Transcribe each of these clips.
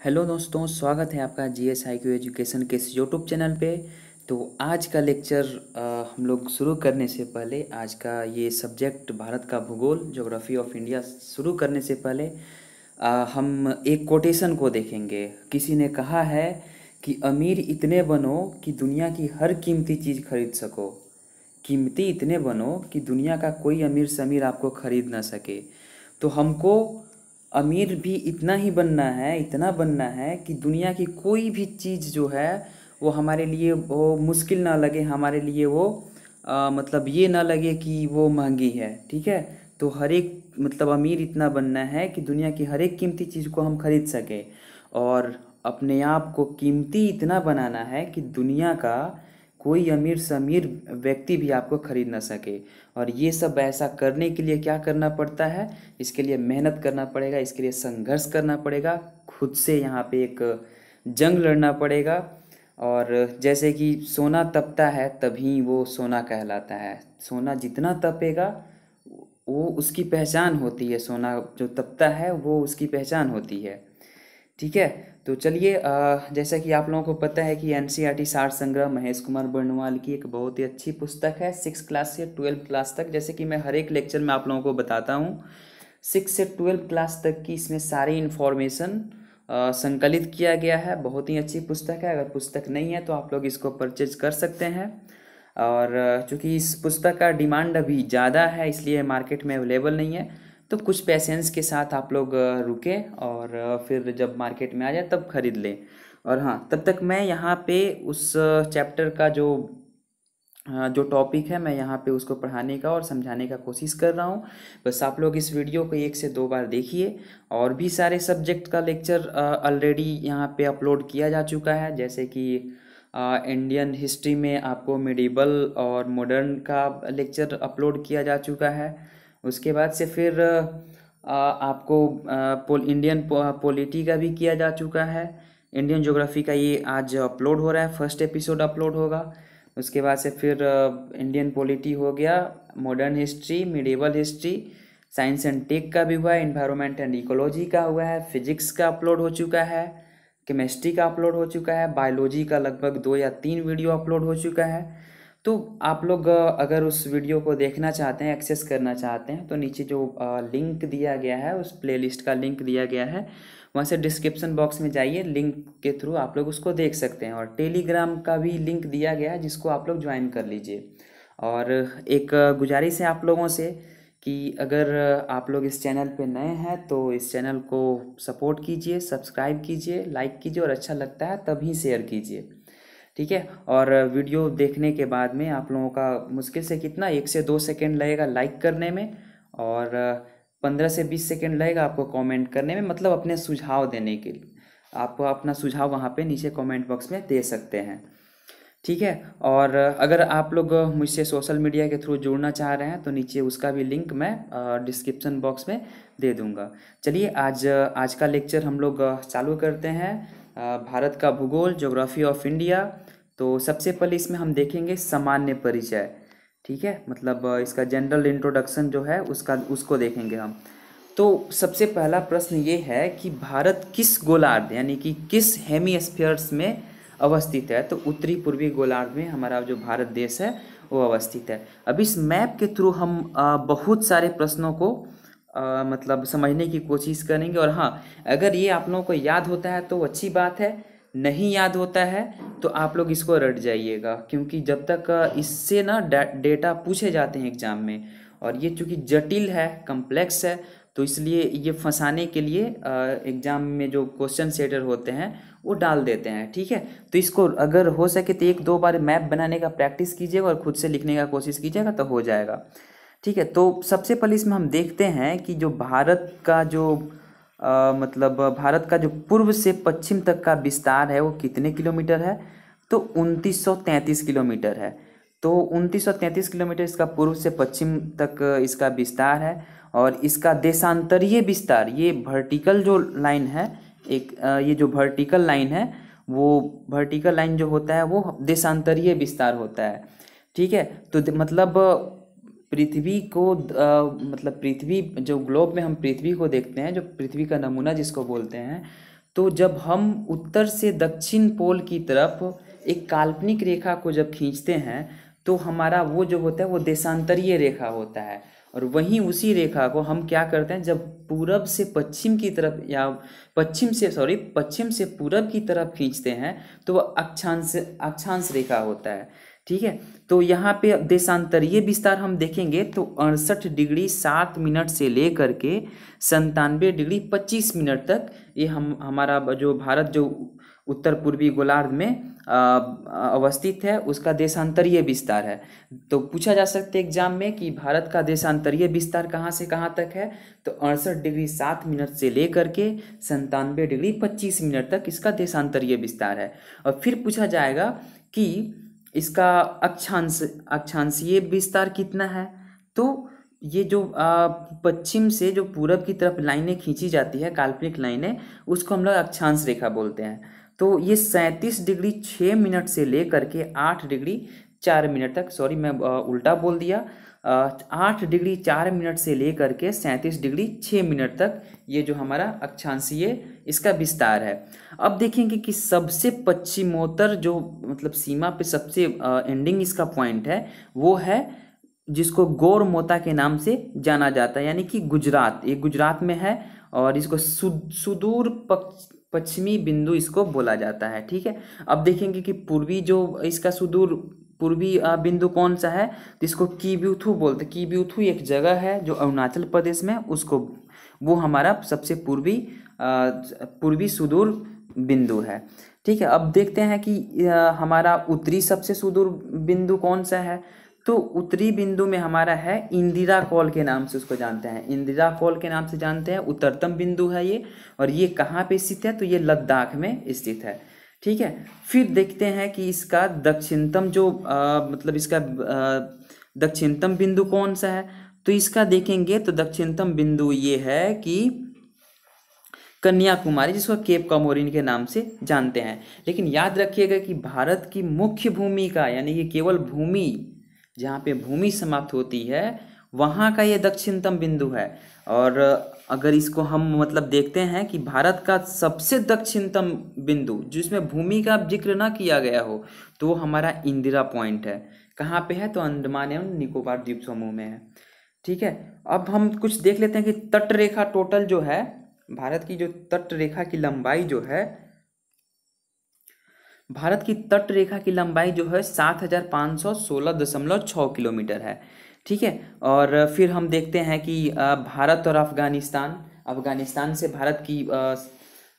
Hello दोस्तों स्वागत है आपका G S I Q education के इस यूट्यूब चैनल पे। तो आज का लेक्चर हम लोग शुरू करने से पहले आज का ये सब्जेक्ट भारत का भूगोल ज्योग्राफी ऑफ़ इंडिया शुरू करने से पहले अ, हम एक कोटेशन को देखेंगे। किसी ने कहा है कि अमीर इतने बनो कि दुनिया की हर कीमती चीज़ खरीद सको। कीमती इतने बनो कि दुनिया का कोई अमीर से अमीर आपको खरीद ना सके। तो हमको अमीर भी इतना ही बनना है इतना बनना है कि दुनिया की कोई भी चीज़ जो है वो हमारे लिए वो मुश्किल ना लगे हमारे लिए वो अ, मतलब ये ना लगे कि वो महँगी है ठीक है? तो हर एक मतलब अमीर इतना बनना है कि दुनिया की हर एक कीमती चीज़ को हम खरीद सकें। और अपने आप को कीमती इतना बनाना है कि दुनिया का कोई अमीर से अमीर व्यक्ति भी आपको खरीद ना सके। और ये सब ऐसा करने के लिए क्या करना पड़ता है? इसके लिए मेहनत करना पड़ेगा, इसके लिए संघर्ष करना पड़ेगा, खुद से यहाँ पे एक जंग लड़ना पड़ेगा। और जैसे कि सोना तपता है, तभी वो सोना कहलाता है। सोना जितना तपेगा, वो उसकी पहचान होती है। सोना जो तपता है, वो उसकी पहचान होती है। ठीक है? तो चलिए जैसा कि आप लोगों को पता है कि एन सी टी सार संग्रह महेश कुमार बर्णवाल की एक बहुत ही अच्छी पुस्तक है सिक्स क्लास से ट्वेल्व क्लास तक। जैसे कि मैं हर एक लेक्चर में आप लोगों को बताता हूँ सिक्स से ट्वेल्व क्लास तक की इसमें सारी इन्फॉर्मेशन संकलित किया गया है। बहुत ही अच्छी पुस्तक है। अगर पुस्तक नहीं है तो आप लोग इसको परचेज कर सकते हैं। और चूँकि इस पुस्तक का डिमांड अभी ज़्यादा है, इसलिए मार्केट में अवेलेबल नहीं है। तो कुछ पैसेंस के साथ आप लोग रुके और फिर जब मार्केट में आ जाए तब खरीद लें। और हाँ तब तक मैं यहाँ पे उस चैप्टर का जो जो टॉपिक है, मैं यहाँ पे उसको पढ़ाने का और समझाने का कोशिश कर रहा हूँ। बस आप लोग इस वीडियो को एक से दो बार देखिए और भी सारे सब्जेक्ट का लेक्चर ऑलरेडी यहाँ पे अपलोड किया जा चुका है। जैसे कि इंडियन हिस्ट्री में आपको मिडिवल और मॉडर्न का लेक्चर अपलोड किया जा चुका है। उसके बाद से फिर आपको पोल, इंडियन पॉलिटी का भी किया जा चुका है। इंडियन ज्योग्राफी का ये आज अपलोड हो रहा है, फ़र्स्ट एपिसोड अपलोड होगा। उसके बाद से फिर इंडियन पॉलिटी हो गया, modern history, medieval history, science and tech का भी हुआ है इन्वायरमेंट एंड इकोलॉजी का हुआ है, फिजिक्स का अपलोड हो चुका है, केमिस्ट्री का अपलोड हो चुका है, बायोलॉजी का लगभग दो या तीन वीडियो अपलोड हो चुका है। तो आप लोग अगर उस वीडियो को देखना चाहते हैं, एक्सेस करना चाहते हैं तो नीचे जो लिंक दिया गया है, उस प्लेलिस्ट का लिंक दिया गया है, वहाँ से डिस्क्रिप्शन बॉक्स में जाइए, लिंक के थ्रू आप लोग उसको देख सकते हैं। और टेलीग्राम का भी लिंक दिया गया है, जिसको आप लोग ज्वाइन कर लीजिए। और एक गुजारिश है आप लोगों से कि अगर आप लोग इस चैनल पे नए हैं तो इस चैनल को सपोर्ट कीजिए, सब्सक्राइब कीजिए, लाइक कीजिए और अच्छा लगता है, तभी शेयर कीजिए। ठीक है? और वीडियो देखने के बाद में आप लोगों का मुश्किल से कितना? एक से दो सेकेंड लगेगा लाइक करने में और पंद्रह से बीस सेकेंड लगेगा आपको कमेंट करने में मतलब अपने सुझाव देने के लिए। आप अपना सुझाव वहाँ पे नीचे कमेंट बॉक्स में दे सकते हैं। ठीक है? और अगर आप लोग मुझसे सोशल मीडिया के थ्रू जुड़ना चाह रहे हैं तो नीचे उसका भी लिंक मैं डिस्क्रिप्शन बॉक्स में दे दूँगा। चलिए, आज आज का लेक्चर हम लोग चालू करते हैं। भारत का भूगोल ज्योग्राफी ऑफ़ इंडिया तो सबसे पहले इसमें हम देखेंगे सामान्य परिचय, ठीक है? मतलब इसका जनरल इंट्रोडक्शन जो है, उसका, उसको देखेंगे हम। तो सबसे पहला प्रश्न ये है कि भारत किस गोलार्ध, यानी कि किस हेमीस्फीयर्स में अवस्थित है? तो उत्तरी पूर्वी गोलार्ध में हमारा जो भारत देश है, वो अवस्थित है। अब इस मैप के थ्रू हम बहुत सारे प्रश्नों को अ, मतलब समझने की कोशिश करेंगे। और हाँ अगर ये आप लोगों को याद होता है तो अच्छी बात है नहीं याद होता है तो आप लोग इसको रट जाइएगा। क्योंकि जब तक इससे ना डेटा पूछे जाते हैं एग्ज़ाम में और ये चूँकि जटिल है कम्प्लेक्स है तो इसलिए ये फंसाने के लिए एग्ज़ाम में जो क्वेश्चन सेटर होते हैं वो डाल देते हैं ठीक है? तो इसको अगर हो सके तो एक दो बार मैप बनाने का प्रैक्टिस कीजिएगा और खुद से लिखने का कोशिश कीजिएगा तो हो जाएगा। ठीक है तो सबसे पहले इसमें हम देखते हैं कि जो भारत का जो अ, मतलब भारत का जो पूर्व से पश्चिम तक का विस्तार है वो कितने किलोमीटर है? तो 2933 किलोमीटर है। तो 2933 किलोमीटर इसका पूर्व से पश्चिम तक इसका विस्तार है और इसका देशांतरीय विस्तार ये वर्टिकल जो लाइन है एक ये जो वर्टिकल लाइन है वो वर्टिकल लाइन जो होता है वो देशांतरीय विस्तार होता है। ठीक है तो मतलब पृथ्वी को अ, मतलब पृथ्वी जो ग्लोब में हम पृथ्वी को देखते हैं जो पृथ्वी का नमूना जिसको बोलते हैं तो जब हम उत्तर से दक्षिण पोल की तरफ़ एक काल्पनिक रेखा को जब खींचते हैं तो हमारा वो जो होता है वो देशांतरीय रेखा होता है। और वहीं उसी रेखा को हम क्या करते हैं जब पूरब से पश्चिम की तरफ़ या पश्चिम से सॉरी पश्चिम से पूरब की तरफ़ खींचते हैं तो वह अक्षांश अक्षांश रेखा होता है। ठीक है? तो यहाँ पे देशांतरीय विस्तार हम देखेंगे तो अड़सठ डिग्री सात मिनट से लेकर के संतानवे डिग्री पच्चीस मिनट तक ये हम, हमारा जो भारत, जो उत्तर पूर्वी गोलार्ध में अवस्थित है, उसका देशांतरीय विस्तार है। तो पूछा जा सकता है एग्ज़ाम में कि भारत का देशांतरीय विस्तार कहाँ से कहाँ तक है? तो अड़सठ डिग्री सात मिनट से लेकर के संतानवे डिग्री पच्चीस मिनट तक इसका देशांतरीय विस्तार है। और फिर पूछा जाएगा कि इसका अक्षांश अक्षांशीय विस्तार कितना है? तो ये जो पश्चिम से जो पूरब की तरफ़ लाइनें खींची जाती है, काल्पनिक लाइनें, उसको हम लोग अक्षांश रेखा बोलते हैं। तो ये सैंतीस डिग्री छः मिनट से लेकर के आठ डिग्री चार मिनट तक, सॉरी मैं उल्टा बोल दिया आठ डिग्री चार मिनट से लेकर के सैंतीस डिग्री छः मिनट तक ये जो हमारा अक्षांशीय इसका विस्तार है। अब देखेंगे कि सबसे पश्चिमोत्तर जो मतलब सीमा पे सबसे एंडिंग इसका पॉइंट है, वो है जिसको गौर मोता के नाम से जाना जाता है, यानी कि गुजरात। ये गुजरात में है और इसको सुदूर पक्ष पश्चिमी बिंदु इसको बोला जाता है, ठीक है? अब देखेंगे कि पूर्वी जो इसका सुदूर पूर्वी बिंदु कौन सा है? तो इसको कीब्यूथू बोलते कीब्यूथू एक जगह है जो अरुणाचल प्रदेश में, उसको, वो हमारा सबसे पूर्वी पूर्वी सुदूर बिंदु है। ठीक है, अब देखते हैं कि हमारा उत्तरी सबसे सुदूर बिंदु कौन सा है? तो उत्तरी बिंदु में हमारा है इंदिरा कॉल के नाम से उसको जानते हैं। इंदिरा कॉल के नाम से जानते हैं, उत्तरतम बिंदु है ये, और ये कहाँ पे स्थित है? तो ये लद्दाख में स्थित है। ठीक है? फिर देखते हैं कि इसका दक्षिणतम जो आ, मतलब इसका दक्षिणतम बिंदु कौन सा है? तो इसका देखेंगे तो दक्षिणतम बिंदु ये है कि कन्याकुमारी जिसको केप कमोरिन के नाम से जानते हैं। लेकिन याद रखिएगा कि भारत की मुख्य भूमि का यानी कि केवल भूमि जहाँ पे भूमि समाप्त होती है वहाँ का ये दक्षिणतम बिंदु है। और अगर इसको हम मतलब देखते हैं कि भारत का सबसे दक्षिणतम बिंदु, जिसमें भूमि का ज़िक्र ना किया गया हो तो वो हमारा इंदिरा पॉइंट है। कहाँ पे है? तो अंडमान एवं निकोबार द्वीप समूह में है। ठीक है? अब हम कुछ देख लेते हैं कि तट रेखा टोटल जो है, भारत की जो तट रेखा की लंबाई जो है, भारत की तट रेखा की लंबाई जो है सात हज़ार पाँच सौ सोलह दशमलव छः किलोमीटर है। ठीक है? और फिर हम देखते हैं कि भारत और अफ़गानिस्तान अफ़गानिस्तान से भारत की आ,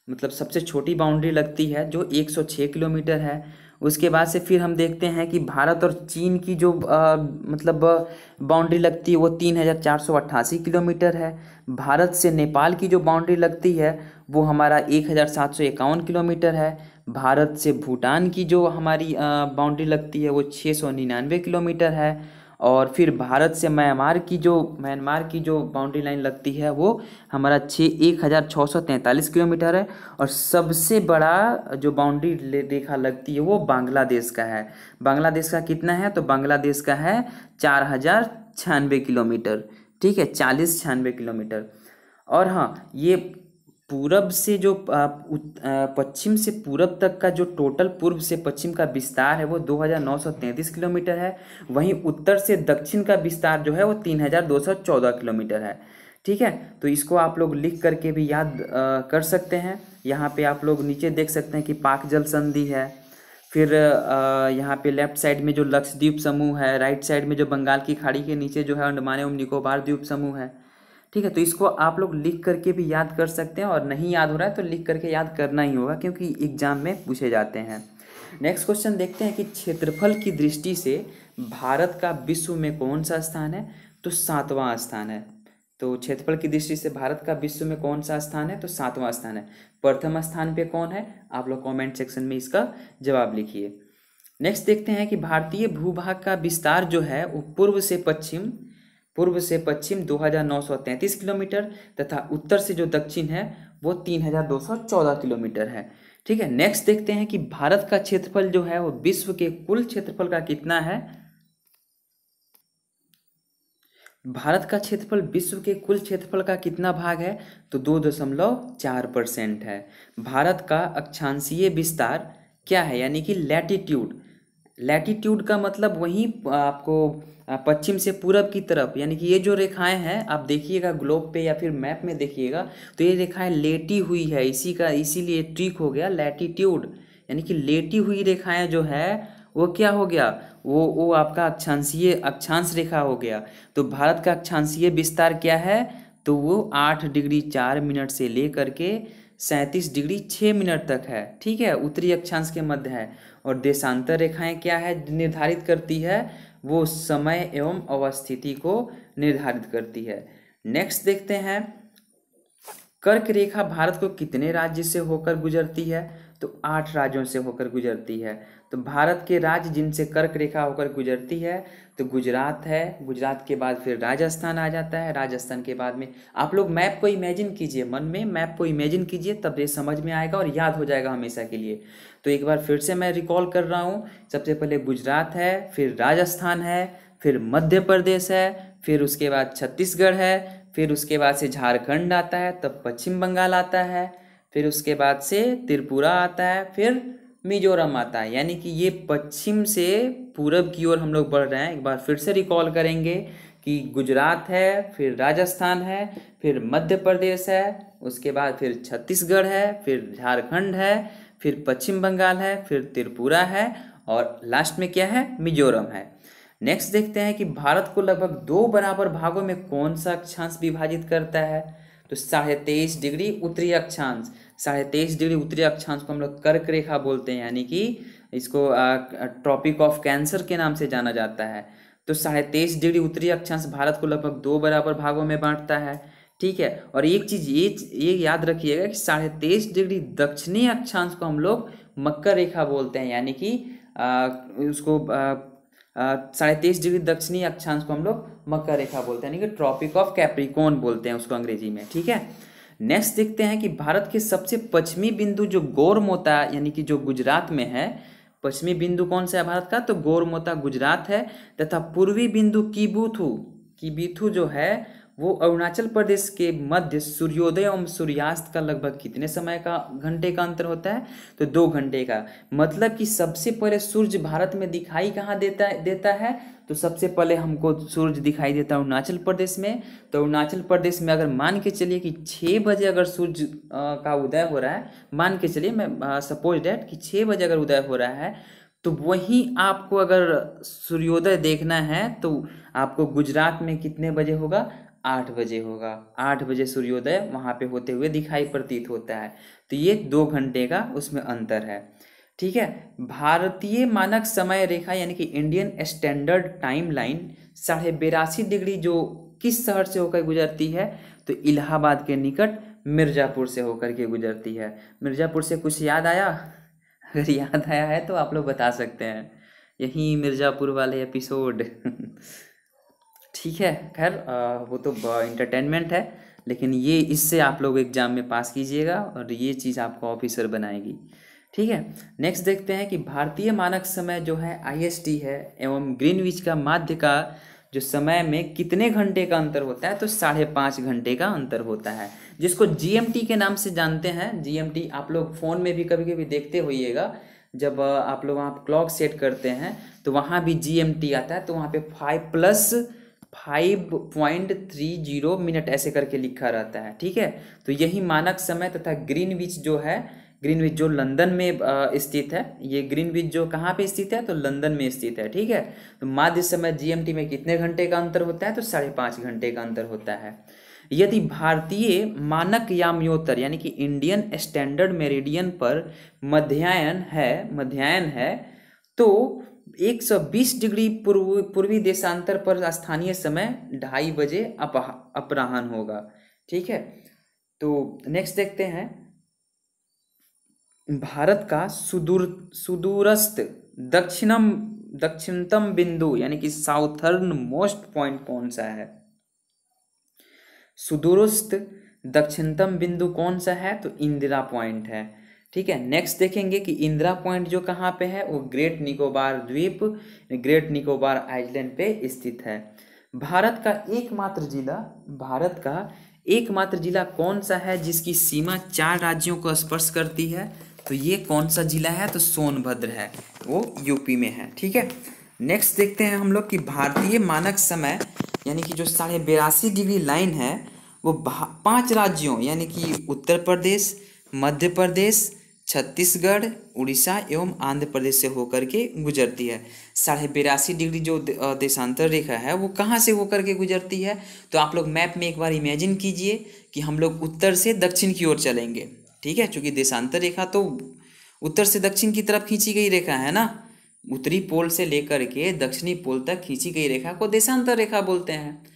मतलब सबसे छोटी बाउंड्री लगती है जो 106 किलोमीटर है। उसके बाद से फिर हम देखते हैं कि भारत और चीन की जो आ, मतलब बाउंड्री लगती है वो तीन हज़ार चार सौ अट्ठासी किलोमीटर है। भारत से नेपाल की जो बाउंड्री लगती है वो हमारा एक हज़ार सात सौ इक्यावन किलोमीटर है। भारत से भूटान की जो हमारी बाउंड्री लगती है वो छः सौ निन्यानवे किलोमीटर है। और फिर भारत से म्यांमार की जो, म्यांमार की जो बाउंड्री लाइन लगती है, वो हमारा छः, एक हज़ार छः सौ तैंतालीस किलोमीटर है और सबसे बड़ा जो बाउंड्री रेखा लगती है वो बांग्लादेश का है। बांग्लादेश का कितना है? तो बांग्लादेश का है चार हज़ार छियानवे किलोमीटर, ठीक है? चालीस छियानवे किलोमीटर। और हाँ ये पूरब से जो पश्चिम से पूरब तक का जो टोटल पूर्व से पश्चिम का विस्तार है वो 2933 किलोमीटर है। वहीं उत्तर से दक्षिण का विस्तार जो है वो 3214 किलोमीटर है। ठीक है? तो इसको आप लोग लिख करके भी याद आ, कर सकते हैं। यहाँ पे आप लोग नीचे देख सकते हैं कि पाक जल संधि है। फिर यहाँ पे लेफ़्ट साइड में जो लक्षद्वीप समूह है राइट साइड में जो बंगाल की खाड़ी के नीचे जो है अंडमान एवं निकोबार द्वीप समूह है। ठीक है तो इसको आप लोग लिख करके भी याद कर सकते हैं और नहीं याद हो रहा है तो लिख करके याद करना ही होगा क्योंकि एग्ज़ाम में पूछे जाते हैं। नेक्स्ट क्वेश्चन देखते हैं कि क्षेत्रफल की दृष्टि से भारत का विश्व में कौन सा स्थान है? तो सातवां स्थान है। तो क्षेत्रफल की दृष्टि से भारत का विश्व में कौन सा स्थान है? तो सातवां स्थान है। प्रथम स्थान पे कौन है? आप लोग कमेंट सेक्शन में इसका जवाब लिखिए। नेक्स्ट देखते हैं कि भारतीय भूभाग का विस्तार जो है, वो पूर्व से पश्चिम पूर्व से पश्चिम 2933 किलोमीटर तथा उत्तर से जो दक्षिण है, वो 3214 किलोमीटर है। ठीक है नेक्स्ट देखते हैं कि भारत का क्षेत्रफल जो है, वो विश्व के कुल क्षेत्रफल का कितना है। भारत का क्षेत्रफल विश्व के कुल क्षेत्रफल का कितना भाग है तो दो दशमलव चार परसेंट है। भारत का अक्षांशीय विस्तार क्या है, यानी कि लैटिट्यूड लैटिट्यूड का मतलब वहीं आपको पश्चिम से पूरब की तरफ़, यानी कि ये जो रेखाएँ हैं, आप देखिएगा ग्लोब पे या फिर मैप में देखिएगा तो ये रेखाएँ लेटी हुई है, इसी का, इसीलिए ट्रिक हो गया लैटिट्यूड यानी कि लेटी हुई रेखाएँ जो है, वो क्या हो गया? वो वो आपका अक्षांशीय, अक्षांश रेखा हो गया। तो भारत का अक्षांशीय विस्तार क्या है? तो वो आठ डिग्री चार मिनट से ले करके सैंतीस डिग्री छः मिनट तक है, ठीक है? उत्तरी अक्षांश के मध्य है। और देशांतर रेखाएँ क्या है? निर्धारित करती है, वो समय एवं अवस्थिति को निर्धारित करती है। नेक्स्ट देखते हैं। कर्क रेखा भारत को कितने राज्य से होकर गुजरती है? तो आठ राज्यों से होकर गुजरती है। तो भारत के राज्य जिनसे कर्क रेखा होकर गुजरती है तो गुजरात है, गुजरात के बाद फिर राजस्थान आ जाता है। राजस्थान के बाद में आप लोग मैप को इमेजिन कीजिए, मन में मैप को इमेजिन कीजिए, तब ये समझ में आएगा और याद हो जाएगा हमेशा के लिए। तो एक बार फिर से मैं रिकॉल कर रहा हूँ, सबसे पहले गुजरात है, फिर राजस्थान है, फिर मध्य प्रदेश है, फिर उसके बाद छत्तीसगढ़ है, फिर उसके बाद से झारखंड आता है, तब पश्चिम बंगाल आता है, फिर उसके बाद से त्रिपुरा आता है, फिर मिजोरम आता है। यानी कि ये पश्चिम से पूरब की ओर हम लोग बढ़ रहे हैं। एक बार फिर से रिकॉल करेंगे कि गुजरात है, फिर राजस्थान है, फिर मध्य प्रदेश है, उसके बाद फिर छत्तीसगढ़ है, फिर झारखंड है, फिर पश्चिम बंगाल है, फिर त्रिपुरा है और लास्ट में क्या है? मिजोरम है। नेक्स्ट देखते हैं कि भारत को लगभग दो बराबर भागों में कौन सा अक्षांश विभाजित करता है? तो साढ़े तेईस डिग्री उत्तरी अक्षांश साढ़े तेईस डिग्री उत्तरी अक्षांश को हम लोग कर्क रेखा बोलते हैं, यानी कि इसको ट्रॉपिक ऑफ़ कैंसर के नाम से जाना जाता है। तो साढ़े तेईस डिग्री उत्तरी अक्षांश भारत को लगभग दो बराबर भागों में बांटता है, ठीक है? और एक चीज़ ये ये याद रखिएगा कि साढ़े तेईस डिग्री दक्षिणी अक्षांश को हम लोग मकर रेखा बोलते हैं, यानी कि उसको साढ़े तेईस डिग्री दक्षिणी अक्षांश को हम लोग मकर रेखा बोलते हैं, यानी कि ट्रॉपिक ऑफ़ कैप्रिकॉन बोलते हैं उसको अंग्रेज़ी में, ठीक है? नेक्स्ट देखते हैं कि भारत के सबसे पश्चिमी बिंदु जो गौरमोता, यानी कि जो गुजरात में है, पश्चिमी बिंदु कौन सा है भारत का? तो गौरमोता गुजरात है, तथा पूर्वी बिंदु कीबूथू, कीबीथू जो है, वो अरुणाचल प्रदेश के मध्य सूर्योदय एवं सूर्यास्त का लगभग कितने समय का, घंटे का अंतर होता है? तो दो घंटे का। मतलब कि सबसे पहले सूर्य भारत में दिखाई कहाँ देता देता है? तो सबसे पहले हमको सूर्य दिखाई देता है अरुणाचल प्रदेश में। तो अरुणाचल प्रदेश में अगर मान के चलिए कि छः बजे अगर सूर्य का उदय हो रहा है, मान के चलिए मैं सपोज़ डैट कि छः बजे अगर उदय हो रहा है तो वहीं आपको अगर सूर्योदय देखना है तो आपको गुजरात में कितने बजे होगा? आठ बजे होगा। आठ बजे सूर्योदय वहाँ पे होते हुए दिखाई प्रतीत होता है। तो ये दो घंटे का उसमें अंतर है। ठीक है? भारतीय मानक समय रेखा यानी कि इंडियन स्टैंडर्ड टाइम लाइन साढ़े बेरासी डिग्री जो किस शहर से होकर गुजरती है? तो इलाहाबाद के निकट मिर्ज़ापुर से होकर के गुजरती है। मिर्ज़ापुर से कुछ याद आया? अगर याद आया है तो आप लोग बता सकते हैं। यही मिर्ज़ापुर वाले एपिसोड ठीक है, खैर वो तो इंटरटेनमेंट है, लेकिन ये इससे आप लोग एग्ज़ाम में पास कीजिएगा और ये चीज़ आपको ऑफिसर बनाएगी। ठीक है? नेक्स्ट देखते हैं कि भारतीय मानक समय जो है आईएसटी है एवं ग्रीनविच का माध्य का जो समय में कितने घंटे का अंतर होता है तो साढ़े पाँच घंटे का अंतर होता है। जिसको जीएमटी के नाम से जानते हैं जीएमटी आप लोग फ़ोन में भी कभी कभी देखते होइएगा। जब आप लोग वहाँ क्लॉक सेट करते हैं तो वहाँ भी जीएमटी आता है तो वहाँ पे five plus five point three zero minute ऐसे करके लिखा रहता है, ठीक है? तो यही मानक समय तथा ग्रीन विच जो है ग्रीनविच जो लंदन में स्थित है। ये ग्रीनविच जो कहाँ पे स्थित है? तो लंदन में स्थित है, ठीक है? तो माध्य समय जीएमटी में कितने घंटे का अंतर होता है? तो साढ़े पाँच घंटे का अंतर होता है। यदि भारतीय मानक याम्योत्तर यानी कि इंडियन स्टैंडर्ड मेरिडियन पर मध्यायन है मध्यायन है तो 120 डिग्री पूर्व, पूर्वी देशांतर पर स्थानीय समय ढाई बजे अपराहन होगा, ठीक है? तो नेक्स्ट देखते हैं। भारत का सुदूर, सुदूरस्थ दक्षिणम, दक्षिणतम बिंदु, यानी कि साउथर्न मोस्ट पॉइंट कौन सा है? सुदूरस्थ दक्षिणतम बिंदु कौन सा है? तो इंदिरा पॉइंट है। ठीक है नेक्स्ट देखेंगे कि इंदिरा पॉइंट जो कहाँ पे है? वो ग्रेट निकोबार द्वीप, ग्रेट निकोबार आइलैंड पे स्थित है। भारत का एकमात्र जिला, भारत का एकमात्र जिला कौन सा है? जिसकी सीमा चार राज्यों को स्पर्श करती है। तो ये कौन सा जिला है? तो सोनभद्र है। वो यूपी में है, ठीक है? नेक्स्ट देखते हैं हम लोग कि भारतीय मानक समय, यानी कि जो साढ़े बेरासी डिग्री लाइन है, वो पाँच राज्यों, यानी कि उत्तर प्रदेश, मध्य प्रदेश, छत्तीसगढ़, उड़ीसा एवं आंध्र प्रदेश से होकर के गुजरती है। साढ़े बिरासी डिग्री जो देशांतर रेखा है, वो कहाँ से होकर के गुजरती है? तो आप लोग मैप में एक बार इमेजिन कीजिए कि हम लोग उत्तर से दक्षिण की ओर चलेंगे। ठीक है चूँकि देशांतर रेखा तो उत्तर से दक्षिण की तरफ़ खींची गई रेखा है ना? उत्तरी पोल से लेकर के दक्षिणी पोल तक खींची गई रेखा को देशांतर रेखा बोलते हैं।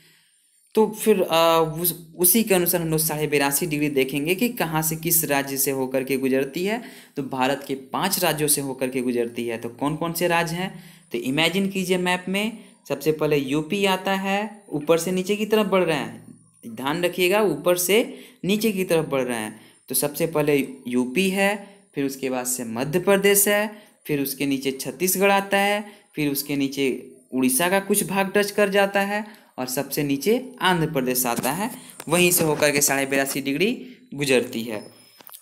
तो फिर आ, उस, उसी के अनुसार हम लोग साढ़े बिरासी डिग्री देखेंगे कि कहाँ से किस राज्य से होकर के गुजरती है। तो भारत के पाँच राज्यों से होकर के गुजरती है। तो कौन कौन से राज्य हैं? तो इमेजिन कीजिए मैप में सबसे पहले यूपी आता है ऊपर से नीचे की तरफ़ बढ़ रहे हैं। ध्यान रखिएगा ऊपर से नीचे की तरफ़ बढ़ रहे हैं। तो सबसे पहले यूपी है फिर उसके बाद से मध्य प्रदेश है फिर उसके नीचे छत्तीसगढ़ आता है फिर उसके नीचे उड़ीसा का कुछ भाग टच कर जाता है और सबसे नीचे आंध्र प्रदेश आता है। वहीं से होकर के साढ़े बिरासी डिग्री गुजरती है।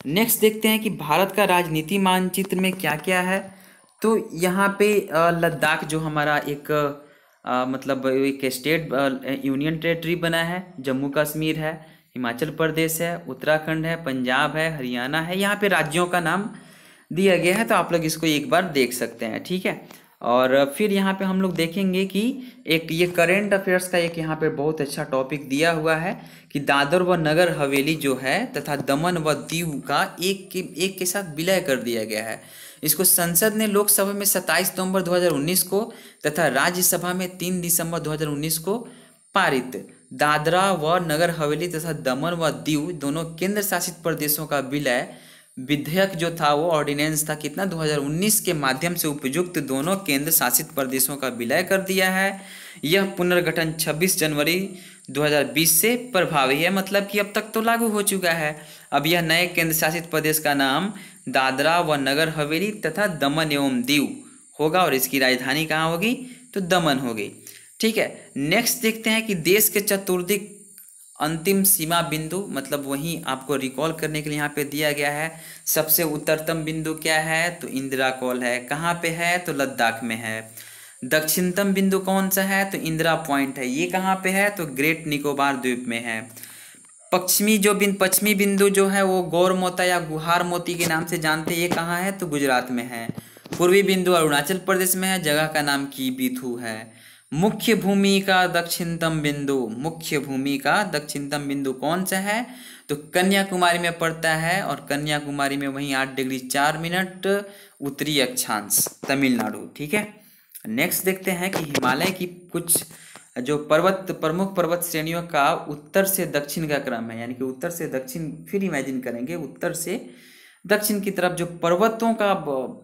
नेक्स्ट देखते हैं कि भारत का राजनीति मानचित्र में क्या क्या है। तो यहाँ पे लद्दाख जो हमारा एक आ, मतलब एक स्टेट यूनियन टेरेटरी बना है जम्मू कश्मीर है हिमाचल प्रदेश है, उत्तराखंड है, पंजाब है, हरियाणा है, यहाँ पे राज्यों का नाम दिया गया है तो आप लोग इसको एक बार देख सकते हैं, ठीक है? और फिर यहाँ पे हम लोग देखेंगे कि एक ये करेंट अफेयर्स का एक यहाँ पे बहुत अच्छा टॉपिक दिया हुआ है कि दादर व नगर हवेली जो है तथा दमन व दीव का एक के एक के साथ विलय कर दिया गया है। इसको संसद ने लोकसभा में 27 नवंबर 2019 को तथा राज्यसभा में 3 दिसंबर 2019 को पारित दादरा व नगर हवेली तथा दमन व दीव दोनों केंद्र शासित प्रदेशों का विलय। विधेयक जो था वो ऑर्डिनेंस था कितना 2019 के माध्यम से उपयुक्त दोनों केंद्र शासित प्रदेशों का विलय कर दिया है। यह पुनर्गठन 26 जनवरी 2020 से प्रभावी है मतलब कि अब तक तो लागू हो चुका है। अब यह नए केंद्र शासित प्रदेश का नाम दादरा व नगर हवेली तथा दमन एवं दीव होगा और इसकी राजधानी कहाँ होगी? तो दमन होगी। ठीक है? नेक्स्ट देखते हैं कि देश के चतुर्दिक अंतिम सीमा बिंदु मतलब वहीं आपको रिकॉल करने के लिए यहाँ पे दिया गया है। सबसे उत्तरतम बिंदु क्या है? तो इंदिरा कॉल है। कहाँ पे है? तो लद्दाख में है। दक्षिणतम बिंदु कौन सा है? तो इंदिरा पॉइंट है। ये कहाँ पे है? तो ग्रेट निकोबार द्वीप में है। पश्चिमी जो बिंदु पश्चिमी बिंदु जो है, वो गौर मोता या गुहार मोती के नाम से जानते हैं। ये कहाँ है? तो गुजरात में है। पूर्वी बिंदु अरुणाचल प्रदेश में है। जगह का नाम की है। मुख्य भूमि का दक्षिणतम बिंदु मुख्य भूमि का दक्षिणतम बिंदु कौन सा है? तो कन्याकुमारी में पड़ता है और कन्याकुमारी में वहीं आठ डिग्री चार मिनट उत्तरी अक्षांश, तमिलनाडु, ठीक है? नेक्स्ट देखते हैं कि हिमालय की कुछ जो पर्वत, प्रमुख पर्वत श्रेणियों का उत्तर से दक्षिण का क्रम है, यानी कि उत्तर से दक्षिण फिर इमेजिन करेंगे, उत्तर से दक्षिण की तरफ़ जो पर्वतों का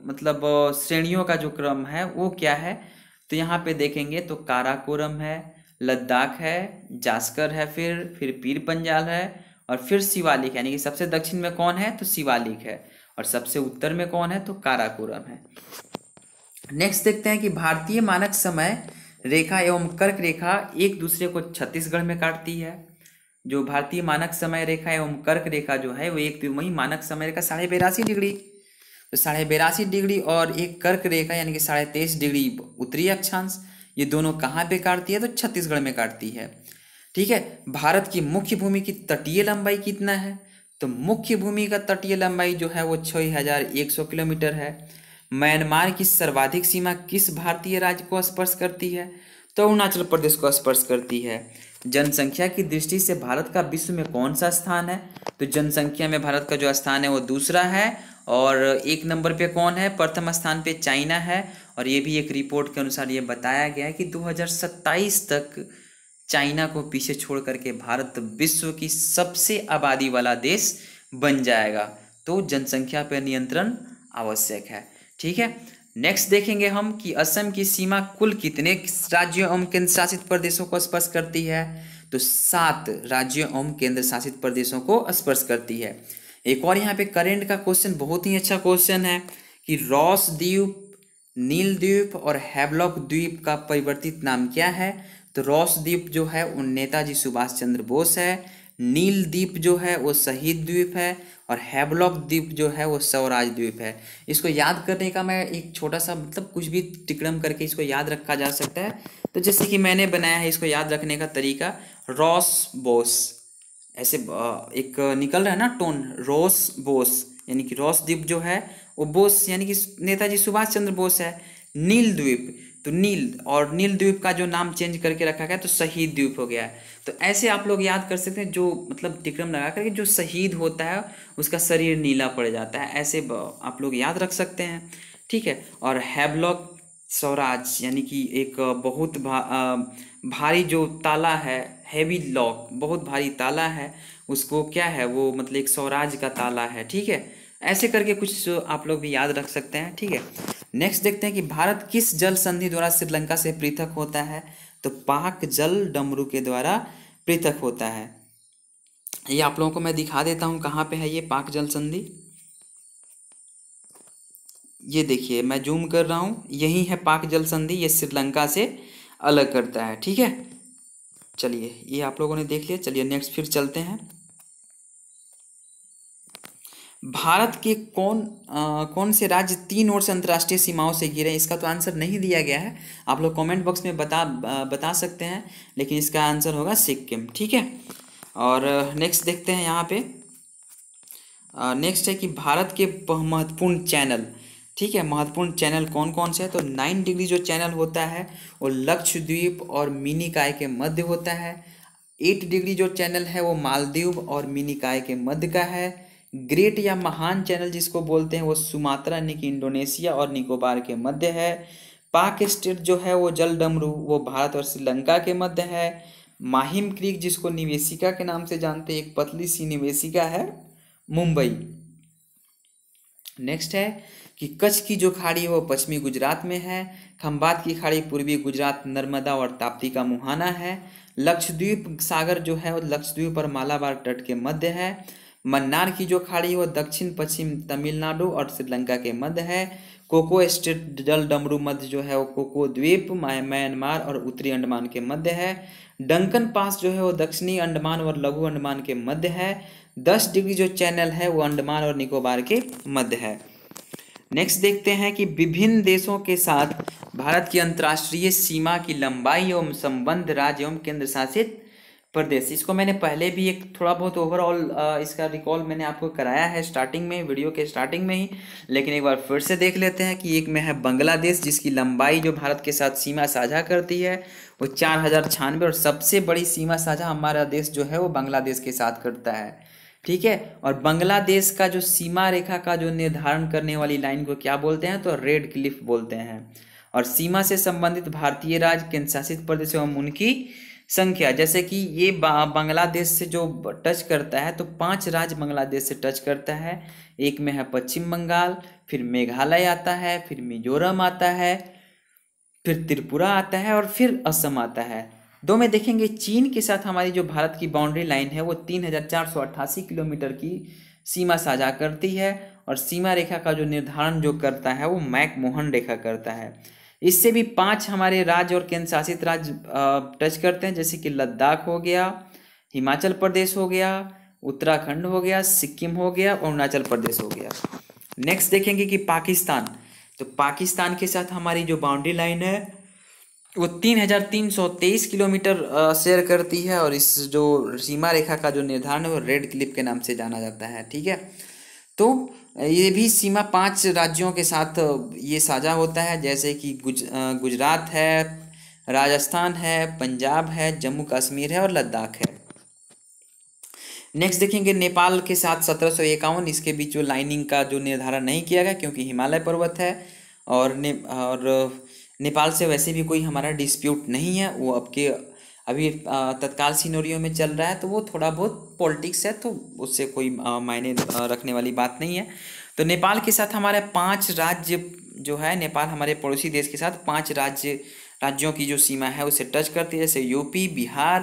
मतलब श्रेणियों का जो क्रम है, वो क्या है? तो यहाँ पे देखेंगे तो काराकोरम है, लद्दाख है, जास्कर है फिर फिर पीर पंजाल है और फिर शिवालिक यानी कि सबसे दक्षिण में कौन है? तो शिवालिक है और सबसे उत्तर में कौन है? तो काराकोरम है। नेक्स्ट देखते हैं कि भारतीय मानक समय रेखा एवं कर्क रेखा एक दूसरे को छत्तीसगढ़ में काटती है। जो भारतीय मानक समय रेखा एवं कर्क रेखा जो है, वो एक वही मानक समय रेखा साढ़े बेरासी डिग्री तो साढ़े बेरासी डिग्री और एक कर्क रेखा यानी कि साढ़े तेईस डिग्री उत्तरी अक्षांश, ये दोनों कहाँ पे काटती है? तो छत्तीसगढ़ में काटती है। ठीक है? भारत की मुख्य भूमि की तटीय लंबाई कितना है? तो मुख्य भूमि का तटीय लंबाई जो है वो छः हज़ार एक सौ किलोमीटर है। म्यांमार की सर्वाधिक सीमा किस भारतीय राज्य को स्पर्श करती है? तो अरुणाचल प्रदेश को स्पर्श करती है। जनसंख्या की दृष्टि से भारत का विश्व में कौन सा स्थान है? तो जनसंख्या में भारत का जो स्थान है वो दूसरा है। और एक नंबर पे कौन है? प्रथम स्थान पे चाइना है। और ये भी एक रिपोर्ट के अनुसार ये बताया गया है कि 2027 तक चाइना को पीछे छोड़ करके भारत विश्व की सबसे आबादी वाला देश बन जाएगा। तो जनसंख्या पर नियंत्रण आवश्यक है। ठीक है? नेक्स्ट देखेंगे हम कि असम की सीमा कुल कितने राज्यों एवं केंद्र शासित प्रदेशों को स्पर्श करती है। तो सात राज्यों एवं केंद्र शासित प्रदेशों को स्पर्श करती है। एक और यहाँ पे करेंट का क्वेश्चन बहुत ही अच्छा क्वेश्चन है कि रॉस द्वीप नील द्वीप और हैवलॉक द्वीप का परिवर्तित नाम क्या है? तो रॉस द्वीप जो है वो नेताजी सुभाष चंद्र बोस है नील द्वीप जो है वो शहीद द्वीप है और हैवलॉक द्वीप जो है वो स्वराज द्वीप है। इसको याद करने का मैं एक छोटा सा मतलब कुछ भी टिक्रम करके इसको याद रखा जा सकता है। तो जैसे कि मैंने बनाया है, इसको याद रखने का तरीका रॉस बोस ऐसे एक निकल रहा है ना टोन रोस बोस यानी कि रोस द्वीप जो है वो बोस यानी कि नेताजी सुभाष चंद्र बोस है नील द्वीप। तो नील और नील द्वीप का जो नाम चेंज करके रखा गया तो शहीद द्वीप हो गया। तो ऐसे आप लोग याद कर सकते हैं जो मतलब टिक्रम लगा करके जो शहीद होता है उसका शरीर नीला पड़ जाता है। ऐसे आप लोग याद रख सकते हैं। ठीक है और हैवलॉक स्वराज यानी कि एक बहुत भा, भारी जो ताला है हैवी लॉक, बहुत भारी ताला है, उसको क्या है, वो मतलब एक स्वराज का ताला है, ठीक है? ऐसे करके कुछ आप लोग भी याद रख सकते हैं, ठीक है? नेक्स्ट देखते हैं कि भारत किस जल संधि द्वारा श्रीलंका से पृथक होता है? तो पाक जल डमरू के द्वारा पृथक होता है। ये आप लोगों को मैं दिखा देता हूँ कहाँ पे है ये पाक जल संधि। ये देखिए, मैं जूम कर रहा हूँ, यही है पाक जल संधि, ये श्रीलंका से अलग करता है, ठीक है? चलिए ये आप लोगों ने देख लिया। चलिए नेक्स्ट फिर चलते हैं। भारत के कौन आ, कौन से राज्य तीन ओर से अंतर्राष्ट्रीय सीमाओं से घिरे इसका तो आंसर नहीं दिया गया है। आप लोग कमेंट बॉक्स में बता बता सकते हैं लेकिन इसका आंसर होगा सिक्किम ठीक है? और नेक्स्ट देखते हैं यहाँ पे। नेक्स्ट है कि भारत के महत्वपूर्ण चैनल ठीक है, महत्वपूर्ण चैनल कौन कौन से है? तो नाइन डिग्री जो चैनल होता है, वो लक्षद्वीप और मिनी काय के मध्य होता है। एट डिग्री जो चैनल है, वो मालदीव और मिनी काय के मध्य का है। ग्रेट या महान चैनल जिसको बोलते हैं, वो सुमात्रा, यानी कि इंडोनेशिया और निकोबार के मध्य है। पाक स्टेट जो है, वो जल डमरू वो भारत और श्रीलंका के मध्य है। माहिम क्रीक जिसको निवेशिका के नाम से जानते हैं, एक पतली सी निवेशिका है, मुंबई। नेक्स्ट है कि कच्छ की जो खाड़ी है वो पश्चिमी गुजरात में है। खम्बात की खाड़ी पूर्वी गुजरात, नर्मदा और ताप्ती का मुहाना है। लक्षद्वीप सागर जो है वो लक्षद्वीप और मालाबार तट के मध्य है। मन्नार की जो खाड़ी है वो दक्षिण, पश्चिम तमिलनाडु और श्रीलंका के मध्य है। कोको स्टेट जल डमरू मध्य जो है वो कोको द्वीप म्यांमार और उत्तरी अंडमान के मध्य है। डंकन पास जो है वो दक्षिणी अंडमान और लघु अंडमान के मध्य है। दस डिग्री जो चैनल है वो अंडमान और निकोबार के मध्य है। नेक्स्ट देखते हैं कि विभिन्न देशों के साथ भारत की अंतर्राष्ट्रीय सीमा की लंबाई एवं संबंध राज्य एवं केंद्र शासित प्रदेश। इसको मैंने पहले भी एक थोड़ा बहुत ओवरऑल इसका रिकॉल मैंने आपको कराया है स्टार्टिंग में वीडियो के स्टार्टिंग में ही। लेकिन एक बार फिर से देख लेते हैं कि एक में है बांग्लादेश, जिसकी लंबाई जो भारत के साथ सीमा साझा करती है, वो चार हज़ार छानवे और सबसे बड़ी सीमा साझा हमारा देश जो है वो बांग्लादेश के साथ करता है। ठीक है? और बांग्लादेश का जो सीमा रेखा का जो निर्धारण करने वाली लाइन को क्या बोलते हैं? तो रेड क्लिफ बोलते हैं। और सीमा से संबंधित भारतीय राज्य केंद्र शासित प्रदेश एवं उनकी संख्या। जैसे कि ये बांग्लादेश से जो टच करता है तो पाँच राज्य बांग्लादेश से टच करता है। एक में है पश्चिम बंगाल, फिर मेघालय आता है, फिर मिजोरम आता है, फिर त्रिपुरा आता है और फिर असम आता है। दो में देखेंगे, चीन के साथ हमारी जो भारत की बाउंड्री लाइन है, वो तीन हज़ार चार सौ अट्ठासी किलोमीटर की सीमा साझा करती है और सीमा रेखा का जो निर्धारण जो करता है, वो मैक मोहन रेखा करता है। इससे भी पाँच हमारे राज्य और केंद्र शासित राज्य टच करते हैं, जैसे कि लद्दाख हो गया, हिमाचल प्रदेश हो गया, उत्तराखंड हो गया, सिक्किम हो गया और अरुणाचल प्रदेश हो गया। नेक्स्ट देखेंगे कि पाकिस्तान। तो पाकिस्तान के साथ हमारी जो बाउंड्री लाइन है वो तीन हज़ार तीन सौ तेईस किलोमीटर शेयर करती है और इस जो सीमा रेखा का जो निर्धारण है वो रेड क्लिप के नाम से जाना जाता है, ठीक है? तो ये भी सीमा पाँच राज्यों के साथ ये साझा होता है, जैसे कि गुज गुजरात है, राजस्थान है, पंजाब है जम्मू कश्मीर है और लद्दाख है। नेक्स्ट देखेंगे नेपाल के साथ सत्रह सौ इक्यावन, इसके बीच जो लाइनिंग का जो निर्धारण नहीं किया गया क्योंकि हिमालय पर्वत है और ने, और नेपाल से वैसे भी कोई हमारा डिस्प्यूट नहीं है, वो अब के, अभी तत्काल सीनोरियो में चल रहा है तो वो थोड़ा बहुत पॉलिटिक्स है तो उससे कोई मायने रखने वाली बात नहीं है। तो नेपाल के साथ हमारे पाँच राज्य जो है, नेपाल हमारे पड़ोसी देश के साथ पाँच राज्य, राज्यों की जो सीमा है, उसे टच करती है, जैसे यूपी बिहार,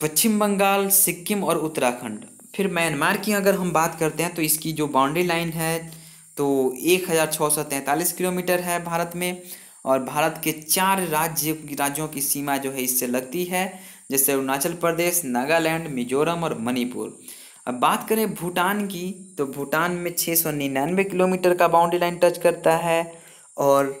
पश्चिम बंगाल, सिक्किम और उत्तराखंड। फिर म्यांमार की अगर हम बात करते हैं तो इसकी जो बाउंड्री लाइन है तो एक हज़ार छः सौ तैंतालीस किलोमीटर है भारत में और भारत के चार राज्य राज्यों की सीमा जो है इससे लगती है, जैसे अरुणाचल प्रदेश, नागालैंड, मिजोरम और मणिपुर। अब बात करें भूटान की तो भूटान में छः सौ निन्यानवे किलोमीटर का बाउंड्री लाइन टच करता है और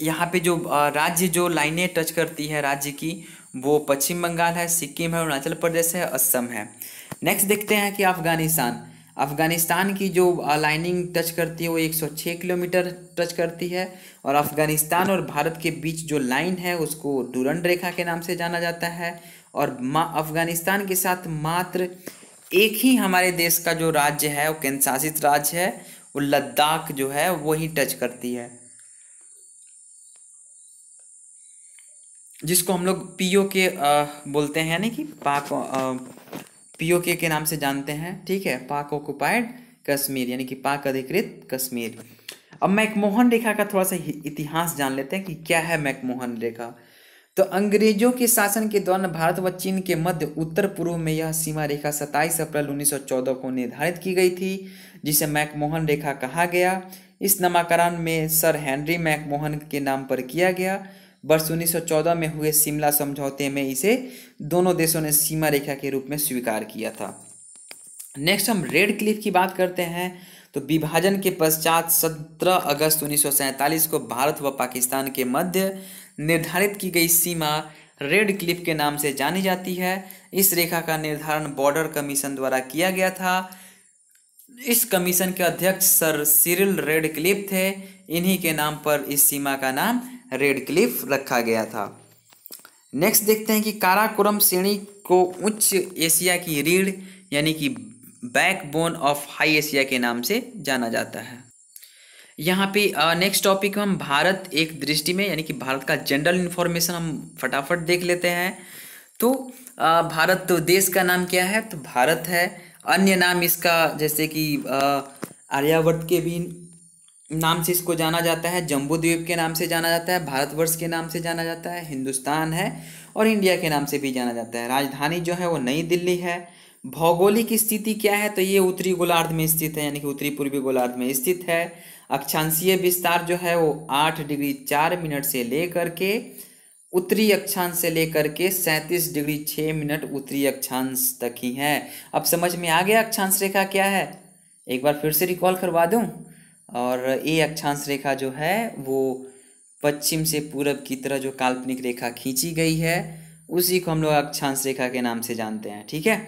यहाँ पे जो राज्य जो लाइनें टच करती है राज्य की, वो पश्चिम बंगाल है, सिक्किम है, अरुणाचल प्रदेश है, असम है। नेक्स्ट देखते हैं कि अफ़गानिस्तान। अफ़गानिस्तान की जो लाइनिंग टच करती है वो 106 किलोमीटर टच करती है। और अफ़गानिस्तान और भारत के बीच जो लाइन है उसको डूरन रेखा के नाम से जाना जाता है। और अफ़गानिस्तान के साथ मात्र एक ही हमारे देश का जो राज्य है वो केंद्र शासित राज्य है वो लद्दाख जो है वही टच करती है। जिसको हम लोग पीओ के आ, बोलते हैं यानी कि पाक पीओ के के नाम से जानते हैं, ठीक है? पाक ऑक्युपाइड कश्मीर, यानी कि पाक अधिकृत कश्मीर। अब मैकमोहन रेखा का थोड़ा सा इतिहास जान लेते हैं कि क्या है मैकमोहन रेखा। तो अंग्रेज़ों के शासन के दौरान भारत व चीन के मध्य उत्तर पूर्व में यह सीमा रेखा 27 अप्रैल 1914 को निर्धारित की गई थी, जिसे मैकमोहन रेखा कहा गया। इस नामाकरण में सर हेनरी मैकमोहन के नाम पर किया गया। वर्ष 1914 में हुए शिमला समझौते में इसे दोनों देशों ने सीमा रेखा के रूप में स्वीकार किया था। नेक्स्ट हम रेड क्लिफ की बात करते हैं। तो विभाजन के पश्चात 17 अगस्त उन्नीस को भारत व पाकिस्तान के मध्य निर्धारित की गई सीमा रेड क्लिफ के नाम से जानी जाती है। इस रेखा का निर्धारण बॉर्डर कमीशन द्वारा किया गया था। इस कमीशन के अध्यक्ष सर सिरिल रेड क्लिफ थे। इन्हीं के नाम पर इस सीमा का नाम रेड क्लिफ रखा गया था। नेक्स्ट देखते हैं कि काराकोरम श्रेणी को उच्च एशिया की रीढ़ यानी कि बैकबोन ऑफ़ हाई एशिया के नाम से जाना जाता है। यहाँ पे नेक्स्ट टॉपिक हम भारत एक दृष्टि में यानी कि भारत का जनरल इन्फॉर्मेशन हम फटाफट देख लेते हैं। तो आ, भारत तो देश का नाम क्या है? तो भारत है अन्य नाम इसका जैसे कि आर्यावर्त के भी नाम से इसको जाना जाता है जम्बू द्वीप के नाम से जाना जाता है, भारतवर्ष के नाम से जाना जाता है, हिंदुस्तान है और इंडिया के नाम से भी जाना जाता है। राजधानी जो है वो नई दिल्ली है। भौगोलिक स्थिति क्या है? तो ये उत्तरी गोलार्ध में स्थित है, यानी कि उत्तरी पूर्वी गोलार्ध में स्थित है। अक्षांशीय विस्तार जो है वो आठ डिग्री चार मिनट से लेकर के उत्तरी अक्षांश से लेकर के सैंतीस डिग्री छः मिनट उत्तरी अक्षांश तक ही है। अब समझ में आ गया अक्षांश रेखा क्या है? एक बार फिर से रिकॉल करवा दूँ? और ए अक्षांश रेखा जो है, वो पश्चिम से पूरब की तरह जो काल्पनिक रेखा खींची गई है, उसी को हम लोग अक्षांश रेखा के नाम से जानते हैं, ठीक है?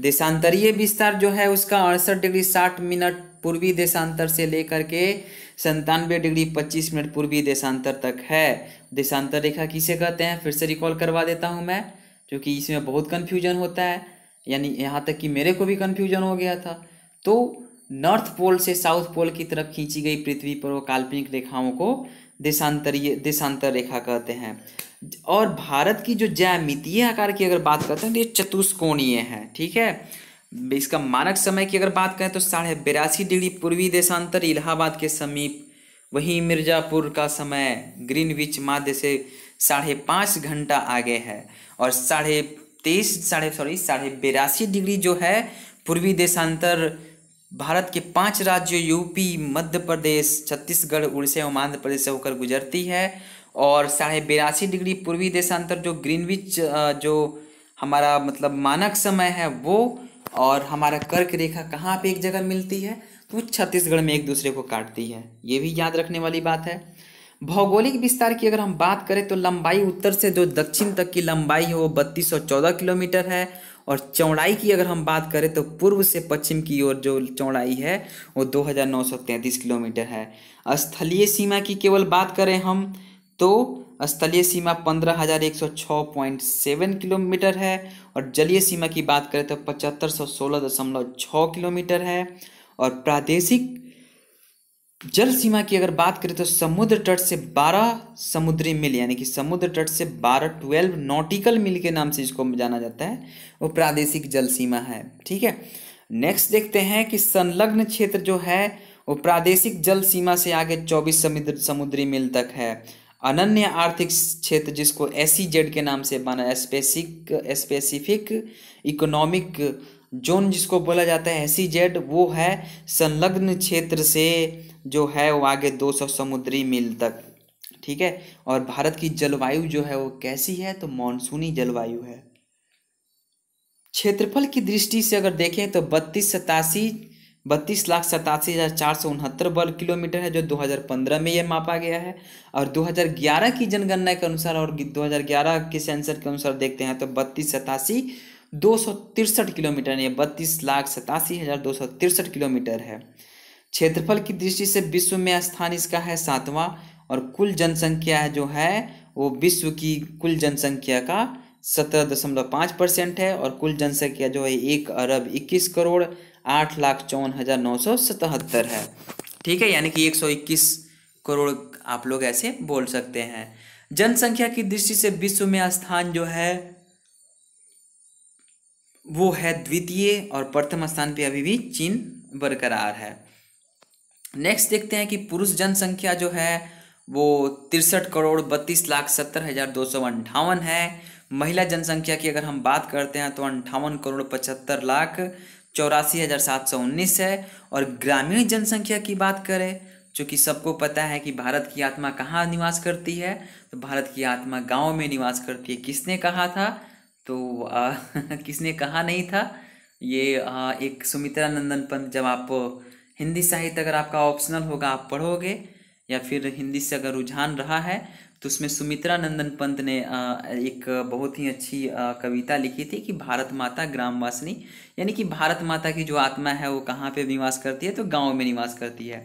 देशांतरीय विस्तार जो है, उसका अड़सठ डिग्री साठ मिनट पूर्वी देशांतर से लेकर के संतानवे डिग्री पच्चीस मिनट पूर्वी देशांतर तक है। देशांतर रेखा किसे कहते हैं? फिर से रिकॉल करवा देता हूँ मैं क्योंकि इसमें बहुत कन्फ्यूज़न होता है, यानी यहाँ तक कि मेरे को भी कन्फ्यूज़न हो गया था। तो नॉर्थ पोल से साउथ पोल की तरफ़ खींची गई पृथ्वी पर वो काल्पनिक रेखाओं को देशांतरीय, देशांतर रेखा कहते हैं। और भारत की जो ज्यामितीय आकार की अगर बात करते हैं तो ये चतुष्कोणीय है, ठीक है? इसका मानक समय की अगर बात करें तो साढ़े बिरासी डिग्री पूर्वी देशांतर, इलाहाबाद के समीप, वहीं मिर्ज़ापुर का समय ग्रीनविच माध्य से साढ़े पाँच घंटा आगे है। और साढ़े तेईस, साढ़े, सॉरी, साढ़े बिरासी डिग्री जो है, पूर्वी देशांतर भारत के पाँच राज्यों यूपी, मध्य प्रदेश, छत्तीसगढ़, उड़ीसा एवं आंध्र प्रदेश से होकर गुजरती है और साढ़े बिरासी डिग्री पूर्वी देशांतर जो ग्रीनविच जो हमारा मतलब मानक समय है वो और हमारा कर्क रेखा कहाँ पे एक जगह मिलती है तो छत्तीसगढ़ में एक दूसरे को काटती है। ये भी याद रखने वाली बात है। भौगोलिक विस्तार की अगर हम बात करें तो लंबाई उत्तर से जो दक्षिण तक की लंबाई है वो बत्तीस किलोमीटर है और चौड़ाई की अगर हम बात करें तो पूर्व से पश्चिम की ओर जो चौड़ाई है, वो 2933 किलोमीटर है। स्थलीय सीमा की केवल बात करें हम तो स्थलीय सीमा पंद्रह हज़ार एक सौ छः पॉइंट सेवन किलोमीटर है और जलीय सीमा की बात करें तो पचहत्तर सौ सोलह दशमलव छः किलोमीटर है और प्रादेशिक जल सीमा की अगर बात करें तो समुद्र तट से 12 समुद्री मिल, यानी कि समुद्र तट से 12 12 नॉटिकल मिल के नाम से इसको जाना जाता है, वो प्रादेशिक जल सीमा है, ठीक है? नेक्स्ट देखते हैं कि संलग्न क्षेत्र जो है, वो प्रादेशिक जल सीमा से आगे 24 समुद्र, समुद्री मिल तक है। अनन्य आर्थिक क्षेत्र जिसको एस जेड के नाम से बना स्पेसिक स्पेसिफिक इकोनॉमिक जोन जिसको बोला जाता है एस जेड वो है संलग्न क्षेत्र से जो है वो आगे 200 समुद्री मील तक, ठीक है? और भारत की जलवायु जो है वो कैसी है? तो मानसूनी जलवायु है। क्षेत्रफल की दृष्टि से अगर देखें तो बत्तीस सतासी, बत्तीस लाख सतासी हज़ार चार सौ उनहत्तर वर्ग किलोमीटर है, जो 2015 में यह मापा गया है। और 2011 की जनगणना के अनुसार और 2011 के सेंसर के अनुसार देखते हैं तो बत्तीस सतासी, दो सौ तिरसठ किलोमीटर बत्तीस लाख सतासी हज़ार दो सौ तिरसठ किलोमीटर है। क्षेत्रफल की दृष्टि से विश्व में स्थान इसका है सातवां और कुल जनसंख्या जो है, वो विश्व की कुल जनसंख्या का सत्रह दशमलव पाँच परसेंट है और कुल जनसंख्या जो है एक अरब इक्कीस करोड़ आठ लाख चौवन हज़ार नौ सौ सतहत्तर है। ठीक है, यानी कि एक सौ इक्कीस करोड़ आप लोग ऐसे बोल सकते हैं। जनसंख्या की दृष्टि से विश्व में स्थान जो है, वो है द्वितीय और प्रथम स्थान पे अभी भी चीन बरकरार है। नेक्स्ट देखते हैं कि पुरुष जनसंख्या जो है वो तिरसठ करोड़ बत्तीस लाख सत्तर हज़ार दो सौ अंठावन है। महिला जनसंख्या की अगर हम बात करते हैं तो अंठावन करोड़ पचहत्तर लाख चौरासी हज़ार सात सौ उन्नीस है। और ग्रामीण जनसंख्या की बात करें चूँकि सबको पता है कि भारत की आत्मा कहाँ निवास करती है तो भारत की आत्मा गाँव में निवास करती है। किसने कहा था? तो आ, किसने कहा नहीं था? ये आ, एक सुमित्रा नंदन पंत जब आप हिंदी साहित्य अगर आपका ऑप्शनल होगा, आप पढ़ोगे, या फिर हिंदी से अगर रुझान रहा है तो उसमें सुमित्रा नंदन पंत ने एक बहुत ही अच्छी कविता लिखी थी कि भारत माता ग्रामवासिनी, यानी कि भारत माता की जो आत्मा है, वो कहाँ पे निवास करती है? तो गाँव में निवास करती है।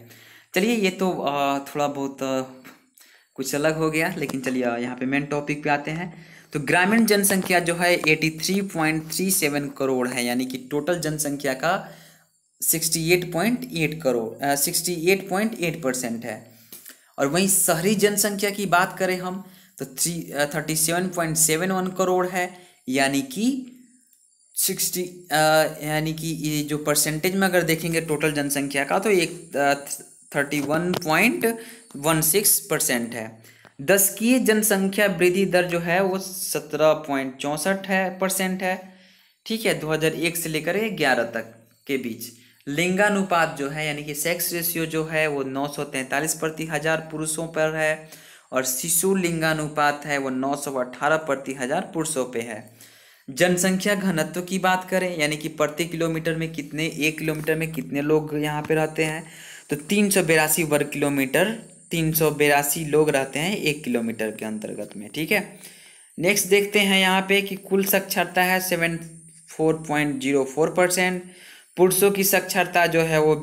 चलिए, ये तो थोड़ा बहुत कुछ अलग हो गया, लेकिन चलिए यहाँ पे मेन टॉपिक पे आते हैं। तो ग्रामीण जनसंख्या जो है eighty three point three seven crore है, यानी कि टोटल जनसंख्या का sixty eight point eight crore sixty eight point eight percent है। और वहीं शहरी जनसंख्या की बात करें हम तो three thirty seven point seven one crore है, यानी कि सिक्सटी यानी कि ये जो परसेंटेज में अगर देखेंगे टोटल जनसंख्या का तो एक thirty one point one six percent है। दस की जनसंख्या वृद्धि दर जो है, वो सत्रह पॉइंट चौंसठ है, परसेंट है। ठीक है 2001 से लेकर ग्यारह तक के बीच। लिंगानुपात जो है, यानी कि सेक्स रेशियो जो है, वो नौ सौ तैंतालीस प्रति हज़ार पुरुषों पर है और शिशु लिंगानुपात है, वो नौ सौ अट्ठारह प्रति हज़ार पुरुषों पे है। जनसंख्या घनत्व की बात करें, यानी कि प्रति किलोमीटर में कितने, एक किलोमीटर में कितने लोग यहाँ पे रहते हैं तो तीन वर्ग किलोमीटर, तीन लोग रहते हैं एक किलोमीटर के अंतर्गत में, ठीक है? नेक्स्ट देखते हैं यहाँ पे कि कुल साक्षरता है seven four point zero four percent पुरुषों की साक्षरता जो है वो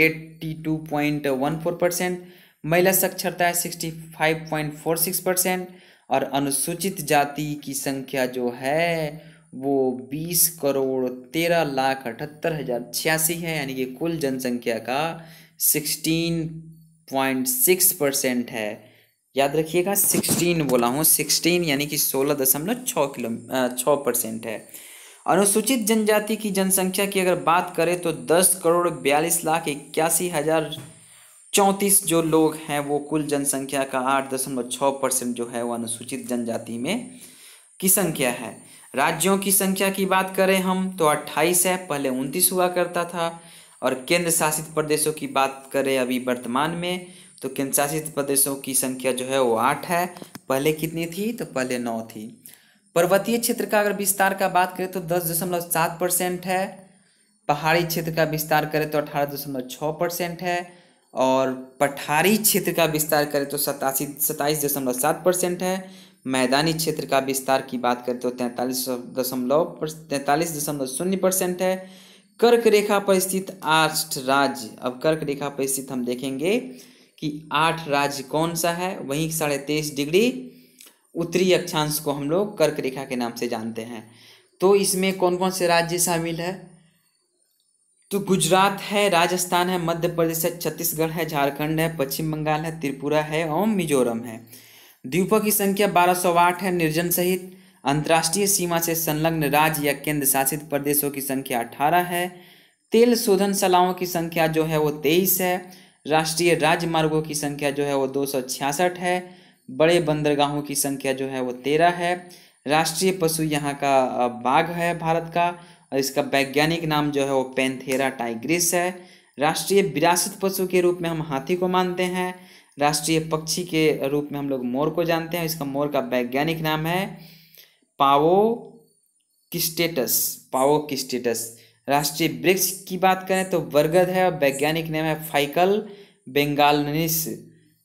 eighty two point one four percent महिला साक्षरता है sixty five point four six percent और अनुसूचित जाति की संख्या जो है वो बीस करोड़ तेरह लाख अठहत्तर हज़ार छियासी है, यानी कि कुल जनसंख्या का सिक्सटीन पॉइंट सिक्स परसेंट है। याद रखिएगा सिक्सटीन बोला हूँ सिक्सटीन यानी कि सोलह दशमलव छः किलो छः परसेंट है। अनुसूचित जनजाति की जनसंख्या की अगर बात करें तो दस करोड़ बयालीस लाख इक्यासी हज़ार चौंतीस जो लोग हैं, वो कुल जनसंख्या का आठ दशमलव छः परसेंट जो है वो अनुसूचित जनजाति में की संख्या है। राज्यों की संख्या की बात करें हम तो अट्ठाईस है, पहले उनतीस हुआ करता था। और केंद्र शासित प्रदेशों की बात करें अभी वर्तमान में तो केंद्र शासित प्रदेशों की संख्या जो है वो आठ है। पहले कितनी थी? तो पहले नौ थी। पर्वतीय क्षेत्र का अगर विस्तार का बात करें तो दस दशमलव सात परसेंट है। पहाड़ी क्षेत्र का विस्तार करें तो अठारह दशमलव छः परसेंट है और पठारी क्षेत्र का विस्तार करें तो सतासी सत्ताईस दशमलव सात परसेंट है। मैदानी क्षेत्र का विस्तार की बात करें तो तैंतालीस दशमलव तैंतालीस दशमलव शून्य परसेंट है। कर्क रेखा पर स्थित आठ राज्य, अब कर्क रेखा पर स्थित हम देखेंगे कि आठ राज्य कौन सा है? वहीं साढ़े तेईस डिग्री उत्तरी अक्षांश को हम लोग कर्क रेखा के नाम से जानते हैं। तो इसमें कौन कौन से राज्य शामिल है? तो गुजरात है, राजस्थान है, मध्य प्रदेश है, छत्तीसगढ़ है, झारखंड है, पश्चिम बंगाल है, त्रिपुरा है और मिजोरम है। द्वीपों की संख्या बारह सौ आठ है, निर्जन सहित। अंतर्राष्ट्रीय सीमा से संलग्न राज्य या केंद्र शासित प्रदेशों की संख्या अठारह है। तेल शोधन शोधनशालाओं की संख्या जो है वो तेईस है। राष्ट्रीय राजमार्गों की संख्या जो है वो दो सौ छियासठ है। बड़े बंदरगाहों की संख्या जो है वो तेरह है। राष्ट्रीय पशु यहाँ का बाघ है भारत का और इसका वैज्ञानिक नाम जो है वो पेंथेरा टाइग्रिस है। राष्ट्रीय विरासत पशु के रूप में हम हाथी को मानते हैं। राष्ट्रीय पक्षी के रूप में हम लोग मोर को जानते हैं। इसका मोर का वैज्ञानिक नाम है पावो किस्टेटस पावो किस्टेटस। राष्ट्रीय वृक्ष की बात करें तो बरगद है और वैज्ञानिक नाम है फाइकल बेंगालनिस।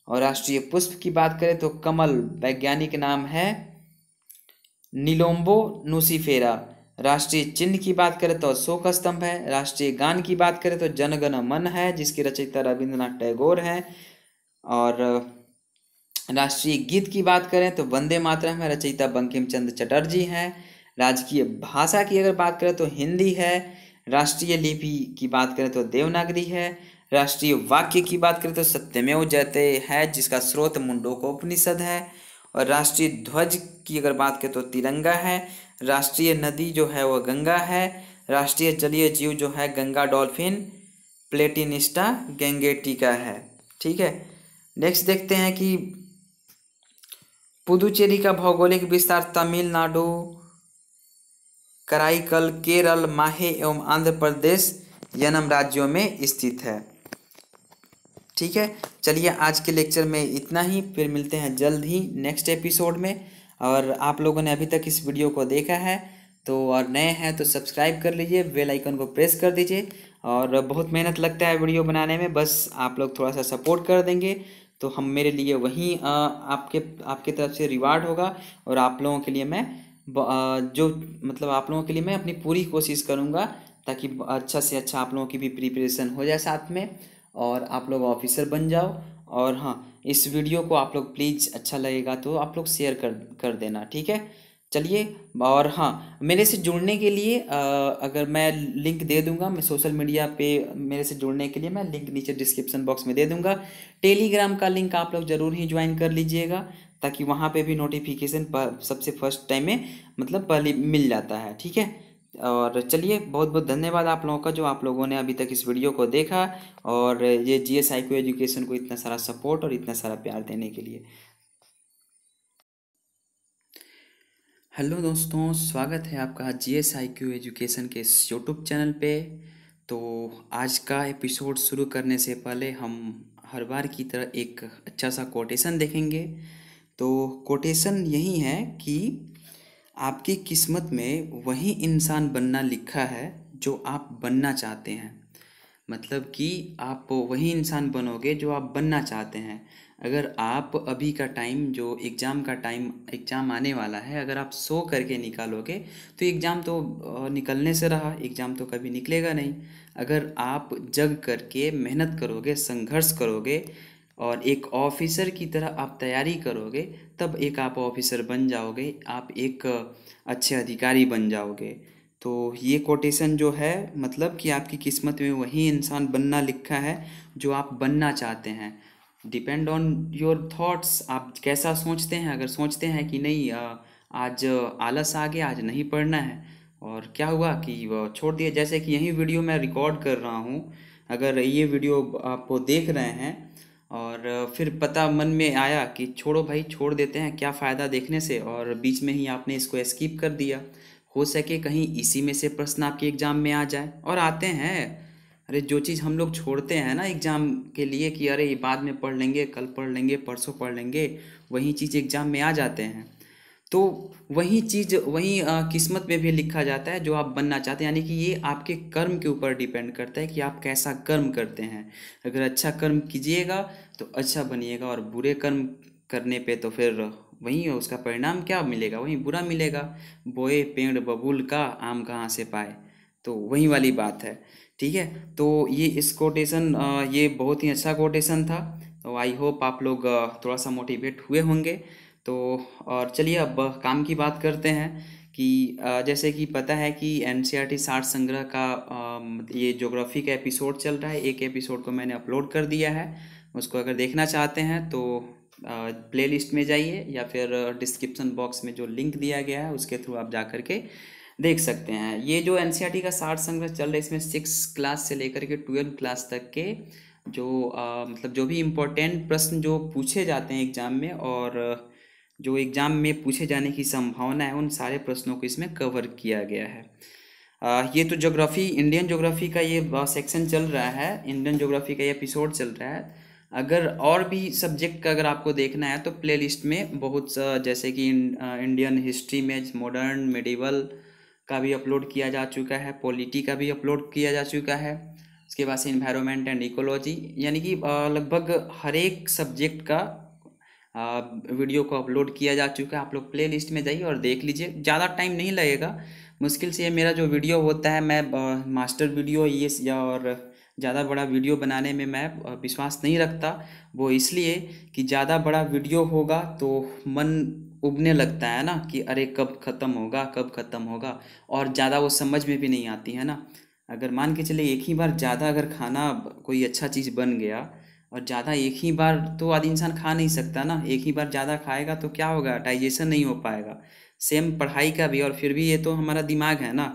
और राष्ट्रीय पुष्प की बात करें तो कमल वैज्ञानिक नाम है नीलोम्बो नुसिफेरा। राष्ट्रीय चिन्ह की बात करें तो अशोक स्तंभ है। राष्ट्रीय गान की बात करें तो जनगण मन है, जिसके रचयिता रविंद्रनाथ टैगोर हैं। और राष्ट्रीय गीत की बात करें तो वंदे मातरम है। रचयिता बंकिम चंद्र चटर्जी हैं। राजकीय भाषा की अगर बात करें तो हिंदी है। राष्ट्रीय लिपि की बात करें तो देवनागरी है। राष्ट्रीय वाक्य की बात करें तो सत्यमेव जयते है, जिसका स्रोत मुंडोको उपनिषद है। और राष्ट्रीय ध्वज की अगर बात करें तो तिरंगा है। राष्ट्रीय नदी जो है वह गंगा है। राष्ट्रीय जलीय जीव जो है गंगा डॉल्फिन प्लेटिनिस्टा गेंगेटिका है। ठीक है? नेक्स्ट देखते हैं कि पुदुचेरी का भौगोलिक विस्तार तमिलनाडु, कराईकल, केरल, माहे एवं आंध्र प्रदेश, यनम राज्यों में स्थित है। ठीक है? चलिए आज के लेक्चर में इतना ही, फिर मिलते हैं जल्द ही नेक्स्ट एपिसोड में। और आप लोगों ने अभी तक इस वीडियो को देखा है तो और नए हैं तो सब्सक्राइब कर लीजिए बेल आइकन को प्रेस कर दीजिए। और बहुत मेहनत लगता है वीडियो बनाने में, बस आप लोग थोड़ा सा सपोर्ट कर देंगे। तो हम मेरे लिए वहीं आपके आपके तरफ़ से रिवार्ड होगा। और आप लोगों के लिए मैं जो मतलब आप लोगों के लिए मैं अपनी पूरी कोशिश करूँगा, ताकि अच्छा से अच्छा आप लोगों की भी प्रिपरेशन हो जाए साथ में। और आप लोग ऑफिसर बन जाओ। और हाँ इस वीडियो को आप लोग प्लीज़ अच्छा लगेगा तो आप लोग शेयर कर कर देना ठीक है? चलिए और हाँ मेरे से जुड़ने के लिए आ, अगर मैं लिंक दे दूँगा मैं सोशल मीडिया पे मेरे से जुड़ने के लिए मैं लिंक नीचे डिस्क्रिप्शन बॉक्स में दे दूँगा। टेलीग्राम का लिंक आप लोग ज़रूर ही ज्वाइन कर लीजिएगा ताकि वहाँ पे भी नोटिफिकेशन सबसे फ़र्स्ट टाइम में मतलब पहले मिल जाता है ठीक है? और चलिए बहुत बहुत धन्यवाद आप लोगों का जो आप लोगों ने अभी तक इस वीडियो को देखा और ये जी एस आई एजुकेशन को इतना सारा सपोर्ट और इतना सारा प्यार देने के लिए। हेलो दोस्तों, स्वागत है आपका G S I Q education के इस यूट्यूब चैनल पे। तो आज का एपिसोड शुरू करने से पहले हम हर बार की तरह एक अच्छा सा कोटेशन देखेंगे। तो कोटेशन यही है कि आपकी किस्मत में वही इंसान बनना लिखा है जो आप बनना चाहते हैं। मतलब कि आप वही इंसान बनोगे जो आप बनना चाहते हैं। अगर आप अभी का टाइम जो एग्ज़ाम का टाइम एग्ज़ाम आने वाला है, अगर आप सो करके निकालोगे तो एग्ज़ाम तो निकलने से रहा एग्ज़ाम तो कभी निकलेगा नहीं। अगर आप जग करके मेहनत करोगे, संघर्ष करोगे, और एक ऑफिसर की तरह आप तैयारी करोगे तब एक आप ऑफिसर बन जाओगे, आप एक अच्छे अधिकारी बन जाओगे। तो ये कोटेशन जो है मतलब कि आपकी किस्मत में वही इंसान बनना लिखा है जो आप बनना चाहते हैं। डिपेंड ऑन योर थॉट्स आप कैसा सोचते हैं? अगर सोचते हैं कि नहीं आज आलस आ गया, आज नहीं पढ़ना है, और क्या हुआ कि छोड़ दिया। जैसे कि यही वीडियो मैं रिकॉर्ड कर रहा हूँ। अगर ये वीडियो आप देख रहे हैं और फिर पता मन में आया कि छोड़ो भाई, छोड़ देते हैं, क्या फ़ायदा देखने से? और बीच में ही आपने इसको स्किप कर दिया। हो सके कहीं इसी में से प्रश्न आपके एग्ज़ाम में आ जाए। और आते हैं। अरे, जो चीज़ हम लोग छोड़ते हैं ना एग्ज़ाम के लिए कि अरे बाद में पढ़ लेंगे, कल पढ़ लेंगे, परसों पढ़ लेंगे, वही चीज़ एग्ज़ाम में आ जाते हैं। तो वही चीज़, वही किस्मत में भी लिखा जाता है जो आप बनना चाहते हैं। यानी कि ये आपके कर्म के ऊपर डिपेंड करता है कि आप कैसा कर्म करते हैं। अगर अच्छा कर्म कीजिएगा तो अच्छा बनिएगा और बुरे कर्म करने पे तो फिर वही उसका परिणाम क्या मिलेगा? वही बुरा मिलेगा। बोए पेड़ बबूल का आम कहाँ से पाए? तो वही वाली बात है। ठीक है? तो ये इस कोटेशन ये बहुत ही अच्छा कोटेशन था। तो आई होप आप लोग थोड़ा सा मोटिवेट हुए होंगे। तो और चलिए अब काम की बात करते हैं कि जैसे कि पता है कि एन सी आर टी साठ संग्रह का ये जोग्राफ़ी का एपिसोड चल रहा है। एक एपिसोड को मैंने अपलोड कर दिया है। उसको अगर देखना चाहते हैं तो प्ले लिस्ट में जाइए या फिर डिस्क्रिप्सन बॉक्स में जो लिंक दिया गया है उसके थ्रू आप जा कर के देख सकते हैं। ये जो एन e का साठ संग्रह चल रहा है इसमें सिक्स क्लास से लेकर के ट्वेल्व क्लास तक के जो आ, मतलब जो भी इम्पोर्टेंट प्रश्न जो पूछे जाते हैं एग्ज़ाम में और जो एग्ज़ाम में पूछे जाने की संभावना है उन सारे प्रश्नों को इसमें कवर किया गया है। आ, ये तो जोग्राफ़ी इंडियन जोग्राफ़ी का ये सेक्शन चल रहा है इंडियन जोग्राफ़ी का ये एपिसोड चल रहा है। अगर और भी सब्जेक्ट का अगर आपको देखना है तो प्लेलिस्ट में बहुत जैसे कि इंडियन हिस्ट्री में मॉडर्न मेडिवल का भी अपलोड किया जा चुका है पॉलिटी का भी अपलोड किया जा चुका है। उसके बाद से इन्वायरमेंट एंड इकोलॉजी यानी कि लगभग हर एक सब्जेक्ट का वीडियो को अपलोड किया जा चुका है। आप लोग प्ले लिस्ट में जाइए और देख लीजिए। ज़्यादा टाइम नहीं लगेगा। मुश्किल से ये मेरा जो वीडियो होता है, मैं मास्टर वीडियो ये या और ज़्यादा बड़ा वीडियो बनाने में मैं विश्वास नहीं रखता। वो इसलिए कि ज़्यादा बड़ा वीडियो होगा तो मन उबने लगता है ना कि अरे कब ख़त्म होगा, कब ख़त्म होगा? और ज़्यादा वो समझ में भी नहीं आती, है ना? अगर मान के चले एक ही बार ज़्यादा अगर खाना कोई अच्छा चीज़ बन गया और ज़्यादा एक ही बार तो आदि इंसान खा नहीं सकता ना। एक ही बार ज़्यादा खाएगा तो क्या होगा? डाइजेशन नहीं हो पाएगा। सेम पढ़ाई का भी, और फिर भी ये तो हमारा दिमाग है ना।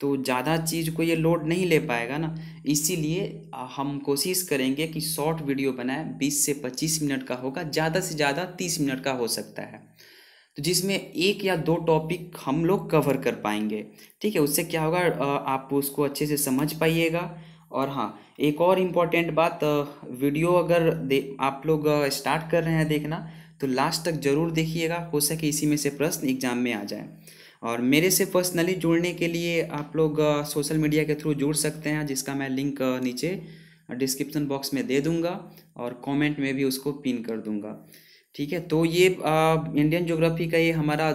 तो ज़्यादा चीज़ को ये लोड नहीं ले पाएगा ना। इसीलिए हम कोशिश करेंगे कि शॉर्ट वीडियो बनाए। बीस से पच्चीस मिनट का होगा। ज़्यादा से ज़्यादा तीस मिनट का हो सकता है। तो जिसमें एक या दो टॉपिक हम लोग कवर कर पाएँगे। ठीक है, उससे क्या होगा? आप उसको अच्छे से समझ पाइएगा। और हाँ एक और इंपॉर्टेंट बात वीडियो अगर आप लोग स्टार्ट कर रहे हैं देखना तो लास्ट तक ज़रूर देखिएगा हो सके इसी में से प्रश्न एग्ज़ाम में आ जाए। और मेरे से पर्सनली जुड़ने के लिए आप लोग सोशल मीडिया के थ्रू जुड़ सकते हैं जिसका मैं लिंक नीचे डिस्क्रिप्शन बॉक्स में दे दूँगा और कमेंट में भी उसको पिन कर दूँगा। ठीक है तो ये आ, इंडियन ज्योग्राफी का ये हमारा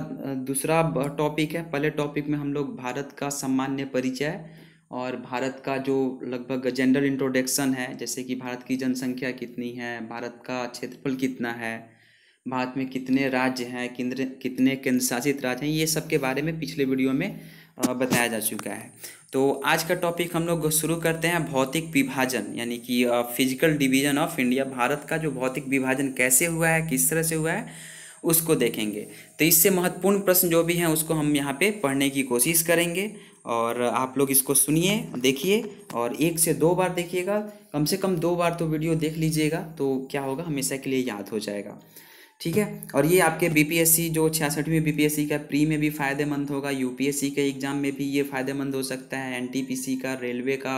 दूसरा टॉपिक है। पहले टॉपिक में हम लोग भारत का सामान्य परिचय और भारत का जो लगभग जनरल इंट्रोडक्शन है, जैसे कि भारत की जनसंख्या कितनी है, भारत का क्षेत्रफल कितना है, भारत में कितने राज्य हैं केंद्र कितने केंद्र शासित राज्य हैं, ये सब के बारे में पिछले वीडियो में बताया जा चुका है। तो आज का टॉपिक हम लोग शुरू करते हैं भौतिक विभाजन, यानी कि physical division of India Bharat का जो भौतिक विभाजन कैसे हुआ है, किस तरह से हुआ है, उसको देखेंगे। तो इससे महत्वपूर्ण प्रश्न जो भी हैं, उसको हम यहाँ पे पढ़ने की कोशिश करेंगे। और आप लोग इसको सुनिए, देखिए और एक से दो बार देखिएगा। कम से कम दो बार तो वीडियो देख लीजिएगा तो क्या होगा, हमेशा के लिए याद हो जाएगा। ठीक है? और ये आपके बीपीएससी जो छियासठवीं बीपीएससी का प्री में भी फ़ायदेमंद होगा यूपीएससी के एग्ज़ाम में भी ये फ़ायदेमंद हो सकता है एनटीपीसी का, रेलवे का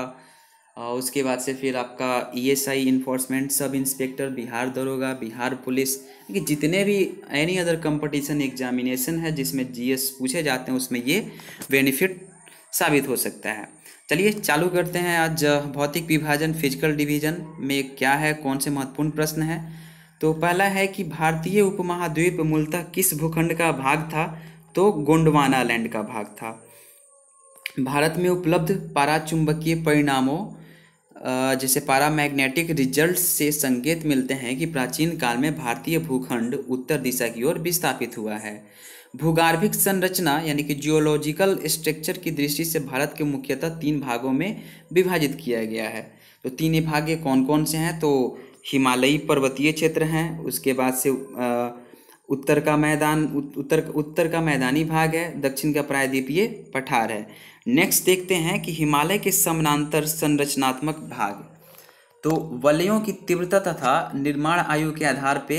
उसके बाद से फिर आपका ESI enforcement sub inspector Bihar दरोगा, बिहार पुलिस। जितने भी एनी अदर कंपटीशन एग्जामिनेशन है, जिसमें जीएस पूछे जाते हैं, उसमें ये बेनिफिट साबित हो सकता है। चलिए चालू करते हैं आज भौतिक विभाजन फ़िज़िकल डिवीज़न में क्या है, कौन से महत्वपूर्ण प्रश्न है? तो पहला है कि भारतीय उपमहाद्वीप मूलतः किस भूखंड का भाग था? तो गोंडवाना लैंड का भाग था। भारत में उपलब्ध पाराचुंबकीय परिणामों जैसे पारामैग्नेटिक रिज़ल्ट से संकेत मिलते हैं कि प्राचीन काल में भारतीय भूखंड उत्तर दिशा की ओर विस्थापित हुआ है। भूगार्भिक संरचना, यानी कि जियोलॉजिकल स्ट्रक्चर की दृष्टि से भारत के मुख्यतः तीन भागों में विभाजित किया गया है। तो तीन भाग कौन कौन से हैं? तो हिमालयी पर्वतीय क्षेत्र हैं, उसके बाद से उत्तर का मैदान उत्तर उत्तर का मैदानी भाग है, दक्षिण का प्रायद्वीपीय पठार है। नेक्स्ट देखते हैं कि हिमालय के समानांतर संरचनात्मक भाग। तो वलयों की तीव्रता तथा निर्माण आयु के आधार पे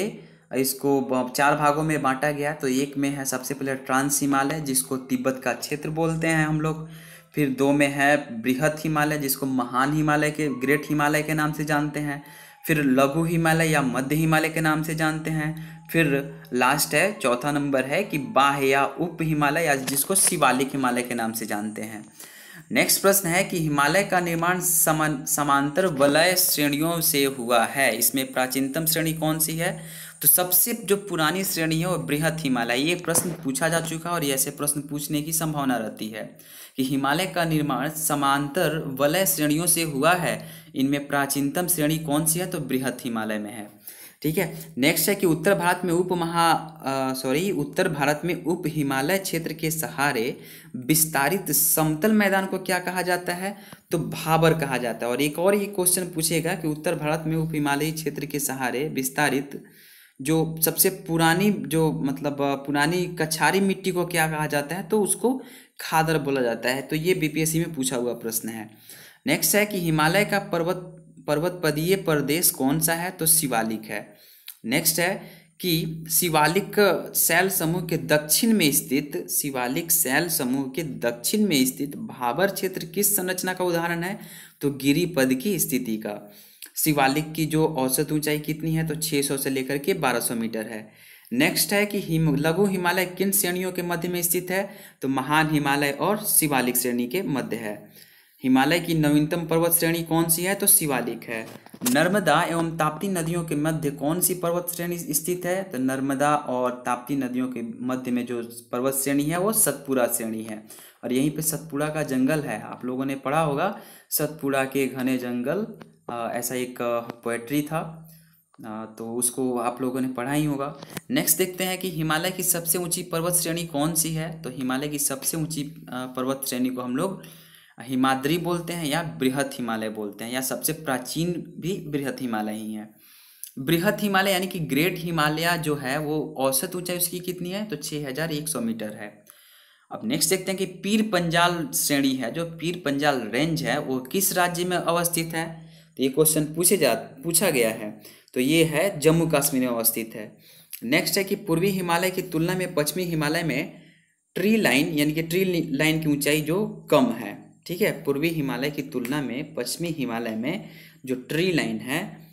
इसको चार भागों में बांटा गया। तो एक में है सबसे पहले ट्रांस हिमालय, जिसको तिब्बत का क्षेत्र बोलते हैं हम लोग। फिर दो में है बृहत हिमालय, जिसको महान हिमालय के, ग्रेट हिमालय के नाम से जानते हैं। फिर लघु हिमालय या मध्य हिमालय के नाम से जानते हैं। फिर लास्ट है, चौथा नंबर है कि बाह या उप हिमालय, या जिसको शिवालिक हिमालय के नाम से जानते हैं। नेक्स्ट प्रश्न है कि हिमालय का निर्माण समान, समांतर वलय श्रेणियों से हुआ है। इसमें प्राचीनतम श्रेणी कौन सी है? तो सबसे जो पुरानी श्रेणी है वो बृहत हिमालय। ये प्रश्न पूछा जा चुका है और ऐसे प्रश्न पूछने की संभावना रहती है कि हिमालय का निर्माण समांतर वलय श्रेणियों से हुआ है। इनमें प्राचीनतम श्रेणी कौन सी है? तो बृहत हिमालय में है। ठीक है नेक्स्ट है कि उत्तर भारत में उप महा सॉरी उत्तर भारत में उप हिमालय क्षेत्र के सहारे विस्तारित समतल मैदान को क्या कहा जाता है? तो भाबर कहा जाता है। और एक और ये क्वेश्चन पूछेगा कि उत्तर भारत में उप हिमालयी क्षेत्र के सहारे विस्तारित जो सबसे पुरानी, जो मतलब पुरानी कछारी मिट्टी को क्या कहा जाता है तो उसको खादर बोला जाता है। तो ये बीपीएससी में पूछा हुआ प्रश्न है। नेक्स्ट है कि हिमालय का पर्वत, पर्वतपदीय प्रदेश कौन सा है? तो शिवालिक है। नेक्स्ट है कि शिवालिक शैल समूह के दक्षिण में स्थित, शिवालिक शैल समूह के दक्षिण में स्थित भाबर क्षेत्र किस संरचना का उदाहरण है? तो गिरिपद की स्थिति का। शिवालिक की जो औसत ऊंचाई कितनी है तो 600 से लेकर के 1200 मीटर है। नेक्स्ट है कि हिम, लघु हिमालय किन श्रेणियों के मध्य में स्थित है? तो महान हिमालय और शिवालिक श्रेणी के मध्य है। हिमालय की नवीनतम पर्वत श्रेणी कौन सी है? तो शिवालिक है। नर्मदा एवं ताप्ती नदियों के मध्य कौन सी पर्वत श्रेणी स्थित है? तो नर्मदा और ताप्ती नदियों के मध्य में जो पर्वत श्रेणी है, वो सतपुरा श्रेणी है। और यहीं पे सतपुड़ा का जंगल है। आप लोगों ने पढ़ा होगा, सतपुड़ा के घने जंगल ऐसा एक पोएट्री था। तो उसको आप लोगों ने पढ़ा ही होगा। नेक्स्ट देखते हैं कि हिमालय की सबसे ऊँची पर्वत श्रेणी कौन सी है? तो हिमालय की सबसे ऊँची पर्वत श्रेणी को हम लोग हिमाद्री बोलते हैं या बृहत हिमालय बोलते हैं या सबसे प्राचीन भी बृहत हिमालय ही है। बृहत हिमालय यानी कि ग्रेट हिमालय जो है वो औसत ऊंचाई उसकी कितनी है? तो छः हज़ार एक सौ मीटर है। अब नेक्स्ट देखते हैं कि पीर पंजाल श्रेणी है। जो पीर पंजाल रेंज है वो किस राज्य में अवस्थित है? तो ये क्वेश्चन पूछे जा, पूछा गया है। तो ये है, जम्मू कश्मीर में अवस्थित है। नेक्स्ट है कि पूर्वी हिमालय की तुलना में पश्चिमी हिमालय में ट्री लाइन यानी कि ट्री लाइन की ऊंचाई जो कम है। ठीक है? पूर्वी हिमालय की तुलना में पश्चिमी हिमालय में जो ट्री लाइन है,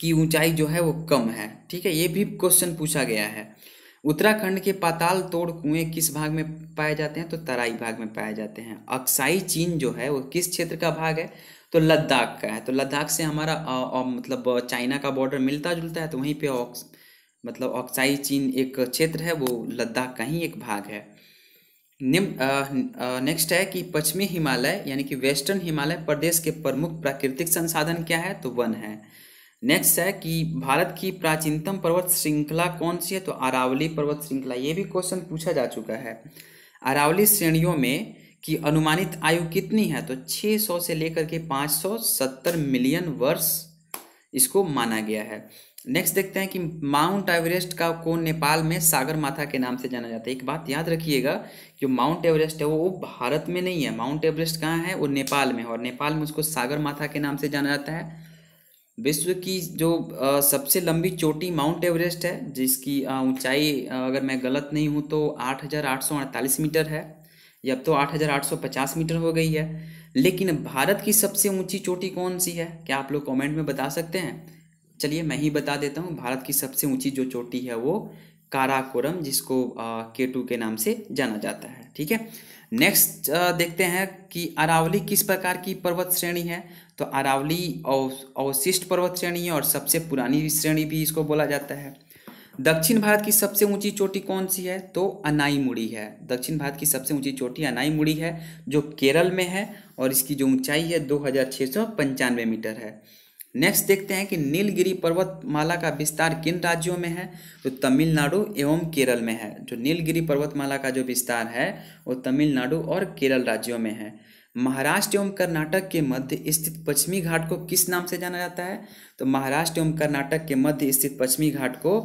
की ऊंचाई जो है वो कम है। ठीक है? ये भी क्वेश्चन पूछा गया है। उत्तराखंड के पाताल तोड़ कुएँ किस भाग में पाए जाते हैं? तो तराई भाग में पाए जाते हैं। अक्साई चीन जो है वो किस क्षेत्र का भाग है? तो लद्दाख का है। तो लद्दाख से हमारा आ, आ, मतलब चाइना का बॉर्डर मिलता जुलता है तो वहीं पे ऑक्स मतलब ऑक्साई चीन एक क्षेत्र है वो लद्दाख का ही एक भाग है। निम्न नेक्स्ट है कि पश्चिमी हिमालय यानी कि वेस्टर्न हिमालय प्रदेश के प्रमुख प्राकृतिक संसाधन क्या है? तो वन है। नेक्स्ट है कि भारत की प्राचीनतम पर्वत श्रृंखला कौन सी है? तो अरावली पर्वत श्रृंखला ये भी क्वेश्चन पूछा जा चुका है। अरावली श्रेणियों में की अनुमानित आयु कितनी है? तो 600 से लेकर के 570 मिलियन वर्ष इसको माना गया है। नेक्स्ट देखते हैं कि माउंट एवरेस्ट का को नेपाल में सागर माथा के नाम से जाना जाता है। एक बात याद रखिएगा कि माउंट एवरेस्ट है वो भारत में नहीं है। माउंट एवरेस्ट कहाँ है? वो नेपाल में है और नेपाल में उसको सागर माथा के नाम से जाना जाता है। विश्व की जो आ, सबसे लंबी चोटी माउंट एवरेस्ट है जिसकी ऊंचाई अगर मैं गलत नहीं हूँ तो आठ हज़ार आठ सौ अड़तालीस मीटर है। या अब तो आठ हज़ार आठ सौ पचास मीटर हो गई है। लेकिन भारत की सबसे ऊँची चोटी कौन सी है? क्या आप लोग कमेंट में बता सकते हैं? चलिए मैं ही बता देता हूँ, भारत की सबसे ऊँची जो चोटी है वो काराकोरम, जिसको केटू के नाम से जाना जाता है, ठीक है? नेक्स्ट देखते हैं कि अरावली किस प्रकार की पर्वत श्रेणी है। तो अरावली अवशिष्ट पर्वत श्रेणी है और सबसे पुरानी श्रेणी भी इसको बोला जाता है। दक्षिण भारत की सबसे ऊँची चोटी कौन सी है? तो अनाई मुड़ी है। दक्षिण भारत की सबसे ऊँची चोटी अनाई मुड़ी है, जो केरल में है और इसकी जो ऊंचाई है दो हज़ार छः सौ पंचानवे मीटर है। नेक्स्ट देखते हैं कि नीलगिरी पर्वतमाला का विस्तार किन राज्यों में है? तो तमिलनाडु एवं केरल में है। जो नीलगिरी पर्वतमाला का जो विस्तार है, वो तमिलनाडु और केरल राज्यों में है। महाराष्ट्र एवं कर्नाटक के मध्य स्थित पश्चिमी घाट को किस नाम से जाना जाता है? तो महाराष्ट्र एवं कर्नाटक के मध्य स्थित पश्चिमी घाट को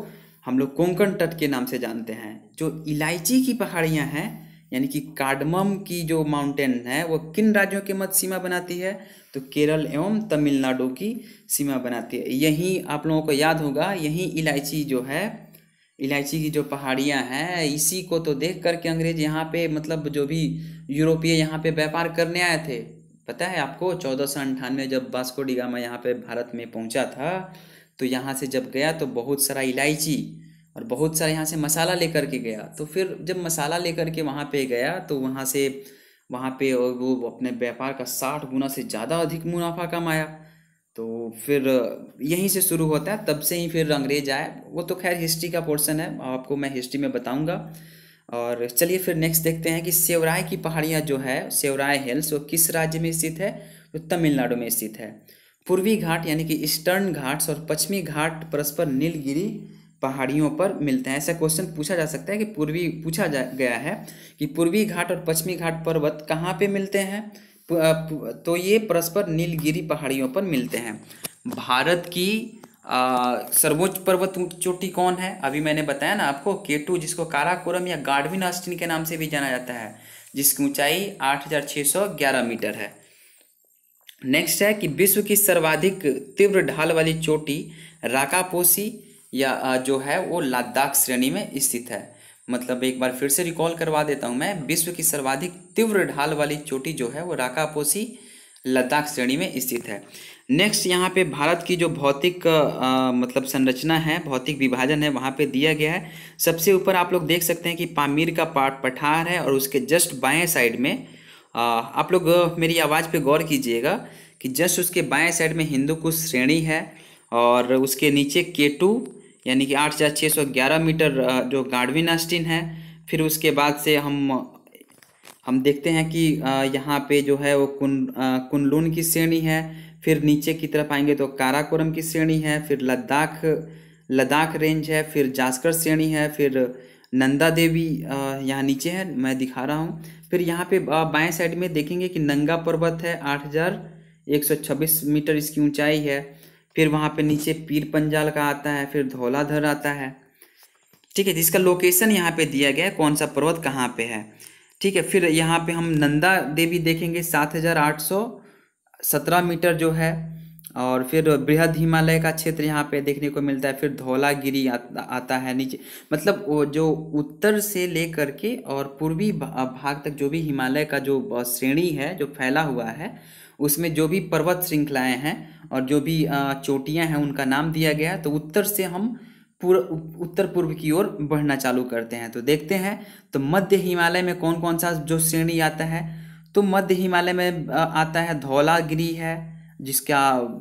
हम लोग कोंकण तट के नाम से जानते हैं, जो इलायची की पहाड़ियाँ हैं, यानी कि कार्डमम की जो माउंटेन है, वो किन राज्यों के मध्य सीमा बनाती है? तो केरल एवं तमिलनाडु की सीमा बनाती है। यहीं आप लोगों को याद होगा, यहीं इलायची जो है, इलायची की जो पहाड़ियाँ हैं, इसी को तो देख करके अंग्रेज़ यहाँ पे मतलब जो भी यूरोपीय यहाँ पे व्यापार करने आए थे, पता है आपको? चौदह सौ अंठानवे जब बास्को डिगामा यहाँ पे भारत में पहुँचा था तो यहाँ से जब गया तो बहुत सारा इलायची और बहुत सारा यहाँ से मसाला लेकर के गया। तो फिर जब मसाला लेकर के वहाँ पे गया तो वहाँ से, वहाँ पे वो अपने व्यापार का साठ गुना से ज़्यादा अधिक मुनाफा कमाया। तो फिर यहीं से शुरू होता है, तब से ही फिर अंग्रेज़ आए। वो तो खैर हिस्ट्री का पोर्शन है, आपको मैं हिस्ट्री में बताऊँगा। और चलिए फिर नेक्स्ट देखते हैं कि सेवराय की पहाड़ियाँ जो है, सेवराय हिल्स वो किस राज्य में स्थित है? तो तमिलनाडु में स्थित है। पूर्वी घाट यानी कि ईस्टर्न घाट्स और पश्चिमी घाट परस्पर नीलगिरी पहाड़ियों पर मिलते हैं। ऐसा क्वेश्चन पूछा जा सकता है कि पूर्वी, पूछा जा, गया है कि पूर्वी घाट और पश्चिमी घाट पर्वत कहाँ पे मिलते हैं? तो ये परस्पर नीलगिरी पहाड़ियों पर मिलते हैं। भारत की सर्वोच्च पर्वत चोटी कौन है? अभी मैंने बताया ना आपको केटू जिसको काराकोरम या ऑस्टिन के नाम से भी जाना जाता है, जिसकी ऊंचाई 8611 मीटर है। नेक्स्ट है कि विश्व की सर्वाधिक तीव्र ढाल वाली चोटी राकापोसी या जो है वो लद्दाख श्रेणी में स्थित है। मतलब एक बार फिर से रिकॉल करवा देता हूँ मैं, विश्व की सर्वाधिक तीव्र ढाल वाली चोटी जो है वो राकापोसी लद्दाख श्रेणी में स्थित है। नेक्स्ट यहाँ पे भारत की जो भौतिक मतलब संरचना है, भौतिक विभाजन है, वहाँ पे दिया गया है। सबसे ऊपर आप लोग देख सकते हैं कि पामीर का पाट पठार है और उसके जस्ट बाएँ साइड में आप लोग मेरी आवाज़ पे गौर कीजिएगा कि जस्ट उसके बाएँ साइड में हिंदू कुश श्रेणी है और उसके नीचे के टू यानी कि आठ हज़ार छः सौ ग्यारह मीटर जो गार्डविन आस्टिन है। फिर उसके बाद से हम हम देखते हैं कि यहाँ पे जो है वो कुन कुनलून की श्रेणी है। फिर नीचे की तरफ़ आएँगे तो काराकोरम की श्रेणी है। फिर लद्दाख लद्दाख रेंज है। फिर जास्कर श्रेणी है। फिर नंदा देवी यहाँ नीचे है, मैं दिखा रहा हूँ। फिर यहाँ पे बाएँ साइड में देखेंगे कि नंगा पर्वत है, आठ हज़ार एक सौ छब्बीस मीटर इसकी ऊंचाई है। फिर वहाँ पे नीचे पीर पंजाल का आता है, फिर धौलाधर आता है। ठीक है जिसका लोकेशन यहाँ पे दिया गया है, कौन सा पर्वत कहाँ पे है। ठीक है, फिर यहाँ पे हम नंदा देवी देखेंगे, सात हज़ार आठ सौ सत्रह मीटर जो है। और फिर बृहद हिमालय का क्षेत्र यहाँ पे देखने को मिलता है, फिर धौलागिरी आता है नीचे। मतलब वो जो उत्तर से लेकर के और पूर्वी भाग तक जो भी हिमालय का जो श्रेणी है, जो फैला हुआ है, उसमें जो भी पर्वत श्रृंखलाएँ हैं और जो भी चोटियाँ हैं, उनका नाम दिया गया है तो उत्तर से हम पूर्व उत्तर पूर्व की ओर बढ़ना चालू करते हैं। तो देखते हैं तो मध्य हिमालय में कौन कौन सा जो श्रेणी आता है? तो मध्य हिमालय में आता है धौलागिरी है जिसका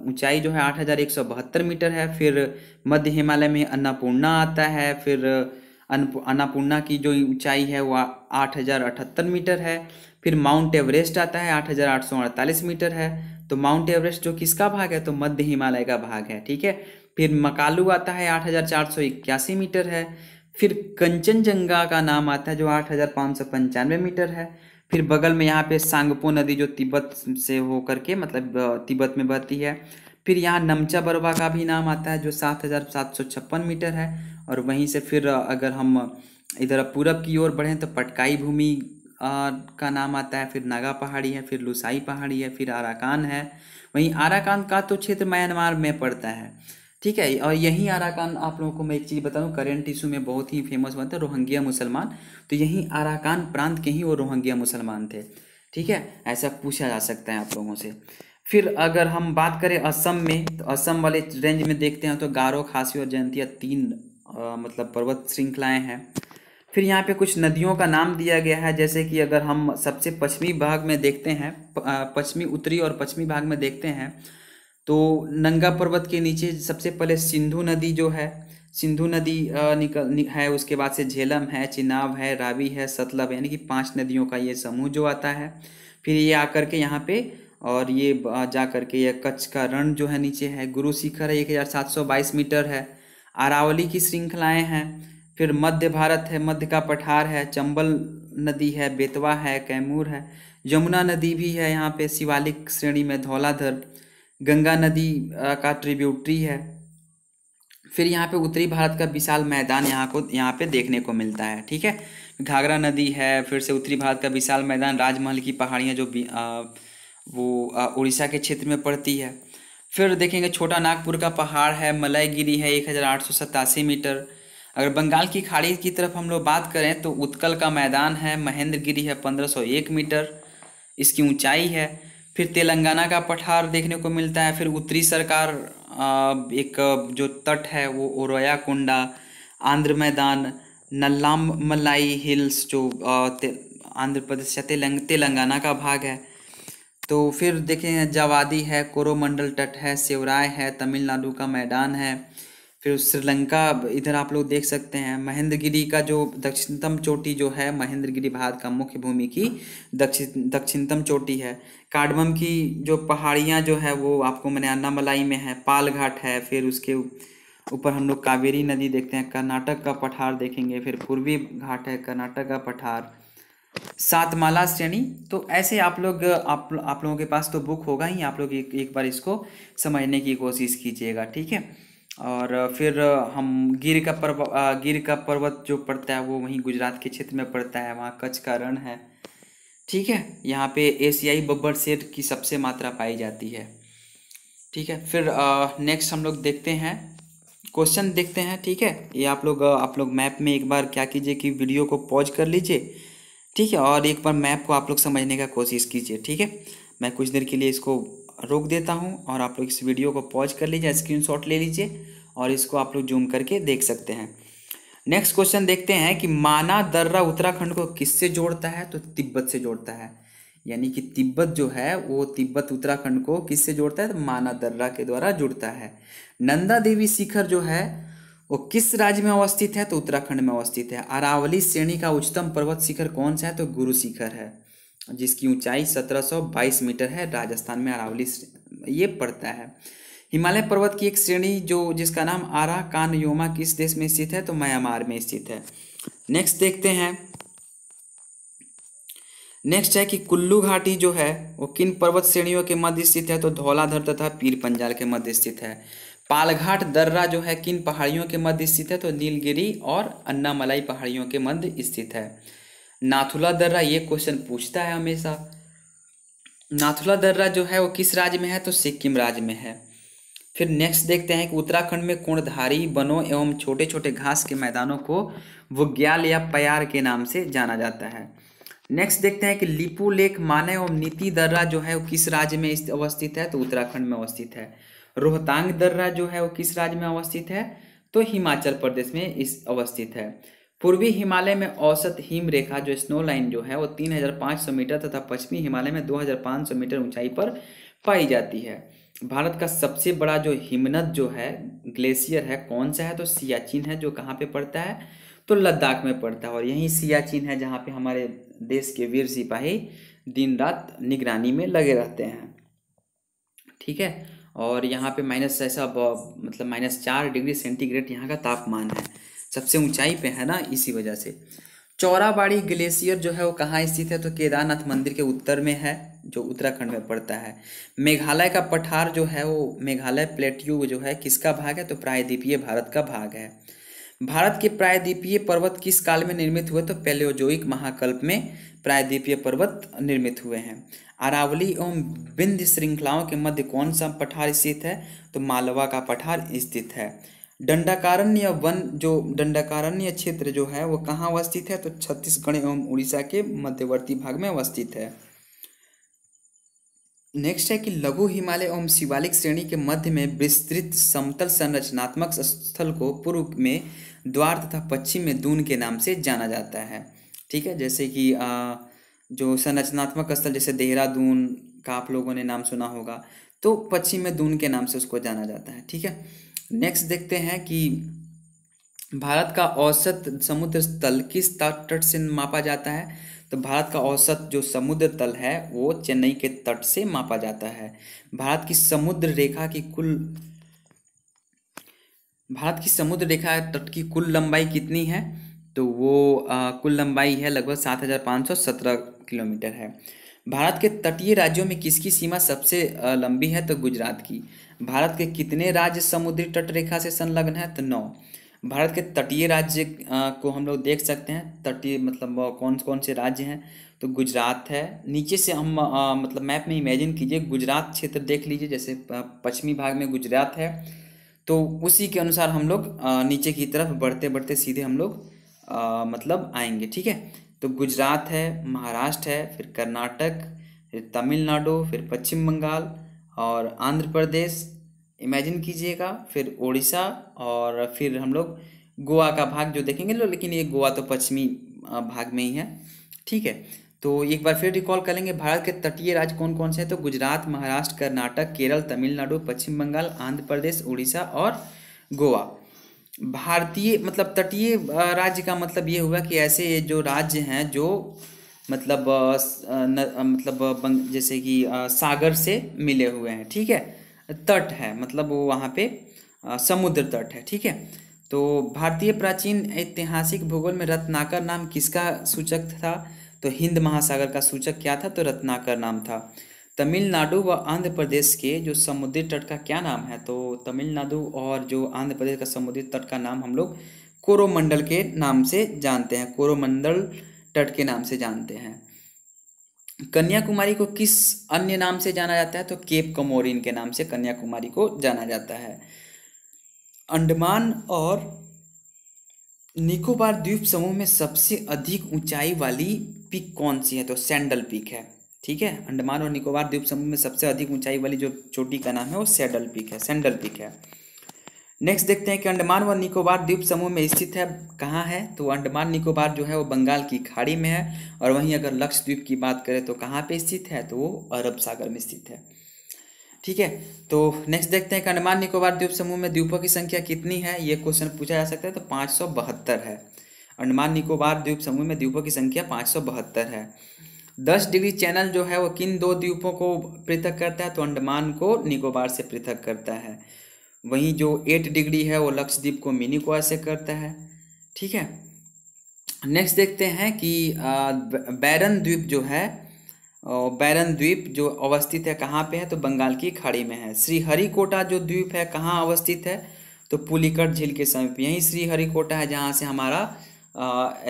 ऊंचाई जो है आठ हज़ार एक सौ बहत्तर मीटर है। फिर मध्य हिमालय में अन्नापूर्णा आता है। फिर अन्नापूर्णा की जो ऊंचाई है वह आठ हज़ार अठहत्तर मीटर है। फिर माउंट एवरेस्ट आता है, आठ हज़ार आठ सौ अड़तालीस मीटर है। तो माउंट एवरेस्ट जो किसका भाग है? तो मध्य हिमालय का भाग है, ठीक है? फिर मकालू आता है, आठ हज़ार चार सौ इक्यासी मीटर है। फिर कंचनजंगा का नाम आता है, जो आठ हज़ार पाँच सौ पंचानवे मीटर है। फिर बगल में यहाँ पे सांगपो नदी जो तिब्बत से होकर के मतलब तिब्बत में बहती है। फिर यहाँ नमचा बरवा का भी नाम आता है, जो सात हज़ार सात सौ छप्पन मीटर है। और वहीं से फिर अगर हम इधर पूरब की ओर बढ़ें तो पटकाई भूमि का नाम आता है। फिर नागा पहाड़ी है, फिर लुसाई पहाड़ी है, फिर आराकान है। वहीं आराकान का तो क्षेत्र म्यांमार में पड़ता है। ठीक है और यही आराकान आप लोगों को मैं एक चीज़ बताऊँ करेंट इशू में बहुत ही फ़ेमस बनता रोहंगिया मुसलमान। तो यही आराकान प्रांत के ही वो रोहंगिया मुसलमान थे। ठीक है ऐसा पूछा जा सकता है आप लोगों से। फिर अगर हम बात करें असम में तो असम वाले रेंज में देखते हैं तो गारो खासी और जयंतिया तीन आ, मतलब पर्वत श्रृंखलाएँ हैं। फिर यहाँ पे कुछ नदियों का नाम दिया गया है जैसे कि अगर हम सबसे पश्चिमी भाग में देखते हैं पश्चिमी उत्तरी और पश्चिमी भाग में देखते हैं तो नंगा पर्वत के नीचे सबसे पहले सिंधु नदी जो है, सिंधु नदी निकल है, उसके बाद से झेलम है चिनाब है, रावी है सतलब यानी कि पाँच नदियों का ये समूह जो आता है। फिर ये आकर के यहाँ पे, और ये जा करके ये कच्छ का रण जो है नीचे है, गुरु शिखर है, एक हज़ार सात सौ बाईस मीटर है। अरावली की श्रृंखलाएँ हैं, फिर मध्य भारत है, मध्य का पठार है, चंबल नदी है, बेतवा है, कैमूर है, यमुना नदी भी है यहाँ पे, शिवालिक श्रेणी में, धौलाधर। गंगा नदी का ट्रिब्यूटरी है। फिर यहाँ पे उत्तरी भारत का विशाल मैदान यहाँ को यहाँ पे देखने को मिलता है ठीक है? घाघरा नदी है फिर से उत्तरी भारत का विशाल मैदान राजमहल की पहाड़ियाँ जो आ, वो उड़ीसा के क्षेत्र में पड़ती है। फिर देखेंगे छोटा नागपुर का पहाड़ है मलयगिरी है एक हज़ार आठ सौ सतासी मीटर। अगर बंगाल की खाड़ी की तरफ़ हम लोग बात करें तो उत्कल का मैदान है महेंद्रगिरी है 1501 मीटर। इसकी ऊंचाई है फिर तेलंगाना का पठार देखने को मिलता है, फिर उत्तरी सरकार एक, जो तट है, वो ओरोया कुंडा आंध्र मैदान नल्लाम मलाई हिल्स, जो आंध्र प्रदेश या तेलंग, तेलंगाना का भाग है। तो फिर देखें, जवादी है, कोरोमंडल तट है, सेवराय है, तमिलनाडु का मैदान है। फिर श्रीलंका, इधर आप लोग देख सकते हैं, महेंद्रगिरी का जो दक्षिणतम चोटी जो है, महेंद्रगिरी भारत का मुख्य भूमि की दक्षिण, दक्षिणतम चोटी है। काडमम की जो पहाड़ियाँ जो है, वो आपको मैंने अन्नामलाई में है पाल घाट है, फिर उसके ऊपर हम लोग कावेरी नदी देखते हैं, कर्नाटक का पठार देखेंगे, फिर पूर्वी घाट है, कर्नाटक का पठार। सातमाला श्रेणी तो ऐसे आप लोग, आप आप लोगों के पास तो बुक होगा ही, आप लोग एक एक बार इसको समझने की कोशिश कीजिएगा, ठीक है? और फिर हम गिर का पर्व गिर का पर्वत जो पड़ता है वो वहीं गुजरात के क्षेत्र में पड़ता है, वहाँ कच्छ का रण है। ठीक है? यहाँ पे एशियाई बब्बर शेर की सबसे मात्रा पाई जाती है। ठीक है? फिर नेक्स्ट हम लोग देखते हैं। क्वेश्चन देखते हैं, ठीक है? ये आप लोग आप लोग मैप में एक बार क्या कीजिए कि वीडियो को पॉज कर लीजिए। ठीक है? और एक बार मैप को आप लोग समझने का कोशिश कीजिए, ठीक है? मैं कुछ देर के लिए इसको रोक देता हूँ और आप लोग इस वीडियो को पॉज कर लीजिए, स्क्रीनशॉट ले लीजिए और इसको आप लोग जूम करके देख सकते हैं। नेक्स्ट क्वेश्चन देखते हैं कि माना दर्रा उत्तराखंड को किससे जोड़ता है? तो तिब्बत से जोड़ता है। यानी कि तिब्बत जो है, वो तिब्बत उत्तराखंड को किससे जोड़ता है? तो माना दर्रा के द्वारा जुड़ता है। नंदा देवी शिखर जो है, वो किस राज्य में अवस्थित है? तो उत्तराखंड में अवस्थित है। अरावली श्रेणी का उच्चतम पर्वत शिखर कौन सा है? तो गुरु शिखर है। जिसकी ऊंचाई 1722 मीटर है, राजस्थान में अरावली ये पड़ता है। हिमालय पर्वत की एक श्रेणी जो, जिसका नाम आरा कान योमा किस देश में स्थित है तो म्यांमार में स्थित है। नेक्स्ट देखते हैं। नेक्स्ट है कि कुल्लू घाटी जो है, वो किन पर्वत श्रेणियों के मध्य स्थित है तो धौलाधर तथा पीर पंजाल के मध्य स्थित है। पालघाट दर्रा जो है, किन पहाड़ियों के मध्य स्थित है तो नीलगिरी और अन्नामलाई पहाड़ियों के मध्य स्थित है। नाथुला दर्रा ये क्वेश्चन पूछता है हमेशा। नाथुला दर्रा जो है वो किस राज्य में है? तो सिक्किम राज्य में है। फिर नेक्स्ट देखते हैं कि उत्तराखंड में कोणधारी वनों एवं छोटे छोटे घास के मैदानों को वुग्याल या पयार के नाम से जाना जाता है। नेक्स्ट देखते हैं कि लिपू लेक माने एवं नीति दर्रा जो है वो किस राज्य में अवस्थित है? तो उत्तराखंड में अवस्थित है। रोहतांग दर्रा जो है वो किस राज्य में अवस्थित है? तो हिमाचल प्रदेश में इस अवस्थित है। पूर्वी हिमालय में औसत हिम रेखा जो स्नो लाइन जो है वो 3,500 मीटर तथा पश्चिमी हिमालय में 2,500 मीटर ऊंचाई पर पाई जाती है। भारत का सबसे बड़ा जो हिमनद जो है ग्लेशियर है कौन सा है? तो सियाचिन है जो कहाँ पे पड़ता है? तो लद्दाख में पड़ता है और यही सियाचिन है जहाँ पे हमारे देश के वीर सिपाही दिन रात निगरानी में लगे रहते हैं। ठीक है? और यहाँ पे माइनस ऐसा मतलब माइनस चार डिग्री सेंटीग्रेड यहाँ का तापमान है। सबसे ऊंचाई पे है ना, इसी वजह से। चौराबाड़ी ग्लेशियर जो है वो कहाँ स्थित है? तो केदारनाथ मंदिर के उत्तर में है, जो उत्तराखंड में पड़ता है। मेघालय का पठार जो है वो, मेघालय प्लेट्यू जो है, किसका भाग है? तो प्रायद्वीपीय भारत का भाग है। भारत के प्रायद्वीपीय पर्वत किस काल में निर्मित हुए? तो पैलियोजोइक महाकल्प में प्रायद्वीपीय पर्वत निर्मित हुए हैं। अरावली एवं बिंद श्रृंखलाओं के मध्य कौन सा पठार स्थित है? तो मालवा का पठार स्थित है। दंडकारण्य वन जो दंडाकारण्य क्षेत्र जो है वो कहाँ अवस्थित है? तो छत्तीसगढ़ एवं उड़ीसा के मध्यवर्ती भाग में अवस्थित है। नेक्स्ट है कि लघु हिमालय एवं शिवालिक श्रेणी के मध्य में विस्तृत समतल संरचनात्मक स्थल को पूर्व में द्वार तथा पश्चिम में दून के नाम से जाना जाता है। ठीक है? जैसे कि आ, जो संरचनात्मक स्थल जैसे देहरादून का आप लोगों ने नाम सुना होगा तो पश्चिम में दून के नाम से उसको जाना जाता है। ठीक है? नेक्स्ट देखते हैं कि भारत का औसत समुद्र तल किस तट से मापा जाता है। तो भारत का औसत जो समुद्र तल है वो चेन्नई के तट से मापा जाता है। भारत की समुद्र रेखा की कुल भारत की समुद्र रेखा तट की कुल लंबाई कितनी है? तो वो आ, कुल लंबाई है लगभग सात हज़ार पाँच सौ सत्रह किलोमीटर है। भारत के तटीय राज्यों में किसकी सीमा सबसे लंबी है? तो गुजरात की। भारत के कितने राज्य समुद्री तट रेखा से संलग्न है? तो नौ। भारत के तटीय राज्य को हम लोग देख सकते हैं। तटीय मतलब कौन कौन से राज्य हैं? तो गुजरात है। नीचे से हम आ, मतलब मैप में इमेजिन कीजिए गुजरात क्षेत्र देख लीजिए जैसे पश्चिमी भाग में गुजरात है। तो उसी के अनुसार हम लोग नीचे की तरफ़ बढ़ते बढ़ते सीधे हम लोग मतलब आएँगे ठीक है? तो गुजरात है महाराष्ट्र है फिर कर्नाटक फिर तमिलनाडु फिर पश्चिम बंगाल और आंध्र प्रदेश इमेजिन कीजिएगा, फिर उड़ीसा और फिर हम लोग गोवा का भाग जो देखेंगे लो लेकिन ये गोवा तो पश्चिमी भाग में ही है। ठीक है तो एक बार फिर रिकॉल करेंगे भारत के तटीय राज्य कौन कौन से हैं? तो गुजरात, महाराष्ट्र, कर्नाटक, केरल, तमिलनाडु, पश्चिम बंगाल, आंध्र प्रदेश उड़ीसा और गोवा। भारतीय मतलब तटीय राज्य का मतलब ये हुआ कि ऐसे जो राज्य हैं जो मतलब न, मतलब जैसे कि सागर से मिले हुए हैं ठीक है? तट है मतलब वो वहाँ पे समुद्र तट है ठीक है? तो भारतीय प्राचीन ऐतिहासिक भूगोल में रत्नाकर नाम किसका सूचक था? तो हिंद महासागर का सूचक क्या था? तो रत्नाकर नाम था। तमिलनाडु व आंध्र प्रदेश के जो समुद्री तट का क्या नाम है? तो तमिलनाडु और जो आंध्र प्रदेश का समुद्री तट का नाम हम लोग कोरोमंडल के नाम से जानते हैं। कोरोमंडल तट के नाम से जानते हैं। कन्याकुमारी को किस अन्य नाम से जाना जाता है? तो केप कमोरिन के नाम से कन्याकुमारी को जाना जाता है। अंडमान और निकोबार द्वीप समूह में सबसे अधिक ऊंचाई वाली पीक कौन सी है? तो सैंडल पीक है, ठीक है? अंडमान और निकोबार द्वीप समूह में सबसे अधिक ऊंचाई वाली जो चोटी का नाम है वो सैडल पीक है, सैंडल पीक है। नेक्स्ट देखते हैं कि अंडमान व निकोबार द्वीप समूह में स्थित है। कहाँ है? तो अंडमान निकोबार जो है वो बंगाल की खाड़ी में है और वहीं अगर लक्षद्वीप की बात करें तो कहाँ पे स्थित है? तो वो अरब सागर में स्थित है। ठीक है तो नेक्स्ट देखते हैं कि अंडमान निकोबार द्वीप समूह में द्वीपों की संख्या कितनी है? ये क्वेश्चन पूछा जा सकता है तो पाँच सौ बहत्तर है। अंडमान निकोबार द्वीप समूह में द्वीपों की संख्या पाँच सौ बहत्तर है। दस डिग्री चैनल जो है वो किन दो द्वीपों को पृथक करता है? तो अंडमान को निकोबार से पृथक करता है। वहीं जो एट डिग्री है, वो लक्षद्वीप को मिनी को ऐसे करता है। ठीक है? नेक्स्ट देखते हैं कि बैरन द्वीप जो है बैरन द्वीप जो अवस्थित है, कहाँ पे है? तो बंगाल की खाड़ी में है। श्रीहरिकोटा जो द्वीप है, कहाँ अवस्थित है? तो पुलिकट झील के समीप। यहीं श्रीहरिकोटा है, जहाँ से हमारा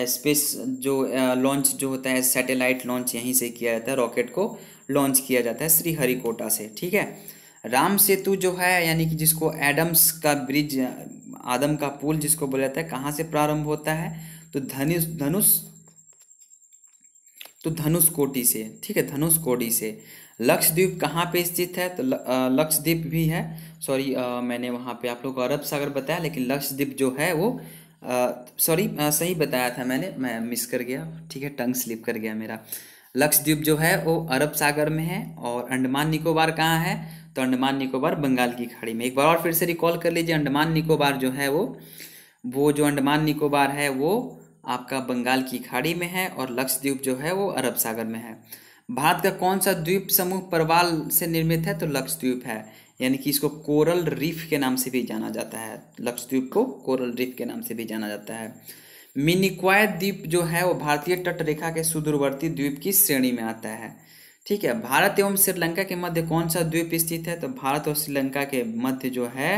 स्पेस जो लॉन्च जो होता है सैटेलाइट लॉन्च यहीं से किया जाता है रॉकेट को लॉन्च किया जाता है श्रीहरिकोटा से। ठीक है? राम सेतु जो है, यानी कि जिसको एडम्स का ब्रिज आदम का पुल जिसको बोला जाता है, कहाँ से प्रारंभ होता है? तो धनुष धनुष तो धनुष कोटि से, ठीक है, धनुष कोटि से। लक्षद्वीप कहाँ पे स्थित है? तो लक्षद्वीप भी है। सॉरी मैंने वहाँ पे आप लोग को अरब सागर बताया, लेकिन लक्षद्वीप जो है वो सॉरी सही बताया था मैंने, मैं मिस कर गया, ठीक है टंग स्लिप कर गया मेरा। लक्षद्वीप जो है वो अरब सागर में है, और अंडमान निकोबार कहाँ है? तो अंडमान निकोबार बंगाल की खाड़ी में। एक बार और फिर से रिकॉल कर लीजिए, अंडमान निकोबार जो है वो वो जो अंडमान निकोबार है, वो आपका बंगाल की खाड़ी में है और लक्षद्वीप जो है वो अरब सागर में है। भारत का कौन सा द्वीप समूह परवाल से निर्मित है? तो लक्षद्वीप है। यानी कि इसको कोरल रीफ के नाम से भी जाना जाता है। लक्षद्वीप को कोरल रीफ के नाम से भी जाना जाता है। मिनिक्वाय द्वीप जो है वो भारतीय तट रेखा के सुदूरवर्ती द्वीप की श्रेणी में आता है। ठीक है, भारत एवं श्रीलंका के मध्य कौन सा द्वीप स्थित है? तो भारत और श्रीलंका के मध्य जो है,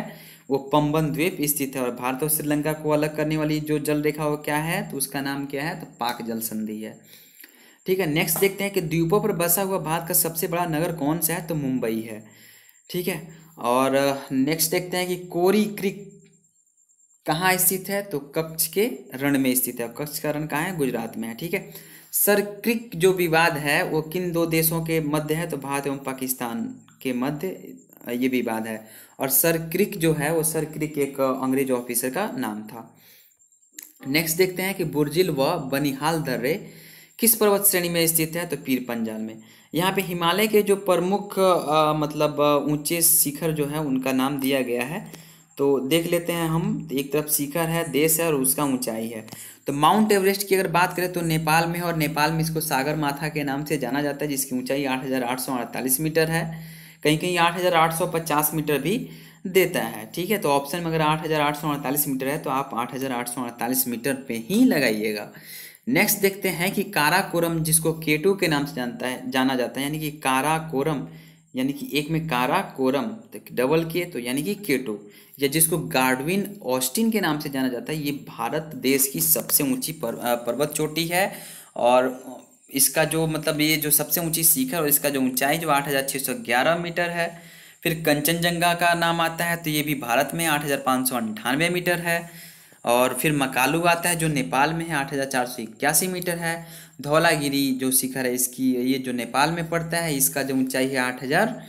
वो पंबन द्वीप स्थित है। और भारत और श्रीलंका को अलग करने वाली जो जल रेखा वो क्या है? तो उसका नाम क्या है? तो पाक जल संधि है। ठीक है नेक्स्ट देखते हैं कि द्वीपों पर बसा हुआ भारत का सबसे बड़ा नगर कौन सा है? तो मुंबई है। ठीक है, और नेक्स्ट देखते हैं कि कोरी क्रिक कहाँ स्थित है? तो कच्छ के रण में स्थित है। कच्छ का रण कहाँ है? गुजरात में है। ठीक है सरक्रिक जो विवाद है, वो किन दो देशों के मध्य है? तो भारत एवं पाकिस्तान के मध्य, ये विवाद है। और सरक्रिक जो है, वो सरक्रिक एक अंग्रेज़ ऑफिसर का नाम था। नेक्स्ट देखते हैं कि बुर्जिल व बनिहाल दर्रे किस पर्वत श्रेणी में स्थित है? तो पीर पंजाल में। यहाँ पे हिमालय के जो प्रमुख मतलब ऊँचे शिखर जो है, उनका नाम दिया गया है। तो देख लेते हैं हम, एक तरफ़ शिखर है, देश है और उसका ऊंचाई है। तो माउंट एवरेस्ट की अगर बात करें तो नेपाल में और नेपाल में इसको सागर माथा के नाम से जाना जाता है, जिसकी ऊंचाई आठ हज़ार आठ सौ अड़तालीस मीटर है। कहीं कहीं आठ हज़ार आठ सौ पचास मीटर भी देता है, ठीक है? तो ऑप्शन में अगर आठ हज़ार आठ सौ अड़तालीस मीटर है तो आप आठ हज़ार आठ सौ अड़तालीस मीटर पे ही लगाइएगा। नेक्स्ट देखते हैं कि काराकोरम, जिसको केटू के नाम से जानता है, जाना जाता है, यानी कि काराकोरम यानी कि एक में कारा कोरम तो डबल के तो यानी कि केटो या जिसको गार्डविन ऑस्टिन के नाम से जाना जाता है ये भारत देश की सबसे ऊँची पर, पर्वत चोटी है और इसका जो मतलब ये जो सबसे ऊँची शिखर और इसका जो ऊंचाई जो आठ हज़ार छः सौ ग्यारह मीटर है फिर कंचनजंगा का नाम आता है तो ये भी भारत में आठ मीटर है और फिर मकालू आता है, जो नेपाल में है, आठ हज़ार चार सौ इक्यासी मीटर है। धौलागिरी जो शिखर है, इसकी ये जो नेपाल में पड़ता है, इसका जो ऊंचाई है आठ हज़ार,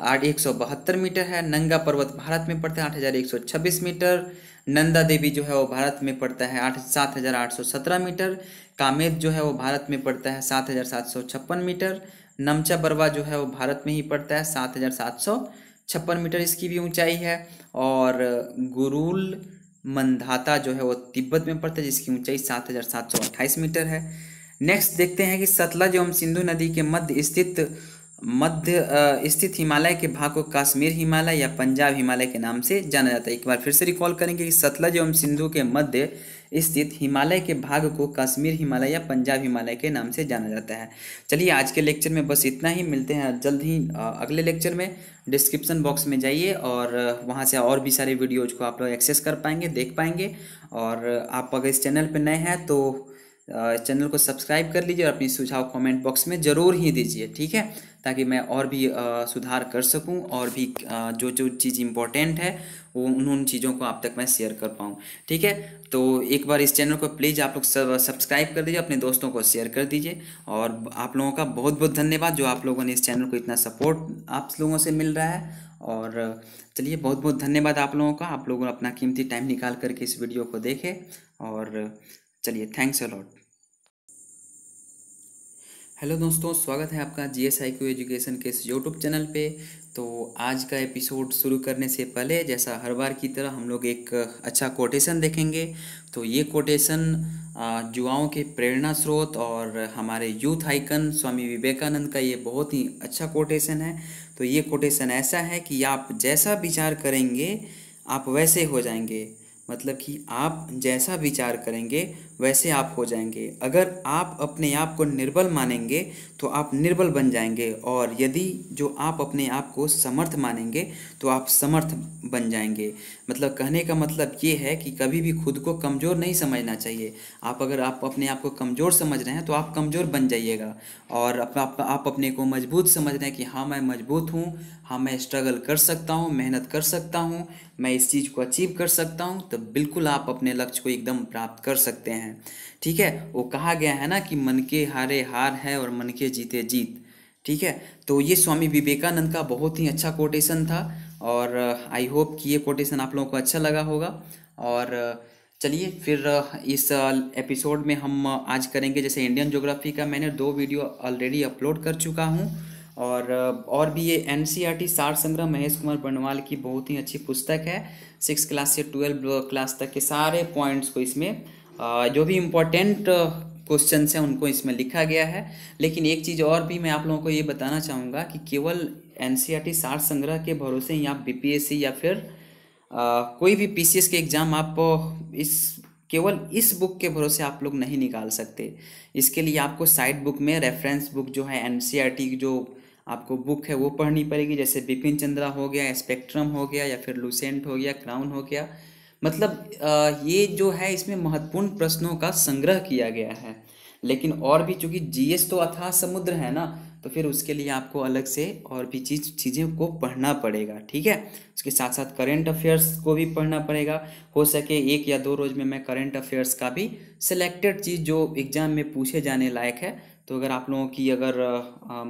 आठ एक सौ बहत्तर मीटर है। नंगा पर्वत भारत में पड़ता है, आठ हज़ार एक सौ छब्बीस मीटर। नंदा देवी जो है, वो भारत में पड़ता है, आठ, सात हज़ार आठ सौ सत्रह मीटर। कामेत जो है, वो भारत में पड़ता है, सात हज़ार सात सौ छप्पन मीटर। नमचा बरवा जो है, वो भारत में ही पड़ता है, सात हज़ार सात सौ छप्पन मीटर इसकी भी ऊंचाई है। और गुरुल मंधाता जो है वो तिब्बत में पड़ता है, जिसकी ऊंचाई सात हज़ार सात सौ अट्ठाईस मीटर है। नेक्स्ट देखते हैं कि सतलज एवं सिंधु नदी के मध्य स्थित मध्य स्थित हिमालय के भाग को काश्मीर हिमालय या पंजाब हिमालय के नाम से जाना जाता है। एक बार फिर से रिकॉल करेंगे कि सतलज एवं सिंधु के मध्य स्थित हिमालय के भाग को कश्मीर हिमालय या पंजाब हिमालय के नाम से जाना जाता है। चलिए आज के लेक्चर में बस इतना ही, मिलते हैं जल्द ही अगले लेक्चर में। डिस्क्रिप्शन बॉक्स में जाइए और वहाँ से और भी सारे वीडियोज़ को आप लोग एक्सेस कर पाएँगे, देख पाएँगे। और आप अगर इस चैनल पर नए हैं तो चैनल को सब्सक्राइब कर लीजिए और अपनी सुझाव कमेंट बॉक्स में ज़रूर ही दीजिए, ठीक है? ताकि मैं और भी सुधार कर सकूँ और भी जो जो चीज़ इम्पोर्टेंट है, वो उन उन चीज़ों को आप तक मैं शेयर कर पाऊँ, ठीक है? तो एक बार इस चैनल को प्लीज़ आप लोग सब्सक्राइब कर दीजिए, अपने दोस्तों को शेयर कर दीजिए और आप लोगों का बहुत बहुत धन्यवाद जो आप लोगों ने इस चैनल को इतना सपोर्ट आप लोगों से मिल रहा है। और चलिए बहुत बहुत धन्यवाद आप लोगों का, आप लोगों ने अपना कीमती टाइम निकाल करके इस वीडियो को देखे और चलिए थैंक्स अलॉट हेलो दोस्तों, स्वागत है आपका G S I Q education के इस यूट्यूब चैनल पे। तो आज का एपिसोड शुरू करने से पहले, जैसा हर बार की तरह हम लोग एक अच्छा कोटेशन देखेंगे। तो ये कोटेशन युवाओं के प्रेरणा स्रोत और हमारे यूथ आइकन स्वामी विवेकानंद का ये बहुत ही अच्छा कोटेशन है। तो ये कोटेशन ऐसा है कि आप जैसा विचार करेंगे, आप वैसे हो जाएँगे। मतलब कि आप जैसा विचार करेंगे वैसे आप हो जाएँगे। अगर आप अपने आप को निर्बल मानेंगे तो आप निर्बल बन जाएँगे और यदि जो आप अपने आप को समर्थ मानेंगे तो आप समर्थ बन जाएँगे। मतलब कहने का मतलब ये है कि कभी भी खुद को कमज़ोर नहीं समझना चाहिए। आप अगर आप अपने आप को कमज़ोर समझ रहे हैं तो आप कमज़ोर बन जाइएगा और आप, आप, आप अपने को मज़बूत समझ रहे हैं कि हाँ मैं मज़बूत हूँ हाँ मैं स्ट्रगल कर सकता हूँ मेहनत कर सकता हूँ मैं इस चीज़ को अचीव कर सकता हूँ तो बिल्कुल आप अपने लक्ष्य को एकदम प्राप्त कर सकते हैं। हैं। ठीक है? वो कहा गया है ना कि मन के हारे हार है और मन के जीते जीत। ठीक है? तो ये स्वामी विवेकानंद का बहुत ही अच्छा कोटेशन था और आई होप कि ये कोटेशन आप लोगों को अच्छा लगा होगा। और, चलिए फिर, इस एपिसोड में हम आज करेंगे जैसे इंडियन ज्योग्राफी का। मैंने दो वीडियो ऑलरेडी अपलोड कर चुका हूँ। और और भी ये एन सी आर टी सार संग्रह महेश कुमार बनवाल की बहुत ही अच्छी पुस्तक है। सिक्स क्लास से ट्वेल्व क्लास तक के सारे पॉइंट्स को इसमें जो भी इम्पोर्टेंट क्वेश्चन हैं उनको इसमें लिखा गया है। लेकिन एक चीज़ और भी मैं आप लोगों को ये बताना चाहूँगा कि केवल एन सी सार संग्रह के भरोसे ही आप बी या फिर आ, कोई भी पीसीएस के एग्ज़ाम आप इस केवल इस बुक के भरोसे आप लोग नहीं निकाल सकते। इसके लिए आपको साइड बुक में रेफरेंस बुक जो है एन की जो आपको बुक है वो पढ़नी पड़ेगी। जैसे बिपिन चंद्रा हो गया स्पेक्ट्रम हो गया या फिर लूसेंट हो गया क्राउन हो गया। मतलब ये जो है इसमें महत्वपूर्ण प्रश्नों का संग्रह किया गया है। लेकिन और भी चूँकि जीएस तो अथाह समुद्र है ना तो फिर उसके लिए आपको अलग से और भी चीज़, चीज़ें को पढ़ना पड़ेगा, ठीक है? उसके साथ साथ करेंट अफेयर्स को भी पढ़ना पड़ेगा। हो सके एक या दो रोज़ में मैं करेंट अफेयर्स का भी सिलेक्टेड चीज़ जो एग्ज़ाम में पूछे जाने लायक है तो अगर आप लोगों की अगर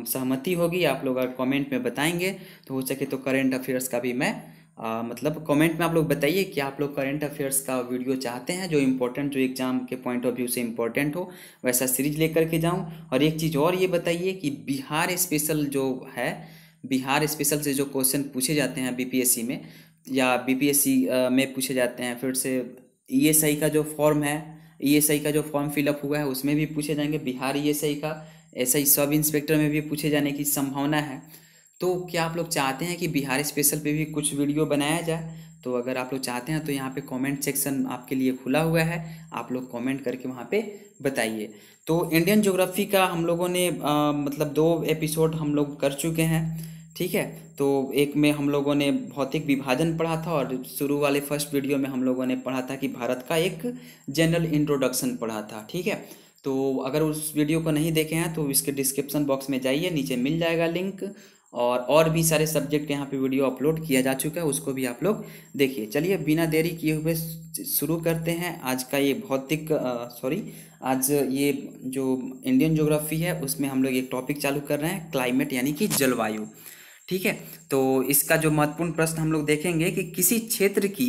सहमति होगी, आप लोग अगर कमेंट में बताएँगे तो हो सके तो करेंट अफेयर्स का भी मैं आ, मतलब कमेंट में आप लोग बताइए कि आप लोग करंट अफेयर्स का वीडियो चाहते हैं जो इम्पोर्टेंट जो एग्ज़ाम के पॉइंट ऑफ़ व्यू से इम्पोर्टेंट हो वैसा सीरीज़ लेकर के जाऊँ। और एक चीज़ और ये बताइए कि बिहार स्पेशल जो है बिहार स्पेशल से जो क्वेश्चन पूछे जाते हैं बीपीएससी में या बीपीएससी में पूछे जाते हैं फिर से ई का जो फॉर्म है ई का जो फॉर्म फिलअप हुआ है उसमें भी पूछे जाएँगे। बिहार ई का ऐसा ही सब इंस्पेक्टर में भी पूछे जाने की संभावना है। तो क्या आप लोग चाहते हैं कि बिहार स्पेशल पे भी कुछ वीडियो बनाया जाए? तो अगर आप लोग चाहते हैं तो यहाँ पे कमेंट सेक्शन आपके लिए खुला हुआ है। आप लोग कमेंट करके वहाँ पे बताइए। तो इंडियन ज्योग्राफी का हम लोगों ने आ, मतलब दो एपिसोड हम लोग कर चुके हैं ठीक है? तो एक में हम लोगों ने भौतिक विभाजन पढ़ा था और शुरू वाले फ़र्स्ट वीडियो में हम लोगों ने पढ़ा था कि भारत का एक जनरल इंट्रोडक्शन पढ़ा था ठीक है? तो अगर उस वीडियो को नहीं देखे हैं तो इसके डिस्क्रिप्शन बॉक्स में जाइए नीचे मिल जाएगा लिंक और और भी सारे सब्जेक्ट यहाँ पे वीडियो अपलोड किया जा चुका है, उसको भी आप लोग देखिए। चलिए, बिना देरी किए हुए शुरू करते हैं। आज का ये भौतिक सॉरी आज ये जो इंडियन ज्योग्राफी है, उसमें हम लोग एक टॉपिक चालू कर रहे हैं क्लाइमेट यानी कि जलवायु। ठीक है? तो इसका जो महत्वपूर्ण प्रश्न हम लोग देखेंगे कि किसी क्षेत्र की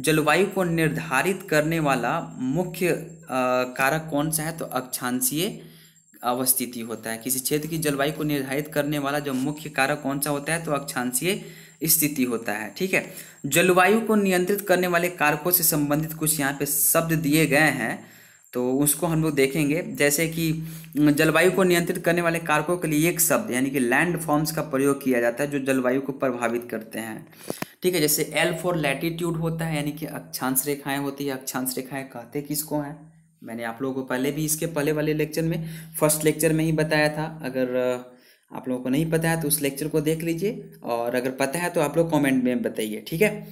जलवायु को निर्धारित करने वाला मुख्य कारक कौन सा है? तो अक्षांशीय अवस्थिति होता है। किसी क्षेत्र की जलवायु को निर्धारित करने वाला जो मुख्य कारक कौन सा होता है तो अक्षांशीय स्थिति होता है, ठीक है? जलवायु को नियंत्रित करने वाले कारकों से संबंधित कुछ यहाँ पे शब्द दिए गए हैं तो उसको हम लोग देखेंगे। जैसे कि जलवायु को नियंत्रित करने वाले कारकों के लिए एक शब्द, यानी कि लैंड फॉर्म्स का प्रयोग किया जाता है, जो जलवायु को प्रभावित करते हैं, ठीक है? जैसे एल फॉर लैटिट्यूड होता है, यानी कि अक्षांश रेखाएँ होती है, अक्षांश रेखाएँ कहते किसको हैं? मैंने आप लोगों को पहले भी इसके पहले वाले लेक्चर में फ़र्स्ट लेक्चर में ही बताया था। अगर, आप लोगों को नहीं पता है तो उस लेक्चर को देख लीजिए और अगर पता है तो आप लोग कमेंट में बताइए, ठीक है?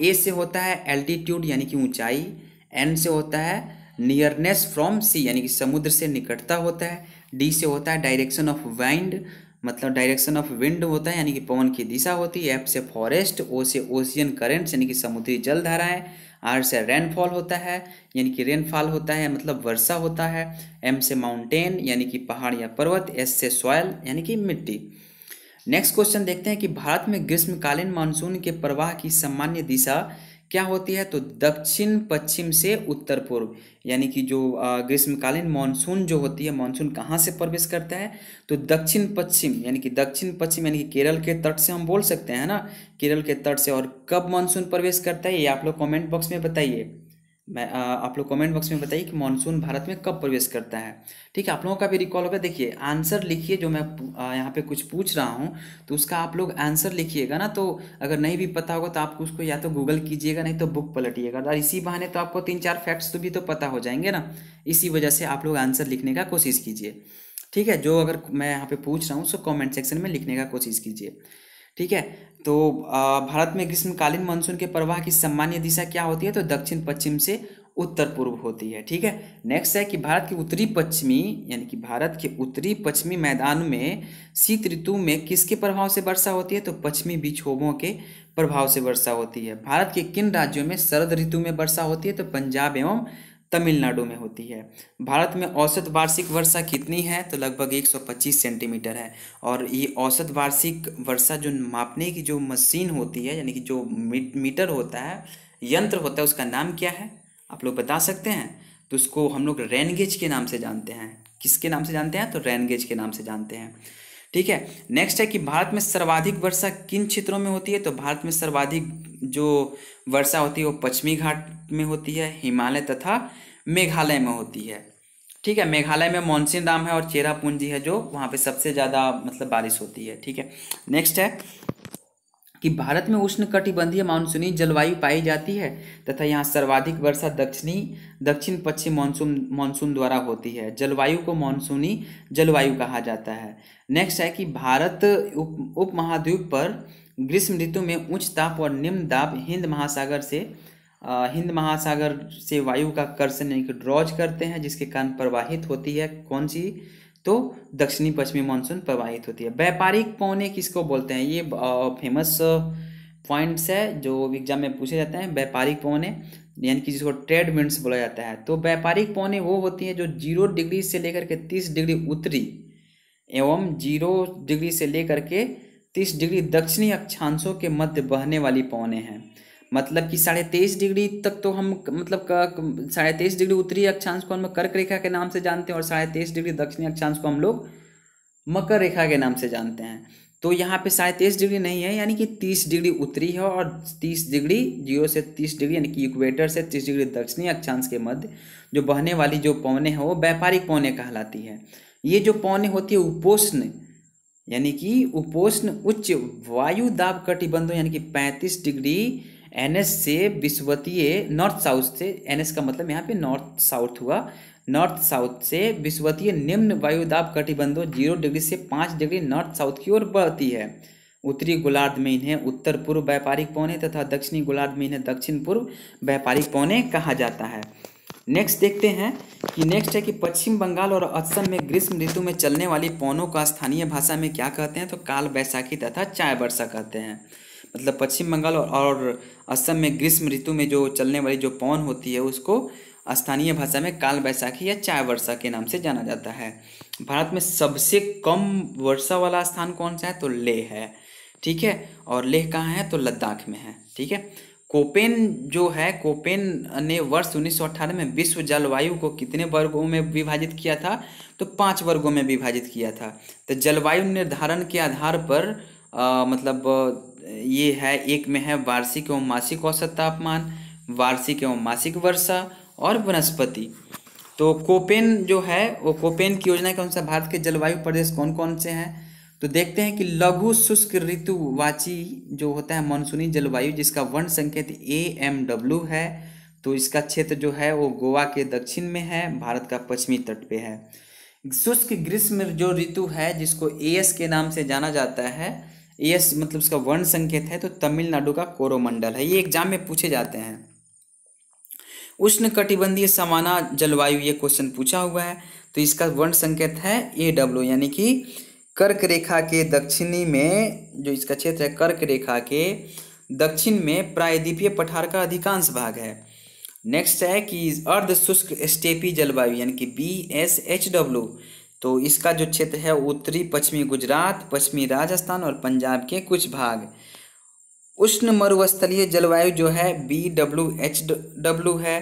ए से होता है एल्टीट्यूड यानी कि ऊंचाई एन से होता है नियरनेस फ्रॉम सी यानी कि समुद्र से निकटता होता है डी से होता है डायरेक्शन ऑफ़ वाइंड मतलब डायरेक्शन ऑफ़ विंड होता है यानी कि पवन की दिशा होती है एफ़ से फॉरेस्ट ओ से ओशियन करेंट्स यानी कि समुद्री जल धाराएँ आर से रेनफॉल होता है, यानी कि रेनफॉल होता है मतलब वर्षा होता है एम से माउंटेन यानी कि पहाड़ या पर्वत एस से सॉयल यानी कि मिट्टी। नेक्स्ट क्वेश्चन देखते हैं कि भारत में ग्रीष्मकालीन मानसून के प्रवाह की सामान्य दिशा क्या होती है? तो दक्षिण, पश्चिम से उत्तर पूर्व, यानी कि जो ग्रीष्मकालीन मानसून जो होती है मानसून कहाँ से प्रवेश करता है? तो दक्षिण, पश्चिम, यानी कि दक्षिण, पश्चिम, यानी कि केरल के तट से हम बोल सकते हैं ना? केरल के तट से और कब मानसून प्रवेश करता है, ये आप लोग कमेंट बॉक्स में बताइए। मैं आ, आप लोग कमेंट बॉक्स में बताइए कि मानसून भारत में कब प्रवेश करता है। ठीक है आप लोगों का भी रिकॉल होगा देखिए आंसर लिखिए जो मैं यहाँ पे कुछ पूछ रहा हूँ तो उसका आप लोग आंसर लिखिएगा ना। तो अगर नहीं भी पता होगा तो आप उसको या तो गूगल कीजिएगा नहीं तो बुक पलटिएगा। और इसी बहाने तो आपको तीन चार फैक्ट्स तो भी तो पता हो जाएँगे ना। इसी वजह से आप लोग आंसर लिखने का कोशिश कीजिए। ठीक है जो अगर मैं यहाँ पर पूछ रहा हूँ उसको कॉमेंट सेक्शन में लिखने का कोशिश कीजिए। ठीक है तो भारत में ग्रीष्मकालीन मानसून के प्रवाह की सामान्य दिशा क्या होती है? तो दक्षिण पश्चिम से उत्तर पूर्व होती है, ठीक है? नेक्स्ट है कि भारत के उत्तरी पश्चिमी यानी कि भारत के उत्तरी पश्चिमी मैदान में शीत ऋतु में किसके प्रभाव से वर्षा होती है? तो पश्चिमी विक्षोभों के प्रभाव से वर्षा होती है। भारत के किन राज्यों में शरद ऋतु में वर्षा होती है? तो पंजाब एवं तमिलनाडु में होती है। भारत में औसत वार्षिक वर्षा कितनी है? तो लगभग 125 सेंटीमीटर है। और ये औसत वार्षिक वर्षा जो मापने की जो मशीन होती है, यानी कि जो मीटर होता है, यंत्र होता है, उसका नाम क्या है? आप लोग बता सकते हैं? तो उसको हम लोग रेनगेज के नाम से जानते हैं। किसके नाम से जानते हैं? तो रेनगेज के नाम से जानते हैं। ठीक है नेक्स्ट है कि भारत में सर्वाधिक वर्षा किन क्षेत्रों में होती है? तो भारत में सर्वाधिक जो वर्षा होती है, वो पश्चिमी घाट में होती है, हिमालय तथा मेघालय में होती है। ठीक है, मेघालय में मानसिन राम है और चेरापूंजी है जो वहाँ पे सबसे ज़्यादा मतलब बारिश होती है, ठीक है। नेक्स्ट है कि भारत में उष्ण कटिबंधीय मानसूनी जलवायु पाई जाती है तथा यहाँ सर्वाधिक वर्षा दक्षिणी, दक्षिण पश्चिम मानसून मानसून द्वारा होती है। जलवायु को मानसूनी जलवायु कहा जाता है। नेक्स्ट है कि भारत उप उप महाद्वीप पर ग्रीष्म ऋतु में उच्च ताप और निम्न दाब हिंद महासागर से हिंद महासागर से वायु का कर्षण यानी कि ड्रॉज करते हैं, जिसके कारण प्रवाहित होती है कौन सी? तो दक्षिणी पश्चिमी मानसून प्रवाहित होती है। व्यापारिक पौने किसको बोलते हैं? ये फ़ेमस पॉइंट्स है, जो एग्ज़ाम में पूछे जाते हैं। व्यापारिक पौने, यानी कि जिसको ट्रेड विंड्स बोला जाता है। तो व्यापारिक पौने वो होती हैं जो ज़ीरो डिग्री से लेकर के तीस डिग्री उत्तरी, एवं ज़ीरो डिग्री से लेकर के तीस डिग्री दक्षिणी अक्षांशों के मध्य बहने वाली पौने हैं। मतलब कि साढ़े तेईस डिग्री तक तो हम मतलब साढ़े तेईस डिग्री उत्तरी अक्षांश को हम कर्क रेखा के नाम से जानते हैं और साढ़े तेईस डिग्री दक्षिणी अक्षांश को हम लोग मकर रेखा के नाम से जानते हैं। तो यहाँ पे साढ़े तेईस डिग्री नहीं है, यानी कि तीस डिग्री उत्तरी है और तीस डिग्री ज़ीरो से तीस डिग्री, यानी कि इक्वेटर से तीस डिग्री दक्षिणी अक्षांश के मध्य जो बहने वाली जो पौने हैं, वो व्यापारिक पौने कहलाती है। ये जो पौने होती है उपोष्ण, यानी कि उपोष्ण उच्च वायु दाब कटिबंधों, यानी कि पैंतीस डिग्री एनएस से विश्वतीय नॉर्थ साउथ से, एनएस का मतलब यहाँ पे नॉर्थ साउथ हुआ। नॉर्थ साउथ से विश्वतीय निम्न वायुदाब कटिबंधों ज़ीरो डिग्री से पाँच डिग्री नॉर्थ साउथ की ओर बढ़ती है। उत्तरी गोलार्ध में इन्हें उत्तर पूर्व व्यापारिक पौने तथा दक्षिणी गोलार्ध में इन्हें दक्षिण पूर्व व्यापारिक पौने कहा जाता है। नेक्स्ट देखते हैं कि नेक्स्ट है कि पश्चिम बंगाल और असम में ग्रीष्म ऋतु में चलने वाली पौनों का स्थानीय भाषा में क्या कहते हैं? तो काल बैसाखी तथा चाय वर्षा कहते हैं। मतलब पश्चिम बंगाल और असम में ग्रीष्म ऋतु में जो चलने वाली जो पवन होती है उसको स्थानीय भाषा में काल बैसाखी या चाय वर्षा के नाम से जाना जाता है। भारत में सबसे कम वर्षा वाला स्थान कौन सा है? तो लेह है। ठीक है? और लेह कहाँ है? तो लद्दाख में है। ठीक है? कोपेन जो है कोपेन ने वर्ष उन्नीस में विश्व जलवायु को कितने वर्गों में विभाजित किया था? तो पाँच वर्गों में विभाजित किया था। तो जलवायु निर्धारण के आधार पर आ, मतलब ये है, एक में है वार्षिक एवं मासिक औसत तापमान, वार्षिक एवं मासिक वर्षा और वनस्पति। तो कोपेन जो है, वो कोपेन की योजना के अनुसार भारत के जलवायु प्रदेश कौन कौन से हैं? तो देखते हैं कि लघु शुष्क ऋतुवाची जो होता है मानसूनी जलवायु, जिसका वर्ण संकेत ए एम डब्ल्यू है तो इसका क्षेत्र जो है, वो गोवा के दक्षिण में है, भारत का पश्चिमी तट पे है। शुष्क ग्रीष्म जो ऋतु है, जिसको ए एस के नाम से जाना जाता है एस मतलब उसका वर्ण संकेत है तो तमिलनाडु का कोरोमंडल है। ये एग्ज़ाम में पूछे जाते हैं। उष्ण कटिबंधीय समाना जलवायु, ये क्वेश्चन पूछा हुआ है। तो इसका वर्ण संकेत है ए डब्ल्यू यानी कि कर्क रेखा के दक्षिणी में, जो इसका क्षेत्र है, कर्क रेखा के दक्षिण में प्रायद्वीपीय पठार का अधिकांश भाग है। नेक्स्ट है कि अर्ध शुष्क स्टेपी जलवायु, यानी कि बी एस एच डब्ल्यू तो इसका जो क्षेत्र है, उत्तरी पश्चिमी गुजरात, पश्चिमी राजस्थान और पंजाब के कुछ भाग। उष्ण मरुस्थलीय जलवायु जो है बी डब्ल्यू एच डब्ल्यू है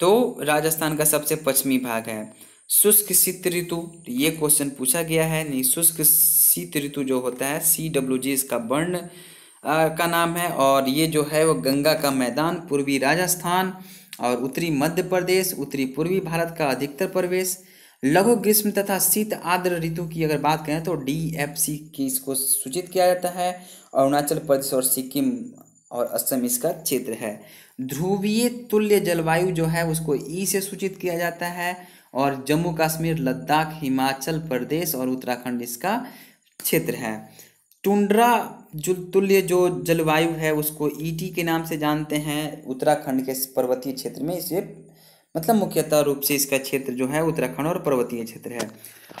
तो राजस्थान का सबसे पश्चिमी भाग है। शुष्क शीत ऋतु तो ये क्वेश्चन पूछा गया है। नहीं, शुष्क शीत ऋतु जो होता है सी डब्ल्यू जी इसका वर्ण का नाम है और ये जो है, वो गंगा का मैदान, पूर्वी राजस्थान और उत्तरी मध्य प्रदेश, उत्तरी पूर्वी भारत का अधिकतर प्रवेश। लघु ग्रीष्म तथा शीत आर्द्र ऋतु की अगर बात करें तो डी एफ़ सी की इसको सूचित किया जाता है। अरुणाचल प्रदेश और सिक्किम और असम इसका क्षेत्र है। ध्रुवीय तुल्य जलवायु जो है उसको ई से सूचित किया जाता है और जम्मू कश्मीर, लद्दाख, हिमाचल प्रदेश और उत्तराखंड इसका क्षेत्र है। टुंड्रा जो तुल्य जो जलवायु है उसको ईटी के नाम से जानते हैं। उत्तराखंड के पर्वतीय क्षेत्र में इसे मतलब मुख्यतः रूप से इसका क्षेत्र जो है उत्तराखंड और पर्वतीय क्षेत्र है।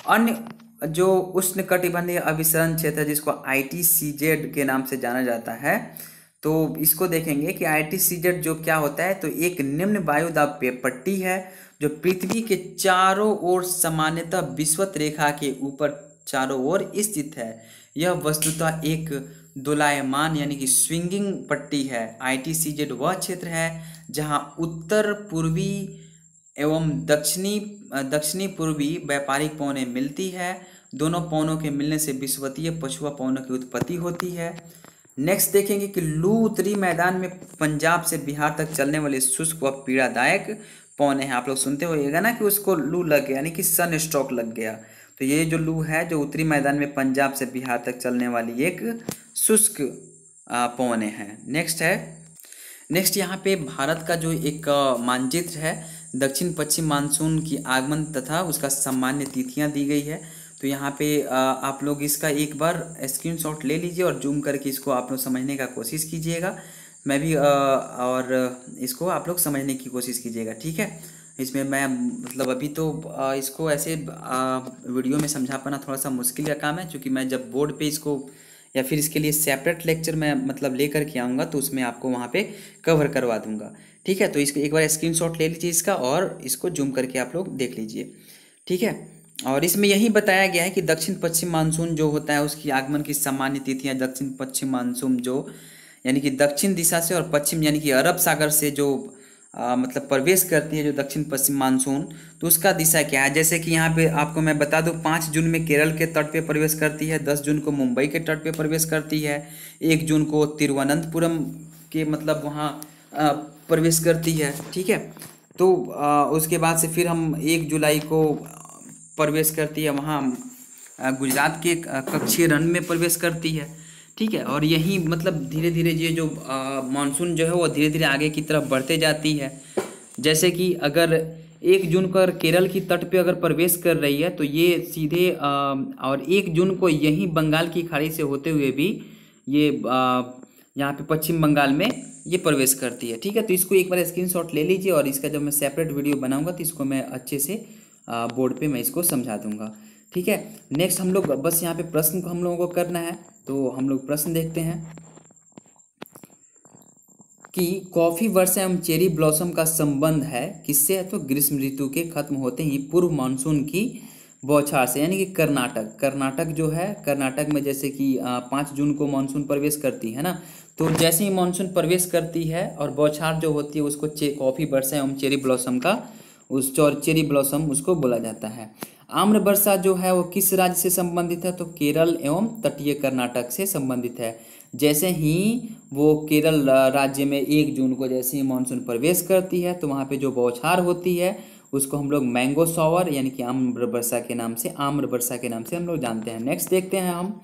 अन्य जो उष्ण कटिबंधीय अभिसरण क्षेत्र है, जिसको आई टी सी जेड के नाम से जाना जाता है तो इसको देखेंगे कि आई टी सी जेड जो क्या होता है तो एक निम्न वायुदाब पट्टी है, जो पृथ्वी के चारों ओर सामान्यतः विश्वत रेखा के ऊपर चारों ओर स्थित है। यह वस्तुतः एक दोलायमान यानी कि स्विंगिंग पट्टी है। आई टी सी जेड वह क्षेत्र है, जहाँ उत्तर पूर्वी एवं दक्षिणी दक्षिणी पूर्वी व्यापारिक पौने मिलती है। दोनों पौनों के मिलने से विश्वतीय पछुआ पौनों की उत्पत्ति होती है। नेक्स्ट देखेंगे कि लू उत्तरी मैदान में पंजाब से बिहार तक चलने वाले शुष्क व पीड़ादायक पौने हैं। आप लोग सुनते होइएगा ना कि उसको लू लग गया, यानी कि सन स्ट्रोक लग गया। तो ये जो लू है, जो उत्तरी मैदान में पंजाब से बिहार तक चलने वाली एक शुष्क पौने हैं। नेक्स्ट है। नेक्स्ट यहाँ पे भारत का जो एक मानचित्र है दक्षिण पश्चिम मानसून की आगमन तथा उसका सामान्य तिथियाँ दी गई है। तो यहाँ पे आप लोग इसका एक बार स्क्रीनशॉट ले लीजिए और जूम करके इसको आप लोग समझने का कोशिश कीजिएगा। मैं भी और इसको आप लोग समझने की कोशिश कीजिएगा, ठीक है? इसमें मैं मतलब अभी तो इसको ऐसे वीडियो में समझा पाना थोड़ा सा मुश्किल का काम है, क्योंकि मैं जब बोर्ड पे इसको या फिर इसके लिए सेपरेट लेक्चर मैं मतलब लेकर के आऊँगा तो उसमें आपको वहाँ पे कवर करवा दूँगा। ठीक है? तो इसको एक बार स्क्रीनशॉट ले लीजिए इसका और इसको जूम करके आप लोग देख लीजिए। ठीक है? और इसमें यही बताया गया है कि दक्षिण पश्चिम मानसून जो होता है, उसकी आगमन की सामान्य तिथियाँ दक्षिण पश्चिम मानसून जो, यानी कि दक्षिण दिशा से और पश्चिम, यानी कि अरब सागर से जो आ, मतलब प्रवेश करती है जो दक्षिण पश्चिम मानसून तो उसका दिशा क्या है? जैसे कि यहाँ पे आपको मैं बता दूँ पाँच जून में केरल के तट पे प्रवेश करती है दस जून को मुंबई के तट पे प्रवेश करती है एक जून को तिरुवनंतपुरम के मतलब वहाँ प्रवेश करती है ठीक है? तो आ, उसके बाद से फिर हम एक जुलाई को प्रवेश करती है वहाँ गुजरात के कक्षीय रण में प्रवेश करती है। ठीक है और यही मतलब धीरे धीरे ये जो मानसून जो है वो धीरे धीरे आगे की तरफ़ बढ़ते जाती है। जैसे कि अगर एक जून को केरल की तट पे अगर प्रवेश कर रही है तो ये सीधे आ, और एक जून को यहीं बंगाल की खाड़ी से होते हुए भी ये यहाँ पे पश्चिम बंगाल में ये प्रवेश करती है। ठीक है तो इसको एक बार स्क्रीनशॉट ले लीजिए और इसका जब मैं सेपरेट वीडियो बनाऊँगा तो इसको मैं अच्छे से बोर्ड पे मैं इसको समझा दूँगा। ठीक है? नेक्स्ट हम लोग बस यहाँ पे प्रश्न को हम लोगों को करना है तो हम लोग प्रश्न देखते हैं कि कॉफ़ी वर्षा एवं चेरी ब्लॉसम का संबंध है किससे है तो ग्रीष्म ऋतु के खत्म होते ही पूर्व मानसून की बौछार से, यानी कि कर्नाटक। कर्नाटक जो है, कर्नाटक में जैसे कि पाँच जून को मानसून प्रवेश करती है ना? तो जैसे ही मानसून प्रवेश करती है और बौछार जो होती है, उसको कॉफ़ी वर्षा एवं चेरी ब्लॉसम का, उस चेरी ब्लॉसम उसको बोला जाता है। आम्र वर्षा जो है वो किस राज्य से संबंधित है? तो केरल एवं तटीय कर्नाटक से संबंधित है। जैसे ही वो केरल राज्य में एक जून को जैसे ही मानसून प्रवेश करती है तो वहाँ पे जो बौछार होती है, उसको हम लोग मैंगो सॉवर, यानी कि आम्र वर्षा के नाम से, आम्र वर्षा के नाम से हम लोग जानते हैं। नेक्स्ट देखते हैं हम।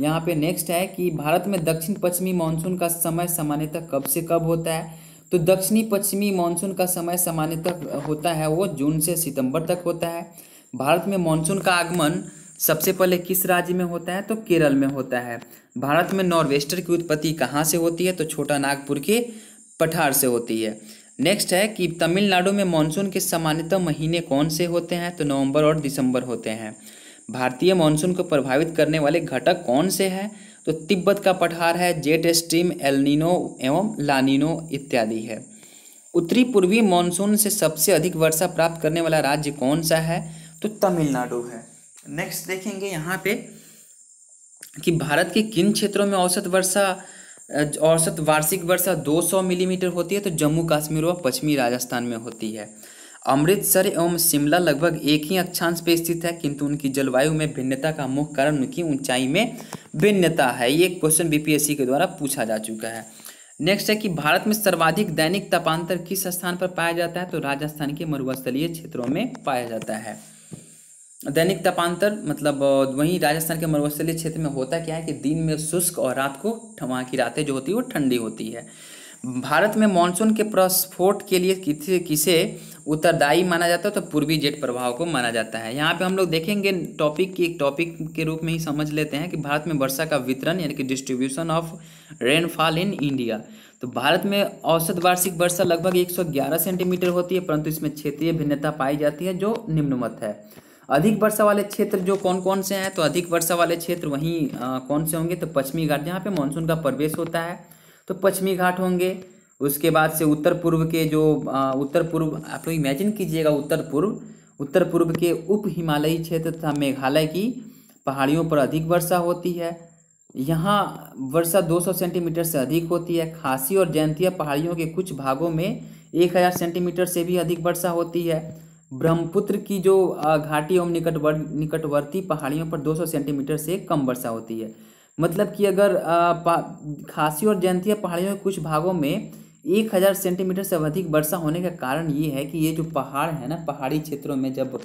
यहाँ पे नेक्स्ट है कि भारत में दक्षिण पश्चिमी मानसून का समय सामान्यतः कब से कब होता है? तो दक्षिणी पश्चिमी मानसून का समय सामान्यतः होता है वो जून से सितंबर तक होता है। भारत में मानसून का आगमन सबसे पहले किस राज्य में होता है? तो केरल में होता है। भारत में नॉर्वेस्टर की उत्पत्ति कहाँ से होती है? तो छोटा नागपुर के पठार से होती है। नेक्स्ट है कि तमिलनाडु में मानसून के सामान्यतः महीने कौन से होते हैं? तो नवंबर और दिसंबर होते हैं। भारतीय मानसून को प्रभावित करने वाले घटक कौन से हैं? तो तिब्बत का पठार है, जेट स्ट्रीम एलनिनो एवं लानिनो इत्यादि है। उत्तरी पूर्वी मानसून से सबसे अधिक वर्षा प्राप्त करने वाला राज्य कौन सा है? तो तमिलनाडु है। नेक्स्ट देखेंगे यहाँ पे कि भारत के किन क्षेत्रों में औसत वर्षा औसत वार्षिक वर्षा 200 मिलीमीटर mm होती है तो जम्मू कश्मीर व पश्चिमी राजस्थान में होती है। अमृतसर एवं शिमला लगभग एक ही अक्षांश पे स्थित है, किंतु उनकी जलवायु में भिन्नता का मुख्य कारण उनकी ऊंचाई में भिन्नता है, ये क्वेश्चन बीपीएससी के द्वारा पूछा जा चुका है। नेक्स्ट है कि भारत में सर्वाधिक दैनिक तापांतर किस स्थान पर पाया जाता है तो राजस्थान के मरुस्थलीय क्षेत्रों में पाया जाता है। दैनिक तापांतर मतलब वहीं राजस्थान के मरुस्थलीय क्षेत्र में होता क्या है कि दिन में शुष्क और रात को वहाँ की रातें जो होती है, वो ठंडी होती है। भारत में मानसून के प्रस्फोट के लिए किसे किसे उत्तरदायी माना जाता है तो पूर्वी जेट प्रभाव को माना जाता है। यहाँ पे हम लोग देखेंगे टॉपिक की, एक टॉपिक के रूप में ही समझ लेते हैं कि भारत में वर्षा का वितरण, यानी कि distribution of rainfall in India. तो भारत में औसत वार्षिक वर्षा लगभग 111 सेंटीमीटर होती है, परंतु इसमें क्षेत्रीय भिन्नता पाई जाती है, जो निम्नमत है। अधिक वर्षा वाले क्षेत्र जो कौन कौन से हैं तो अधिक वर्षा वाले क्षेत्र वहीं कौन से होंगे? तो पश्चिमी घाट, जहाँ पे मानसून का प्रवेश होता है। तो पश्चिमी घाट होंगे। उसके बाद से उत्तर पूर्व के जो उत्तर पूर्व आप लोग इमेजिन कीजिएगा उत्तर पूर्व। उत्तर पूर्व के उप हिमालयी क्षेत्र तथा मेघालय की पहाड़ियों पर अधिक वर्षा होती है। यहाँ वर्षा 200 सेंटीमीटर से अधिक होती है। खासी और जयंतिया पहाड़ियों के कुछ भागों में 1000 सेंटीमीटर से भी अधिक वर्षा होती है। ब्रह्मपुत्र की जो घाटी एवं निकटवर निकटवर्ती पहाड़ियों पर 200 सेंटीमीटर से कम वर्षा होती है। मतलब कि अगर खासी और जयंतिया पहाड़ियों के कुछ भागों में एक हज़ार सेंटीमीटर से अधिक वर्षा होने का कारण ये है कि ये जो पहाड़ है ना, पहाड़ी क्षेत्रों में जब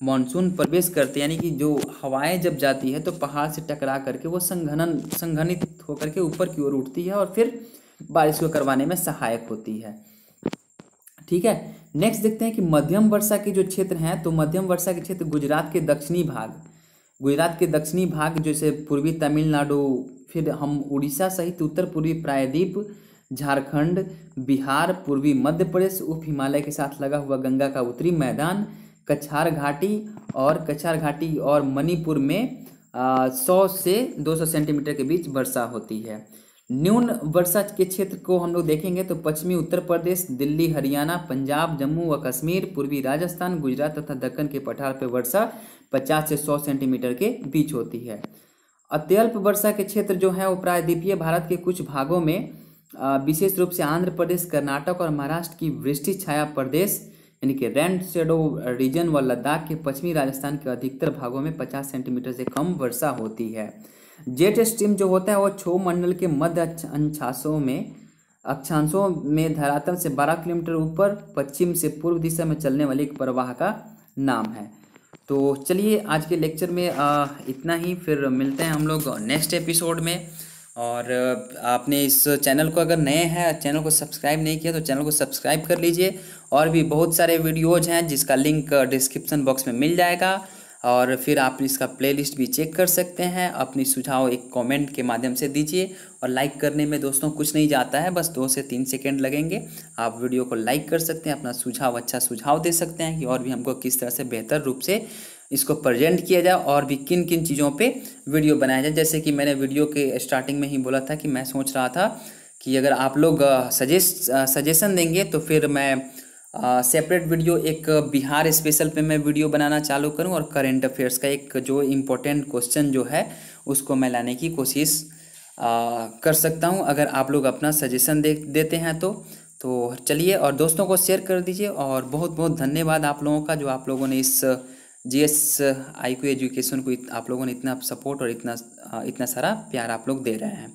मानसून प्रवेश करते यानी कि जो हवाएँ जब जाती है तो पहाड़ से टकरा करके वो संघनन, संघनित होकर के ऊपर की ओर उठती है और फिर बारिश को करवाने में सहायक होती है। ठीक है? नेक्स्ट देखते हैं कि मध्यम वर्षा के जो क्षेत्र हैं तो मध्यम वर्षा के क्षेत्र गुजरात के दक्षिणी भाग। गुजरात के दक्षिणी भाग, जैसे पूर्वी तमिलनाडु, फिर हम उड़ीसा सहित उत्तर पूर्वी प्रायद्वीप, झारखंड, बिहार, पूर्वी मध्य प्रदेश, उप हिमालय के साथ लगा हुआ गंगा का उत्तरी मैदान, कछार घाटी और कछार घाटी और मणिपुर में सौ से दो सौ सेंटीमीटर के बीच वर्षा होती है। न्यून वर्षा के क्षेत्र को हम लोग देखेंगे तो पश्चिमी उत्तर प्रदेश, दिल्ली, हरियाणा, पंजाब, जम्मू व कश्मीर, पूर्वी राजस्थान, गुजरात तथा दक्कन के पठार पर वर्षा 50 से 100 सेंटीमीटर के बीच होती है। अत्यल्प वर्षा के क्षेत्र जो है वो प्रायद्वीपीय भारत के कुछ भागों में विशेष रूप से आंध्र प्रदेश, कर्नाटक और महाराष्ट्र की वृष्टि छाया प्रदेश, यानी कि रैंड शेडो रीजन व लद्दाख के पश्चिमी राजस्थान के अधिकतर भागों में 50 सेंटीमीटर से कम वर्षा होती है। जेट स्ट्रीम जो होता है वो छो मंडल के मध्य अंशांशों में अक्षांशों में धरातल से 12 किलोमीटर ऊपर, पश्चिम से पूर्व दिशा में चलने वाले एक प्रवाह का नाम है। तो चलिए आज के लेक्चर में इतना ही। फिर मिलते हैं हम लोग नेक्स्ट एपिसोड में। और आपने इस चैनल को अगर नए हैं, चैनल को सब्सक्राइब नहीं किया तो चैनल को सब्सक्राइब कर लीजिए। और भी बहुत सारे वीडियोज़ हैं, जिसका लिंक डिस्क्रिप्सन बॉक्स में मिल जाएगा। और फिर आप इसका प्लेलिस्ट भी चेक कर सकते हैं। अपनी सुझाव एक कमेंट के माध्यम से दीजिए और लाइक करने में दोस्तों कुछ नहीं जाता है, बस दो से तीन सेकेंड लगेंगे। आप वीडियो को लाइक कर सकते हैं, अपना सुझाव अच्छा सुझाव दे सकते हैं कि और भी हमको किस तरह से बेहतर रूप से इसको प्रेजेंट किया जाए और भी किन किन चीज़ों पे वीडियो बनाया जाए। जैसे कि मैंने वीडियो के स्टार्टिंग में ही बोला था कि मैं सोच रहा था कि अगर आप लोग सजेस्ट सजेशन देंगे तो फिर मैं सेपरेट वीडियो एक बिहार स्पेशल पे मैं वीडियो बनाना चालू करूँ और करेंट अफेयर्स का एक जो इम्पोर्टेंट क्वेश्चन जो है, उसको मैं लाने की कोशिश कर सकता हूँ। अगर आप लोग अपना सजेशन दे, देते हैं तो तो चलिए और दोस्तों को शेयर कर दीजिए और बहुत बहुत धन्यवाद आप लोगों का, जो आप लोगों ने इस जी एस आई एजुकेशन को आप लोगों ने इतना सपोर्ट और इतना इतना सारा प्यार आप लोग दे रहे हैं।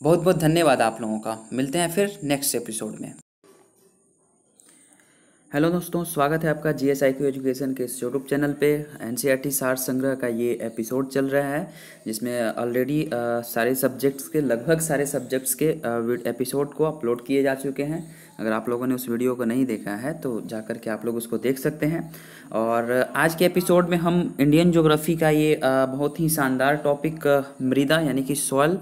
बहुत बहुत धन्यवाद आप लोगों का। मिलते हैं फिर नेक्स्ट एपिसोड में। हेलो दोस्तों, स्वागत है आपका G S I Q education के इस यूट्यूब चैनल पे। एन सी आर टी सार संग्रह का ये एपिसोड चल रहा है, जिसमें ऑलरेडी सारे सब्जेक्ट्स के, लगभग सारे सब्जेक्ट्स के एपिसोड को अपलोड किए जा चुके हैं। अगर आप लोगों ने उस वीडियो को नहीं देखा है तो जा कर के आप लोग उसको देख सकते हैं। और, आज के एपिसोड में हम इंडियन जोग्राफ़ी का ये बहुत ही शानदार टॉपिक मृदा, यानी कि सॉयल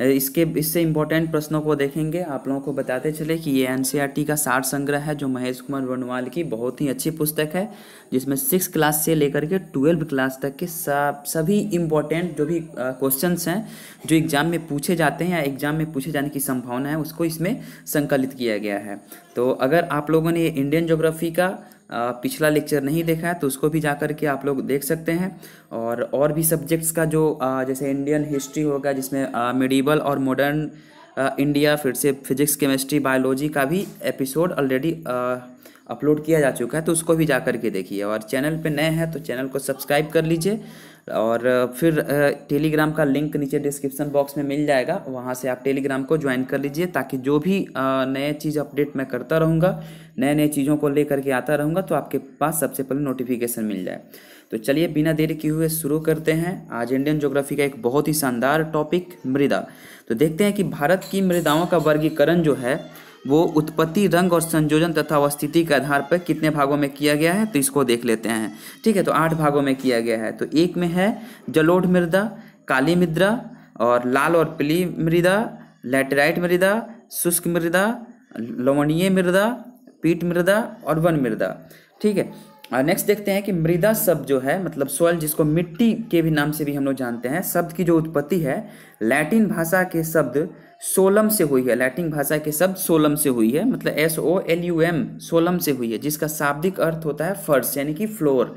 इसके, इससे इम्पोर्टेंट प्रश्नों को देखेंगे। आप लोगों को बताते चले कि ये एन का साठ संग्रह है, जो महेश कुमार वर्णवाल की बहुत ही अच्छी पुस्तक है, जिसमें सिक्स क्लास से लेकर के ट्वेल्व क्लास तक के सब, सभी इम्पोर्टेंट जो भी क्वेश्चंस हैं, जो एग्ज़ाम में पूछे जाते हैं या एग्ज़ाम में पूछे जाने की संभावना है, उसको इसमें संकलित किया गया है। तो अगर आप लोगों ने इंडियन जोग्राफी का पिछला लेक्चर नहीं देखा है तो उसको भी जा कर के आप लोग देख सकते हैं। और और भी सब्जेक्ट्स का जो जैसे इंडियन हिस्ट्री होगा जिसमें मेडिबल और मॉडर्न इंडिया फिर से फिजिक्स केमिस्ट्री बायोलॉजी का भी एपिसोड ऑलरेडी अपलोड किया जा चुका है तो उसको भी जा कर के देखिए। और चैनल पे नए हैं तो चैनल को सब्सक्राइब कर लीजिए। और फिर टेलीग्राम का लिंक नीचे डिस्क्रिप्शन बॉक्स में मिल जाएगा। वहाँ से आप टेलीग्राम को ज्वाइन कर लीजिए ताकि जो भी नए चीज़ अपडेट मैं करता रहूँगा नए नए चीज़ों को लेकर के आता रहूँगा तो आपके पास सबसे पहले नोटिफिकेशन मिल जाए। तो चलिए बिना देरी किए हुए शुरू करते हैं। आज इंडियन ज्योग्राफी का एक बहुत ही शानदार टॉपिक मृदा। तो देखते हैं कि भारत की मृदाओं का वर्गीकरण जो है वो उत्पत्ति, रंग और संयोजन तथा अवस्थिति के आधार पर कितने भागों में किया गया है तो इसको देख लेते हैं। ठीक है तो आठ भागों में किया गया है। तो एक में है जलोढ़ मृदा, काली मृदा और लाल और पीली मृदा, लेटराइट मृदा, शुष्क मृदा लवणीय मृदा पीट मृदा और वन मृदा। ठीक है, और नेक्स्ट देखते हैं कि मृदा शब्द जो है मतलब सॉइल जिसको मिट्टी के भी नाम से भी हम लोग जानते हैं, शब्द की जो उत्पत्ति है, लैटिन भाषा के शब्द सोलम से हुई है। लैटिन भाषा के शब्द सोलम से हुई है मतलब S O L U M solum से हुई है, जिसका शाब्दिक अर्थ होता है फर्श, यानी कि फ्लोर,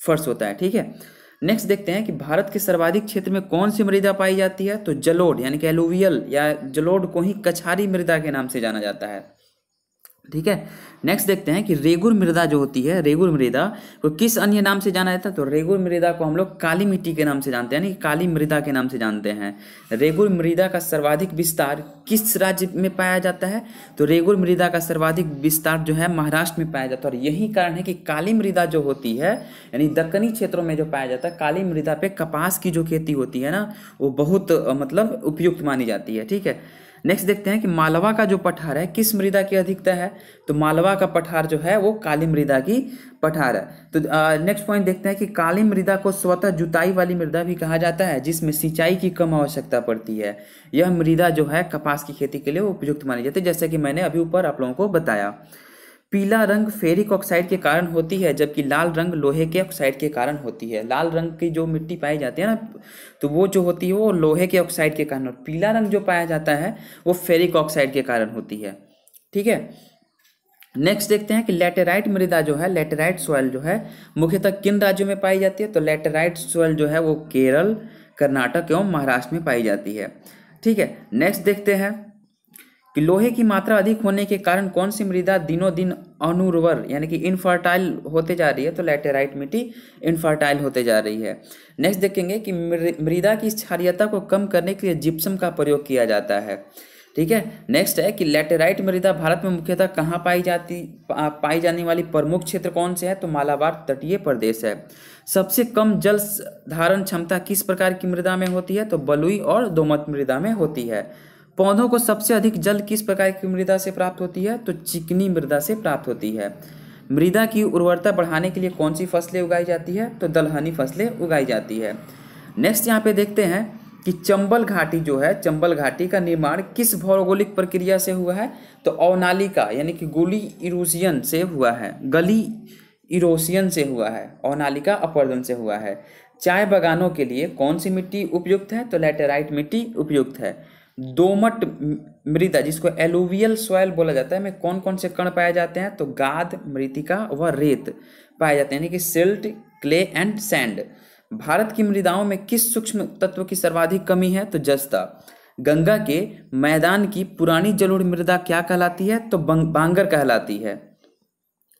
फर्श होता है, ठीक है? नेक्स्ट देखते हैं कि भारत के सर्वाधिक क्षेत्र में कौन सी मृदा पाई जाती है? तो जलोड यानी कि एलुवियल, या जलोड को ही कछारी मृदा के नाम से जाना जाता है, ठीक है? नेक्स्ट देखते हैं कि रेगुर मृदा जो होती है, रेगुर मृदा को किस अन्य नाम से जाना जाता है? तो रेगुर मृदा को हम लोग काली मिट्टी के नाम से जानते हैं, यानी काली मृदा के नाम से जानते हैं। रेगुर मृदा का सर्वाधिक विस्तार किस राज्य में पाया जाता है? तो रेगुर मृदा का सर्वाधिक विस्तार जो है, महाराष्ट्र में पाया जाता है। और यही कारण है कि काली मृदा जो होती है, यानी दक्कनी क्षेत्रों में जो पाया जाता है, काली मृदा पे कपास की जो खेती होती है ना, वो बहुत मतलब उपयुक्त मानी जाती है, ठीक है? नेक्स्ट देखते हैं कि मालवा का जो पठार है, किस मृदा की अधिकता है? तो मालवा का पठार जो है, वो काली मृदा की पठार है। तो नेक्स्ट पॉइंट देखते हैं कि काली मृदा को स्वतः जुताई वाली मृदा भी कहा जाता है, जिसमें सिंचाई की कम आवश्यकता पड़ती है। यह मृदा जो है, कपास की खेती के लिए उपयुक्त मानी जाती है, जैसे कि मैंने अभी ऊपर आप लोगों को बताया। पीला रंग फेरिक ऑक्साइड के कारण होती है, जबकि लाल रंग लोहे के ऑक्साइड के कारण होती है। लाल रंग की जो मिट्टी पाई जाती है ना तो वो जो होती है वो लोहे के ऑक्साइड के कारण, और पीला रंग जो पाया जाता है, वो फेरिक ऑक्साइड के कारण होती है। ठीक है? नेक्स्ट देखते हैं कि लेटेराइट मृदा जो है लेटेराइट सॉइल जो है, मुख्यतः किन राज्यों में पाई जाती है? तो लेटेराइट सॉइल जो है, वो केरल, कर्नाटक एवं महाराष्ट्र में पाई जाती है। ठीक है? नेक्स्ट देखते हैं कि लोहे की मात्रा अधिक होने के कारण कौन सी मृदा दिनों दिन अनुर्वर, यानी कि इनफर्टाइल होते जा रही है तो लेटेराइट मिट्टी इनफर्टाइल होते जा रही है। नेक्स्ट देखेंगे कि मृदा की क्षारियता को कम करने के लिए जिप्सम का प्रयोग किया जाता है। ठीक है? नेक्स्ट है कि लेटेराइट मृदा भारत में मुख्यतः कहाँ पाई जाती पाई जाने वाली प्रमुख क्षेत्र कौन से है? तो मालाबार तटीय प्रदेश है। सबसे कम जल धारण क्षमता किस प्रकार की मृदा में होती है? तो बलुई और दोमत मृदा में होती है। पौधों को सबसे अधिक जल किस प्रकार की मृदा से प्राप्त होती है? तो चिकनी मृदा से प्राप्त होती है। मृदा की उर्वरता बढ़ाने के लिए कौन सी फ़सलें उगाई जाती है? तो दलहनी फ़सलें उगाई जाती है। नेक्स्ट यहाँ पे देखते हैं कि चंबल घाटी जो है, चंबल घाटी का निर्माण किस भौगोलिक प्रक्रिया से हुआ है? तो अवनालिका यानी कि गोली इरोसियन से हुआ है। गली इरोसियन से हुआ है। अवनालिका अपर्दन से हुआ है। चाय बागानों के लिए कौन सी मिट्टी उपयुक्त है? तो लेटेराइट मिट्टी उपयुक्त है। दोमट मृदा, जिसको एलोवियल सॉयल बोला जाता है, में कौन कौन से कण पाए जाते हैं? तो गाद, मृतिका व रेत पाए जाते हैं, यानी कि silt, clay and sand. Bharat की मृदाओं में किस सूक्ष्म तत्व की सर्वाधिक कमी है? तो जस्ता। गंगा के मैदान की पुरानी जलोढ़ मृदा क्या कहलाती है? तो बांगर कहलाती है।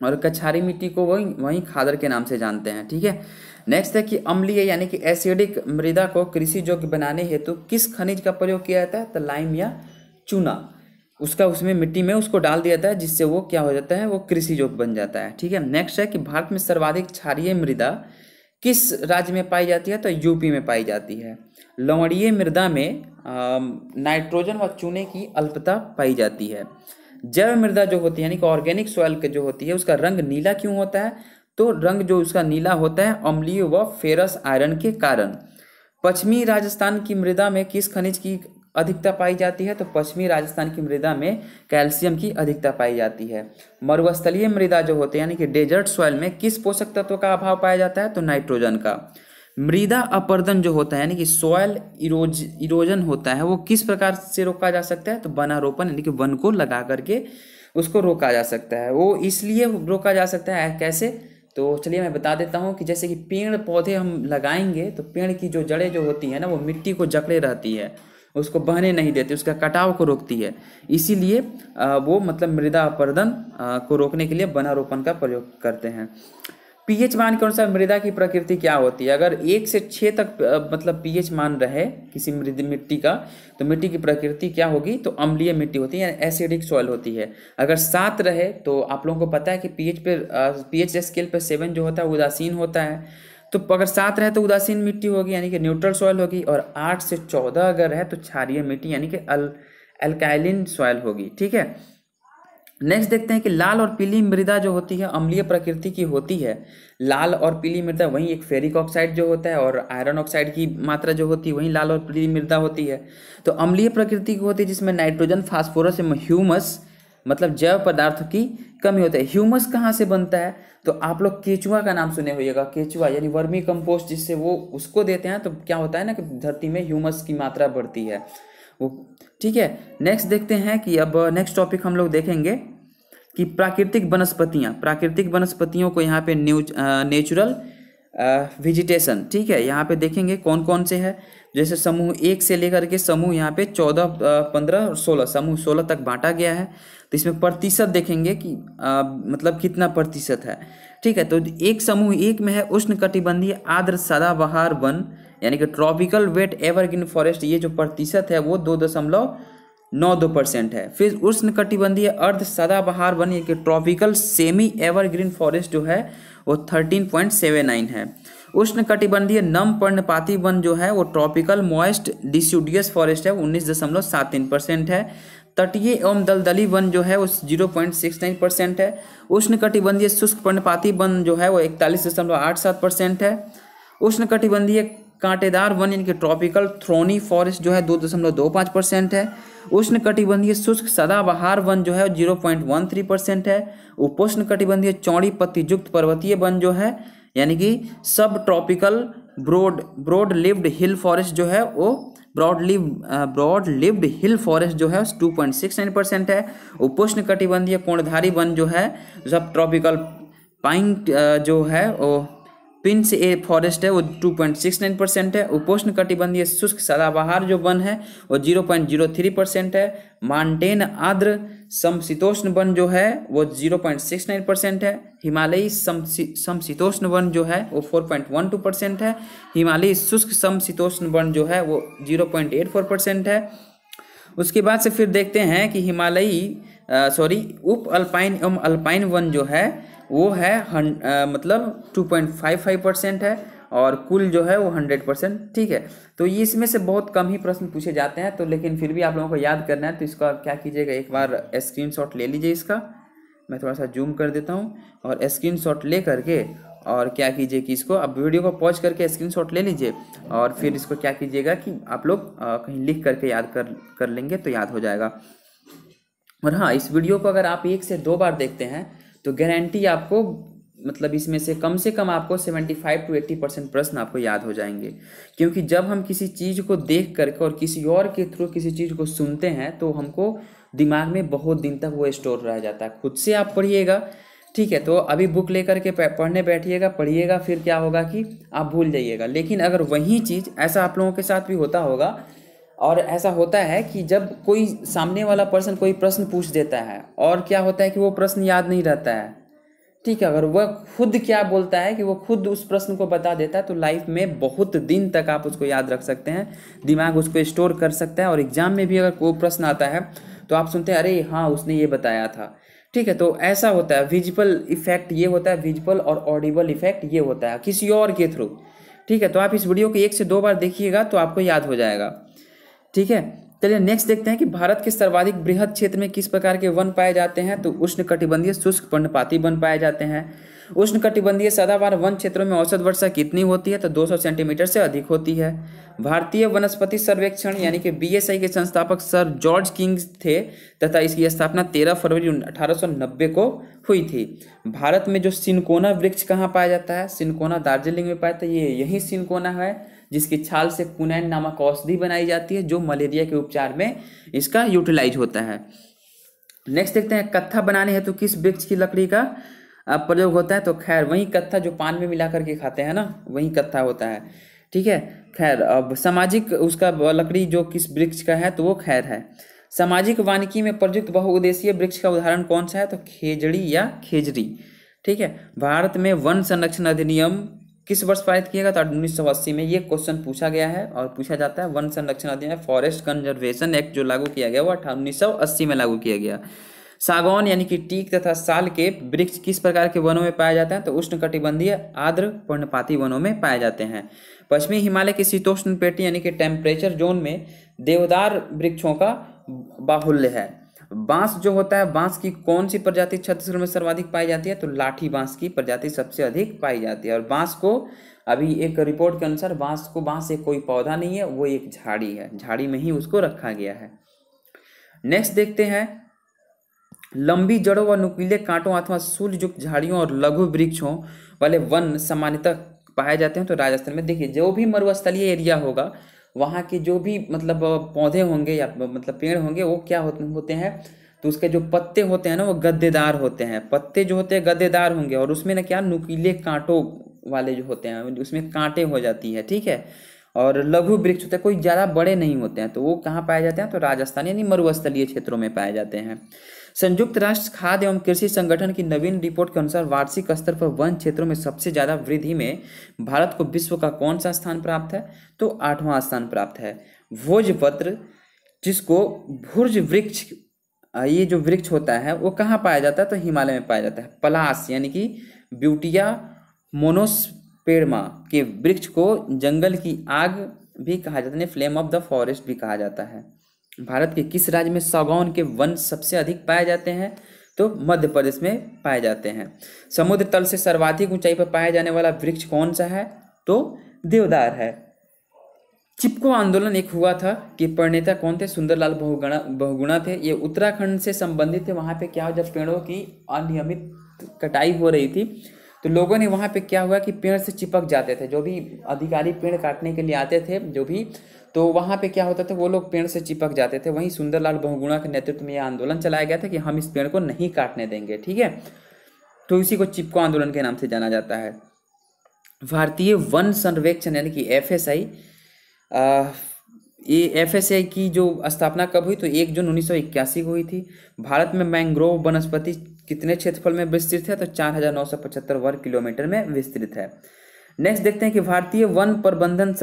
और कछारी मिट्टी को वही वही खादर के नाम से जानते हैं, ठीक है? नेक्स्ट है कि अम्लीय यानी कि एसिडिक मृदा को कृषि योग्य बनाने हेतु किस खनिज का प्रयोग किया जाता है? तो लाइम या चूना। उसका उसमें मिट्टी में उसको डाल दिया जाता है, जिससे वो क्या हो जाता है? वो कृषि योग्य बन जाता है। ठीक है? नेक्स्ट है कि भारत में सर्वाधिक क्षारीय मृदा किस राज्य में पाई जाती है? तो यूपी में पाई जाती है। लवणीय मृदा में नाइट्रोजन व चूने की अल्पता पाई जाती है। जैव मृदा जो होती है, यानी कि ऑर्गेनिक सॉइल जो होती है, उसका रंग नीला क्यों होता है? तो रंग जो उसका नीला होता है, अम्लीय व फेरस आयरन के कारण। पश्चिमी राजस्थान की मृदा में किस खनिज की अधिकता पाई जाती है? तो पश्चिमी राजस्थान की मृदा में कैल्शियम की अधिकता पाई जाती है। मरुस्थलीय मृदा जो होते हैं, यानी कि डेजर्ट सॉइल में किस पोषक तत्व का अभाव पाया जाता है? तो नाइट्रोजन का। मृदा अपर्दन जो होता है, यानी कि सॉयल इरोज, इरोजन होता है, वो किस प्रकार से रोका जा सकता है? तो वनारोपण यानी कि वन को लगा करके उसको रोका जा सकता है। वो इसलिए रोका जा सकता है कैसे? तो चलिए मैं बता देता हूँ कि जैसे कि पेड़ पौधे हम लगाएँगे तो पेड़ की जो जड़ें जो होती है ना, वो मिट्टी को जकड़े रहती है, उसको बहने नहीं देती, उसका कटाव को रोकती है। इसीलिए वो मतलब मृदा अपर्दन को रोकने के लिए वनारोपण का प्रयोग करते हैं। पीएच मान के अनुसार मृदा की प्रकृति क्या होती है? अगर एक से छः तक मतलब पीएच मान रहे किसी मृद, मिट्टी का तो मिट्टी की प्रकृति क्या होगी? तो अम्लीय मिट्टी होती है, यानी एसिडिक सॉइल होती है। अगर सात रहे तो आप लोगों को पता है कि पीएच पे पीएच स्केल पे सेवन जो होता है उदासीन होता है। तो अगर सात रहे तो उदासीन मिट्टी होगी, यानी कि न्यूट्रल सॉइल होगी, और आठ से चौदह अगर है तो क्षारीय मिट्टी, यानी कि अल एल्काइलिन सॉइल होगी, ठीक है? नेक्स्ट देखते हैं कि लाल और पीली मृदा जो होती है, अम्लीय प्रकृति की होती है। लाल और पीली मृदा वहीं एक फेरिक ऑक्साइड जो होता है और आयरन ऑक्साइड की मात्रा जो होती है, वहीं लाल और पीली मृदा होती है। तो अम्लीय प्रकृति की होती है, जिसमें नाइट्रोजन फास्फोरस एवं ह्यूमस मतलब जैव पदार्थ की कमी होती है। ह्यूमस कहाँ से बनता है? तो आप लोग केचुआ का नाम सुने होइएगा। केचुआ यानी वर्मी कंपोस्ट जिससे वो उसको देते हैं। तो क्या होता है ना कि धरती में ह्यूमस की मात्रा बढ़ती है। वो, ठीक है? नेक्स्ट देखते हैं कि अब नेक्स्ट टॉपिक हम लोग देखेंगे। कि प्राकृतिक वनस्पतियाँ प्राकृतिक वनस्पतियों को यहाँ पे न्यूज़ नेचुरल वेजिटेशन ठीक है? यहाँ पे देखेंगे कौन कौन से है। जैसे समूह एक से लेकर के समूह यहाँ पे चौदह पंद्रह और सोलह समूह सोलह तक बांटा गया है। तो इसमें प्रतिशत देखेंगे कि आ, मतलब कितना प्रतिशत है ठीक है? तो एक समूह एक में है उष्ण कटिबंधीय आर्द्र सदाबहार वन यानी कि ट्रॉपिकल वेट एवरग्रीन फॉरेस्ट ये जो प्रतिशत है वो दो दशमलव नौ दो परसेंट है। फिर उष्ण कटिबंधीय अर्ध सदाबहार वन यानी कि ट्रॉपिकल सेमी एवरग्रीन फॉरेस्ट जो है, वो थर्टीन पॉइंट सेवन नाइन है। उष्ण कटिबंधीय नम पर्णपाती वन जो है, वो ट्रॉपिकल मॉइस्ट डिस्यूडियस फॉरेस्ट है उन्नीस दशमलव सात तीन परसेंट है। तटीय एवं दलदली वन जो है, वो zero point six nine percent है। उष्ण कटिबंधीय शुष्क पर्णपाती वन जो है, वो इकतालीस दशमलव आठ सात परसेंट है। उष्ण कटिबंधीय कांटेदार वन यानी कि ट्रॉपिकल थ्रोनी फॉरेस्ट जो है दो दशमलव दो पाँच परसेंट है। उष्ण कटिबंधीय शुष्क सदाबहार वन जो है zero point one three percent है। उपोष्ण कटिबंधीय चौड़ी पत्ती युक्त पर्वतीय वन जो है, यानी कि सब tropical broad broad leaved hill forest जो है, वो broad leave broad leaved hill forest जो है two point six nine percent है। उपोष्ण कटिबंधीय कोणधारी वन जो है सब ट्रॉपिकल पाइन जो है, वो पिंस ए फॉरेस्ट है, वो two point six nine percent है। उपोष्ण कटिबंधीय शुष्क सदाबहार जो वन है, वो zero point zero three percent है। माउंटेन आर्द्र समशीतोष्ण वन जो है, वो zero point six nine percent है। हिमालयी समशीतोष्ण वन जो है, वो four point one two percent है। हिमालयी शुष्क समशीतोष्ण वन जो है, वो zero point eight four percent है। उसके बाद से फिर देखते हैं कि हिमालयी सॉरी उप अल्पाइन एवं अल्पाइन वन जो है वो है हन, आ, मतलब two point five five percent है और कुल जो है वो हंड्रेड परसेंट ठीक है। तो ये इसमें से बहुत कम ही प्रश्न पूछे जाते हैं तो लेकिन फिर भी आप लोगों को याद करना है तो इसका क्या कीजिएगा एक बार स्क्रीनशॉट ले लीजिए इसका। मैं थोड़ा सा जूम कर देता हूँ और स्क्रीनशॉट ले करके और क्या कीजिए कि इसको अब वीडियो को पॉज करके स्क्रीनशॉट ले लीजिए और फिर इसको क्या कीजिएगा कि आप लोग कहीं लिख करके याद कर कर लेंगे तो याद हो जाएगा। और हाँ इस वीडियो को अगर आप एक से दो बार देखते हैं तो गारंटी आपको मतलब इसमें से कम से कम आपको seventy five to eighty percent प्रश्न आपको याद हो जाएँगे। क्योंकि जब हम किसी चीज़ को देख करके और किसी और के थ्रू किसी चीज़ को सुनते हैं तो हमको दिमाग में बहुत दिन तक वो स्टोर रह जाता है। खुद से आप पढ़िएगा, ठीक है तो अभी बुक लेकर के पढ़ने बैठिएगा, पढ़िएगा, फिर क्या होगा कि आप भूल जाइएगा। लेकिन अगर वही चीज़ ऐसा आप लोगों के साथ भी होता होगा और ऐसा होता है कि जब कोई सामने वाला पर्सन कोई प्रश्न पूछ देता है, और क्या होता है कि वो प्रश्न याद नहीं रहता है, ठीक है, अगर वह खुद क्या बोलता है कि वो खुद उस प्रश्न को बता देता है तो लाइफ में बहुत दिन तक आप उसको याद रख सकते हैं, दिमाग उसको स्टोर कर सकता है, और एग्ज़ाम में भी अगर कोई प्रश्न आता है तो आप सुनते हैं, अरे हाँ उसने ये बताया था। ठीक है तो ऐसा होता है विजुअल इफ़ेक्ट ये होता है विजुअल और ऑडिबल इफ़ेक्ट ये होता है, किसी और के थ्रू ठीक है तो आप इस वीडियो को एक से दो बार देखिएगा तो आपको याद हो जाएगा। ठीक है? चलिए नेक्स्ट देखते हैं कि भारत के सर्वाधिक बृहद क्षेत्र में किस प्रकार के वन पाए जाते हैं तो उष्ण कटिबंधीय शुष्क पर्णपाती वन पाए जाते हैं। उष्णकटिबंधीय सदाबहार वन क्षेत्रों में औसत वर्षा कितनी होती है तो 200 सेंटीमीटर से अधिक होती है। भारतीय वनस्पति सर्वेक्षण, यानी कि बीएसआई के संस्थापक सर जॉर्ज किंग थे, तथा इसकी स्थापना 13 फरवरी 1890 को हुई थी। भारत में जो सिनकोना वृक्ष कहाँ पाया जाता है? सिनकोना दार्जिलिंग में पाया था ये यही सिनकोना है। जिसकी छाल से कुनैन नामक औषधि बनाई जाती है, जो मलेरिया के उपचार में इसका यूटिलाइज होता है। नेक्स्ट देखते हैं, कत्था बनाने हेतु तो किस वृक्ष की लकड़ी का प्रयोग होता है? तो खैर, वही कत्था जो पान में मिला करके खाते हैं ना, वही कत्था होता है। ठीक है? खैर, अब सामाजिक उसका लकड़ी जो किस वृक्ष का है तो वो खैर है। सामाजिक वानिकी में प्रयुक्त बहुउद्देशीय वृक्ष का उदाहरण कौन सा है? तो खेजड़ी या खेजड़ी ठीक है? भारत में वन संरक्षण अधिनियम किस वर्ष पारित किया गया था? उन्नीस सौ अस्सी में ये क्वेश्चन पूछा गया है और पूछा जाता है वन संरक्षण अधिनियम फॉरेस्ट कंजर्वेशन एक्ट जो लागू किया गया, वो अठारह, उन्नीस सौ अस्सी में लागू किया गया। सागौन यानी कि टीक तथा साल के वृक्ष किस प्रकार के वनों में पाए जाते हैं? तो उष्ण कटिबंधीय आर्द्र पर्णपाती वनों में पाए जाते हैं। पश्चिमी हिमालय की शीतोष्ण पेटी यानी कि टेम्परेचर जोन में देवदार वृक्षों का बाहुल्य है। बाँस जो होता है, बाँस की कौन सी प्रजाति छत्तीसगढ़ में सर्वाधिक पाई जाती है? तो लाठी बाँस की प्रजाति सबसे अधिक पाई जाती है। और बाँस को, अभी एक रिपोर्ट के अनुसार बाँस को, बाँस एक कोई पौधा नहीं है, वो एक झाड़ी है। झाड़ी में ही उसको रखा गया है। नेक्स्ट देखते हैं। लंबी जड़ों व नुकीले कांटों अथवा सूर्ययुक्त झाड़ियों और लघु वृक्षों वाले वन सामान्यतः पाए जाते हैं। तो राजस्थान में देखिए, जो भी मरुस्थलीय एरिया होगा वहाँ के जो भी मतलब पौधे होंगे या मतलब पेड़ होंगे, वो क्या होते हैं? तो उसके जो पत्ते होते हैं ना, वो गद्देदार होते हैं। पत्ते जो होते हैं, गद्देदार होंगे और उसमें ना क्या, नुकीले कांटों वाले जो होते हैं, उसमें कांटे हो जाती है, ठीक है? और लघु वृक्ष होते हैं, कोई ज़्यादा बड़े नहीं होते हैं तो वो कहाँ पाए जाते हैं? तो राजस्थान यानी मरुस्थलीय क्षेत्रों में पाए जाते हैं। संयुक्त राष्ट्र, खाद्य एवं कृषि संगठन की नवीन रिपोर्ट के अनुसार वार्षिक स्तर पर वन क्षेत्रों में सबसे ज़्यादा वृद्धि में भारत को विश्व का कौन सा स्थान प्राप्त है? तो आठवां स्थान प्राप्त है। भोजपत्र, जिसको भुर्ज वृक्ष ये जो वृक्ष होता है, वो कहाँ पाया जाता है? तो हिमालय में पाया जाता है। पलास यानी कि ब्यूटिया मोनोस्पेरमा के वृक्ष को जंगल की आग भी कहा जाता है फ्लेम ऑफ़ द फॉरेस्ट भी कहा जाता है। भारत के किस राज्य में सागौन के वन सबसे अधिक पाए जाते हैं? तो मध्य प्रदेश में पाए जाते हैं। समुद्र तल से सर्वाधिक ऊंचाई पर पाया जाने वाला वृक्ष कौन सा है? तो देवदार है। चिपको आंदोलन एक हुआ था कि प्रणेता कौन थे? सुंदरलाल बहुगुणा बहुगुणा थे। ये उत्तराखंड से संबंधित थे। वहाँ पे क्या हुआ? जब पेड़ों की अनियमित कटाई हो रही थी तो लोगों ने वहाँ पे क्या हुआ कि पेड़ से चिपक जाते थे। जो भी अधिकारी पेड़ काटने के लिए आते थे, जो भी तो वहाँ पे क्या होता था, वो लोग पेड़ से चिपक जाते थे। वहीं सुंदरलाल बहुगुणा के नेतृत्व में यह आंदोलन चलाया गया था कि हम इस पेड़ को नहीं काटने देंगे, ठीक है? तो इसी को चिपको आंदोलन के नाम से जाना जाता है। भारतीय वन सर्वेक्षण यानी कि एफ़ एस आई ये एफ़ एस आई की जो स्थापना कब हुई तो एक जून उन्नीस सौ इक्यासी को हुई थी। भारत में मैंग्रोव वनस्पति कितने क्षेत्रफल में विस्तृत है तो चार हज़ार नौ सौ पचहत्तर वर्ग किलोमीटर में विस्तृत है। नेक्स्ट देखते हैं कि भारतीय वन प्रबंधन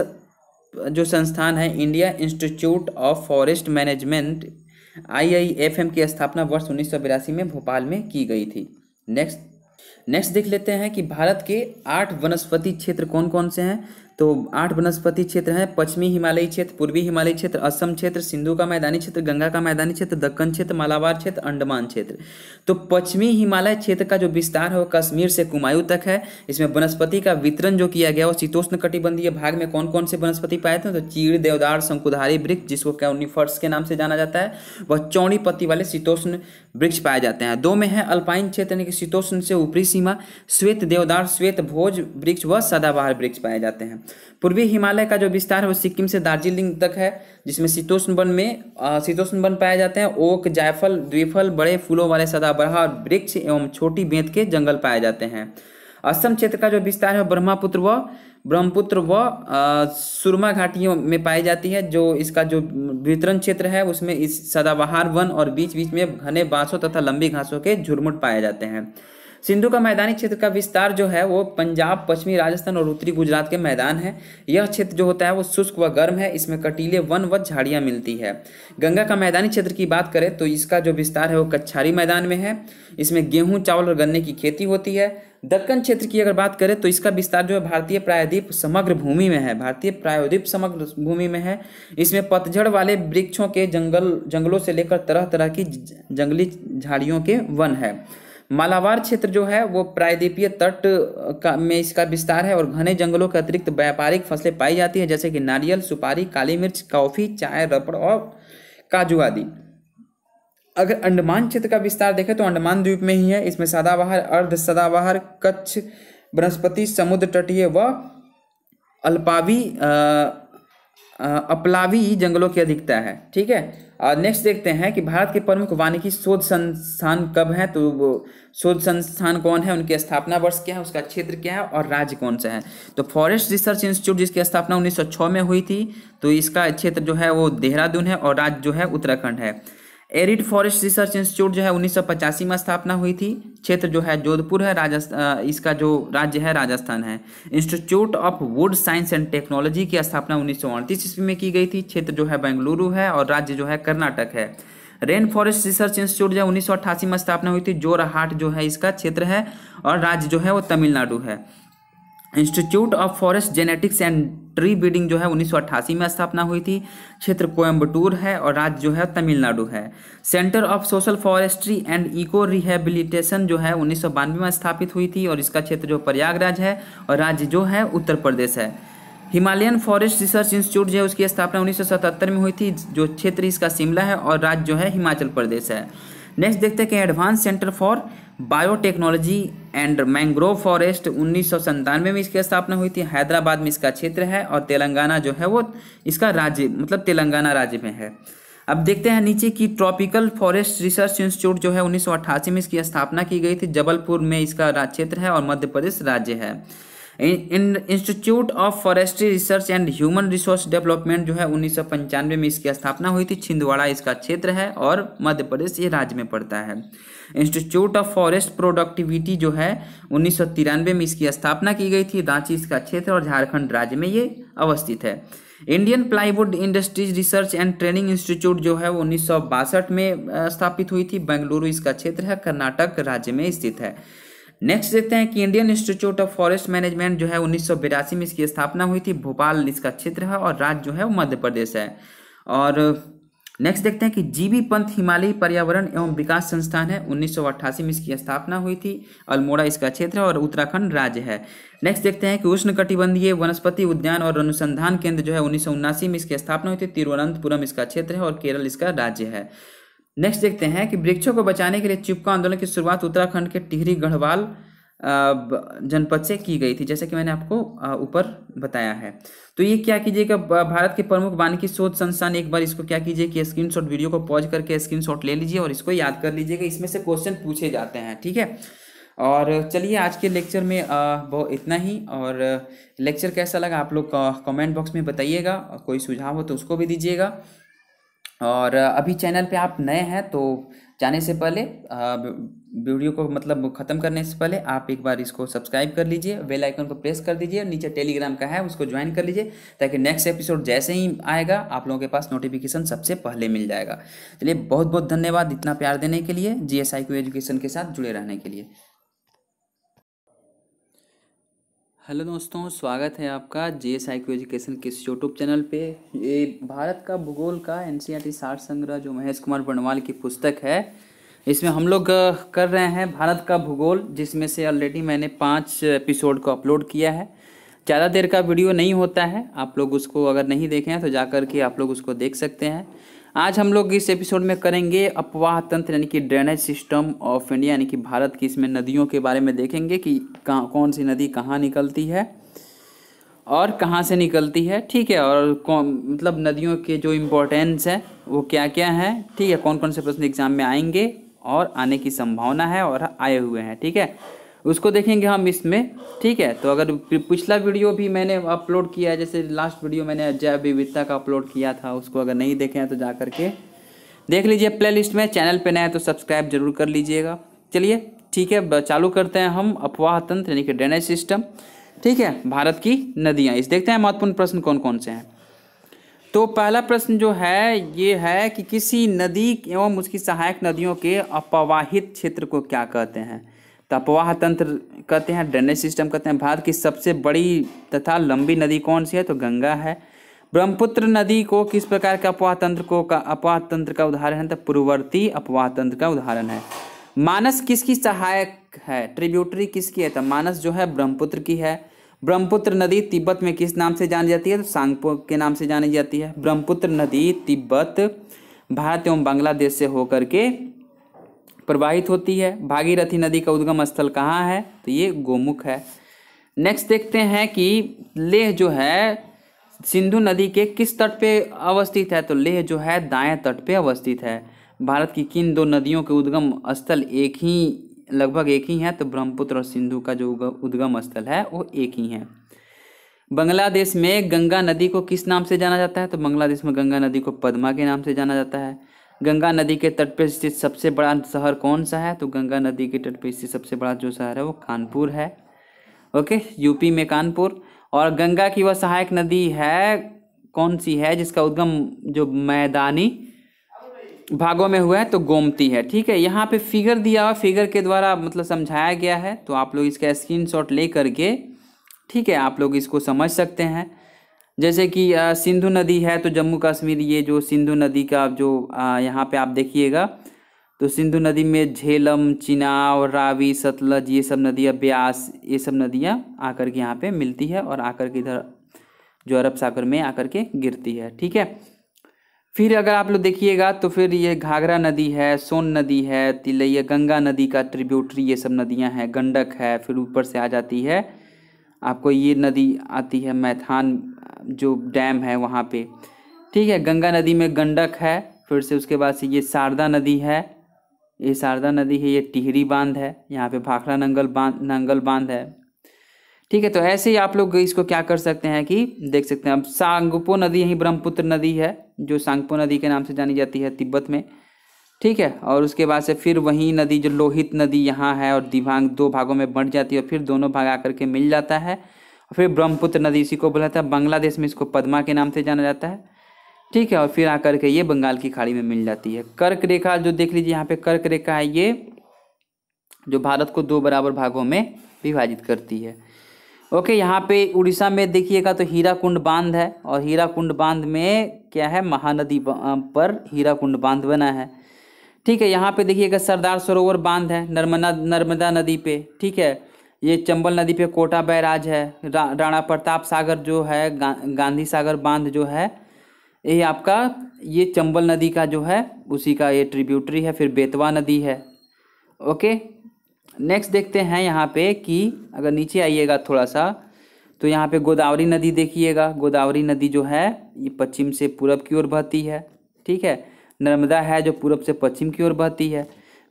जो संस्थान है India Institute of Forest Management IIFM की स्थापना वर्ष उन्नीस में भोपाल में की गई थी। नेक्स्ट नेक्स्ट देख लेते हैं कि भारत के आठ वनस्पति क्षेत्र कौन कौन से हैं? तो आठ वनस्पति क्षेत्र हैं, पश्चिमी हिमालयी क्षेत्र, पूर्वी हिमालयी क्षेत्र, असम क्षेत्र, सिंधु का मैदानी क्षेत्र, गंगा का मैदानी क्षेत्र, दक्कन क्षेत्र, मालाबार क्षेत्र, अंडमान क्षेत्र। तो पश्चिमी हिमालय क्षेत्र का जो विस्तार है वो कश्मीर से कुमायूं तक है। इसमें वनस्पति का वितरण जो किया गया, वो शीतोष्ण कटिबंधीय भाग में कौन कौन से वनस्पति पाए थे? तो चीड़, देवदार, शंकुधारी वृक्ष, जिसको कैनिफर्स के नाम से जाना जाता है, वह चौड़ी पत्ती वाले शीतोष्ण वृक्ष पाए जाते हैं। दो में है अल्पाइन क्षेत्र, यानी कि शीतोष्ण से ऊपरी सीमा, श्वेत देवदार, श्वेत भोज वृक्ष व सदाबहार वृक्ष पाए जाते हैं। पूर्वी हिमालय का जो विस्तार है, वो सिक्किम से दार्जिलिंग तक है, जिसमें शीतोष्ण वन में शीतोष्ण वन पाए जाते हैं। ओक, जायफल, द्विफल, बड़े फूलों वाले सदाबहार वृक्ष एवं छोटी बेंत के जंगल पाए जाते हैं। असम क्षेत्र का जो विस्तार है ब्रह्मपुत्र व ब्रह्मपुत्र व सुरमा घाटियों में पाई जाती है, जो इसका जो वितरण क्षेत्र है, उसमें इस सदाबहार वन और बीच बीच में घने बांसों तथा लंबी घासों के झुरमुट पाए जाते हैं। सिंधु का मैदानी क्षेत्र का विस्तार जो है वो पंजाब, पश्चिमी राजस्थान और उत्तरी गुजरात के मैदान है। यह क्षेत्र जो होता है वो शुष्क व गर्म है, इसमें कटीले वन व झाड़ियाँ मिलती है। गंगा का मैदानी क्षेत्र की बात करें तो इसका जो विस्तार है वो कच्छारी मैदान में है। इसमें गेहूँ, चावल और गन्ने की खेती होती है। दक्कन क्षेत्र की अगर बात करें तो इसका विस्तार जो है भारतीय प्रायद्वीप समग्र भूमि में है। भारतीय प्रायद्वीप समग्र भूमि में है। इसमें पतझड़ वाले वृक्षों के जंगल, जंगलों से लेकर तरह तरह की जंगली झाड़ियों के वन है। मालाबार क्षेत्र जो है, वो प्रायद्वीपीय तट का, में इसका विस्तार है और घने जंगलों के अतिरिक्त व्यापारिक फ़सलें पाई जाती है, जैसे कि नारियल, सुपारी, काली मिर्च, कॉफ़ी, चाय, रबड़ और काजू आदि। अगर अंडमान क्षेत्र का विस्तार देखें तो अंडमान द्वीप में ही है। इसमें सदाबहार, अर्ध सदाबहार, कच्छ वनस्पति समुद्र तटीय व अल्पावी अपलावी जंगलों की अधिकता है। ठीक है? और नेक्स्ट देखते हैं कि भारत के प्रमुख वानिकी शोध संस्थान कब है तो शोध संस्थान कौन है, उनकी स्थापना वर्ष क्या है, उसका क्षेत्र क्या है और राज्य कौन सा है। तो फॉरेस्ट रिसर्च इंस्टीट्यूट जिसकी स्थापना 1906 में हुई थी तो इसका क्षेत्र जो है वो देहरादून है और राज्य जो है उत्तराखंड है। एरिड फॉरेस्ट रिसर्च इंस्टीट्यूट जो है उन्नीस सौ पचासी में स्थापना हुई थी, क्षेत्र जो है जोधपुर है राजस्थान इसका जो राज्य है राजस्थान है। Institute of Wood Science and Technology की स्थापना उन्नीस सौ अड़तीस ईस्वी में की गई थी, क्षेत्र जो है बेंगलुरु है और राज्य जो है कर्नाटक है। रेन फॉरेस्ट रिसर्च इंस्टीट्यूट जो उन्नीस में स्थापना हुई थी। जोरहाट जो है इसका क्षेत्र है और राज्य जो है वो तमिलनाडु है। Institute of Forest Genetics and Tree Breeding जो है उन्नीस सौ अट्ठासी में स्थापना हुई थी। क्षेत्र कोयम्बटूर है और राज्य जो है तमिलनाडु है। Centre of Social Forestry and Eco Rehabilitation जो है उन्नीस सौ बानवे में स्थापित हुई थी और इसका क्षेत्र जो प्रयागराज है और राज्य जो है उत्तर प्रदेश है। हिमालयन फॉरेस्ट रिसर्च इंस्टीट्यूट जो है उसकी स्थापना उन्नीस सौ सतहत्तर में हुई थी, जो क्षेत्र इसका शिमला है और राज्य जो है हिमाचल प्रदेश है। नेक्स्ट देखते हैं कि Advance Centre for Biotechnology and Mangrove Forest उन्नीस में इसकी स्थापना हुई थी। हैदराबाद में इसका क्षेत्र है और तेलंगाना जो है वो इसका राज्य मतलब तेलंगाना राज्य में है। अब देखते हैं नीचे की ट्रॉपिकल फॉरेस्ट रिसर्च इंस्टीट्यूट जो है उन्नीस सौ अट्ठासी में इसकी स्थापना की गई थी। जबलपुर में इसका क्षेत्र है और मध्य प्रदेश राज्य है। Institute of Forestry Research and Human Resource Development जो है उन्नीस सौ पंचानवे में इसकी स्थापना हुई थी। छिंदवाड़ा इसका क्षेत्र है और मध्य प्रदेश ये राज्य में पड़ता है। इंस्टीट्यूट ऑफ़ फॉरेस्ट प्रोडक्टिविटी जो है उन्नीस सौ तिरानवे में इसकी स्थापना की गई थी। रांची इसका क्षेत्र और झारखंड राज्य में ये अवस्थित है। Indian Plywood Industries Research and Training Institute जो है वो उन्नीस सौ बासठ में स्थापित हुई थी। बेंगलुरु इसका क्षेत्र है। कर्नाटक राज्य में स्थित है। नेक्स्ट देखते हैं कि Indian Institute of Forest Management जो है उन्नीस में इसकी स्थापना हुई थी। भोपाल इसका क्षेत्र है और राज्य जो है वो मध्य प्रदेश है। और नेक्स्ट देखते हैं कि जीबी पंत हिमालयी पर्यावरण एवं विकास संस्थान है। उन्नीस सौ अट्ठासी में इसकी स्थापना हुई थी। अल्मोड़ा इसका क्षेत्र और उत्तराखंड राज्य है। नेक्स्ट देखते हैं कि उष्ण कटिबंधीय वनस्पति उद्यान और अनुसंधान केंद्र जो है उन्नीस में इसकी स्थापना हुई थी। तिरुवनंतपुरम इसका क्षेत्र है और केरल इसका राज्य है। नेक्स्ट देखते हैं कि वृक्षों को बचाने के लिए चिपका आंदोलन की शुरुआत उत्तराखंड के टिहरी गढ़वाल जनपद से की गई थी, जैसे कि मैंने आपको ऊपर बताया है। तो ये क्या कीजिएगा भारत के प्रमुख वानिकी शोध संस्थान, एक बार इसको क्या कीजिए कि स्क्रीनशॉट वीडियो को पॉज करके स्क्रीनशॉट ले लीजिए और इसको याद कर लीजिएगा, इसमें से क्वेश्चन पूछे जाते हैं, ठीक है? और चलिए आज के लेक्चर में वो इतना ही, और लेक्चर कैसा लगा आप लोग कमेंट बॉक्स में बताइएगा कोई सुझाव हो तो उसको भी दीजिएगा। और अभी चैनल पे आप नए हैं तो जाने से पहले वीडियो को मतलब ख़त्म करने से पहले आप एक बार इसको सब्सक्राइब कर लीजिए, बेल आइकन को प्रेस कर दीजिए नीचे टेलीग्राम का है उसको ज्वाइन कर लीजिए ताकि नेक्स्ट एपिसोड जैसे ही आएगा आप लोगों के पास नोटिफिकेशन सबसे पहले मिल जाएगा। चलिए बहुत बहुत धन्यवाद इतना प्यार देने के लिए जी एस आई एजुकेशन के साथ जुड़े रहने के लिए। हेलो दोस्तों, स्वागत है आपका जे आई एजुकेशन के इस यूट्यूब चैनल पे। ये भारत का भूगोल का एन सी आर टी सार संग्रह जो महेश कुमार बनवाल की पुस्तक है, इसमें हम लोग कर रहे हैं भारत का भूगोल, जिसमें से ऑलरेडी मैंने पाँच एपिसोड को अपलोड किया है। ज़्यादा देर का वीडियो नहीं होता है, आप लोग उसको अगर नहीं देखें तो जा कर के आप लोग उसको देख सकते हैं। आज हम लोग इस एपिसोड में करेंगे अपवाह तंत्र, यानी कि ड्रेनेज सिस्टम ऑफ़ इंडिया यानी कि भारत की इसमें नदियों के बारे में देखेंगे कि कौन सी नदी कहाँ निकलती है और कहाँ से निकलती है। ठीक है, और कौन मतलब नदियों के जो इम्पोर्टेंस है, वो क्या क्या है? ठीक है कौन कौन से प्रश्न एग्ज़ाम में आएँगे और आने की संभावना है और आए हुए हैं। ठीक है उसको देखेंगे हम इसमें ठीक है? तो अगर पिछला वीडियो भी मैंने अपलोड किया है, जैसे लास्ट वीडियो मैंने जैव विविधता का अपलोड किया था, उसको अगर नहीं देखे हैं तो जा करके देख लीजिए प्ले लिस्ट में चैनल पे नए तो सब्सक्राइब ज़रूर कर लीजिएगा। चलिए, ठीक है चालू करते हैं हम अफवाह तंत्र, यानी कि ड्रेनेज सिस्टम ठीक है? भारत की नदियाँ, इस देखते हैं महत्वपूर्ण प्रश्न कौन कौन से हैं। तो पहला प्रश्न जो है, ये है कि किसी नदी एवं उसकी सहायक नदियों के अपवाहित क्षेत्र को क्या कहते हैं? तपवाह तंत्र कहते हैं, ड्रेनेज सिस्टम कहते हैं, भारत की सबसे बड़ी तथा लंबी नदी कौन सी है? तो गंगा है। ब्रह्मपुत्र नदी को किस प्रकार के अपवाह तंत्र को का, अपवाह तंत्र का उदाहरण है? तो पूर्ववर्ती अपवाह तंत्र का उदाहरण है। मानस किसकी सहायक है? ट्रिब्यूटरी किसकी है? तो मानस जो है ब्रह्मपुत्र की है। ब्रह्मपुत्र नदी तिब्बत में किस नाम से जानी जाती है? तो सांगपो के नाम से जानी जाती है। ब्रह्मपुत्र नदी तिब्बत, भारत एवं बांग्लादेश से होकर के प्रवाहित होती है। भागीरथी नदी का उद्गम स्थल कहाँ है? तो ये गोमुख है। नेक्स्ट देखते हैं कि लेह जो है, सिंधु नदी के किस तट पे अवस्थित है? तो लेह जो है, दाएँ तट पे अवस्थित है। भारत की किन दो नदियों के उद्गम स्थल एक ही, लगभग एक ही है? तो ब्रह्मपुत्र और सिंधु का जो उद्गम स्थल है, वो एक ही है। बांग्लादेश में गंगा नदी को किस नाम से जाना जाता है? तो बांग्लादेश में गंगा नदी को पद्मा के नाम से जाना जाता है। गंगा नदी के तट पर स्थित सबसे बड़ा शहर कौन सा है? तो गंगा नदी के तट पर स्थित सबसे बड़ा जो शहर है वो कानपुर है। ओके, यूपी में कानपुर। और गंगा की वह सहायक नदी है, कौन सी है, जिसका उद्गम जो मैदानी भागों में हुआ है तो गोमती है। ठीक है, यहाँ पे फिगर दिया हुआ, फिगर के द्वारा मतलब समझाया गया है तो आप लोग इसका स्क्रीनशॉट ले करके ठीक है, आप लोग इसको समझ सकते हैं। जैसे कि सिंधु नदी है तो जम्मू कश्मीर, ये जो सिंधु नदी का जो यहाँ पे आप देखिएगा तो सिंधु नदी में झेलम, चिनाव, रावी, सतलज, ये सब नदियाँ, ब्यास, ये सब नदियाँ आकर के यहाँ पे मिलती है और आकर के इधर जो अरब सागर में आकर के गिरती है, ठीक है? फिर अगर आप लोग देखिएगा तो फिर ये घाघरा नदी है, सोन नदी है, तिलैया, गंगा नदी का ट्रिब्यूटरी ये सब नदियाँ हैं, गंडक है, फिर ऊपर से आ जाती है, आपको ये नदी आती है मैथान जो डैम है वहाँ पे। ठीक है, गंगा नदी में गंडक है, फिर से उसके बाद से ये शारदा नदी है। ये शारदा नदी है, ये टिहरी बाँध है, यहाँ पे भाखड़ा नंगल बाँध नंगल बाँध है। ठीक है तो ऐसे ही आप लोग इसको क्या कर सकते हैं कि देख सकते हैं, अब सांगपो नदी यही ब्रह्मपुत्र नदी है, जो सांगपो नदी के नाम से जानी जाती है तिब्बत में। ठीक है, और उसके बाद से फिर वही नदी, जो लोहित नदी यहाँ है, और दिभांग दो भागों में बढ़ जाती है, और फिर दोनों भाग आकर के मिल जाता है। फिर ब्रह्मपुत्र नदी इसी को बोला जाता है, बांग्लादेश में इसको पद्मा के नाम से जाना जाता है। ठीक है, और फिर आकर के ये बंगाल की खाड़ी में मिल जाती है। कर्क रेखा जो देख लीजिए, यहाँ पे कर्क रेखा है ये, जो भारत को दो बराबर भागों में विभाजित करती है। ओके, यहाँ पे उड़ीसा में देखिएगा तो हीरा कुंड बाँध है, और हीरा कुंड बाँध में क्या है, महानदी पर हीरा कुंड बाँध बना है। ठीक है, यहाँ पे देखिएगा सरदार सरोवर बाँध है, नर्मदा नर्मदा नदी पे। ठीक है ये चंबल नदी पे कोटा बैराज है रा, राणा प्रताप सागर जो है गा, गांधी सागर बाँध जो है ये आपका ये चंबल नदी का जो है उसी का ये ट्रिब्यूटरी है फिर बेतवा नदी है। ओके? नेक्स्ट देखते हैं यहाँ पे कि अगर नीचे आइएगा थोड़ा सा तो यहाँ पे गोदावरी नदी देखिएगा। गोदावरी नदी जो है ये पश्चिम से पूरब की ओर बहती है ठीक है? नर्मदा है जो पूरब से पश्चिम की ओर बहती है।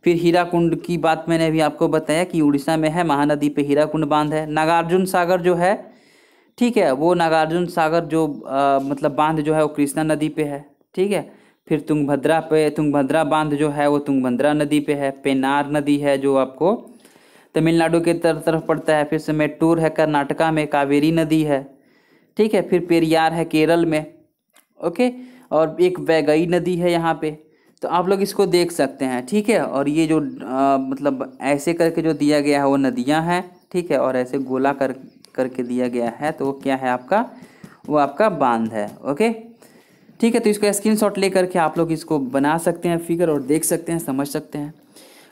फिर हीरा कुंड की बात मैंने अभी आपको बताया कि उड़ीसा में है महानदी पे हीरा कुंड बाँध है। नागार्जुन सागर जो है ठीक है वो नागार्जुन सागर जो आ, मतलब बाँध जो है वो कृष्णा नदी पे है ठीक है। फिर तुंगभद्रा पे तुंगभद्रा बाँध जो है वो तुंगभद्रा नदी पे है पेनार नदी है जो आपको तमिलनाडु के तरफ़ तरफ़ पड़ता है। फिर से है कर्नाटका में कावेरी नदी है ठीक है। फिर पेरियार है केरल में ओके। और एक वैगई नदी है यहाँ पे तो आप लोग इसको देख सकते हैं ठीक है? और ये जो आ, मतलब ऐसे करके जो दिया गया है वो नदियाँ हैं ठीक है? और ऐसे गोला कर करके दिया गया है तो वो क्या है आपका? वो आपका बाँध है ओके? ठीक है तो इसको स्क्रीनशॉट ले करके आप लोग इसको बना सकते हैं फिगर और देख सकते हैं समझ सकते हैं।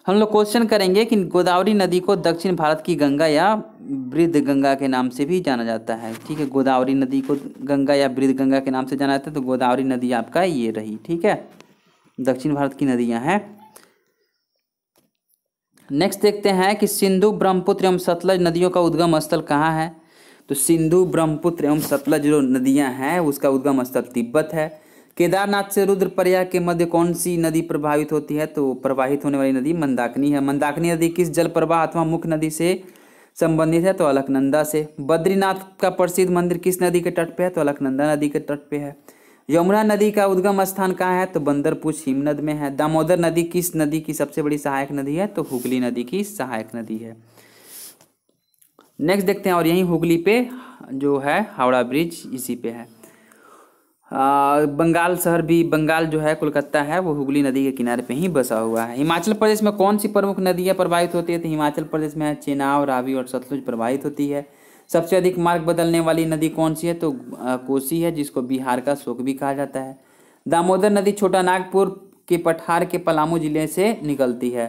हम लोग क्वेश्चन करेंगे कि गोदावरी नदी को दक्षिण भारत की गंगा या वृद्ध गंगा के नाम से भी जाना जाता है ठीक है? गोदावरी नदी को गंगा या वृद्ध गंगा के नाम से जाना जाता है तो गोदावरी नदी आपका ये रही ठीक है? दक्षिण भारत की नदियाँ हैं। नेक्स्ट देखते हैं कि सिंधु ब्रह्मपुत्र एवं सतलज नदियों का उद्गम स्थल कहाँ है। तो सिंधु ब्रह्मपुत्र एवं सतलज जो नदियाँ हैं, उसका उद्गम स्थल तिब्बत है। केदारनाथ से रुद्रप्रयाग के मध्य कौन सी नदी प्रभावित होती है? तो प्रवाहित होने वाली नदी मंदाकिनी है। मंदाकिनी नदी किस जल प्रवाह अथवा मुख्य नदी से संबंधित है? तो अलकनंदा से। बद्रीनाथ का प्रसिद्ध मंदिर किस नदी के तट पे है? तो अलकनंदा नदी के तट पे है। यमुना नदी का उद्गम स्थान कहाँ है? तो बंदरपुछ हिमनद में है। दामोदर नदी किस नदी की सबसे बड़ी सहायक नदी है? तो हुगली नदी की सहायक नदी है। नेक्स्ट देखते हैं और यही हुगली पे जो है हावड़ा ब्रिज इसी पे है। आ, बंगाल शहर भी बंगाल जो है कोलकाता है वो हुगली नदी के किनारे पे ही बसा हुआ है। हिमाचल प्रदेश में कौन सी प्रमुख नदियाँ प्रवाहित होती है? तो हिमाचल प्रदेश में है रावी और सतलुज प्रवाहित होती है। सबसे अधिक मार्ग बदलने वाली नदी कौन सी है? तो कोसी है, जिसको बिहार का शोक भी कहा जाता है। दामोदर नदी छोटा नागपुर के पठार के पलामू ज़िले से निकलती है।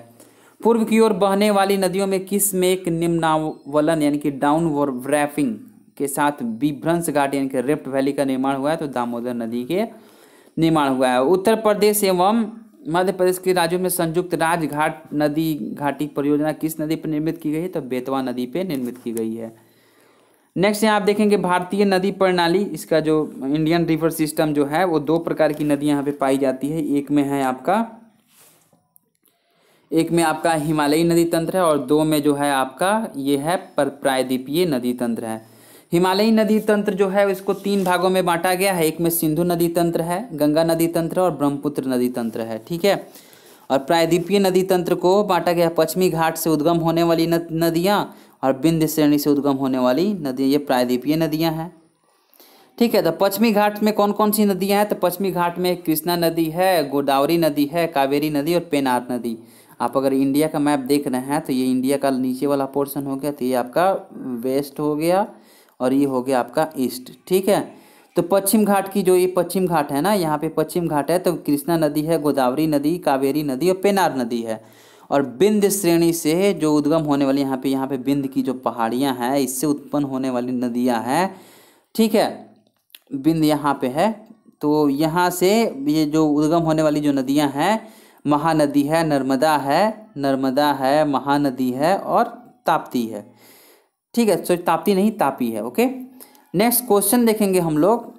पूर्व की ओर बहने वाली नदियों में किसमें एक निम्नावलन, यानी कि डाउन रैपिंग के साथ विभ्रंश घाट, यानी कि रेफ्ट वैली का निर्माण हुआ है तो दामोदर नदी के निर्माण हुआ है। उत्तर प्रदेश एवं मध्य प्रदेश के राज्यों में संयुक्त राजघाट नदी घाटी परियोजना किस नदी पर निर्मित की गई है? तो बेतवा नदी पर निर्मित की गई है। नेक्स्ट यहाँ आप देखेंगे भारतीय नदी प्रणाली, इसका जो इंडियन रिवर सिस्टम जो है, वो दो प्रकार की नदियाँ यहाँ पे पाई जाती है। एक में है आपका, एक में आपका हिमालयी नदी तंत्र है और दो में जो है आपका, ये है पर प्रायद्वीपीय नदी तंत्र है। हिमालयी नदी तंत्र जो है, इसको तीन भागों में बांटा गया है। एक में सिंधु नदी तंत्र है, गंगा नदी तंत्र और ब्रह्मपुत्र नदी तंत्र है, ठीक है? और प्रायद्वीपीय नदी तंत्र को बांटा गया पश्चिमी घाट से उद्गम होने वाली नदियाँ। और बिंद श्रेणी से उद्गम होने वाली नदियाँ, ये प्रायद्वीपीय नदियाँ हैं। ठीक है तो पश्चिमी घाट में कौन कौन सी नदियाँ हैं? तो पश्चिमी घाट में कृष्णा नदी है, गोदावरी नदी है, कावेरी नदी और पेनार नदी। आप अगर इंडिया का मैप देख रहे हैं तो ये इंडिया का नीचे वाला पोर्शन हो गया तो ये आपका वेस्ट हो गया और ये हो गया आपका ईस्ट। ठीक है तो पश्चिम घाट की जो ये पश्चिम घाट है ना, यहाँ पे पश्चिम घाट है तो कृष्णा नदी है, गोदावरी नदी, कावेरी नदी और पेनार नदी है। और बिंद श्रेणी से जो उद्गम होने वाली यहाँ पे यहाँ पे बिंद की जो पहाड़ियाँ हैं, इससे उत्पन्न होने वाली नदियाँ हैं। ठीक है? बिंद यहाँ पे है। तो यहाँ से ये जो उद्गम होने वाली जो नदियाँ हैं, महानदी है, नर्मदा है नर्मदा है, महानदी है और ताप्ती है। ठीक है? सॉरी ताप्ती नहीं, तापी है, ओके? नेक्स्ट क्वेश्चन देखेंगे हम लोग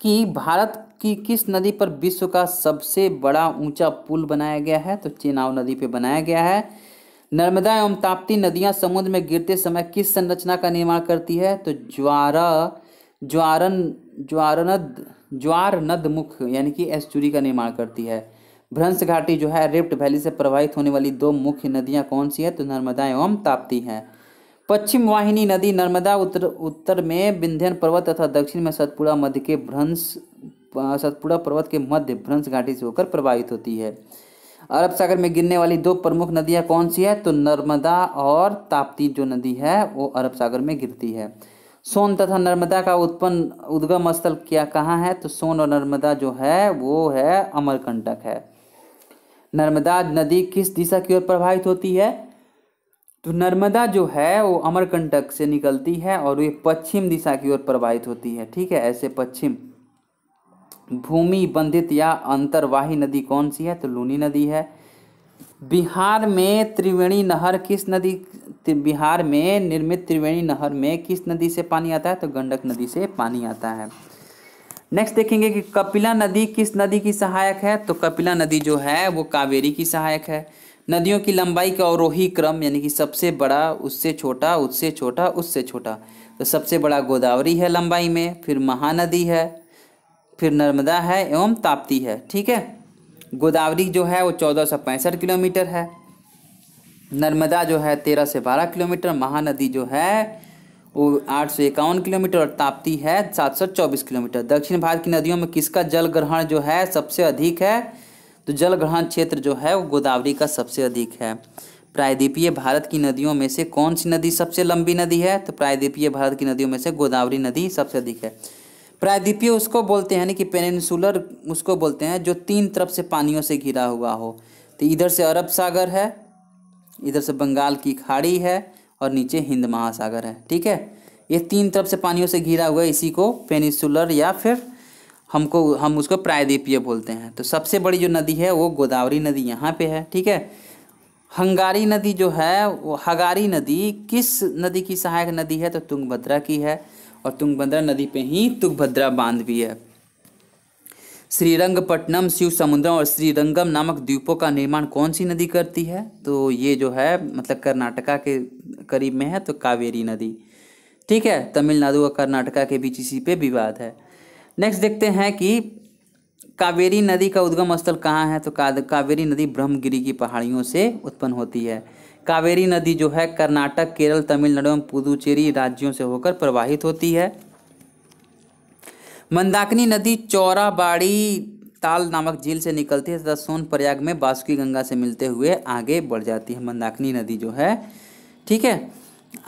कि भारत की किस नदी पर विश्व का सबसे बड़ा ऊँचा पुल बनाया गया है? तो चेनाव नदी पे बनाया गया है। नर्मदा एवं ताप्ती नदियाँ समुद्र में गिरते समय किस संरचना का निर्माण करती है? तो ज्वारा, ज्वारन, ज्वारनद ज्वार नद मुख यानी कि एस्चुरी का निर्माण करती है। भ्रंश घाटी जो है, रिफ्ट वैली से प्रवाहित होने वाली दो मुख्य नदियाँ कौन सी है? तो नर्मदा एवं ताप्ती हैं। पश्चिम वाहिनी नदी नर्मदा उत्तर उत्तर में विंध्यन पर्वत तथा दक्षिण में सतपुड़ा मध्य के भ्रंश सतपुड़ा पर्वत के मध्य भ्रंश घाटी से होकर प्रवाहित होती है। अरब सागर में गिरने वाली दो प्रमुख नदियाँ कौन सी है? तो नर्मदा और ताप्ती जो नदी है, वो अरब सागर में गिरती है। सोन तथा नर्मदा का उत्पन्न उद्गम स्थल क्या कहाँ है? तो सोन और नर्मदा जो है, वो है अमरकंटक है। नर्मदा नदी किस दिशा की ओर प्रवाहित होती है? तो नर्मदा जो है, वो अमरकंटक से निकलती है और ये पश्चिम दिशा की ओर प्रवाहित होती है। ठीक है, ऐसे पश्चिम भूमि बंधित या अंतरवाही नदी कौन सी है? तो लूनी नदी है। बिहार में त्रिवेणी नहर किस नदी बिहार में निर्मित त्रिवेणी नहर में किस नदी से पानी आता है? तो गंडक नदी से पानी आता है। नेक्स्ट देखेंगे कि कपिला नदी किस नदी की सहायक है? तो कपिला नदी जो है, वो कावेरी की सहायक है। नदियों की लंबाई का अवरोही क्रम, यानी कि सबसे बड़ा, उससे छोटा उससे छोटा उससे छोटा। तो सबसे बड़ा गोदावरी है लंबाई में, फिर महानदी है। फिर नर्मदा है एवं ताप्ती है, ठीक है? गोदावरी जो है वो चौदह सौ पैंसठ किलोमीटर है। नर्मदा जो है तेरह से बारह किलोमीटर, महानदी जो है वो आठ सौ इक्यावन किलोमीटर और ताप्ती है सात सौ चौबीस किलोमीटर। दक्षिण भारत की नदियों में किसका जल ग्रहण जो है सबसे अधिक है? तो जल ग्रहण क्षेत्र जो है वो गोदावरी का सबसे अधिक है। प्रायद्वीपीय भारत की नदियों में से कौन सी नदी सबसे लंबी नदी है? तो प्रायद्वीपीय भारत की नदियों में से गोदावरी नदी सबसे अधिक है। प्रायद्वीपीय उसको बोलते हैं, यानी कि पेनिनसुलर उसको बोलते हैं, जो तीन तरफ़ से पानियों से घिरा हुआ हो। तो इधर से अरब सागर है, इधर से बंगाल की खाड़ी है और नीचे हिंद महासागर है। ठीक है? ये तीन तरफ़ से पानियों से घिरा हुआ इसी को पेनिसुलर या फिर हमको, हम उसको प्रायद्वीपीय बोलते हैं। तो सबसे बड़ी जो नदी है, वो गोदावरी नदी यहाँ पे है। ठीक है? हंगारी नदी जो है, वो हगारी नदी किस नदी की सहायक नदी है? तो तुंगभद्रा की है। और तुंगभद्रा नदी पे ही तुंगभद्रा बाँध भी है। श्रीरंगपट्टनम शिव समुद्रम और श्रीरंगम नामक द्वीपों का निर्माण कौन सी नदी करती है? तो ये जो है मतलब कर्नाटका के करीब में है तो कावेरी नदी। ठीक है, तमिलनाडु और कर्नाटका के बीच इसी पे विवाद है। नेक्स्ट देखते हैं कि कावेरी नदी का उद्गम स्थल कहाँ है? तो कावेरी नदी ब्रह्मगिरी की पहाड़ियों से उत्पन्न होती है। कावेरी नदी जो है कर्नाटक, केरल, तमिलनाडु एवं पुदुचेरी राज्यों से होकर प्रवाहित होती है। मंदाकिनी नदी चौराबाड़ी ताल नामक झील से निकलती है तथा सोन प्रयाग में बासुकी गंगा से मिलते हुए आगे बढ़ जाती है मंदाकिनी नदी जो है। ठीक है,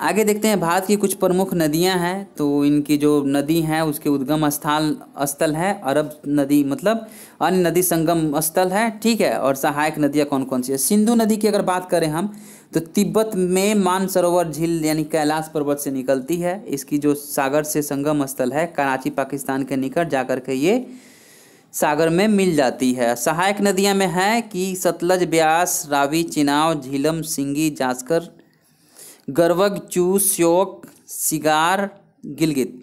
आगे देखते हैं। भारत की कुछ प्रमुख नदियाँ हैं तो इनकी जो नदी हैं, उसके उद्गम स्थल स्थल है। अरब नदी मतलब अन्य नदी संगम स्थल है। ठीक है, और सहायक नदियाँ कौन कौन सी है? सिंधु नदी की अगर बात करें हम तो तिब्बत में मानसरोवर झील यानी कैलाश पर्वत से निकलती है। इसकी जो सागर से संगम स्थल है, कराची, पाकिस्तान के निकट जाकर के ये सागर में मिल जाती है। सहायक नदियाँ में है कि सतलज, ब्यास, रावी, चिनाव, झीलम, सिंगी, जास्कर, गरवग चू श्योक सिगार, गिलगित।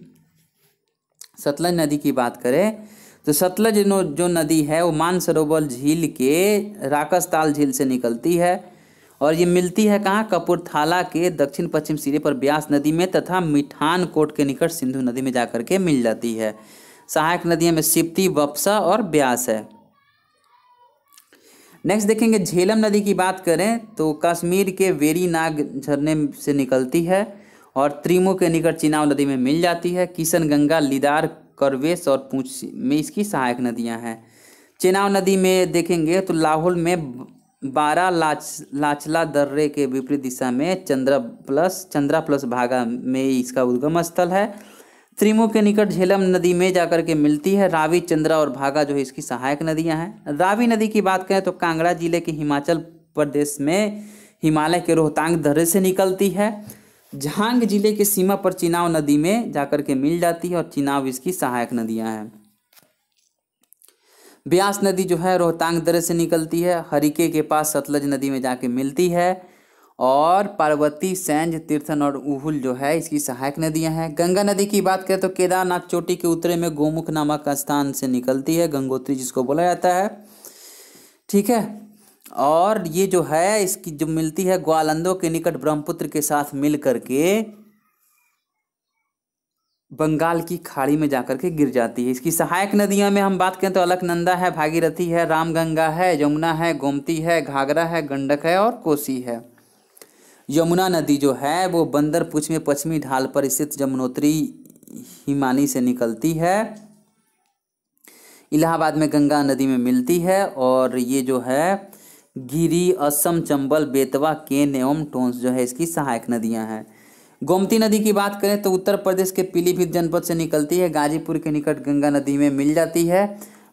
सतलज नदी की बात करें तो सतलज जो नदी है, वो मानसरोवर झील के राकसताल झील से निकलती है। और ये मिलती है कहाँ? कपूरथाला के दक्षिण पश्चिम सिरे पर ब्यास नदी में तथा मिठान कोट के निकट सिंधु नदी में जाकर के मिल जाती है। सहायक नदियों में सिप्ती, वप्सा और ब्यास है। नेक्स्ट देखेंगे, झेलम नदी की बात करें तो कश्मीर के वेरी नाग झरने से निकलती है और त्रिमो के निकट चिनाव नदी में मिल जाती है। किशन गंगा, लिदार, करवेश और पूछ में इसकी सहायक नदियाँ हैं। चिनाव नदी में देखेंगे तो लाहौल में बारह लाच, लाचला दर्रे के विपरीत दिशा में चंद्रा प्लस चंद्रा प्लस भागा में इसका उद्गम स्थल है। त्रिमो के निकट झेलम नदी में जाकर के मिलती है। रावी, चंद्रा और भागा जो है इसकी सहायक नदियाँ हैं। रावी नदी की बात करें तो कांगड़ा ज़िले के हिमाचल प्रदेश में हिमालय के रोहतांग दर्रे से निकलती है। झांग ज़िले के सीमा पर चिनाव नदी में जाकर के मिल जाती है और चिनाव इसकी सहायक नदियाँ हैं। ब्यास नदी जो है, रोहतांग दर्रे से निकलती है। हरिके के पास सतलज नदी में जाके मिलती है। और पार्वती, सैंज, तीर्थन और उहुल जो है, इसकी सहायक नदियाँ हैं। गंगा नदी की बात करें तो केदारनाथ चोटी के उत्तरे में गोमुख नामक स्थान से निकलती है, गंगोत्री जिसको बोला जाता है। ठीक है? और ये जो है, इसकी जो मिलती है, ग्वालंदों के निकट ब्रह्मपुत्र के साथ मिल करके बंगाल की खाड़ी में जाकर के गिर जाती है। इसकी सहायक नदियों में हम बात करें तो अलकनंदा है, भागीरथी है, रामगंगा है, यमुना है, गोमती है, घाघरा है, गंडक है और कोसी है। यमुना नदी जो है, वो बंदर पुछ में पश्चिमी ढाल पर स्थित जमुनोत्री हिमानी से निकलती है। इलाहाबाद में गंगा नदी में मिलती है और ये जो है, गिरी, असम, चंबल, बेतवा, केन एवं टोंस जो है, इसकी सहायक नदियाँ हैं। गोमती नदी की बात करें तो उत्तर प्रदेश के पीलीभीत जनपद से निकलती है, गाजीपुर के निकट गंगा नदी में मिल जाती है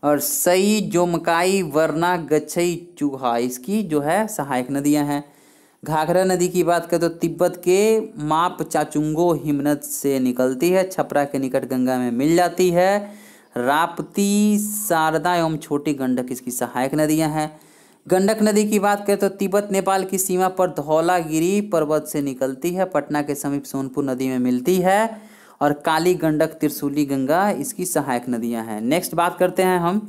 और सई, जोमकाई, वरना, गच्छई, चूहा, इसकी जो है सहायक नदियाँ हैं। घाघरा नदी की बात करें तो तिब्बत के माप चाचुंगो हिमनद से निकलती है, छपरा के निकट गंगा में मिल जाती है। राप्ती, शारदा एवं छोटी गंडक इसकी सहायक नदियाँ हैं। गंडक नदी की बात करें तो तिब्बत, नेपाल की सीमा पर धौलागिरी पर्वत से निकलती है। पटना के समीप सोनपुर नदी में मिलती है और काली गंडक, त्रिशूली गंगा, इसकी सहायक नदियाँ हैं। नेक्स्ट बात करते हैं हम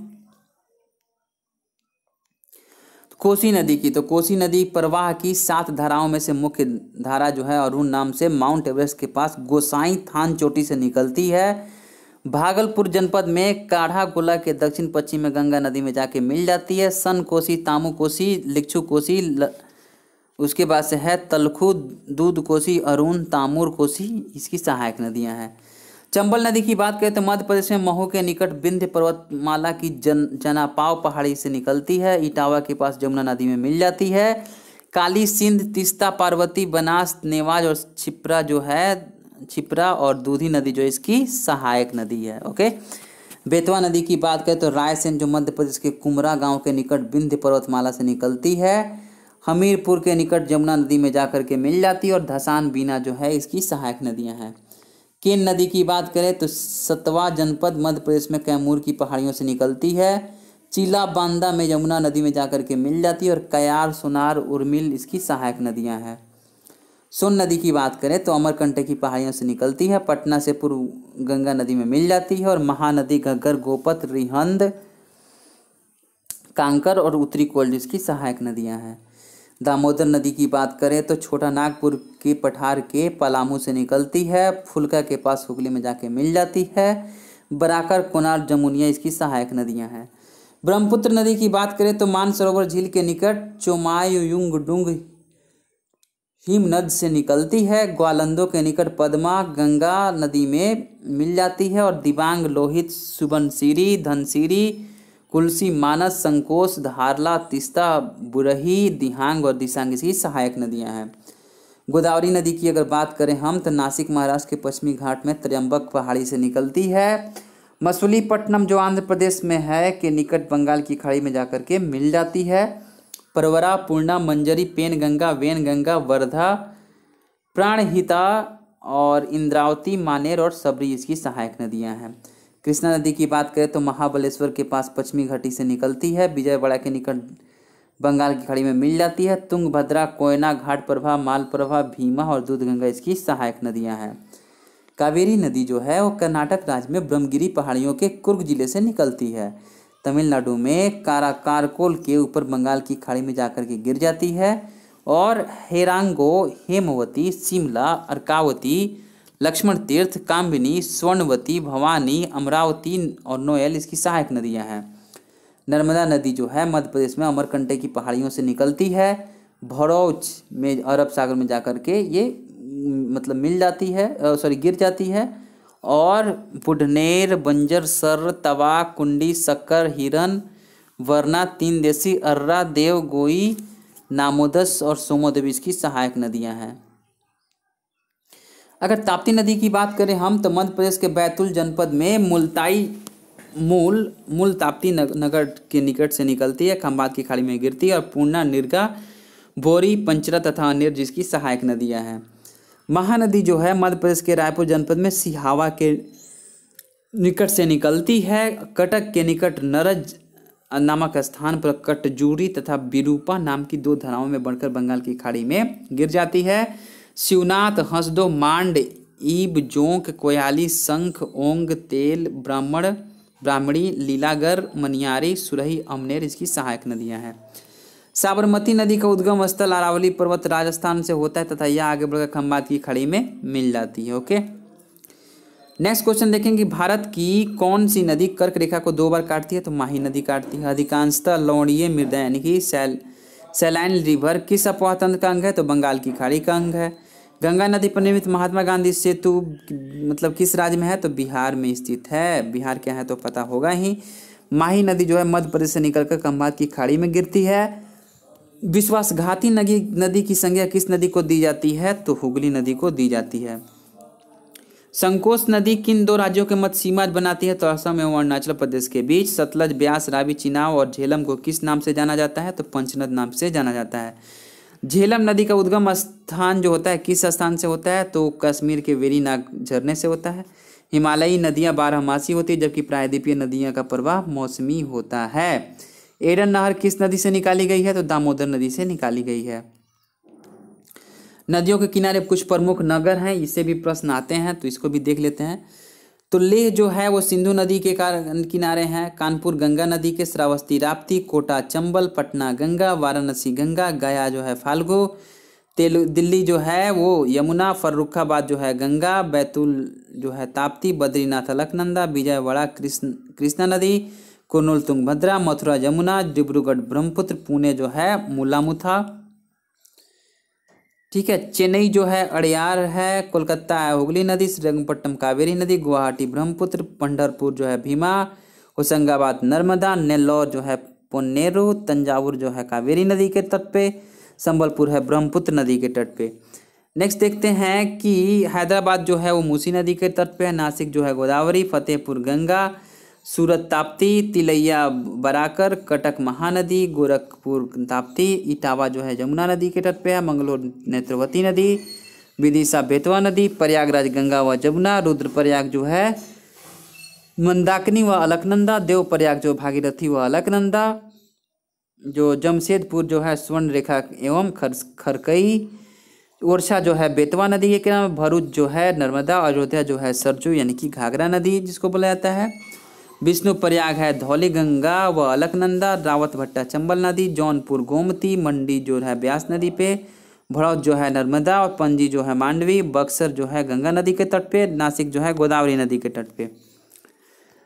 कोसी नदी की। तो कोसी नदी प्रवाह की सात धाराओं में से मुख्य धारा जो है अरुण नाम से माउंट एवरेस्ट के पास गोसाई थान चोटी से निकलती है। भागलपुर जनपद में काढ़ा गोला के दक्षिण पश्चिम में गंगा नदी में जाके मिल जाती है। सन कोसी, तामू कोसी लिक्षु कोसी, ल... उसके बाद से है तलखू, दूध कोसी, अरुण, तामुर कोसी, इसकी सहायक नदियाँ हैं। चंबल नदी की बात करें तो मध्य प्रदेश में महू के निकट विंध्य पर्वतमाला की जन, जनापाव पहाड़ी से निकलती है। इटावा के पास जमुना नदी में मिल जाती है। काली सिंध, तिस्ता, पार्वती, बनास, नेवाज और छिप्रा जो है छिपरा और दूधी नदी जो इसकी सहायक नदी है ओके बेतवा नदी की बात करें तो रायसेन जो मध्य प्रदेश के कुमरा गाँव के निकट विंध्य पर्वतमाला से निकलती है। हमीरपुर के निकट जमुना नदी में जाकर के मिल जाती है और धसान बीना जो है इसकी सहायक नदियाँ हैं। केन नदी की बात करें तो सतवा जनपद मध्य प्रदेश में कैमूर की पहाड़ियों से निकलती है। चिला बांदा में यमुना नदी में जाकर के मिल जाती है और कयार, सोनार, उर्मिल इसकी सहायक नदियाँ हैं। सोन नदी की बात करें तो अमरकंटक की पहाड़ियों से निकलती है, पटना से पूर्व गंगा नदी में मिल जाती है और महानदी घग्गर, गोपत, रिहंद, कांकर और उत्तरी कोल्ड इसकी सहायक नदियाँ हैं। दामोदर नदी की बात करें तो छोटा नागपुर के पठार के पलामू से निकलती है, फुलका के पास हुगली में जाके मिल जाती है, बराकर, कोनार, जमुनिया इसकी सहायक नदियाँ हैं। ब्रह्मपुत्र नदी की बात करें तो मानसरोवर झील के निकट चोमायुंग हिमनद से निकलती है। ग्वालंदों के निकट पद्मा गंगा नदी में मिल जाती है और दिबांग, लोहित, सुबनसिरी, धनसिरी, कुलसी, मानस संकोच धारला, तिस्ता, बुरही, दिहांग और दिशांग इसकी सहायक नदियाँ हैं। गोदावरी नदी की अगर बात करें हम तो नासिक महाराष्ट्र के पश्चिमी घाट में त्र्यंबक पहाड़ी से निकलती है। मसूलीपट्टनम, जो आंध्र प्रदेश में है, के निकट बंगाल की खाड़ी में जाकर के मिल जाती है। परवरा, पूर्णा, मंजरी पेन गंगा वेन गंगा वर्धा, प्राणहिता और इंद्रावती, मानेर और सबरी इसकी सहायक नदियाँ हैं। कृष्णा नदी की बात करें तो महाबलेश्वर के पास पश्चिमी घाटी से निकलती है, विजयवाड़ा के निकट बंगाल की खाड़ी में मिल जाती है। तुंगभद्रा, कोयना घाट प्रभा मालप्रभा भीमा और दूधगंगा इसकी सहायक नदियाँ हैं। कावेरी नदी जो है, वो कर्नाटक राज्य में ब्रह्मगिरी पहाड़ियों के कुर्ग ज़िले से निकलती है। तमिलनाडु में काराकारकोल के ऊपर बंगाल की खाड़ी में जाकर के गिर जाती है और हेरांगो, हेमवती, शिमला, अर्कावती, लक्ष्मण तीर्थ, काम्बिनी, स्वर्णवती, भवानी, अमरावती और नोयल इसकी सहायक नदियाँ हैं। नर्मदा नदी जो है मध्य प्रदेश में अमरकंटे की पहाड़ियों से निकलती है। भरौच में अरब सागर में जाकर के ये मतलब मिल जाती है सॉरी गिर जाती है। और बुढ़नेर बंजर, सर, तवा, कुंडी, शक्कर, हिरन, वरना तीन देसी अर्रा, देव, गोई, नामोदस और सोमोदेवी इसकी सहायक नदियाँ हैं। अगर ताप्ती नदी की बात करें हम तो मध्य प्रदेश के बैतूल जनपद में मुल्ताई मूल मूल ताप्ती नगर के निकट से निकलती है, खंबात की खाड़ी में गिरती है और पूर्णा, निर्गा, बोरी, पंचरा तथा अन्य जिसकी सहायक नदियाँ हैं। महानदी जो है मध्य प्रदेश के रायपुर जनपद में सिहावा के निकट से निकलती है। कटक के निकट नरज नामक स्थान पर कटजूरी तथा बिरूपा नाम की दो धाराओं में बढ़कर बंगाल की खाड़ी में गिर जाती है। शिवनाथ, हंसदो, मांड, ईब, जोंक, कोयाली, शंख, ओंग, तेल, ब्राह्मण, ब्राह्मणी लीलागर मनियारी, सुरही, अमनेर, इसकी सहायक नदियाँ हैं। साबरमती नदी का उद्गम स्थल अरावली पर्वत राजस्थान से होता है तथा यह आगे बढ़कर खंबात की खड़ी में मिल जाती है ओके नेक्स्ट क्वेश्चन देखेंगे भारत की कौन सी नदी कर्क रेखा को दो बार काटती है? तो माही नदी काटती है। अधिकांशतः लौड़ीय मृदा, यानी कि सैल, सैलाइन रिवर किस अपवाह तंत्र का अंग है तो बंगाल की खाड़ी का अंग है। गंगा नदी पर निर्मित महात्मा गांधी सेतु मतलब किस राज्य में है? तो बिहार में स्थित है। बिहार क्या है तो पता होगा ही। माही नदी जो है मध्य प्रदेश से निकलकर खंभात की खाड़ी में गिरती है। विश्वासघाती नदी नदी की संज्ञा किस नदी को दी जाती है? तो हुगली नदी को दी जाती है। संकोच नदी किन दो राज्यों के मध्य सीमा बनाती है? तो असम एवं अरुणाचल प्रदेश के बीच सतलज, ब्यास, रावी, चिनाव और झेलम को किस नाम से जाना जाता है? तो पंचनद नाम से जाना जाता है। झेलम नदी का उद्गम स्थान जो होता है, किस स्थान से होता है? तो कश्मीर के वेरी नाग झरने से होता है। हिमालयी नदियाँ बारहमासी होती है, जबकि प्रायद्वीपीय नदियाँ का प्रवाह मौसमी होता है। एडन नहर किस नदी से निकाली गई है? तो दामोदर नदी से निकाली गई है। नदियों के किनारे कुछ प्रमुख नगर हैं इससे भी प्रश्न आते हैं तो इसको भी देख लेते हैं। तो लेह जो है वो सिंधु नदी के किनारे हैं कानपुर गंगा नदी के श्रावस्ती राप्ती कोटा चंबल पटना गंगा वाराणसी गंगा गया जो है फाल्गु तेलु दिल्ली जो है वो यमुना फर्रुखाबाद जो है गंगा बैतुल जो है ताप्ती बद्रीनाथ अलकनंदा विजयवाड़ा कृष्ण क्रिस्न, कृष्णा नदी कुर्नूल तुंगभद्रा मथुरा यमुना, डिब्रूगढ़ ब्रह्मपुत्र, पुणे जो है मुलामुथा। ठीक है, चेन्नई जो है अड़ियार है, कोलकाता है हुगली नदी, श्रीरंगपट्टनम कावेरी नदी, गुवाहाटी ब्रह्मपुत्र पंडरपुर जो है भीमा, होशंगाबाद नर्मदा, नेल्लौर जो है पोन्नेरू तंजावुर जो है कावेरी नदी के तट पे, संबलपुर है ब्रह्मपुत्र नदी के तट पे। नेक्स्ट देखते हैं कि हैदराबाद जो है वो मूसी नदी के तट पे है, नासिक जो है गोदावरी, फतेहपुर गंगा सूरत ताप्ती, तिलैया बराकर, कटक महानदी, गोरखपुर ताप्ती, इटावा जो है जमुना नदी के तट पे है, मंगलोर नेत्रवती नदी, विदिशा बेतवा नदी, प्रयागराज गंगा व जमुना रुद्रप्रयाग जो है, मंदाकिनी व अलकनंदा देव प्रयाग जो भागीरथी व अलकनंदा, जो जमशेदपुर जो है स्वर्ण रेखा एवं खर, खरकई, ओरछा जो है बेतवा नदी के नाम भरूच जो है नर्मदा, अयोध्या जो है सरजू यानी कि घाघरा नदी जिसको बोला जाता है। विष्णु प्रयाग है धौली गंगा व अलकनंदा रावत भट्टा चंबल नदी जौनपुर गोमती मंडी जो है ब्यास नदी पे भड़ौत जो है नर्मदा और पंजी जो है मांडवी बक्सर जो है गंगा नदी के तट पे नासिक जो है गोदावरी नदी के तट पे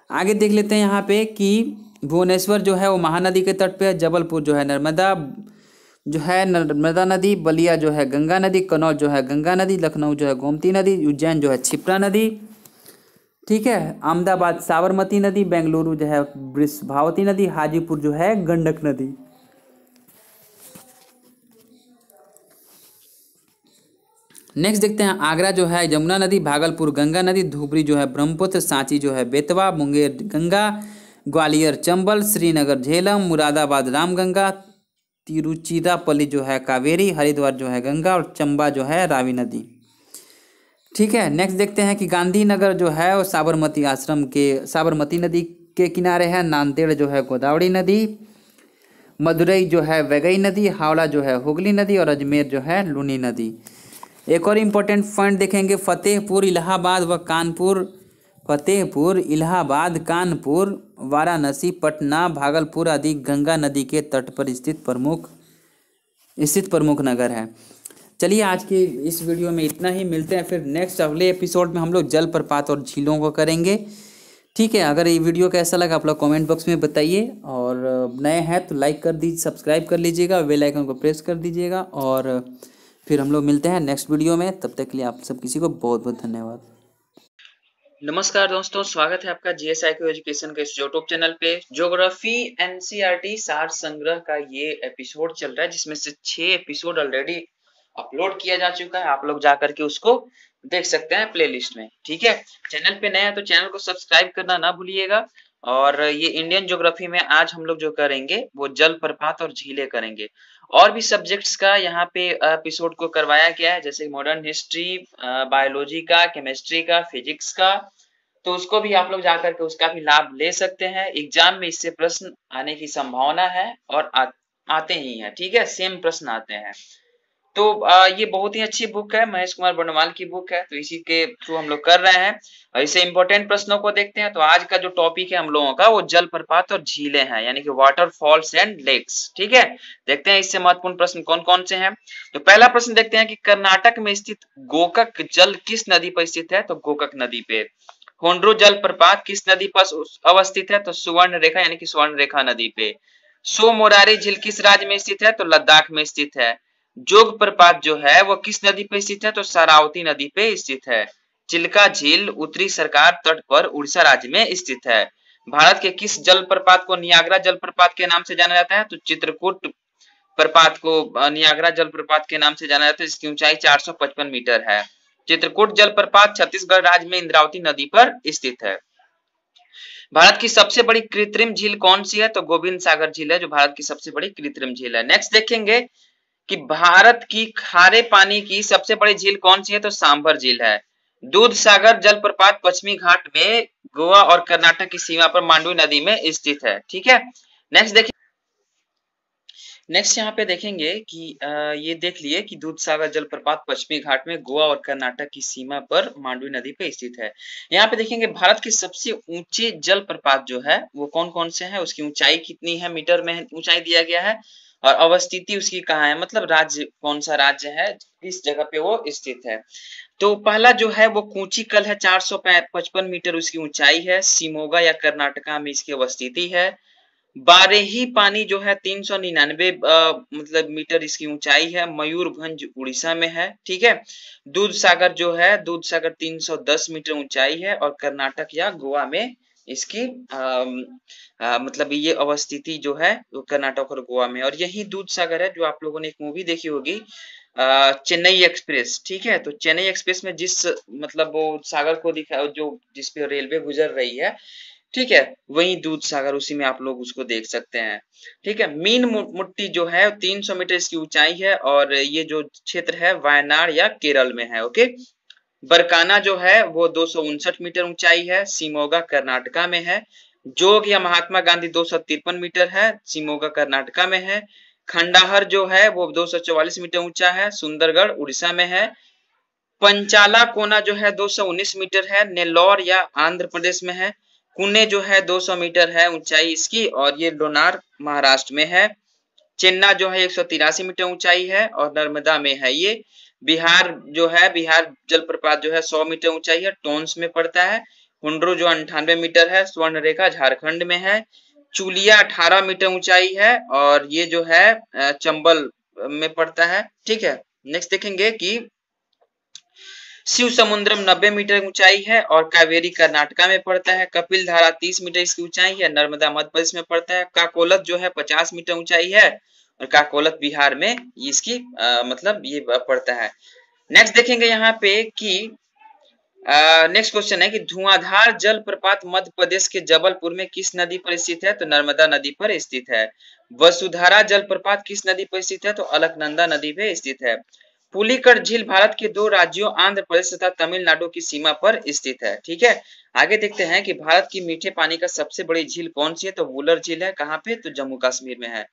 आगे देख लेते हैं यहाँ पे कि भुवनेश्वर जो है वो महानदी के तट पे है जबलपुर जो है नर्मदा जो है नर्मदा नदी बलिया जो है गंगा नदी कनौज जो है गंगा नदी लखनऊ जो है गोमती नदी उज्जैन जो है छिपरा नदी ठीक है, अहमदाबाद साबरमती नदी, बेंगलुरु जो है भावती नदी, हाजीपुर जो है, गंडक नदी। नेक्स्ट देखते हैं, आगरा जो है, यमुना नदी, भागलपुर गंगा नदी, धुबरी जो है, ब्रह्मपुत्र, सांची जो है, बेतवा, मुंगेर गंगा, ग्वालियर चंबल, श्रीनगर झेलम, मुरादाबाद रामगंगा, तिरुचिरापल्ली जो है, कावेरी, हरिद्वार जो है, गंगा और चंबा जो है, रावी नदी। ठीक है नेक्स्ट देखते हैं कि गांधीनगर जो है, वो साबरमती आश्रम के, साबरमती नदी के किनारे है, नांदेड़ जो है, गोदावरी नदी, मदुरई जो है, वैगई नदी, हावड़ा जो है, हुगली नदी और अजमेर जो है, लूनी नदी। एक और इम्पोर्टेंट पॉइंट देखेंगे, फतेहपुर, इलाहाबाद व कानपुर। फतेहपुर, इलाहाबाद, कानपुर, वाराणसी, पटना, भागलपुर आदि गंगा नदी के तट पर स्थित प्रमुख स्थित प्रमुख नगर है। चलिए आज के इस वीडियो में इतना ही। मिलते हैं फिर नेक्स्ट अगले एपिसोड में हम लोग जल प्रपात और झीलों को करेंगे। ठीक है, अगर ये वीडियो कैसा लगा आप लोग कमेंट बॉक्स में बताइए। और नए हैं तो लाइक कर दीजिए सब्सक्राइब कर लीजिएगा बेल आइकन को प्रेस कर दीजिएगा। और फिर हम लोग मिलते हैं नेक्स्ट वीडियो में। तब तक के लिए आप सब किसी को बहुत बहुत धन्यवाद। नमस्कार दोस्तों, स्वागत है आपका जी एस एजुकेशन के इस यूट्यूब चैनल पे। ज्योग्राफी एनसीईआरटी सार संग्रह का ये एपिसोड चल रहा है, जिसमें से छह एपिसोड ऑलरेडी अपलोड किया जा चुका है आप लोग जाकर के उसको देख सकते हैं प्लेलिस्ट में ठीक है? चैनल पे नया है तो चैनल को सब्सक्राइब करना ना भूलिएगा और ये इंडियन ज्योग्राफी में आज हम लोग जो करेंगे वो जल प्रपात और झीले करेंगे। और भी सब्जेक्ट्स का यहाँ पे एपिसोड को करवाया गया है जैसे मॉडर्न हिस्ट्री बायोलॉजी का केमिस्ट्री का फिजिक्स का तो उसको भी आप लोग जाकर के उसका भी लाभ ले सकते हैं। एग्ज़ाम में इससे प्रश्न आने की संभावना है और आ, आते ही है ठीक है? सेम प्रश्न आते हैं। तो आ, ये बहुत ही अच्छी बुक है महेश कुमार बर्णवाल की बुक है तो इसी के थ्रू हम लोग कर रहे हैं। और इसे इंपॉर्टेंट प्रश्नों को देखते हैं तो आज का जो टॉपिक है हम लोगों का वो जल प्रपात और झीलें हैं यानी कि वाटर फॉल्स एंड लेक्स ठीक है? देखते हैं इससे महत्वपूर्ण प्रश्न कौन कौन से हैं। तो पहला प्रश्न देखते हैं कि कर्नाटक में स्थित गोकक जल किस नदी पर स्थित है? तो गोकक नदी पे। होंड्रो जल प्रपात किस नदी पर अवस्थित है? तो सुवर्ण रेखा यानी कि स्वर्ण रेखा नदी पे। सो मोरारी झील किस राज्य में स्थित है? तो लद्दाख में स्थित है। जोग प्रपात जो है, वो किस नदी पे स्थित है? तो सरावती नदी पे स्थित है। चिल्का झील उत्तरी सरकार तट पर उड़ीसा राज्य में स्थित है। भारत के किस जल प्रपात को नियाग्रा जल प्रपात के नाम से जाना जाता है? तो चित्रकूट प्रपात को नियाग्रा जल प्रपात के नाम से जाना जाता है, जिसकी ऊंचाई 455 मीटर है। चित्रकूट जल प्रपात छत्तीसगढ़ राज्य में इंद्रावती नदी पर स्थित है। भारत की सबसे बड़ी कृत्रिम झील कौन सी है? तो गोविंद सागर झील है, जो भारत की सबसे बड़ी कृत्रिम झील है। नेक्स्ट देखेंगे कि भारत की खारे पानी की सबसे बड़ी झील कौन सी है? तो सांभर झील है। दूध सागर जलप्रपात पश्चिमी घाट में गोवा और कर्नाटक की सीमा पर मांडवी नदी में स्थित है। ठीक है? नेक्स्ट देखिए। नेक्स्ट यहाँ पे देखेंगे कि आ, ये देख लिए कि दूध सागर जलप्रपात पश्चिमी घाट में गोवा और कर्नाटक की सीमा पर मांडवी नदी पे स्थित है। यहाँ पे देखेंगे भारत की सबसे ऊँचे जलप्रपात जो है वो कौन कौन से है? उसकी ऊंचाई कितनी है? मीटर में ऊंचाई दिया गया है। और अवस्थिति उसकी कहाँ है? मतलब राज्य कौन सा राज्य है? किस जगह पे वो स्थित है? तो पहला जो है वो कूची कल है चार सौ पचपन मीटर उसकी ऊंचाई है। सिमोगा या कर्नाटका में इसकी अवस्थिति है। बारेही पानी जो है तीन सौ निन्यानवे मतलब मीटर इसकी ऊंचाई है। मयूरभंज उड़ीसा में है, ठीक है? दूध सागर जो है, दूध सागर 310 मीटर ऊंचाई है और कर्नाटक या गोवा में इसकी आ, आ, मतलब ये अवस्थिति जो है कर्नाटक और गोवा में और यही दूध सागर है जो आप लोगों ने एक मूवी देखी होगी चेन्नई एक्सप्रेस ठीक है? तो चेन्नई एक्सप्रेस में जिस मतलब वो सागर को दिखा जो जिसपे रेलवे गुजर रही है ठीक है? वही दूध सागर उसी में आप लोग उसको देख सकते हैं ठीक है? मीन मुट्टी जो है 300 मीटर इसकी ऊंचाई है और ये जो क्षेत्र है वायनाड या केरल में है ओके? बरकाना जो है, वो दो सौ उनसठ मीटर ऊंचाई है, सिमोगा, कर्नाटका में है। जोग या महात्मा गांधी दो सौ तिरपन मीटर है, सिमोगा, कर्नाटका में है। खंडाहर जो है, वो दो सौ चौवालीस मीटर ऊँचा है, सुंदरगढ़, उड़ीसा में है। पंचाला कोना जो है 219 मीटर है, नेल्लौर या आंध्र प्रदेश में है। कुने जो है 200 मीटर है ऊंचाई इसकी, और ये डोनार महाराष्ट्र में है। चेन्ना जो है, एक सौ तिरासी मीटर ऊंचाई है, और नर्मदा में है ये। बिहार जो है, बिहार जलप्रपात जो है, सौ मीटर ऊंचाई है टोन्स में पड़ता है। हुंड्रो जो अंठानवे मीटर है स्वर्ण रेखा झारखंड में है। चुलिया अठारह मीटर ऊंचाई है और ये जो है चंबल में पड़ता है। ठीक है नेक्स्ट देखेंगे कि शिव समुद्रम नब्बे मीटर ऊंचाई है और कावेरी कर्नाटका में पड़ता है। कपिल धारा तीस मीटर इसकी ऊंचाई है, नर्मदा मध्य प्रदेश में पड़ता है। काकोलत जो है, पचास मीटर ऊंचाई है। काकोलत बिहार में इसकी आ, मतलब ये पड़ता है। नेक्स्ट देखेंगे यहाँ पे कि नेक्स्ट क्वेश्चन है कि धुआंधार जल प्रपात मध्य प्रदेश के जबलपुर में किस नदी पर स्थित है? तो नर्मदा नदी पर स्थित है। वसुधारा जलप्रपात किस नदी पर स्थित है? तो अलकनंदा नदी पर स्थित है। पुलिकट झील भारत के दो राज्यों, आंध्र प्रदेश तथा तमिलनाडु की सीमा पर स्थित है। ठीक है? आगे देखते हैं कि भारत की मीठे पानी का सबसे बड़ी झील कौन सी है? तो वुलर झील है। कहाँ पे? तो जम्मू कश्मीर में है।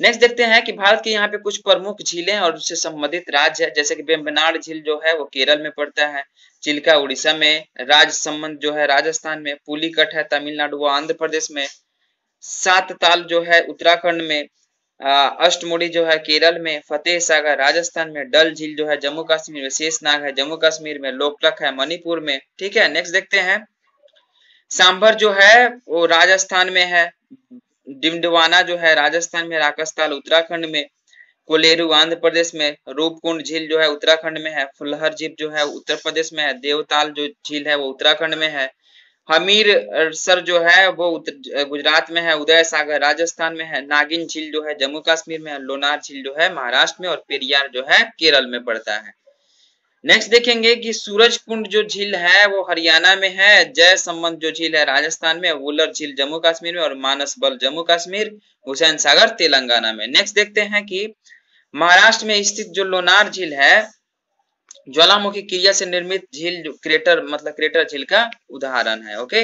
नेक्स्ट देखते हैं कि भारत के यहाँ पे कुछ प्रमुख झीलें और उससे संबंधित राज्य है। जैसे कि बेम्बनाड झील जो है, वो केरल में पड़ता है। चिल्का उड़ीसा में राज संबंध जो है, राजस्थान में, पुलिकट है, तमिलनाडु व आंध्र प्रदेश में। सात ताल जो है, उत्तराखंड में अष्टमुड़ी जो है केरल में, फतेह सागर, राजस्थान में, डल झील जो है जम्मू कश्मीर में शेषनाग है जम्मू कश्मीर में लोकटक है मणिपुर में। ठीक है नेक्स्ट देखते हैं। सांभर जो है, वो राजस्थान में है डिमडवाना जो है राजस्थान में राकस्ताल उत्तराखंड में, कोलेरू, आंध्र प्रदेश में, रूपकुंड झील जो है उत्तराखंड में है, फुलहर झील जो है उत्तर प्रदेश में है, देवताल जो झील है वो उत्तराखंड में है। हमीर सर जो है, वो गुजरात में है, उदय सागर, राजस्थान में है, नागिन झील जो है, जम्मू कश्मीर में लोनार झील जो है, महाराष्ट्र में, और पेरियार जो है, केरल में पड़ता है। नेक्स्ट देखेंगे कि सूरज कुंड जो झील है, वो हरियाणा में है, जय संबंध जो झील है, राजस्थान में, वुलर झील जम्मू कश्मीर में, और मानस बल जम्मू कश्मीर, हुसैन सागर तेलंगाना में। नेक्स्ट देखते हैं कि महाराष्ट्र में स्थित जो लोनार झील है ज्वालामुखी क्रिया से निर्मित झील क्रेटर मतलब क्रेटर झील का उदाहरण है, ओके?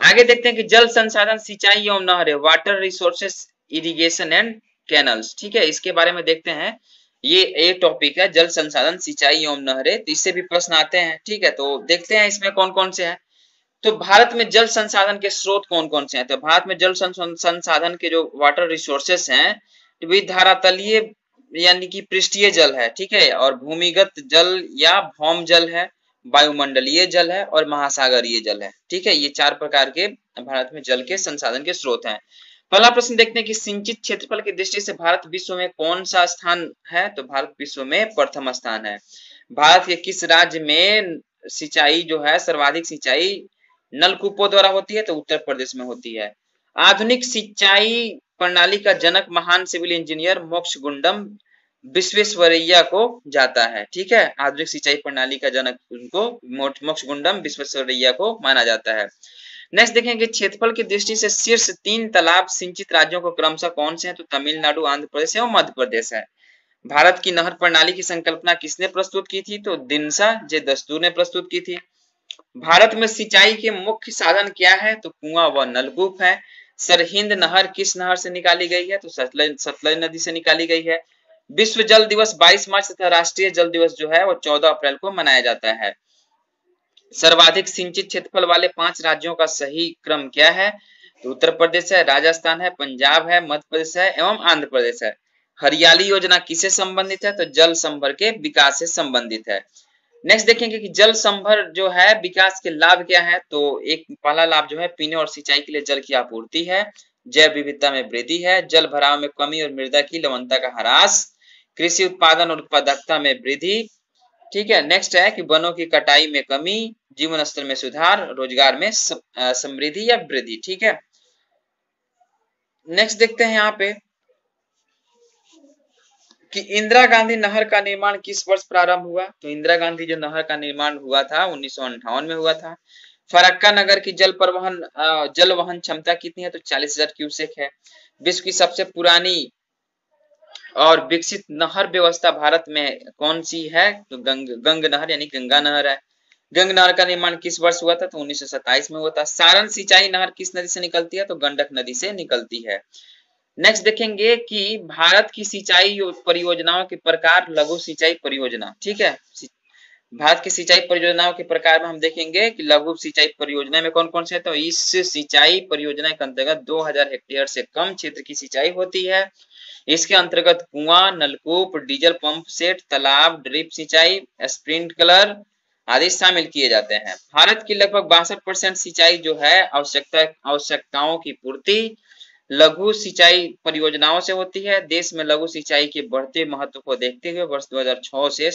आगे देखते हैं कि जल संसाधन, सिंचाई एवं नहर water resources irrigation and canals ठीक है? इसके बारे में देखते हैं। ये एक टॉपिक है, जल संसाधन, सिंचाई एवं नहरे। तो इससे भी प्रश्न आते हैं, ठीक है? तो देखते हैं इसमें कौन कौन से हैं। तो भारत में जल संसाधन के स्रोत कौन कौन से हैं? तो भारत में जल संसाधन के जो वाटर रिसोर्सेस हैं तो धारातलीय यानी कि पृष्ठीय जल है, ठीक है? और भूमिगत जल या भौम जल है, वायुमंडलीय जल है और महासागरीय जल है, ठीक है? ये चार प्रकार के भारत में जल के संसाधन के स्रोत हैं। पहला प्रश्न देखते हैं कि सिंचित क्षेत्रफल की दृष्टि से भारत विश्व में कौन सा स्थान है? तो भारत विश्व में प्रथम स्थान है। भारत के किस राज्य में सिंचाई जो है, सर्वाधिक सिंचाई नलकूपों द्वारा होती है तो उत्तर प्रदेश में होती है। आधुनिक सिंचाई प्रणाली का जनक महान civil engineer Mokshagundam Visvesvaraya को जाता है, ठीक है? आधुनिक सिंचाई प्रणाली का जनक उनको मोक्ष गुंडम विश्वेश्वरैया को माना जाता है। नेक्स्ट देखेंगे क्षेत्रफल की दृष्टि से शीर्ष तीन तालाब सिंचित राज्यों को क्रमशः कौन से हैं? तो तमिलनाडु, आंध्र प्रदेश एवं मध्य प्रदेश है। भारत की नहर प्रणाली की संकल्पना किसने प्रस्तुत की थी? तो दिनसा जे दस्तूर ने प्रस्तुत की थी। भारत में सिंचाई के मुख्य साधन क्या है? तो कुआँ व नलकूप है। सरहिंद नहर किस नहर से निकाली गई है? तो सतलज सतलज नदी से निकाली गई है। विश्व जल दिवस 22 मार्च तथा राष्ट्रीय जल दिवस जो है, वो 14 अप्रैल को मनाया जाता है। सर्वाधिक सिंचित क्षेत्रफल वाले पाँच राज्यों का सही क्रम क्या है? तो उत्तर प्रदेश है, राजस्थान है, पंजाब है, मध्य प्रदेश है एवं आंध्र प्रदेश है। हरियाली योजना किसे संबंधित है? तो जल संभर के विकास से संबंधित है। नेक्स्ट देखेंगे कि जल संभर जो है, विकास के लाभ क्या है? तो एक पहला लाभ जो है, पीने और सिंचाई के लिए जल की आपूर्ति है, जैव विविधता में वृद्धि है, जल भराव में कमी और मृदा की लवणता का ह्रास, कृषि उत्पादन और उत्पादकता में वृद्धि, ठीक है? नेक्स्ट है कि वनों की कटाई में कमी, जीवन स्तर में सुधार, रोज़गार में समृद्धि या वृद्धि, ठीक है? नेक्स्ट देखते हैं यहाँ पे कि इंदिरा गांधी नहर का निर्माण किस वर्ष प्रारंभ हुआ? तो इंदिरा गांधी जो नहर का निर्माण हुआ था, उन्नीस में हुआ था। फरक्का नगर की जल परिवहन जल वहन क्षमता कितनी है? तो चालीस हज़ार क्यूसेक है। विश्व की सबसे पुरानी और विकसित नहर व्यवस्था भारत में कौन सी है? तो गंग गंग नहर, यानी गंगा नहर है। गंग नहर का निर्माण किस वर्ष हुआ था? तो उन्नीस सौ सत्ताइस में हुआ था। सारण सिंचाई नहर किस नदी से निकलती है? तो गंडक नदी से निकलती है। नेक्स्ट देखेंगे कि भारत की सिंचाई परियोजनाओं के प्रकार, लघु सिंचाई परियोजना, ठीक है? भारत की सिंचाई परियोजनाओं के प्रकार में हम देखेंगे कि लघु सिंचाई परियोजना में कौन कौन से तो इस सिंचाई परियोजना के अंतर्गत 2000 हेक्टेयर से कम क्षेत्र की सिंचाई होती है। इसके अंतर्गत कुआँ, नलकूप, डीजल पंप सेट, तालाब, ड्रिप सिंचाई, स्प्रिंकलर आदि शामिल किए जाते हैं। भारत की लगभग बासठ परसेंट सिंचाई जो है, आवश्यकता आवश्यकताओं की पूर्ति लघु सिंचाई परियोजनाओं से होती है। देश में लघु सिंचाई के बढ़ते महत्व को देखते हुए वर्ष 2006 से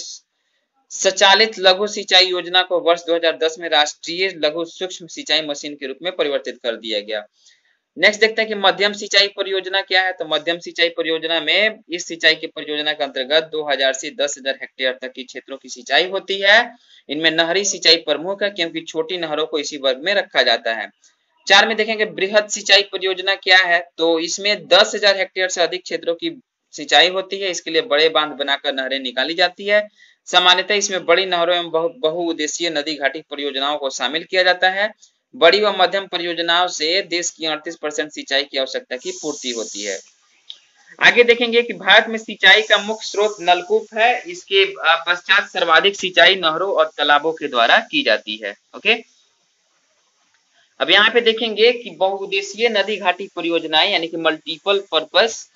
संचालित लघु सिंचाई योजना को वर्ष 2010 में राष्ट्रीय लघु सूक्ष्म सिंचाई मशीन के रूप में परिवर्तित कर दिया गया। नेक्स्ट देखते हैं कि मध्यम सिंचाई परियोजना क्या है। तो मध्यम सिंचाई परियोजना में इस सिंचाई की परियोजना के अंतर्गत 2000 से 10000 हेक्टेयर तक की क्षेत्रों की सिंचाई होती है। इनमें नहरी सिंचाई प्रमुख है, क्योंकि छोटी नहरों को इसी वर्ग में रखा जाता है। चार में देखेंगे, बृहद सिंचाई परियोजना क्या है? तो इसमें दस हज़ार हेक्टेयर से अधिक क्षेत्रों की सिंचाई होती है। इसके लिए बड़े बाँध बनाकर नहरें निकाली जाती है। सामान्यतः इसमें बड़ी नहरों एवं बहु नदी घाटी परियोजनाओं को शामिल किया जाता है। बड़ी व मध्यम परियोजनाओं से देश की अड़तीस परसेंट सिंचाई की आवश्यकता की पूर्ति होती है। आगे देखेंगे कि भारत में सिंचाई का मुख्य स्रोत नलकूप है। इसके पश्चात सर्वाधिक सिंचाई नहरों और तालाबों के द्वारा की जाती है। ओके? अब यहाँ पे देखेंगे कि बहुउद्देशीय नदी घाटी परियोजनाएँ, यानी कि मल्टीपल पर्पस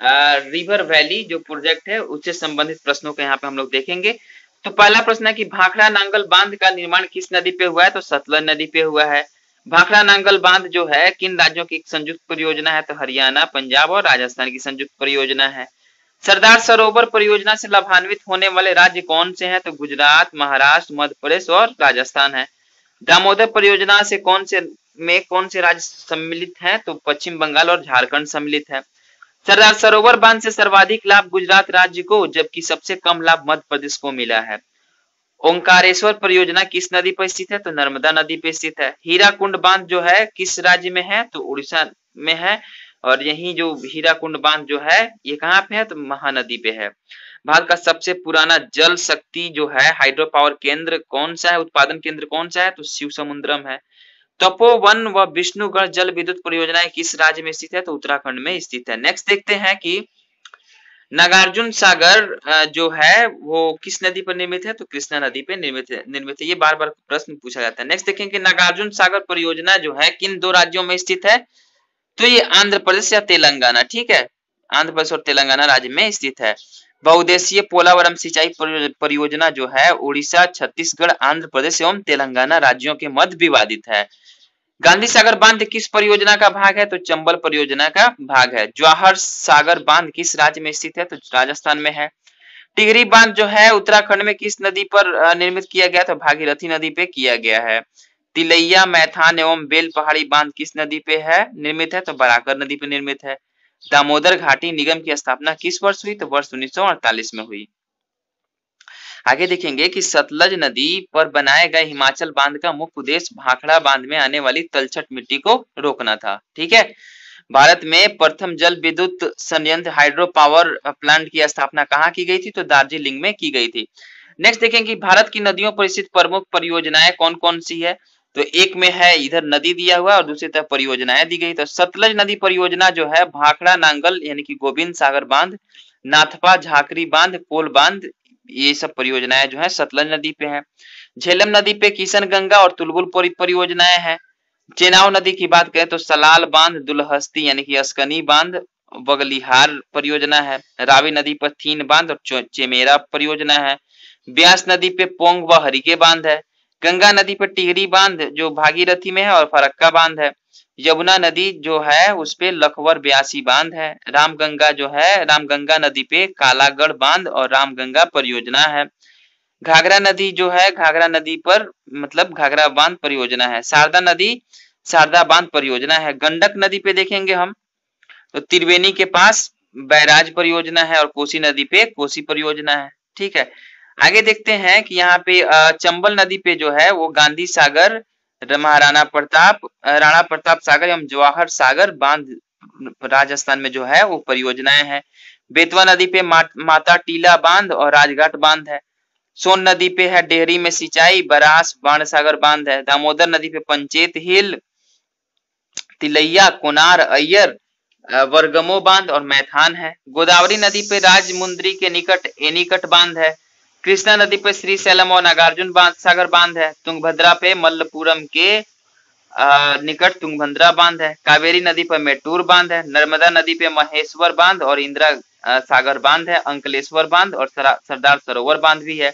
रिवर वैली जो प्रोजेक्ट है, उससे संबंधित प्रश्नों को यहाँ पे हम लोग देखेंगे। तो पहला प्रश्न है कि भाखड़ा नांगल बाँध का निर्माण किस नदी पे हुआ है? तो सतलज नदी पे हुआ है। भाखड़ा नांगल बाँध जो है, किन राज्यों की संयुक्त परियोजना है? तो हरियाणा, पंजाब और राजस्थान की संयुक्त परियोजना है। सरदार सरोवर परियोजना से लाभान्वित होने वाले राज्य कौन से हैं? तो गुजरात, महाराष्ट्र, मध्य प्रदेश और राजस्थान है। दामोदर परियोजना से कौन से, में कौन से राज्य सम्मिलित हैं? तो पश्चिम बंगाल और झारखंड सम्मिलित है। सरदार सरोवर बाँध से सर्वाधिक लाभ गुजरात राज्य को, जबकि सबसे कम लाभ मध्य प्रदेश को मिला है। ओंकारेश्वर परियोजना किस नदी पर स्थित है? तो नर्मदा नदी पर स्थित है। हीरा कुंड बाँध जो है, किस राज्य में है? तो उड़ीसा में है। और यही जो हीरा कुंड बाँध जो है, ये कहाँ पे है? तो महानदी पे है। भारत का सबसे पुराना जल शक्ति जो है हाइड्रो पावर केंद्र कौन सा है? उत्पादन केंद्र कौन सा है? तो शिव समुद्रम है। तपोवन व विष्णुगढ़ जल विद्युत परियोजनाएँ किस राज्य में स्थित है? तो उत्तराखंड में स्थित है। नेक्स्ट देखते हैं कि नागार्जुन सागर जो है, वो किस नदी पर निर्मित है? तो कृष्णा नदी पर निर्मित है निर्मित है। ये बार बार प्रश्न पूछा जाता है। नेक्स्ट देखेंगे नागार्जुन सागर परियोजना जो है, किन दो राज्यों में स्थित है? तो ये आंध्र प्रदेश या तेलंगाना, ठीक है? आंध्र प्रदेश और तेलंगाना राज्य में स्थित है। बहुदेशीय पोलावरम सिंचाई परियोजना जो है, उड़ीसा, छत्तीसगढ़, आंध्र प्रदेश एवं तेलंगाना राज्यों के मध्य विवादित है। गांधी सागर बाँध किस परियोजना का भाग है? तो चंबल परियोजना का भाग है। जवाहर सागर बाँध किस राज्य में स्थित है? तो राजस्थान में है। टिगरी बाँध जो है, उत्तराखंड में किस नदी पर निर्मित किया गया? तो भागीरथी नदी पे किया गया है। तिलैया, मैथान एवं बेल पहाड़ी बाँध किस नदी पे है, निर्मित है? तो बराकर नदी पे निर्मित है। दामोदर घाटी निगम की स्थापना किस वर्ष हुई? तो वर्ष उन्नीस सौ अड़तालीस में हुई। आगे देखेंगे कि सतलज नदी पर बनाए गए हिमाचल बाँध का मुख्य उद्देश्य भाखड़ा बाँध में आने वाली तलछट मिट्टी को रोकना था, ठीक है? भारत में प्रथम जल विद्युत संयंत्र हाइड्रो पावर प्लांट की स्थापना कहाँ की गई थी? तो दार्जिलिंग में की गई थी। नेक्स्ट देखेंगे भारत की नदियों पर स्थित प्रमुख परियोजनाएँ कौन कौन सी है? तो एक में है, इधर नदी दिया हुआ और दूसरी तरफ़ परियोजनाएँ दी गई। तो सतलज नदी परियोजना जो है, भाखड़ा, नांगल, यानी कि गोविंद सागर बाँध, नाथपा, झाकरी बाँध कोल बाँध, ये सब परियोजनाएँ जो है, सतलज नदी पे है। झेलम नदी पे किशन गंगा और तुलबुल परियोजनाएँ हैं। चेनाव नदी की बात करें तो सलाल बाँध, दुलहस्ती, यानी कि अस्कनी बाँध, बगलिहार परियोजना है। रावी नदी पर थीन बाँध और चेमेरा परियोजना है। ब्यास नदी पे पोंग व हरिके बाँध है। गंगा नदी पर टिहरी बाँध जो भागीरथी में है और फरक्का बाँध है। यमुना नदी जो है, उस पे लखवर ब्यासी बाँध है। रामगंगा जो है, रामगंगा नदी पे कालागढ़ बाँध और रामगंगा परियोजना है। घाघरा नदी जो है, घाघरा नदी पर मतलब घाघरा बाँध परियोजना है। शारदा नदी, शारदा बाँध परियोजना है। गंडक नदी पे देखेंगे हम तो त्रिवेणी के पास बैराज परियोजना है और कोसी नदी पे कोसी परियोजना है। ठीक है? आगे देखते हैं कि यहाँ पे चंबल नदी पे जो है वो गांधी सागर महाराणा प्रताप राणा प्रताप सागर एवं जवाहर सागर बाँध राजस्थान में जो है वो परियोजनाएँ हैं। बेतवा नदी पे मा, माता टीला बाँध और राजघाट बाँध है। सोन नदी पे है डेहरी में सिंचाई बरास बाण सागर बाँध है। दामोदर नदी पे पंचेत हिल तिलैया कोनार अय्यर वर्गमो बाँध और मैथान है। गोदावरी नदी पे राजमुंद्री के निकट एनिकट बाँध है। कृष्णा नदी पे श्री सैलम और नागार्जुन बाँध सागर बाँध है तुंगभद्रा पे मल्लपुरम के निकट तुंगभद्रा बाँध है कावेरी नदी पर मेटूर बाँध है नर्मदा नदी पे महेश्वर बाँध और इंदिरा सागर बाँध है अंकलेश्वर बाँध और सरदार सरोवर बाँध भी है।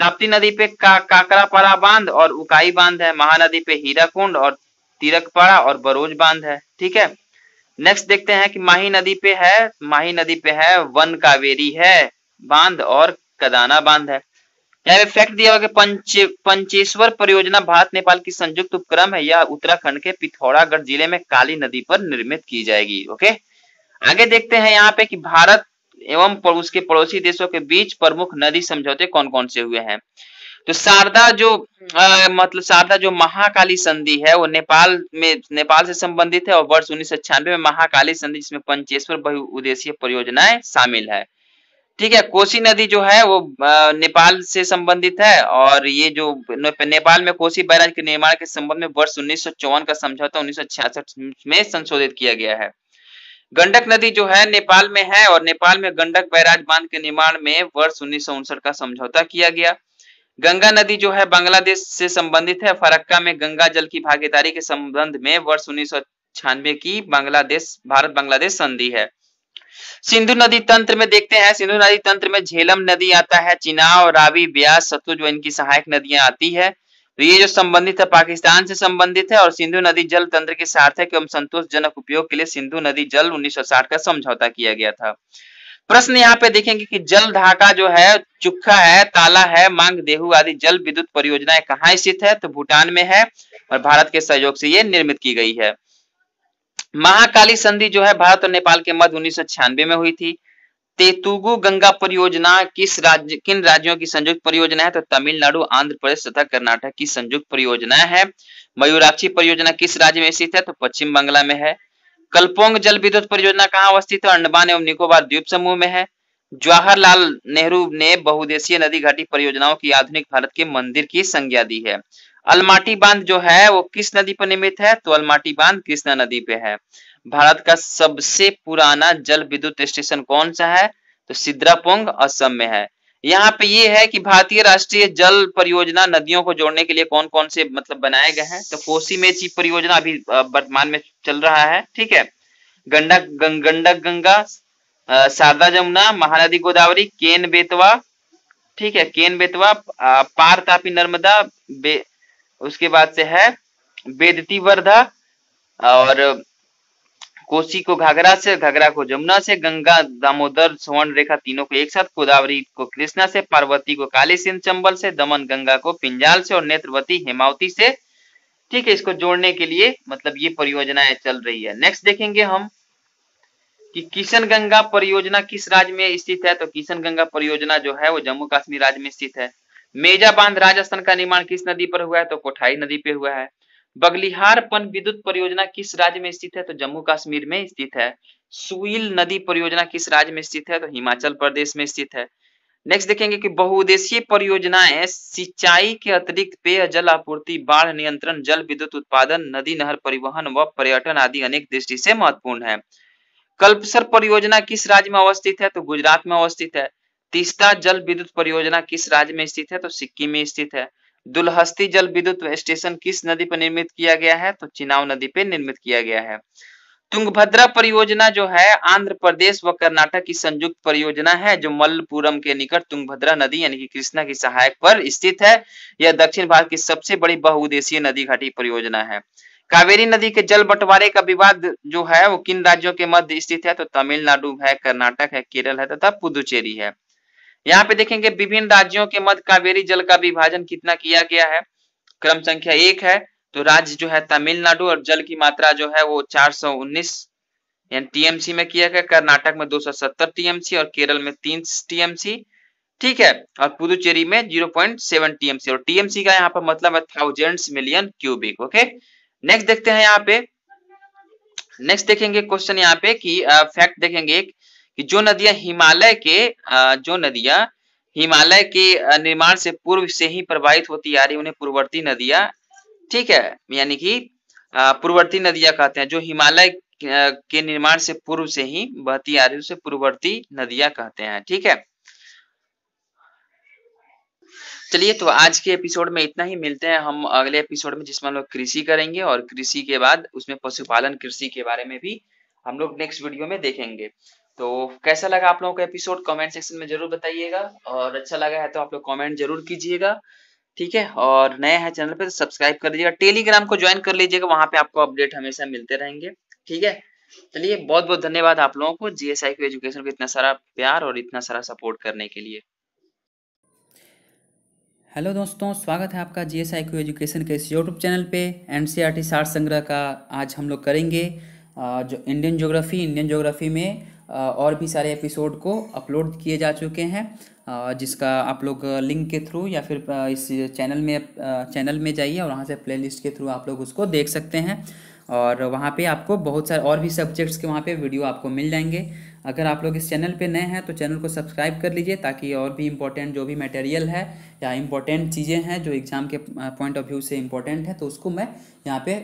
ताप्ती नदी पे का, काकरापाड़ा बाँध और उकाई बाँध है महानदी पे हीराकुंड और तिरकपाड़ा और बरोज बाँध है ठीक है? नेक्स्ट देखते हैं कि माही नदी पे है माही नदी पे है वन कावेरी है बाँध और कदाना बाँध है। यहाँ पे फैक्ट दिया हुआ कि पंच पंचेश्वर परियोजना भारत नेपाल की संयुक्त उपक्रम है। यह उत्तराखंड के पिथौरागढ़ ज़िले में काली नदी पर निर्मित की जाएगी ओके आगे देखते हैं यहाँ पे कि भारत एवं उसके पड़ोसी देशों के बीच प्रमुख नदी समझौते कौन कौन से हुए हैं? तो शारदा जो आ, मतलब शारदा जो महाकाली संधि है वो नेपाल में नेपाल से संबंधित है और वर्ष उन्नीस सौ छियानवे में महाकाली संधि जिसमें पंचेश्वर बहुउद्देशीय परियोजनाएँ शामिल है। ठीक है, कोसी नदी जो है वो नेपाल से संबंधित है और ये जो नेपाल में कोसी बैराज के निर्माण के संबंध में वर्ष उन्नीस सौ चौवन का समझौता उन्नीस सौ छियासठ में संशोधित किया गया है। गंडक नदी जो है नेपाल में है और नेपाल में गंडक बैराज बाँध के निर्माण में वर्ष उन्नीस सौ उनसठ का समझौता किया गया। गंगा नदी जो है बांग्लादेश से संबंधित है, फरक्का में गंगा जल की भागीदारी के संबंध में वर्ष उन्नीस सौ छियानबे की बांग्लादेश भारत बांग्लादेश संधि है। सिंधु नदी तंत्र में देखते हैं, सिंधु नदी तंत्र में झेलम नदी आता है, चिनाव, रावी, ब्यास, सतलुज, व इनकी सहायक नदियाँ आती है। तो ये जो संबंधित है, पाकिस्तान से संबंधित है और सिंधु नदी जल तंत्र के सार्थक एवं संतोषजनक उपयोग के लिए सिंधु नदी जल 1960 का समझौता किया गया था। प्रश्न यहाँ पे देखेंगे कि जल ढाका जो है चुखा है, ताला है, मांग, देहू आदि जल विद्युत परियोजनाएँ कहाँ स्थित है? तो भूटान में है और भारत के सहयोग से ये निर्मित की गई है। महाकाली संधि जो है भारत और नेपाल के मध्य उन्नीस सौ छियानवे में हुई थी। तेतुगु गंगा परियोजना किस राज्य, किन राज्यों की संयुक्त परियोजना है? तो तमिलनाडु, आंध्र प्रदेश तथा कर्नाटक की संयुक्त परियोजना है। मयूराक्षी परियोजना किस राज्य में स्थित है? तो पश्चिम बंगला में है। कल्पोंग जल विद्युत परियोजना कहाँ अवस्थित है? अंडमान एवं निकोबार द्वीप समूह में है। जवाहरलाल नेहरू ने बहुदेशीय नदी घाटी परियोजनाओं की आधुनिक भारत के मंदिर की संज्ञा दी है। अलमाटी बाँध जो है, वो किस नदी पर निर्मित है? तो अलमाटी बाँध कृष्णा नदी पे है। भारत का सबसे पुराना जल विद्युत स्टेशन कौन सा है? तो सिद्रापोंग, असम में है। यहाँ पे ये है कि भारतीय राष्ट्रीय जल परियोजना नदियों को जोड़ने के लिए कौन कौन से मतलब बनाए गए हैं? तो कोसी मेची परियोजना अभी वर्तमान में चल रहा है, ठीक है? गंडक गंडक गंगा शारदा जमुना, महानदी गोदावरी, केन बेतवा, ठीक है? केन बेतवा पार तापी नर्मदा, बे उसके बाद से है बेदती वर्धा और कोसी को घाघरा से, घाघरा को जमुना से, गंगा, दामोदर, स्वर्ण रेखा तीनों को एक साथ, गोदावरी को कृष्णा से, पार्वती को काली सिंध चंबल से, दमन गंगा को पिंजाल से और नेत्रवती हेमावती से। ठीक है, इसको जोड़ने के लिए मतलब ये परियोजनाएँ चल रही है। नेक्स्ट देखेंगे हम कि किशन गंगा परियोजना किस राज्य में स्थित है। तो किशन गंगा परियोजना जो है वो जम्मू कश्मीर राज्य में स्थित है। मेजा बाँध राजस्थान का निर्माण किस नदी पर हुआ है? तो कोठाई नदी पे हुआ है। बगलिहार पन विद्युत परियोजना किस राज्य में स्थित है? तो जम्मू कश्मीर में स्थित है। सुईल नदी परियोजना किस राज्य में स्थित है? तो हिमाचल प्रदेश में स्थित है। नेक्स्ट देखेंगे कि बहुउद्देशीय परियोजनाएँ सिंचाई के अतिरिक्त पेय, जल आपूर्ति, बाढ़ नियंत्रण, जल विद्युत उत्पादन, नदी नहर परिवहन व पर्यटन आदि अनेक दृष्टि से महत्वपूर्ण है। कल्पसर परियोजना किस राज्य में अवस्थित है? तो गुजरात में अवस्थित है। तीस्ता जल विद्युत परियोजना किस राज्य में स्थित है? तो सिक्किम में स्थित है। दुलहस्ती जल विद्युत स्टेशन किस नदी पर निर्मित किया गया है? तो चिनाव नदी पर निर्मित किया गया है। तुंगभद्रा परियोजना जो है, आंध्र प्रदेश व कर्नाटक की संयुक्त परियोजना है, जो मल्लपुरम के निकट तुंगभद्रा नदी यानी कि कृष्णा की सहायक पर स्थित है। यह दक्षिण भारत की सबसे बड़ी बहुउद्देशीय नदी घाटी परियोजना है। कावेरी नदी के जल बंटवारे का विवाद जो है, वो किन राज्यों के मध्य स्थित है? तो तमिलनाडु है, कर्नाटक है, केरल है तथा पुदुचेरी है। यहाँ पे देखेंगे, विभिन्न राज्यों के मध्य कावेरी जल का विभाजन कितना किया गया है? क्रम संख्या एक है तो राज्य जो है तमिलनाडु और जल की मात्रा जो है वो 419 यानी टीएमसी में किया गया, कर्नाटक में 270 टीएमसी और केरल में तीन टीएमसी, ठीक है? और पुदुचेरी में 0.7 टीएमसी, और टीएमसी का यहाँ पर मतलब है thousands million cubic, okay? Next देखते हैं यहाँ पे, नेक्स्ट देखेंगे क्वेश्चन यहाँ पे कि फैक्ट देखेंगे एक कि जो नदियाँ हिमालय के जो नदियाँ हिमालय के निर्माण से पूर्व से ही प्रवाहित होती आ रही, उन्हें पूर्ववर्ती नदियाँ, ठीक है? यानी कि पूर्ववर्ती नदियाँ कहते हैं, जो हिमालय के निर्माण से पूर्व से ही बहती आ रही, उसे पूर्ववर्ती नदियाँ कहते हैं, ठीक है? चलिए तो आज के एपिसोड में इतना ही, मिलते हैं हम अगले एपिसोड में, जिसमें हम लोग कृषि करेंगे, और कृषि के बाद उसमें पशुपालन, कृषि के बारे में भी हम लोग नेक्स्ट वीडियो में देखेंगे। तो कैसा लगा आप लोगों का एपिसोड कमेंट सेक्शन में ज़रूर बताइएगा। और अच्छा लगा है तो आप लोग कमेंट ज़रूर कीजिएगा। ठीक है? और नए हैं चैनल पे तो सब्सक्राइब कर लीजिएगा टेलीग्राम को ज्वाइन कर लीजिएगा। वहाँ पे आपको अपडेट हमेशा मिलते रहेंगे। ठीक है? चलिए बहुत बहुत धन्यवाद आप लोगों को। जीएसआई को एजुकेशन को इतना सारा प्यार और इतना सारा सपोर्ट करने के लिए। हेलो दोस्तों, स्वागत है आपका G S I Q education के इस यूट्यूब चैनल पे। एन सी आर टी सार संग्रह का आज हम लोग करेंगे। जो इंडियन ज्योग्राफी इंडियन ज्योग्राफी में और भी सारे एपिसोड को अपलोड किए जा चुके हैं। जिसका आप लोग लिंक के थ्रू या फिर इस चैनल में चैनल में जाइए और वहाँ से प्लेलिस्ट के थ्रू आप लोग उसको देख सकते हैं। और वहाँ पे आपको बहुत सारे और भी सब्जेक्ट्स के वहाँ पे वीडियो आपको मिल जाएँगे। अगर आप लोग इस चैनल पे नए हैं तो चैनल को सब्सक्राइब कर लीजिए ताकि और भी इम्पोर्टेंट जो भी मटेरियल है या इम्पोर्टेंट चीज़ें हैं जो एग्ज़ाम के पॉइंट ऑफ़ व्यू से इम्पोर्टेंट है तो उसको मैं यहाँ पे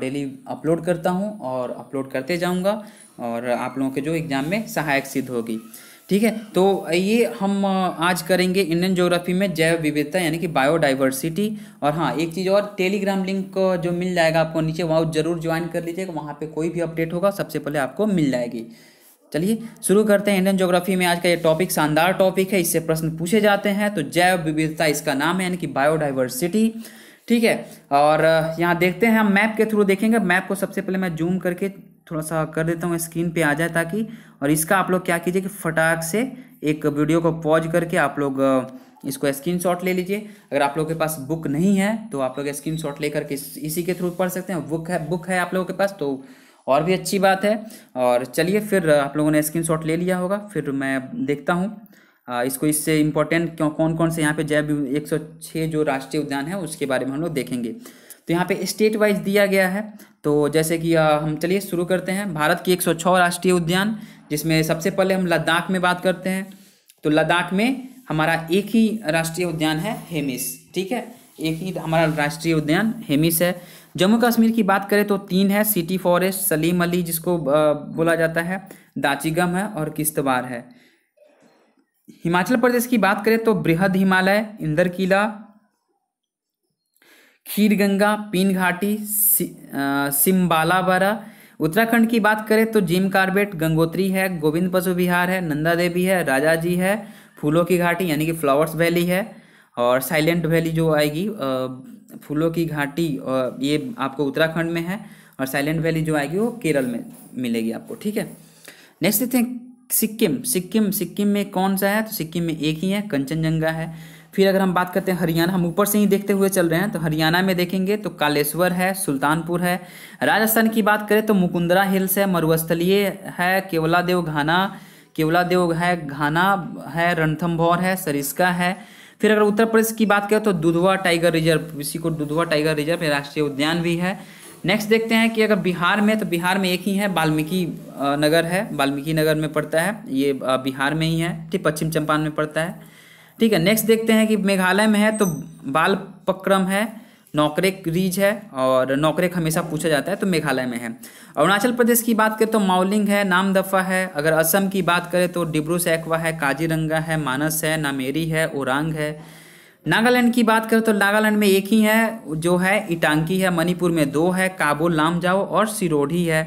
डेली अपलोड करता हूँ और अपलोड करते जाऊँगा। और आप लोगों के जो एग्ज़ाम में सहायक सिद्ध होगी। ठीक है? तो ये हम आज करेंगे इंडियन ज्योग्राफी में जैव विविधता यानी कि बायोडाइवर्सिटी। और हाँ एक चीज़ और, टेलीग्राम लिंक जो मिल जाएगा आपको नीचे, वहाँ ज़रूर ज्वाइन कर लीजिएगा। वहाँ पे कोई भी अपडेट होगा, सबसे पहले आपको मिल जाएगी। चलिए, शुरू करते हैं इंडियन ज्योग्राफी में आज का ये टॉपिक, शानदार टॉपिक है। इससे प्रश्न पूछे जाते हैं तो जैव विविधता इसका नाम है, यानी कि बायोडाइवर्सिटी। ठीक है? और यहाँ देखते हैं हम, मैप के थ्रू देखेंगे। मैप को सबसे पहले मैं जूम करके थोड़ा सा कर देता हूँ स्क्रीन पे आ जाए ताकि। और इसका आप लोग क्या कीजिए कि फटाक से एक वीडियो को पॉज करके आप लोग इसको स्क्रीन शॉट ले लीजिए। अगर आप लोग के पास बुक नहीं है तो आप लोग स्क्रीन शॉट लेकर के इसी के थ्रू पढ़ सकते हैं। बुक है बुक है आप लोगों के पास तो और भी अच्छी बात है। और चलिए फिर आप लोगों ने स्क्रीन शॉट ले लिया होगा, फिर मैं देखता हूँ। इसको इससे इम्पोर्टेंट क्यों कौन कौन से यहाँ पे जैव एक सौ छः जो राष्ट्रीय उद्यान है, उसके बारे में हम लोग देखेंगे। तो यहाँ पे स्टेट वाइज दिया गया है। तो जैसे कि हम चलिए शुरू करते हैं। भारत की एक सौ छः राष्ट्रीय उद्यान, जिसमें सबसे पहले हम लद्दाख में बात करते हैं। तो लद्दाख में हमारा एक ही राष्ट्रीय उद्यान है, हेमिस, ठीक है? एक ही हमारा राष्ट्रीय उद्यान, हेमिस है। जम्मू कश्मीर की बात करें तो तीन है, सिटी फॉरेस्ट, सलीम अली जिसको बोला जाता है, दाचीगम है और किश्तवाड़ है। हिमाचल प्रदेश की बात करें तो बृहद हिमालय इंदर किला खीर गंगा पीन घाटी सिम्बाला बरा उत्तराखंड की बात करें तो जिम कार्बेट गंगोत्री है, गोविंद पशु विहार है, नंदा देवी है, राजा जी है, फूलों की घाटी यानी कि फ्लावर्स वैली है और साइलेंट वैली जो आएगी फूलों की घाटी ये आपको उत्तराखंड में है और साइलेंट वैली जो आएगी वो केरल में मिलेगी आपको, ठीक है? नेक्स्ट देखते हैं सिक्किम। सिक्किम सिक्किम में कौन सा है? तो सिक्किम में एक ही है, कंचनजंगा है। फिर अगर हम बात करते हैं हरियाणा, हम ऊपर से ही देखते हुए चल रहे हैं तो हरियाणा में देखेंगे तो कालेश्वर है, सुल्तानपुर है। राजस्थान की बात करें तो मुकुंदरा हिल्स है, मरुस्थलीय है केवला देव घाना केवला देव है, घाना है रणथम्भौर है, सरिस्का है। फिर अगर उत्तर प्रदेश की बात करें तो दुधवा टाइगर रिज़र्व, इसी को दुधवा टाइगर रिज़र्व राष्ट्रीय उद्यान भी है। नेक्स्ट देखते हैं कि अगर बिहार में तो बिहार में एक ही है, वाल्मीकि नगर है, वाल्मीकि नगर में पड़ता है, ये बिहार में ही है, ठीक पश्चिम चंपारण में पड़ता है। ठीक है नेक्स्ट देखते हैं कि मेघालय में है तो बाल पक्रम है नौकरेक रीज है और नौकरेक हमेशा पूछा जाता है तो मेघालय में है। अरुणाचल प्रदेश की बात करें तो माउलिंग है नामदफा है। अगर असम की बात करें तो डिब्रू सैकवा है काजीरंगा है मानस है नामेरी है ओरांग है। नागालैंड की बात करें तो नागालैंड में एक ही है जो है इटांकी है मणिपुर में दो है काबो लामजाओ और सिरोढ़ी है।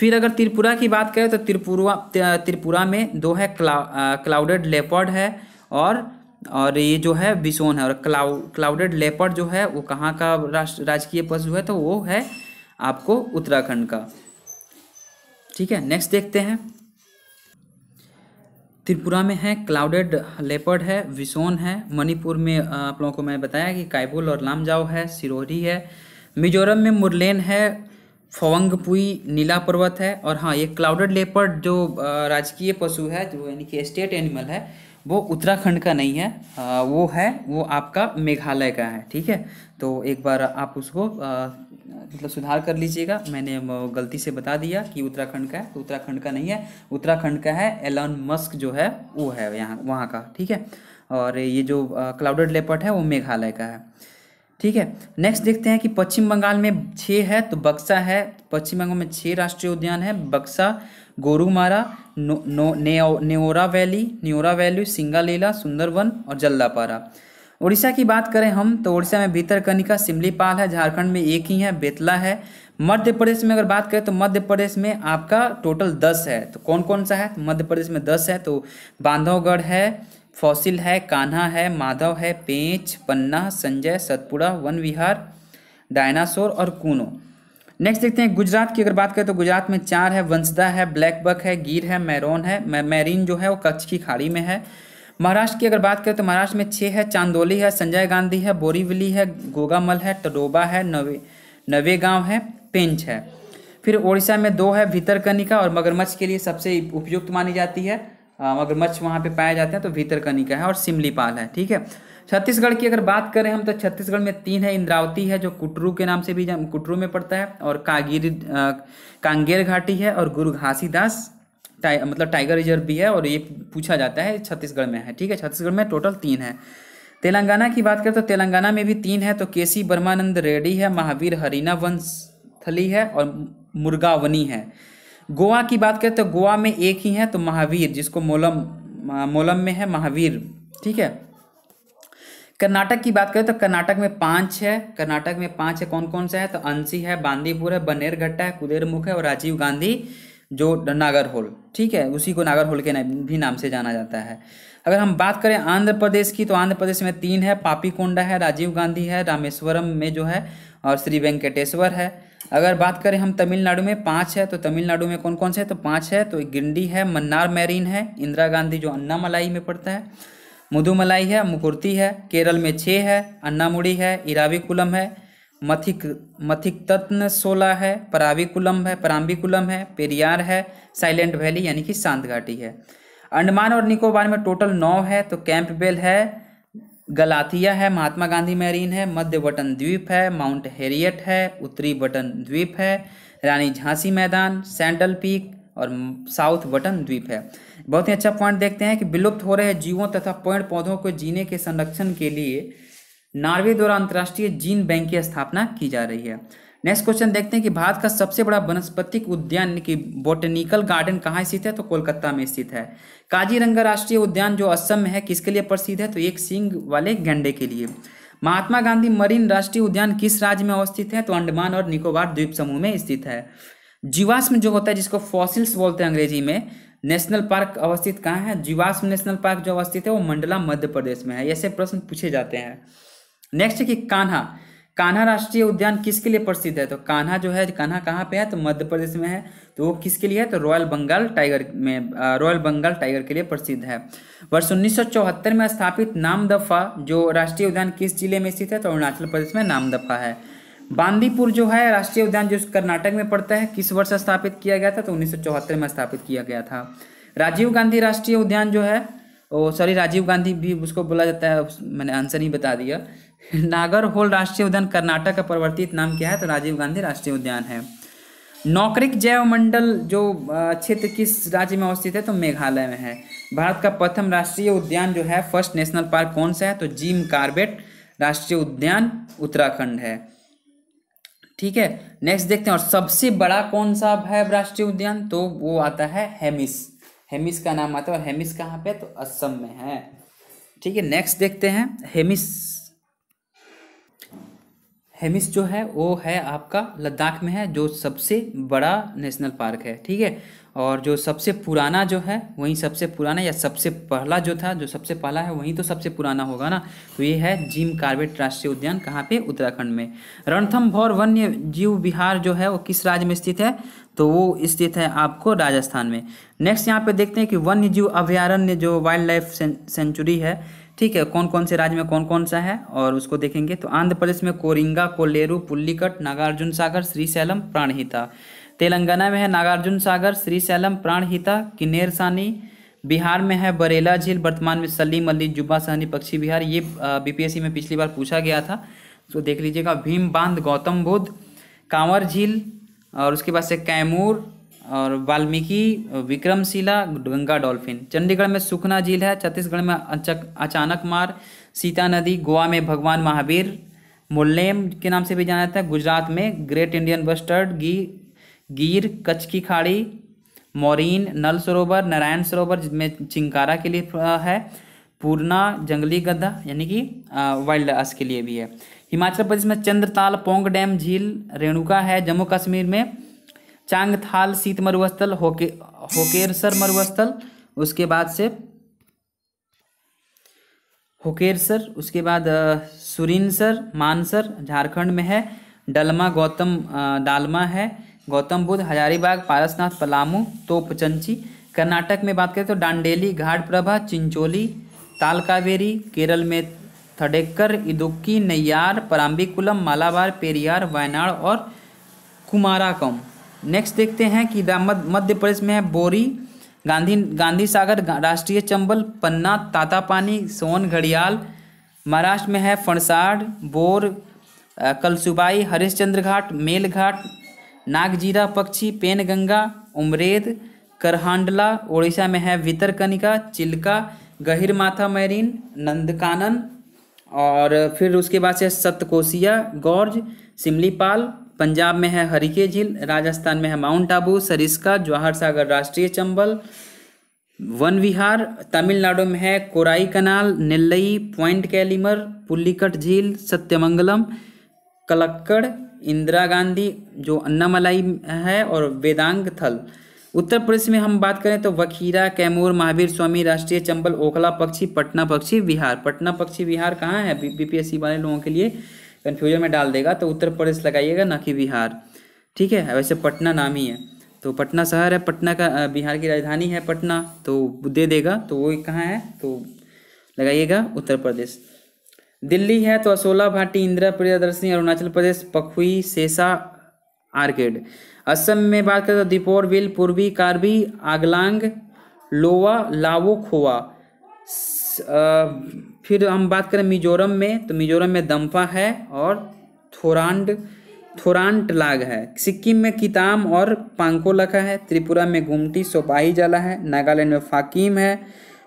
फिर अगर त्रिपुरा की बात करें तो त्रिपुरा त्रिपुरा में दो है क्ला, क्लाउडेड लेपर्ड है और और ये जो है बिसोन है और क्लाउ क्लाउडेड लेपर्ड जो है, वो कहाँ का राष्ट्र राजकीय पशु है तो वो है आपको उत्तराखंड का। ठीक है नेक्स्ट देखते हैं। त्रिपुरा में है क्लाउडेड लेपर्ड है, विसोन है, मणिपुर में आप लोगों को मैं बताया कि कायबुल और लामजाओ है, सिरोही है। मिजोरम में मुरलेन है, फवंगपुई नीला पर्वत है, और हाँ ये क्लाउडेड लेपर्ड जो राजकीय पशु है, जो यानी कि स्टेट एनिमल है वो उत्तराखंड का नहीं है आ, वो है वो आपका मेघालय का है ठीक है? तो एक बार आप उसको मतलब सुधार कर लीजिएगा। मैंने गलती से बता दिया कि उत्तराखंड का है तो उत्तराखंड का नहीं है। उत्तराखंड का है एलन मस्क जो है वो है यहाँ वहाँ का ठीक है? और ये जो क्लाउडेड लेपर्ट है वो मेघालय का है ठीक है? नेक्स्ट देखते हैं कि पश्चिम बंगाल में छः है तो बक्सा है। पश्चिम बंगाल में छः राष्ट्रीय उद्यान है। Buxa Gorumara no, no Neora valley Neora valley Singalila Sundarban और जल्लापारा। उड़ीसा की बात करें हम तो उड़ीसा में भीतरकनिका सिमलीपाल है झारखंड में एक ही है बेतला है। मध्य प्रदेश में अगर बात करें तो मध्य प्रदेश में आपका टोटल दस है। तो कौन कौन सा है? मध्य प्रदेश में दस है तो बांधवगढ़ है फौसिल है कान्हा है माधव है पेंच पन्ना संजय सतपुड़ा वन विहार डायनासोर और कूनो। नेक्स्ट देखते हैं, गुजरात की अगर बात करें तो गुजरात में चार है, वंशदा है, ब्लैक बक है, गिर है, मैरोन है मैरीन जो है वो कच्छ की खाड़ी में है। महाराष्ट्र की अगर बात करें तो महाराष्ट्र में छः है, चांदोली है, संजय गांधी है, बोरीवली है, गोगामल है, टडोबा है, नवे नवे गाँव है, पेंच है। फिर उड़ीसा में दो है, भीतरकनिका और मगरमच्छ के लिए सबसे उपयुक्त मानी जाती है। मगरमच्छ वहाँ पे पाए जाते हैं तो भीतरकनिका है और सिमलीपाल है, ठीक है? छत्तीसगढ़ की अगर बात करें हम तो छत्तीसगढ़ में तीन है, इंद्रावती है, जो कुटरू के नाम से भी कुटरू में पड़ता है, और कागिर कांगेर घाटी है, और गुरु घासीदास टाइ मतलब टाइगर रिज़र्व भी है, और ये पूछा जाता है, छत्तीसगढ़ में है, ठीक है? छत्तीसगढ़ में टोटल तीन है। तेलंगाना की बात करें तो तेलंगाना में भी तीन है तो केसी बर्मानंद रेड्डी है, महावीर हरीना वंश थली है, और मुर्गावनी है। गोवा की बात करें तो गोवा में एक ही है तो महावीर, जिसको मोलम मोलम में है महावीर, ठीक है? कर्नाटक की बात करें तो कर्नाटक में पाँच है कर्नाटक में पाँच है कौन कौन सा है? तो अंसी है बांदीपुर है बनेरघट्टा है कुदेरमुख है और राजीव गांधी जो नागरहोल ठीक है? उसी को नागरहोल के ना, भी नाम से जाना जाता है। अगर हम बात करें आंध्र प्रदेश की तो आंध्र प्रदेश में तीन है पापीकोंडा है राजीव गांधी है रामेश्वरम में जो है और श्री वेंकटेश्वर है। अगर बात करें हम तमिलनाडु में पाँच है तो तमिलनाडु में कौन कौन से है? तो पाँच है तो गिंडी है मन्नार मैरीन है इंदिरा गांधी जो अन्ना मलाई में पड़ता है। मुदुमलाई है, मुकुर्ती है, केरल में छः है, अन्नामुड़ी है, इराविकुलम है, मथिक मथिक तत्न सोला है, पराविकुलम है, पराम्बिकुलम है, पेरियार है, साइलेंट वैली यानी कि शांत घाटी है। अंडमान और निकोबार में टोटल नौ है तो कैंप बेल है गलाथिया है, महात्मा गांधी मैरीन है, मध्य बटन द्वीप है, माउंट हेरियट है, उत्तरी बटन द्वीप है, रानी झांसी मैदान, सैंडल पीक और साउथ बटन द्वीप है। बहुत ही अच्छा पॉइंट देखते हैं कि विलुप्त हो रहे जीवों तथा पेड़ पौधों को जीने के संरक्षण के लिए नॉर्वे द्वारा अंतर्राष्ट्रीय जीन बैंक की स्थापना की जा रही है। नेक्स्ट क्वेश्चन देखते हैं कि भारत का सबसे बड़ा वनस्पतिक उद्यान की बोटेनिकल गार्डन कहाँ स्थित है? तो कोलकाता में स्थित है। काजीरंगा राष्ट्रीय उद्यान जो असम में है, किसके लिए प्रसिद्ध है? तो एक सिंग वाले गेंडे के लिए। महात्मा गांधी मरीन राष्ट्रीय उद्यान किस राज्य में अवस्थित है? तो अंडमान और निकोबार द्वीप समूह में स्थित है। जीवाश्म जो होता है, जिसको फॉसिल्स बोलते हैं अंग्रेज़ी में नेशनल पार्क अवस्थित कहाँ है? जीवाश्म नेशनल पार्क जो अवस्थित है, वो मंडला मध्य प्रदेश में है। ऐसे प्रश्न पूछे जाते हैं। नेक्स्ट है कि कान्हा। कान्हा राष्ट्रीय उद्यान किसके लिए प्रसिद्ध है? तो कान्हा जो है, कान्हा कहाँ पे है? तो मध्य प्रदेश में है। तो वो किसके लिए है? तो रॉयल बंगाल टाइगर में रॉयल बंगाल टाइगर के लिए प्रसिद्ध है। वर्ष उन्नीस सौ चौहत्तर में स्थापित नामदफा, जो राष्ट्रीय उद्यान किस ज़िले में स्थित है? तो अरुणाचल प्रदेश में नामदफा है। बांदीपुर जो है, राष्ट्रीय उद्यान जो कर्नाटक में पड़ता है, किस वर्ष स्थापित किया गया था? तो उन्नीस सौ चौहत्तर में स्थापित किया गया था। राजीव गांधी राष्ट्रीय उद्यान जो है वो सॉरी, राजीव गांधी भी उसको बोला जाता है मैंने आंसर ही बता दिया। नागर होल राष्ट्रीय उद्यान कर्नाटक का परिवर्तित नाम क्या है? तो राजीव गांधी राष्ट्रीय उद्यान है। नौकरिक जैव मंडल जो क्षेत्र किस राज्य में अवस्थित है? तो मेघालय में है। भारत का प्रथम राष्ट्रीय उद्यान जो है, फ़र्स्ट नेशनल पार्क कौन सा है? तो जिम कार्बेट राष्ट्रीय उद्यान उत्तराखंड है। ठीक है? नेक्स्ट देखते हैं, और सबसे बड़ा कौन सा है राष्ट्रीय उद्यान? तो वो आता है हेमिस। हेमिस का नाम आता है, और हेमिस कहाँ पे तो असम में है। ठीक है नेक्स्ट देखते हैं, हेमिस। हेमिस जो है, वो है आपका लद्दाख में है, जो सबसे बड़ा नेशनल पार्क है। ठीक है? और जो सबसे पुराना जो है, वही सबसे पुराना या सबसे पहला जो था, जो सबसे पहला है, वही तो सबसे पुराना होगा ना? तो ये है जिम कार्बेट राष्ट्रीय उद्यान कहाँ पे? उत्तराखंड में। रणथम भौर वन्य जीव विहार जो है, वो किस राज्य में स्थित है? तो वो स्थित है आपको राजस्थान में। नेक्स्ट यहाँ पे देखते हैं कि वन्य जीव अभ्यारण्य जो वाइल्ड लाइफ सेंचुरी है, ठीक है कौन कौन से राज्य में कौन कौन सा है? और उसको देखेंगे तो आंध्र प्रदेश में कोरिंगा, कोलेरू, पुल्लीकट, नागार्जुन सागर, श्रीशैलम, प्राणहिता। तेलंगाना में है नागार्जुन सागर श्रीशैलम प्राणहिता किन्नेरसानी बिहार में है बरेला झील, वर्तमान में सलीम अली, जुब्बा सहनी, पक्षी बिहार ये बीपीएससी में पिछली बार पूछा गया था। तो देख लीजिएगा, भीम बाँध, गौतम बुद्ध, कांवर झील, और उसके बाद से कैमूर, और वाल्मीकि, विक्रमशिला, गंगा डॉल्फिन। चंडीगढ़ में सुखना झील है, छत्तीसगढ़ में अचानक मार, सीता नदी, गोवा में भगवान महावीर, मुल्लेम के नाम से भी जाना जाता है, गुजरात में ग्रेट इंडियन बस्टर्ड, गी गिर, कच्छ की खाड़ी, मोरीन, नल सरोवर, नारायण सरोवर, जिसमें चिंकारा के लिए है, पूर्णा, जंगली गद्दा यानी कि वाइल्ड अस के लिए भी है। हिमाचल प्रदेश में चंद्रताल, पोंग डैम, झील, रेणुका है, जम्मू कश्मीर में चांगथाल शीत मरुस्थल, होके, होकेरसर मरुस्थल, उसके बाद से होकेरसर, उसके बाद सुरिनसर, मानसर, झारखंड में है, डलमा, गौतम डालमा है गौतम बुद्ध, हजारीबाग, पारसनाथ, पलामू, तोपचंची। कर्नाटक में बात करें तो डांडेली घाट प्रभा चिंचोली, तालकावेरी, केरल में थडेक्कर इदुक्की, नैयार, पराम्बिकुलम, मालाबार, पेरियार, वायनाड और कुमाराकम। नेक्स्ट देखते हैं कि मध्य प्रदेश में है बोरी, गांधी गांधी सागर राष्ट्रीय चंबल, पन्ना, तातापानी, सोन, घड़ियाल। महाराष्ट्र में है फणसाड, बोर कलसुबाई हरिश्चंद्र घाट मेलघाट नागजीरा, पक्षी, पेनगंगा, उमरेद, करहांडला उड़ीसा में है वितरकनिका, चिल्का गहिर माथा मैरीन, नंदकानन और फिर उसके बाद से सतकोसिया गौर्ज, सिमलीपाल, पंजाब में है हरिके झील, राजस्थान में है माउंट आबू, सरिस्का, जवाहर सागर राष्ट्रीय चंबल, वन विहार, तमिलनाडु में है कोराई कनाल, नेल्लई, पॉइंट कैलिमर, पुल्लीकट झील, सत्यमंगलम, कलक्कड़ इंदिरा गांधी, जो अन्नामलाई है और वेदांग थल। उत्तर प्रदेश में हम बात करें तो वखीरा, कैमूर, महावीर स्वामी, राष्ट्रीय चंबल, ओखला पक्षी, पटना पक्षी, विहार। पटना पक्षी, विहार कहाँ है? बीपीएससी वाले लोगों के लिए कन्फ्यूज़न में डाल देगा तो उत्तर प्रदेश लगाइएगा, ना कि बिहार ठीक है? वैसे पटना नाम ही है। तो पटना शहर है, पटना का बिहार की राजधानी है पटना तो दे देगा तो वो कहाँ है? तो लगाइएगा उत्तर प्रदेश। दिल्ली है तो असोला, भाटी, इंदिरा, प्रियदर्शनी, अरुणाचल प्रदेश, पखुई, सेसा, आर्केड। असम में बात करें तो दीपोर, विल, पूर्वी, कार्बी, आगलांग, लोवा, लावो, खोवा। फिर हम बात करें मिजोरम में तो मिजोरम में दम्फा है और थोरांड थोरांट लाग है। सिक्किम में किताम और पांको लखा है, त्रिपुरा में गुमटी सोपाही जला है, नागालैंड में फाकिम है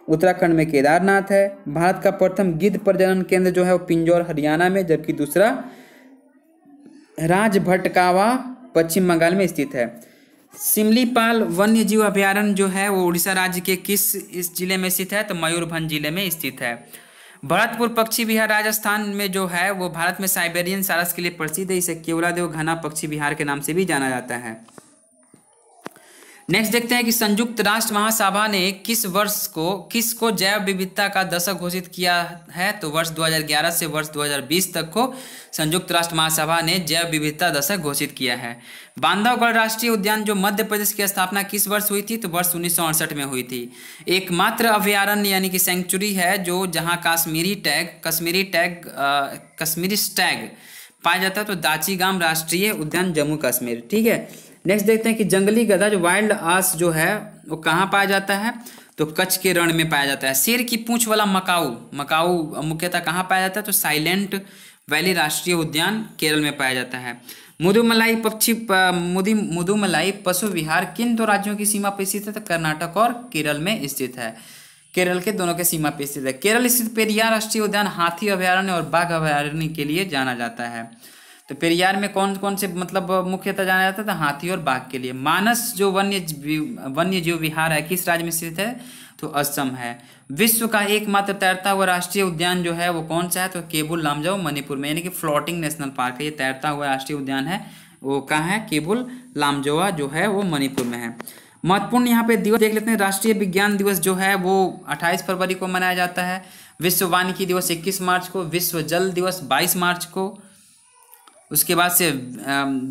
उत्तराखंड में केदारनाथ है। भारत का प्रथम गिद्ध प्रजनन केंद्र जो है वो पिंजौर, हरियाणा में, जबकि दूसरा राजभटकावा, पश्चिम बंगाल में स्थित है। सिमलीपाल वन्य जीव अभ्यारण्य जो है वो उड़ीसा राज्य के किस इस ज़िले में स्थित है? तो मयूरभंज ज़िले में स्थित है। भरतपुर पक्षी विहार राजस्थान में जो है वो भारत में साइबेरियन सारस के लिए प्रसिद्ध है। इसे केवलादेव घना पक्षी विहार के नाम से भी जाना जाता है। नेक्स्ट देखते हैं कि संयुक्त राष्ट्र महासभा ने किस वर्ष को, किस को जैव विविधता का दशक घोषित किया है? तो वर्ष 2011 से वर्ष 2020 तक को संयुक्त राष्ट्र महासभा ने जैव विविधता दशक घोषित किया है। बांधवगढ़ राष्ट्रीय उद्यान, जो मध्य प्रदेश की स्थापना किस वर्ष हुई थी? तो वर्ष उन्नीस सौ अड़सठ में हुई थी। एकमात्र अभ्यारण्य यानी कि सेंचुरी है, जो जहाँ Kashmiri tag, Kashmiri tag Kashmiri stag पाया जाता है। तो दाचीगाम राष्ट्रीय उद्यान, जम्मू कश्मीर, ठीक है? नेक्स्ट देखते हैं कि जंगली गधा जो वाइल्ड आस जो है, वो कहाँ पाया जाता है? तो कच्छ के रण में पाया जाता है। शेर की पूंछ वाला मकाऊ। मकाऊ मुख्यतः कहाँ पाया जाता है? तो साइलेंट वैली राष्ट्रीय उद्यान केरल में पाया जाता है। मुदुमलाई पक्षी मुदी मुदुमलाई पशु विहार किन दो राज्यों की सीमा पर स्थित है? तो कर्नाटक और केरल में स्थित है। केरल के दोनों के सीमा पर स्थित है। केरल स्थित पेरियार राष्ट्रीय उद्यान हाथी अभ्यारण्य और बाघ अभ्यारण्य के लिए जाना जाता है। तो पेरियार में कौन कौन से मतलब मुख्यतः जाना जाता था? हाथी और बाघ के लिए। मानस जो वन्य वन्य जीव विहार है, किस राज्य में स्थित है? तो असम है। विश्व का एकमात्र तैरता हुआ राष्ट्रीय उद्यान जो है, वो कौन सा है? तो केबुल लामजाओ, मणिपुर में, यानी कि फ्लोटिंग नेशनल पार्क है। ये तैरता हुआ राष्ट्रीय उद्यान है। वो कहाँ है? केबुल लामजोआ जो है, वो मणिपुर में है। महत्वपूर्ण यहाँ पे दिवस देख लेते हैं। राष्ट्रीय विज्ञान दिवस जो है, वो 28 फरवरी को मनाया जाता है। विश्व वानिकी दिवस 21 मार्च को, विश्व जल दिवस 22 मार्च को उसके बाद से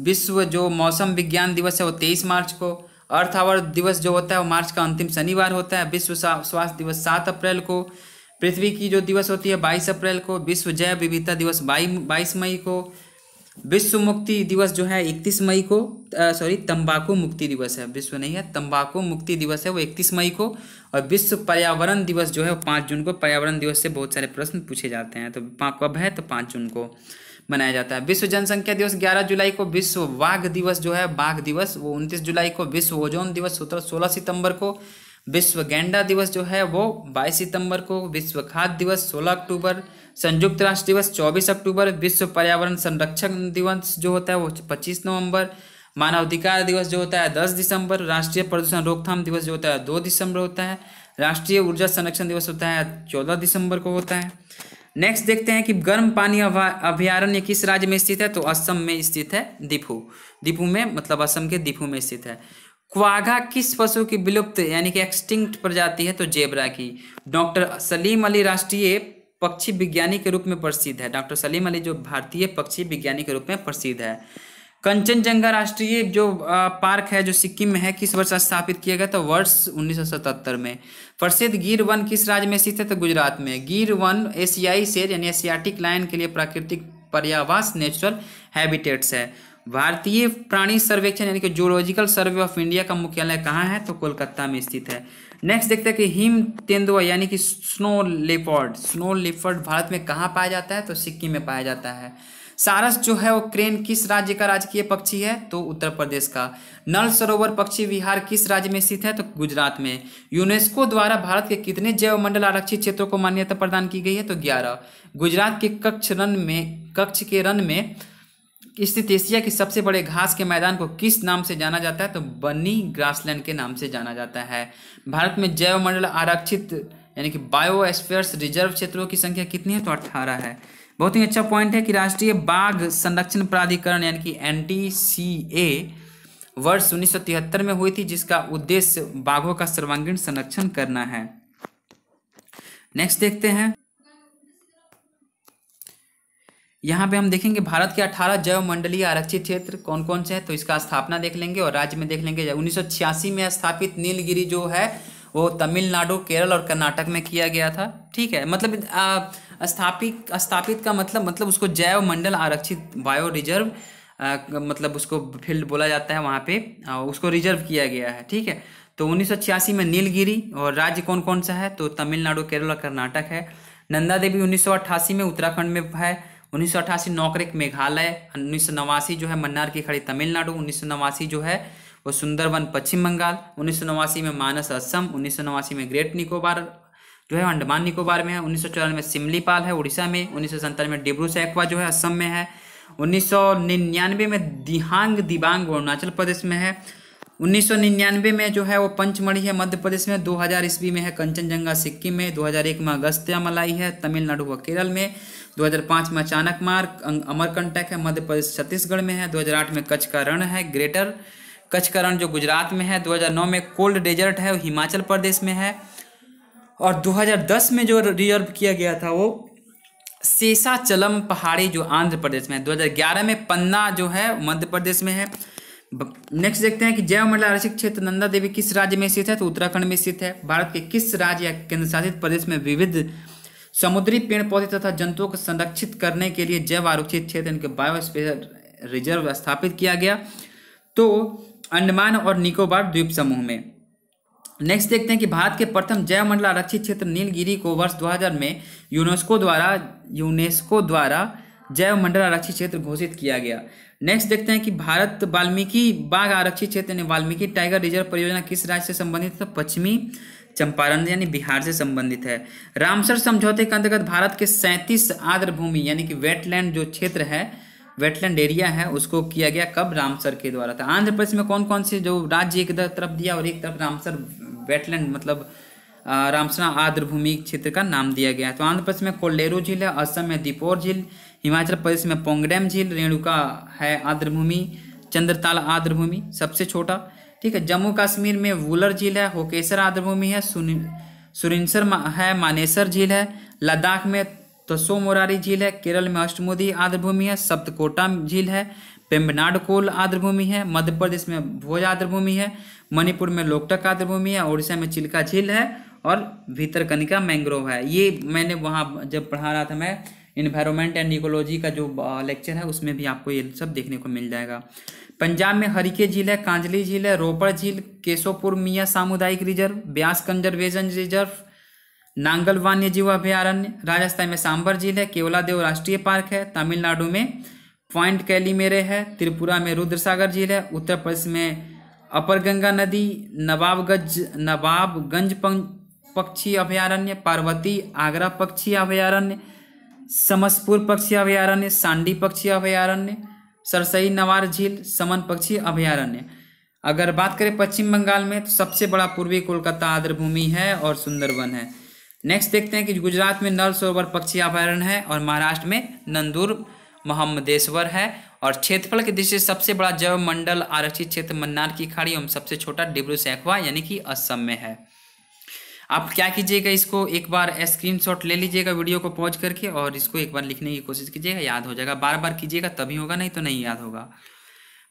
विश्व जो मौसम विज्ञान दिवस है वो तेईस मार्च को, अर्थ आवर दिवस जो होता है वो मार्च का अंतिम शनिवार होता है, विश्व स्वास्थ्य दिवस सात अप्रैल को, पृथ्वी की जो दिवस होती है बाईस अप्रैल को, विश्व जैव विविधता दिवस बाई, बाईस मई को, विश्व मुक्ति दिवस जो है इकतीस मई को सॉरी तंबाकू मुक्ति दिवस है, विश्व नहीं है, तंबाकू मुक्ति दिवस है वो इकतीस मई को, और विश्व पर्यावरण दिवस जो है वो पाँच जून को, पर्यावरण दिवस से बहुत सारे प्रश्न पूछे जाते हैं तो कब है? तो पाँच जून को। मनाया जाता है। विश्व जनसंख्या दिवस 11 जुलाई को विश्व वाघ दिवस जो है, बाघ दिवस, वो 29 जुलाई को विश्व ओजोन दिवस सोलह सितंबर को विश्व गेंडा दिवस जो है, वो 22 सितंबर को विश्व खाद्य दिवस 16 अक्टूबर संयुक्त राष्ट्र दिवस 24 अक्टूबर विश्व पर्यावरण संरक्षण दिवस जो होता है, वो 25 नवंबर। मानवाधिकार दिवस जो होता है 10 दिसंबर। राष्ट्रीय प्रदूषण रोकथाम दिवस जो होता है 2 दिसंबर होता है। राष्ट्रीय ऊर्जा संरक्षण दिवस होता है 14 दिसंबर को होता है। नेक्स्ट देखते हैं कि गर्म पानी अभ्यारण्य किस राज्य में स्थित है? तो असम में स्थित है दीपू। दीपू में मतलब असम के दीपू में स्थित है। क्वाघा किस पशु की विलुप्त, यानी कि एक्सटिंक्ट प्रजाति है? तो जेबरा की। डॉक्टर सलीम अली राष्ट्रीय पक्षी विज्ञानी के रूप में प्रसिद्ध है। डॉक्टर सलीम अली जो भारतीय पक्षी विज्ञानी के रूप में प्रसिद्ध है। कंचनजंगा राष्ट्रीय जो पार्क है, जो सिक्किम में है, किस वर्ष स्थापित किया गया था? वर्ष 1977 में। प्रसिद्ध गिर वन किस राज्य में स्थित है? तो गुजरात में। गिर वन एशियाई शेर यानी एशियाटिक लायन के लिए प्राकृतिक पर्यावास, नेचुरल हैबिटेट्स है। भारतीय प्राणी सर्वेक्षण, यानी कि जूलॉजिकल सर्वे ऑफ़ इंडिया का मुख्यालय कहाँ है? तो कोलकाता में स्थित है। नेक्स्ट देखते हैं कि हिम तेंदुआ, यानी कि snow leopard snow leopard Bharat में कहाँ पाया जाता है? तो सिक्किम में पाया जाता है। सारस जो है वो क्रेन किस राज्य का राजकीय पक्षी है? तो उत्तर प्रदेश का। नल सरोवर पक्षी विहार किस राज्य में स्थित है? तो गुजरात में। यूनेस्को द्वारा भारत के कितने जैव मंडल आरक्षित क्षेत्रों को मान्यता प्रदान की गई है? तो ग्यारह। गुजरात के कक्ष रन में कक्ष के रन में स्थित एशिया के सबसे बड़े घास के मैदान को किस नाम से जाना जाता है? तो बनी ग्रासलैंड के नाम से जाना जाता है। भारत में जैव मंडल आरक्षित, यानी कि बायोस्फीयर्स रिज़र्व क्षेत्रों की संख्या कितनी है? तो अट्ठारह है। बहुत ही अच्छा पॉइंट है कि राष्ट्रीय बाघ संरक्षण प्राधिकरण, यानी कि एनटीसीए वर्ष उन्नीस सौ तिहत्तर में हुई थी, जिसका उद्देश्य बाघों का सर्वांगीण संरक्षण करना है। नेक्स्ट देखते हैं। यहाँ पे हम देखेंगे भारत के 18 जैव मंडलीय आरक्षित क्षेत्र कौन कौन से हैं तो इसका स्थापना देख लेंगे और राज्य में देख लेंगे। उन्नीस सौ छियासी में स्थापित नीलगिरी जो है वो तमिलनाडु केरल और कर्नाटक में किया गया था। ठीक है मतलब स्थापित स्थापित का मतलब मतलब उसको जैव मंडल आरक्षित बायो रिज़र्व आ, मतलब उसको फ़ील्ड बोला जाता है वहाँ पे आ, उसको रिज़र्व किया गया है। ठीक है तो उन्नीस सौ छियासी में नीलगिरी और राज्य कौन कौन सा है? तो तमिलनाडु केरल और कर्नाटक है। नंदा देवी उन्नीस सौ अट्ठासी में उत्तराखंड में है। उन्नीस सौ अट्ठासी नौकरेक मेघालय उन्नीस सौ नवासी जो है मन्नार की खड़ी तमिलनाडु उन्नीस सौ नवासी जो है वो सुंदरवन पश्चिम बंगाल, उन्नीस सौ नवासी में मानस असम, उन्नीस सौ नवासी में ग्रेट निकोबार जो है, अंडमान निकोबार में है, उन्नीस सौ में सिमलीपाल है, उड़ीसा में, उन्नीस सौ में डिब्रू सैकवा जो है, असम में है, उन्नीस सौ निन्यानवे में दिहांग दिबांग, अरुणाचल प्रदेश में है, उन्नीस सौ निन्यानवे में जो है, वो पंचमढ़ी है, मध्य प्रदेश में 2000 ईस्वी में है, कंचनजंगा सिक्किम में 2001 में अगस्त्या मलाई है, तमिलनाडु व केरल में 2005 में अचानक मार्ग अमरकंटक है, मध्य प्रदेश छत्तीसगढ़ में है 2008 में कच्छ का रण है, ग्रेटर कच्छ का रण जो गुजरात में है 2009 में कोल्ड डेजर्ट है, वो हिमाचल प्रदेश में है। और 2010 में जो रिज़र्व किया गया था, वो शेषाचलम पहाड़ी जो आंध्र प्रदेश में है। 2011 में पन्ना जो है मध्य प्रदेश में है। नेक्स्ट देखते हैं कि जैव मंडल आरक्षित क्षेत्र नंदा देवी किस राज्य में स्थित है तो उत्तराखंड में स्थित है। भारत के किस राज्य या केंद्र शासित प्रदेश में विविध समुद्री पेड़ पौधे तथा जंतुओं को संरक्षित करने के लिए जैव आरक्षित क्षेत्र, इनके बायोस्फीयर रिज़र्व स्थापित किया गया? तो अंडमान और निकोबार द्वीप समूह में। नेक्स्ट देखते हैं कि भारत के प्रथम जैव मंडल आरक्षित क्षेत्र नीलगिरी को वर्ष 2000 में यूनेस्को द्वारा यूनेस्को द्वारा जैव मंडल आरक्षित क्षेत्र घोषित किया गया। नेक्स्ट देखते हैं कि भारत वाल्मीकि बाघ आरक्षित क्षेत्र यानी वाल्मीकि टाइगर रिज़र्व परियोजना किस राज्य से संबंधित है? पश्चिमी चंपारण यानी बिहार से संबंधित है। रामसर समझौते के अंतर्गत भारत के सैंतीस आर्द्र भूमि यानी कि वेटलैंड जो क्षेत्र है वेटलैंड एरिया है, उसको किया गया कब? रामसर के द्वारा था। आंध्र प्रदेश में कौन कौन से जो राज्य एक तरफ़ दिया और एक तरफ़ रामसर वेटलैंड मतलब रामसरा आर्द्र भूमि क्षेत्र का नाम दिया गया। तो आंध्र प्रदेश में कोल्डेरू झील है, असम में दीपोर झील, हिमाचल प्रदेश में पोंगडैम झील, रेणुका है आर्द्र भूमि चंद्रताल आर्द्र भूमि सबसे छोटा। ठीक है, जम्मू कश्मीर में वुलर झील है, होकेसर आर्द्र भूमि है सुरिंसर है, मानेसर झील है, लद्दाख में तसो मोरारी झील है, केरल में अष्टमोदी आर्द्र भूमि है, सप्तकोटा झील है पेम्बनाड कोल आर्द्र भूमि है, मध्य प्रदेश में भोज आर्द्र भूमि है, मणिपुर में लोकटक आर्द्र भूमि है उड़ीसा में चिल्का झील है और भीतरकनिका मैंग्रोव है। ये मैंने वहाँ जब पढ़ा रहा था मैं इन्वायरमेंट एंड इकोलॉजी का जो लेक्चर है, उसमें भी आपको ये सब देखने को मिल जाएगा। पंजाब में हरिके झील है, कांजली झील है, रोपड़ झील केशोपुर मियाँ सामुदायिक reserve, Beas conservation reserve Nangal वन्य जीव अभ्यारण्य, राजस्थान में सांबर झील है केवला देव राष्ट्रीय पार्क है, तमिलनाडु में पॉइंट कैलीमेरे है, त्रिपुरा में रुद्रसागर झील है उत्तर प्रदेश में अपर गंगा नदी, नवाबगंज नवाबगंज पक्षी अभ्यारण्य, पार्वती आगरा पक्षी अभ्यारण्य, समसपुर पक्षी अभ्यारण्य, सांडी पक्षी अभ्यारण्य, सरसई नवार झील, समन पक्षी अभ्यारण्य। अगर बात करें पश्चिम बंगाल में तो सबसे बड़ा पूर्वी कोलकाता आर्द्र भूमि है और सुंदरवन है। नेक्स्ट देखते हैं कि गुजरात में नल सरोवर पक्षी अभ्यारण्य है और महाराष्ट्र में नंदूर मोहम्मदेश्वर है। और क्षेत्रफल के दृष्टि से सबसे बड़ा जैव मंडल आरक्षित क्षेत्र मन्नार की खाड़ी एवं सबसे छोटा डिब्रू सैखवा यानी कि असम में है। आप क्या कीजिएगा इसको एक बार स्क्रीनशॉट ले लीजिएगा वीडियो को पॉज करके और इसको एक बार लिखने की कोशिश कीजिएगा, याद हो जाएगा। बार बार कीजिएगा, तभी होगा, नहीं तो नहीं याद होगा।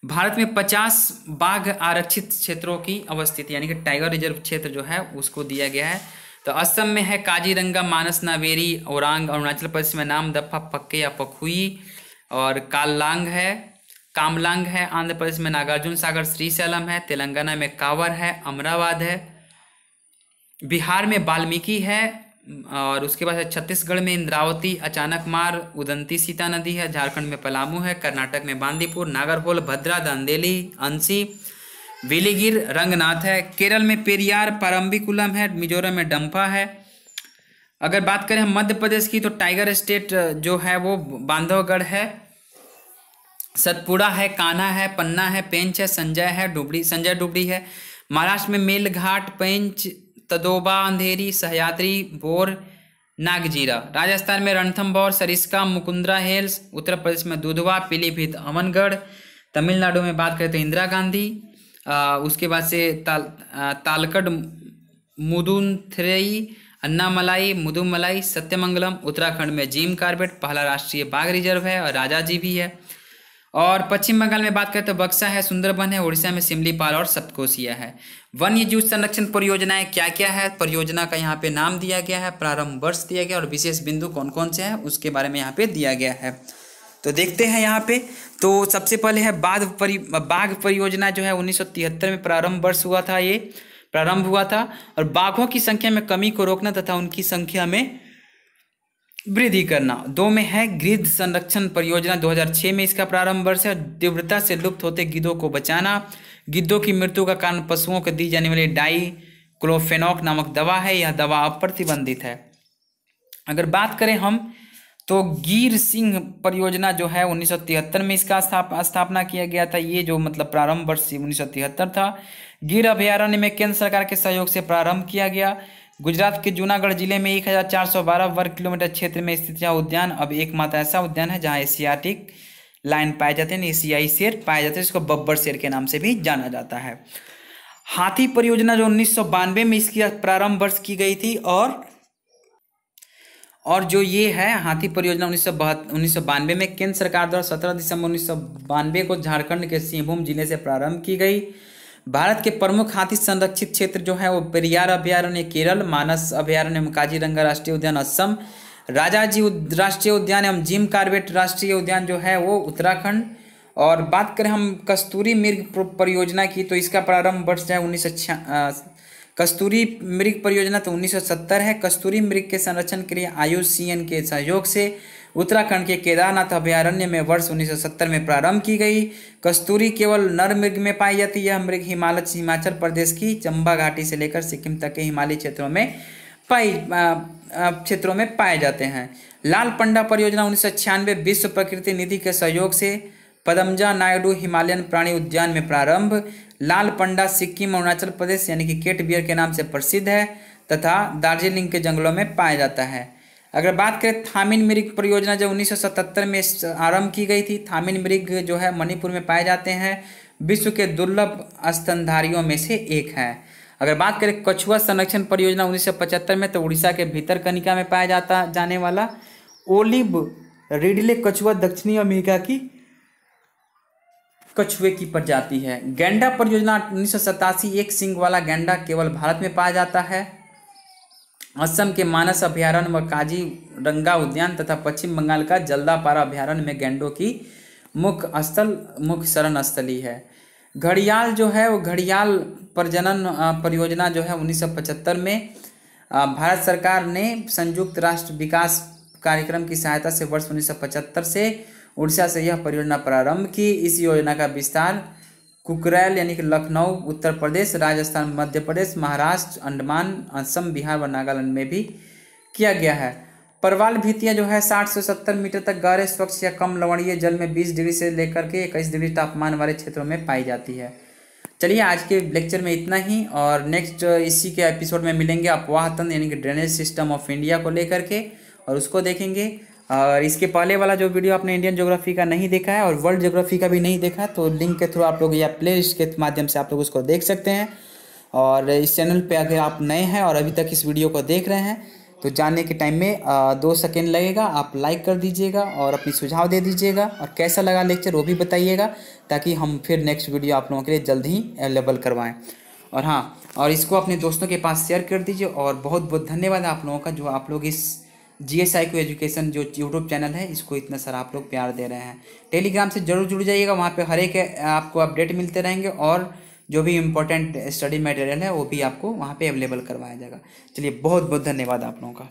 भारत में पचास बाघ आरक्षित क्षेत्रों की अवस्थिति, यानी कि टाइगर रिज़र्व क्षेत्र जो है, उसको दिया गया है। तो असम में है काजीरंगा, मानस नावेरी औरांग अरुणाचल प्रदेश में नाम दफ़ा, पक्के या पखुई, और काललांग है, कामलांग है, आंध्र प्रदेश में नागार्जुन सागर, श्रीशैलम है, तेलंगाना में कावर है अमरावाद है, बिहार में वाल्मीकि है, और उसके बाद छत्तीसगढ़ में इंद्रावती, अचानक मार, उदंती सीता नदी है, झारखंड में पलामू है, कर्नाटक में बांदीपुर, नागरहोल, भद्रा, दंदेली, अंसी वेलीगिर रंगनाथ है। केरल में पेरियार पारंबिकुलम है, मिजोरम में डंपा है। अगर बात करें मध्य प्रदेश की तो टाइगर स्टेट जो है वो बांधवगढ़ है। सतपुड़ा है, कान्हा है, पन्ना है, पेंच है, संजय है डुबड़ी संजय डुबड़ी है। महाराष्ट्र में मेलघाट, पेंच, तदोबा, अंधेरी सहयात्री बोर, नागजीरा। राजस्थान में रणथम्बौर सरिस्का, मुकुंदरा हिल्स, उत्तर प्रदेश में दुधवा, पीलीभीत, अमनगढ़। तमिलनाडु में बात करें तो इंदिरा गांधी। उसके बाद से ताल तालकड मुदुनथ्रई अन्नामलाई, मुदुमलाई, सत्यमंगलम, उत्तराखंड में जीम कार्बेट पहला राष्ट्रीय बाघ रिज़र्व है और राजा जी भी है। और पश्चिम बंगाल में बात करें तो बक्सा है, सुंदरबन है, उड़ीसा में सिमलीपाल और सप्तकोशिया है। वन्य जीव संरक्षण परियोजनाएँ क्या क्या है? परियोजना का यहाँ पे नाम दिया गया है, प्रारंभ वर्ष दिया गया और विशेष बिंदु कौन कौन से हैं? उसके बारे में यहाँ पे दिया गया है। तो देखते हैं यहाँ पे। तो सबसे पहले है बाघ परि, बाघ परियोजना जो है उन्नीस सौ तिहत्तर में प्रारंभ वर्ष हुआ था ये, प्रारंभ हुआ था और बाघों की संख्या में कमी को रोकना तथा उनकी संख्या में वृद्धि करना। दो में है गिद्ध संरक्षण परियोजना 2006 में इसका प्रारंभ वर्ष है तीव्रता से लुप्त होते गिद्धों को बचाना। गिद्धों की मृत्यु का कारण पशुओं को दी जाने वाली डाई क्लोफेनॉक नामक दवा है। यह दवा अप्रतिबंधित है। अगर बात करें हम तो गिर सिंह परियोजना जो है उन्नीस सौ तिहत्तर में इसका स्थापना किया गया था। ये जो मतलब प्रारंभ वर्ष उन्नीस सौ तिहत्तर था। गिर अभ्यारण्य में केंद्र सरकार के सहयोग से प्रारंभ किया गया। गुजरात के जूनागढ़ ज़िले में एक हज़ार चार सौ बारह वर्ग किलोमीटर क्षेत्र में स्थित यह उद्यान अब एकमात्र ऐसा उद्यान है जहाँ एशियाटिक लाइन पाए जाते हैं, एशियाई शेर पाए जाते हैं इसको बब्बर शेर के नाम से भी जाना जाता है। हाथी परियोजना जो उन्नीस सौ बानवे में इसकी प्रारंभ वर्ष की गई थी और और जो ये है, हाथी परियोजना उन्नीस सौ उन्नीस सौ बानवे में केंद्र सरकार द्वारा सत्रह दिसंबर उन्नीस सौ बानवे को झारखंड के सिंहभूम ज़िले से प्रारंभ की गई। भारत के प्रमुख हाथी संरक्षित क्षेत्र जो है, वो पेरियार अभ्यारण्य केरल, मानस अभ्यारण्य काजीरंगा राष्ट्रीय उद्यान असम, राजाजी राष्ट्रीय उद्यान एवं जिम कार्बेट राष्ट्रीय उद्यान जो है, वो उत्तराखंड। और बात करें हम कस्तूरी मृग परियोजना की तो इसका प्रारंभ वर्ष जो है, उन्नीस कस्तूरी मृग परियोजना तो 1970 है। कस्तूरी मृग के संरक्षण के लिए आयुष के सहयोग से उत्तराखंड के केदारनाथ अभ्यारण्य में वर्ष 1970 में प्रारंभ की गई। कस्तूरी केवल नर मृग में पाई जाती है यह मृग हिमालय, हिमाचल प्रदेश की चंबा घाटी से लेकर सिक्किम तक के हिमालयी क्षेत्रों में पाई क्षेत्रों में पाए जाते हैं। लाल पंडा परियोजना उन्नीस सौ छियानवे विश्व प्रकृति निधि के सहयोग से पदमजा नायडू हिमालयन प्राणी उद्यान में प्रारंभ। लाल पंडा, सिक्किम, अरुणाचल प्रदेश यानी कि केट बियर के नाम से प्रसिद्ध है तथा दार्जिलिंग के जंगलों में पाया जाता है। अगर बात करें थामिन मृग परियोजना जो 1977 में आरंभ की गई थी, थामिन मृग जो है मणिपुर में पाए जाते हैं। विश्व के दुर्लभ स्तनधारियों में से एक है। अगर बात करें कछुआ संरक्षण परियोजना 1975 में तो उड़ीसा के भीतर कनिका में पाया जाता जाने वाला ओलिव रिडले कछुआ दक्षिणी अमेरिका की कछुए की प्रजाति है। गैंडा परियोजना उन्नीस एक सिंग वाला गैंडा केवल भारत में पाया जाता है। असम के मानस अभ्यारण्य व काजी रंगा उद्यान तथा पश्चिम बंगाल का जल्दापारा अभ्यारण्य में गैंडों की मुख्य स्थल मुख्य शरण स्थली है। घड़ियाल जो है, वो घड़ियाल प्रजनन परियोजना जो है 1975 में भारत सरकार ने संयुक्त राष्ट्र विकास कार्यक्रम की सहायता से वर्ष 1975 से उड़ीसा से यह परियोजना प्रारंभ की। इस योजना का विस्तार कुकरैल यानी कि लखनऊ, उत्तर प्रदेश, राजस्थान, मध्य प्रदेश, महाराष्ट्र, अंडमान, असम, बिहार व नागालैंड में भी किया गया है। परवाल भीतियाँ जो है साठ से सत्तर मीटर तक गहरे, स्वच्छ या कम लवणीय जल में बीस डिग्री से लेकर के इक्कीस डिग्री तापमान वाले क्षेत्रों में पाई जाती है। चलिए आज के लेक्चर में इतना ही और नेक्स्ट इसी के एपिसोड में मिलेंगे अपवाह तंत्र यानी कि ड्रेनेज सिस्टम ऑफ़ इंडिया को लेकर के और उसको देखेंगे। और इसके पहले वाला जो वीडियो आपने इंडियन ज्योग्राफी का नहीं देखा है और वर्ल्ड ज्योग्राफी का भी नहीं देखा है तो लिंक के थ्रू आप लोग या प्ले लिस्ट के माध्यम से आप लोग उसको देख सकते हैं। और इस चैनल पे अगर आप नए हैं और अभी तक इस वीडियो को देख रहे हैं तो जानने के टाइम में दो सेकेंड लगेगा। आप लाइक कर दीजिएगा और अपनी सुझाव दे दीजिएगा। और कैसा लगा लेक्चर वो भी बताइएगा, ताकि हम फिर नेक्स्ट वीडियो आप लोगों के लिए जल्द ही अवेलेबल करवाएँ। और हाँ और इसको अपने दोस्तों के पास शेयर कर दीजिए। और बहुत बहुत धन्यवाद आप लोगों का जो आप लोग इस जी एस आई को एजुकेशन जो यूट्यूब चैनल है, इसको इतना सारा आप लोग प्यार दे रहे हैं। टेलीग्राम से ज़रूर जुड़ जाइएगा, वहाँ पे हर एक आपको अपडेट मिलते रहेंगे और जो भी इम्पोर्टेंट स्टडी मटेरियल है, वो भी आपको वहाँ पे अवेलेबल करवाया जाएगा। चलिए बहुत बहुत धन्यवाद आप लोगों का।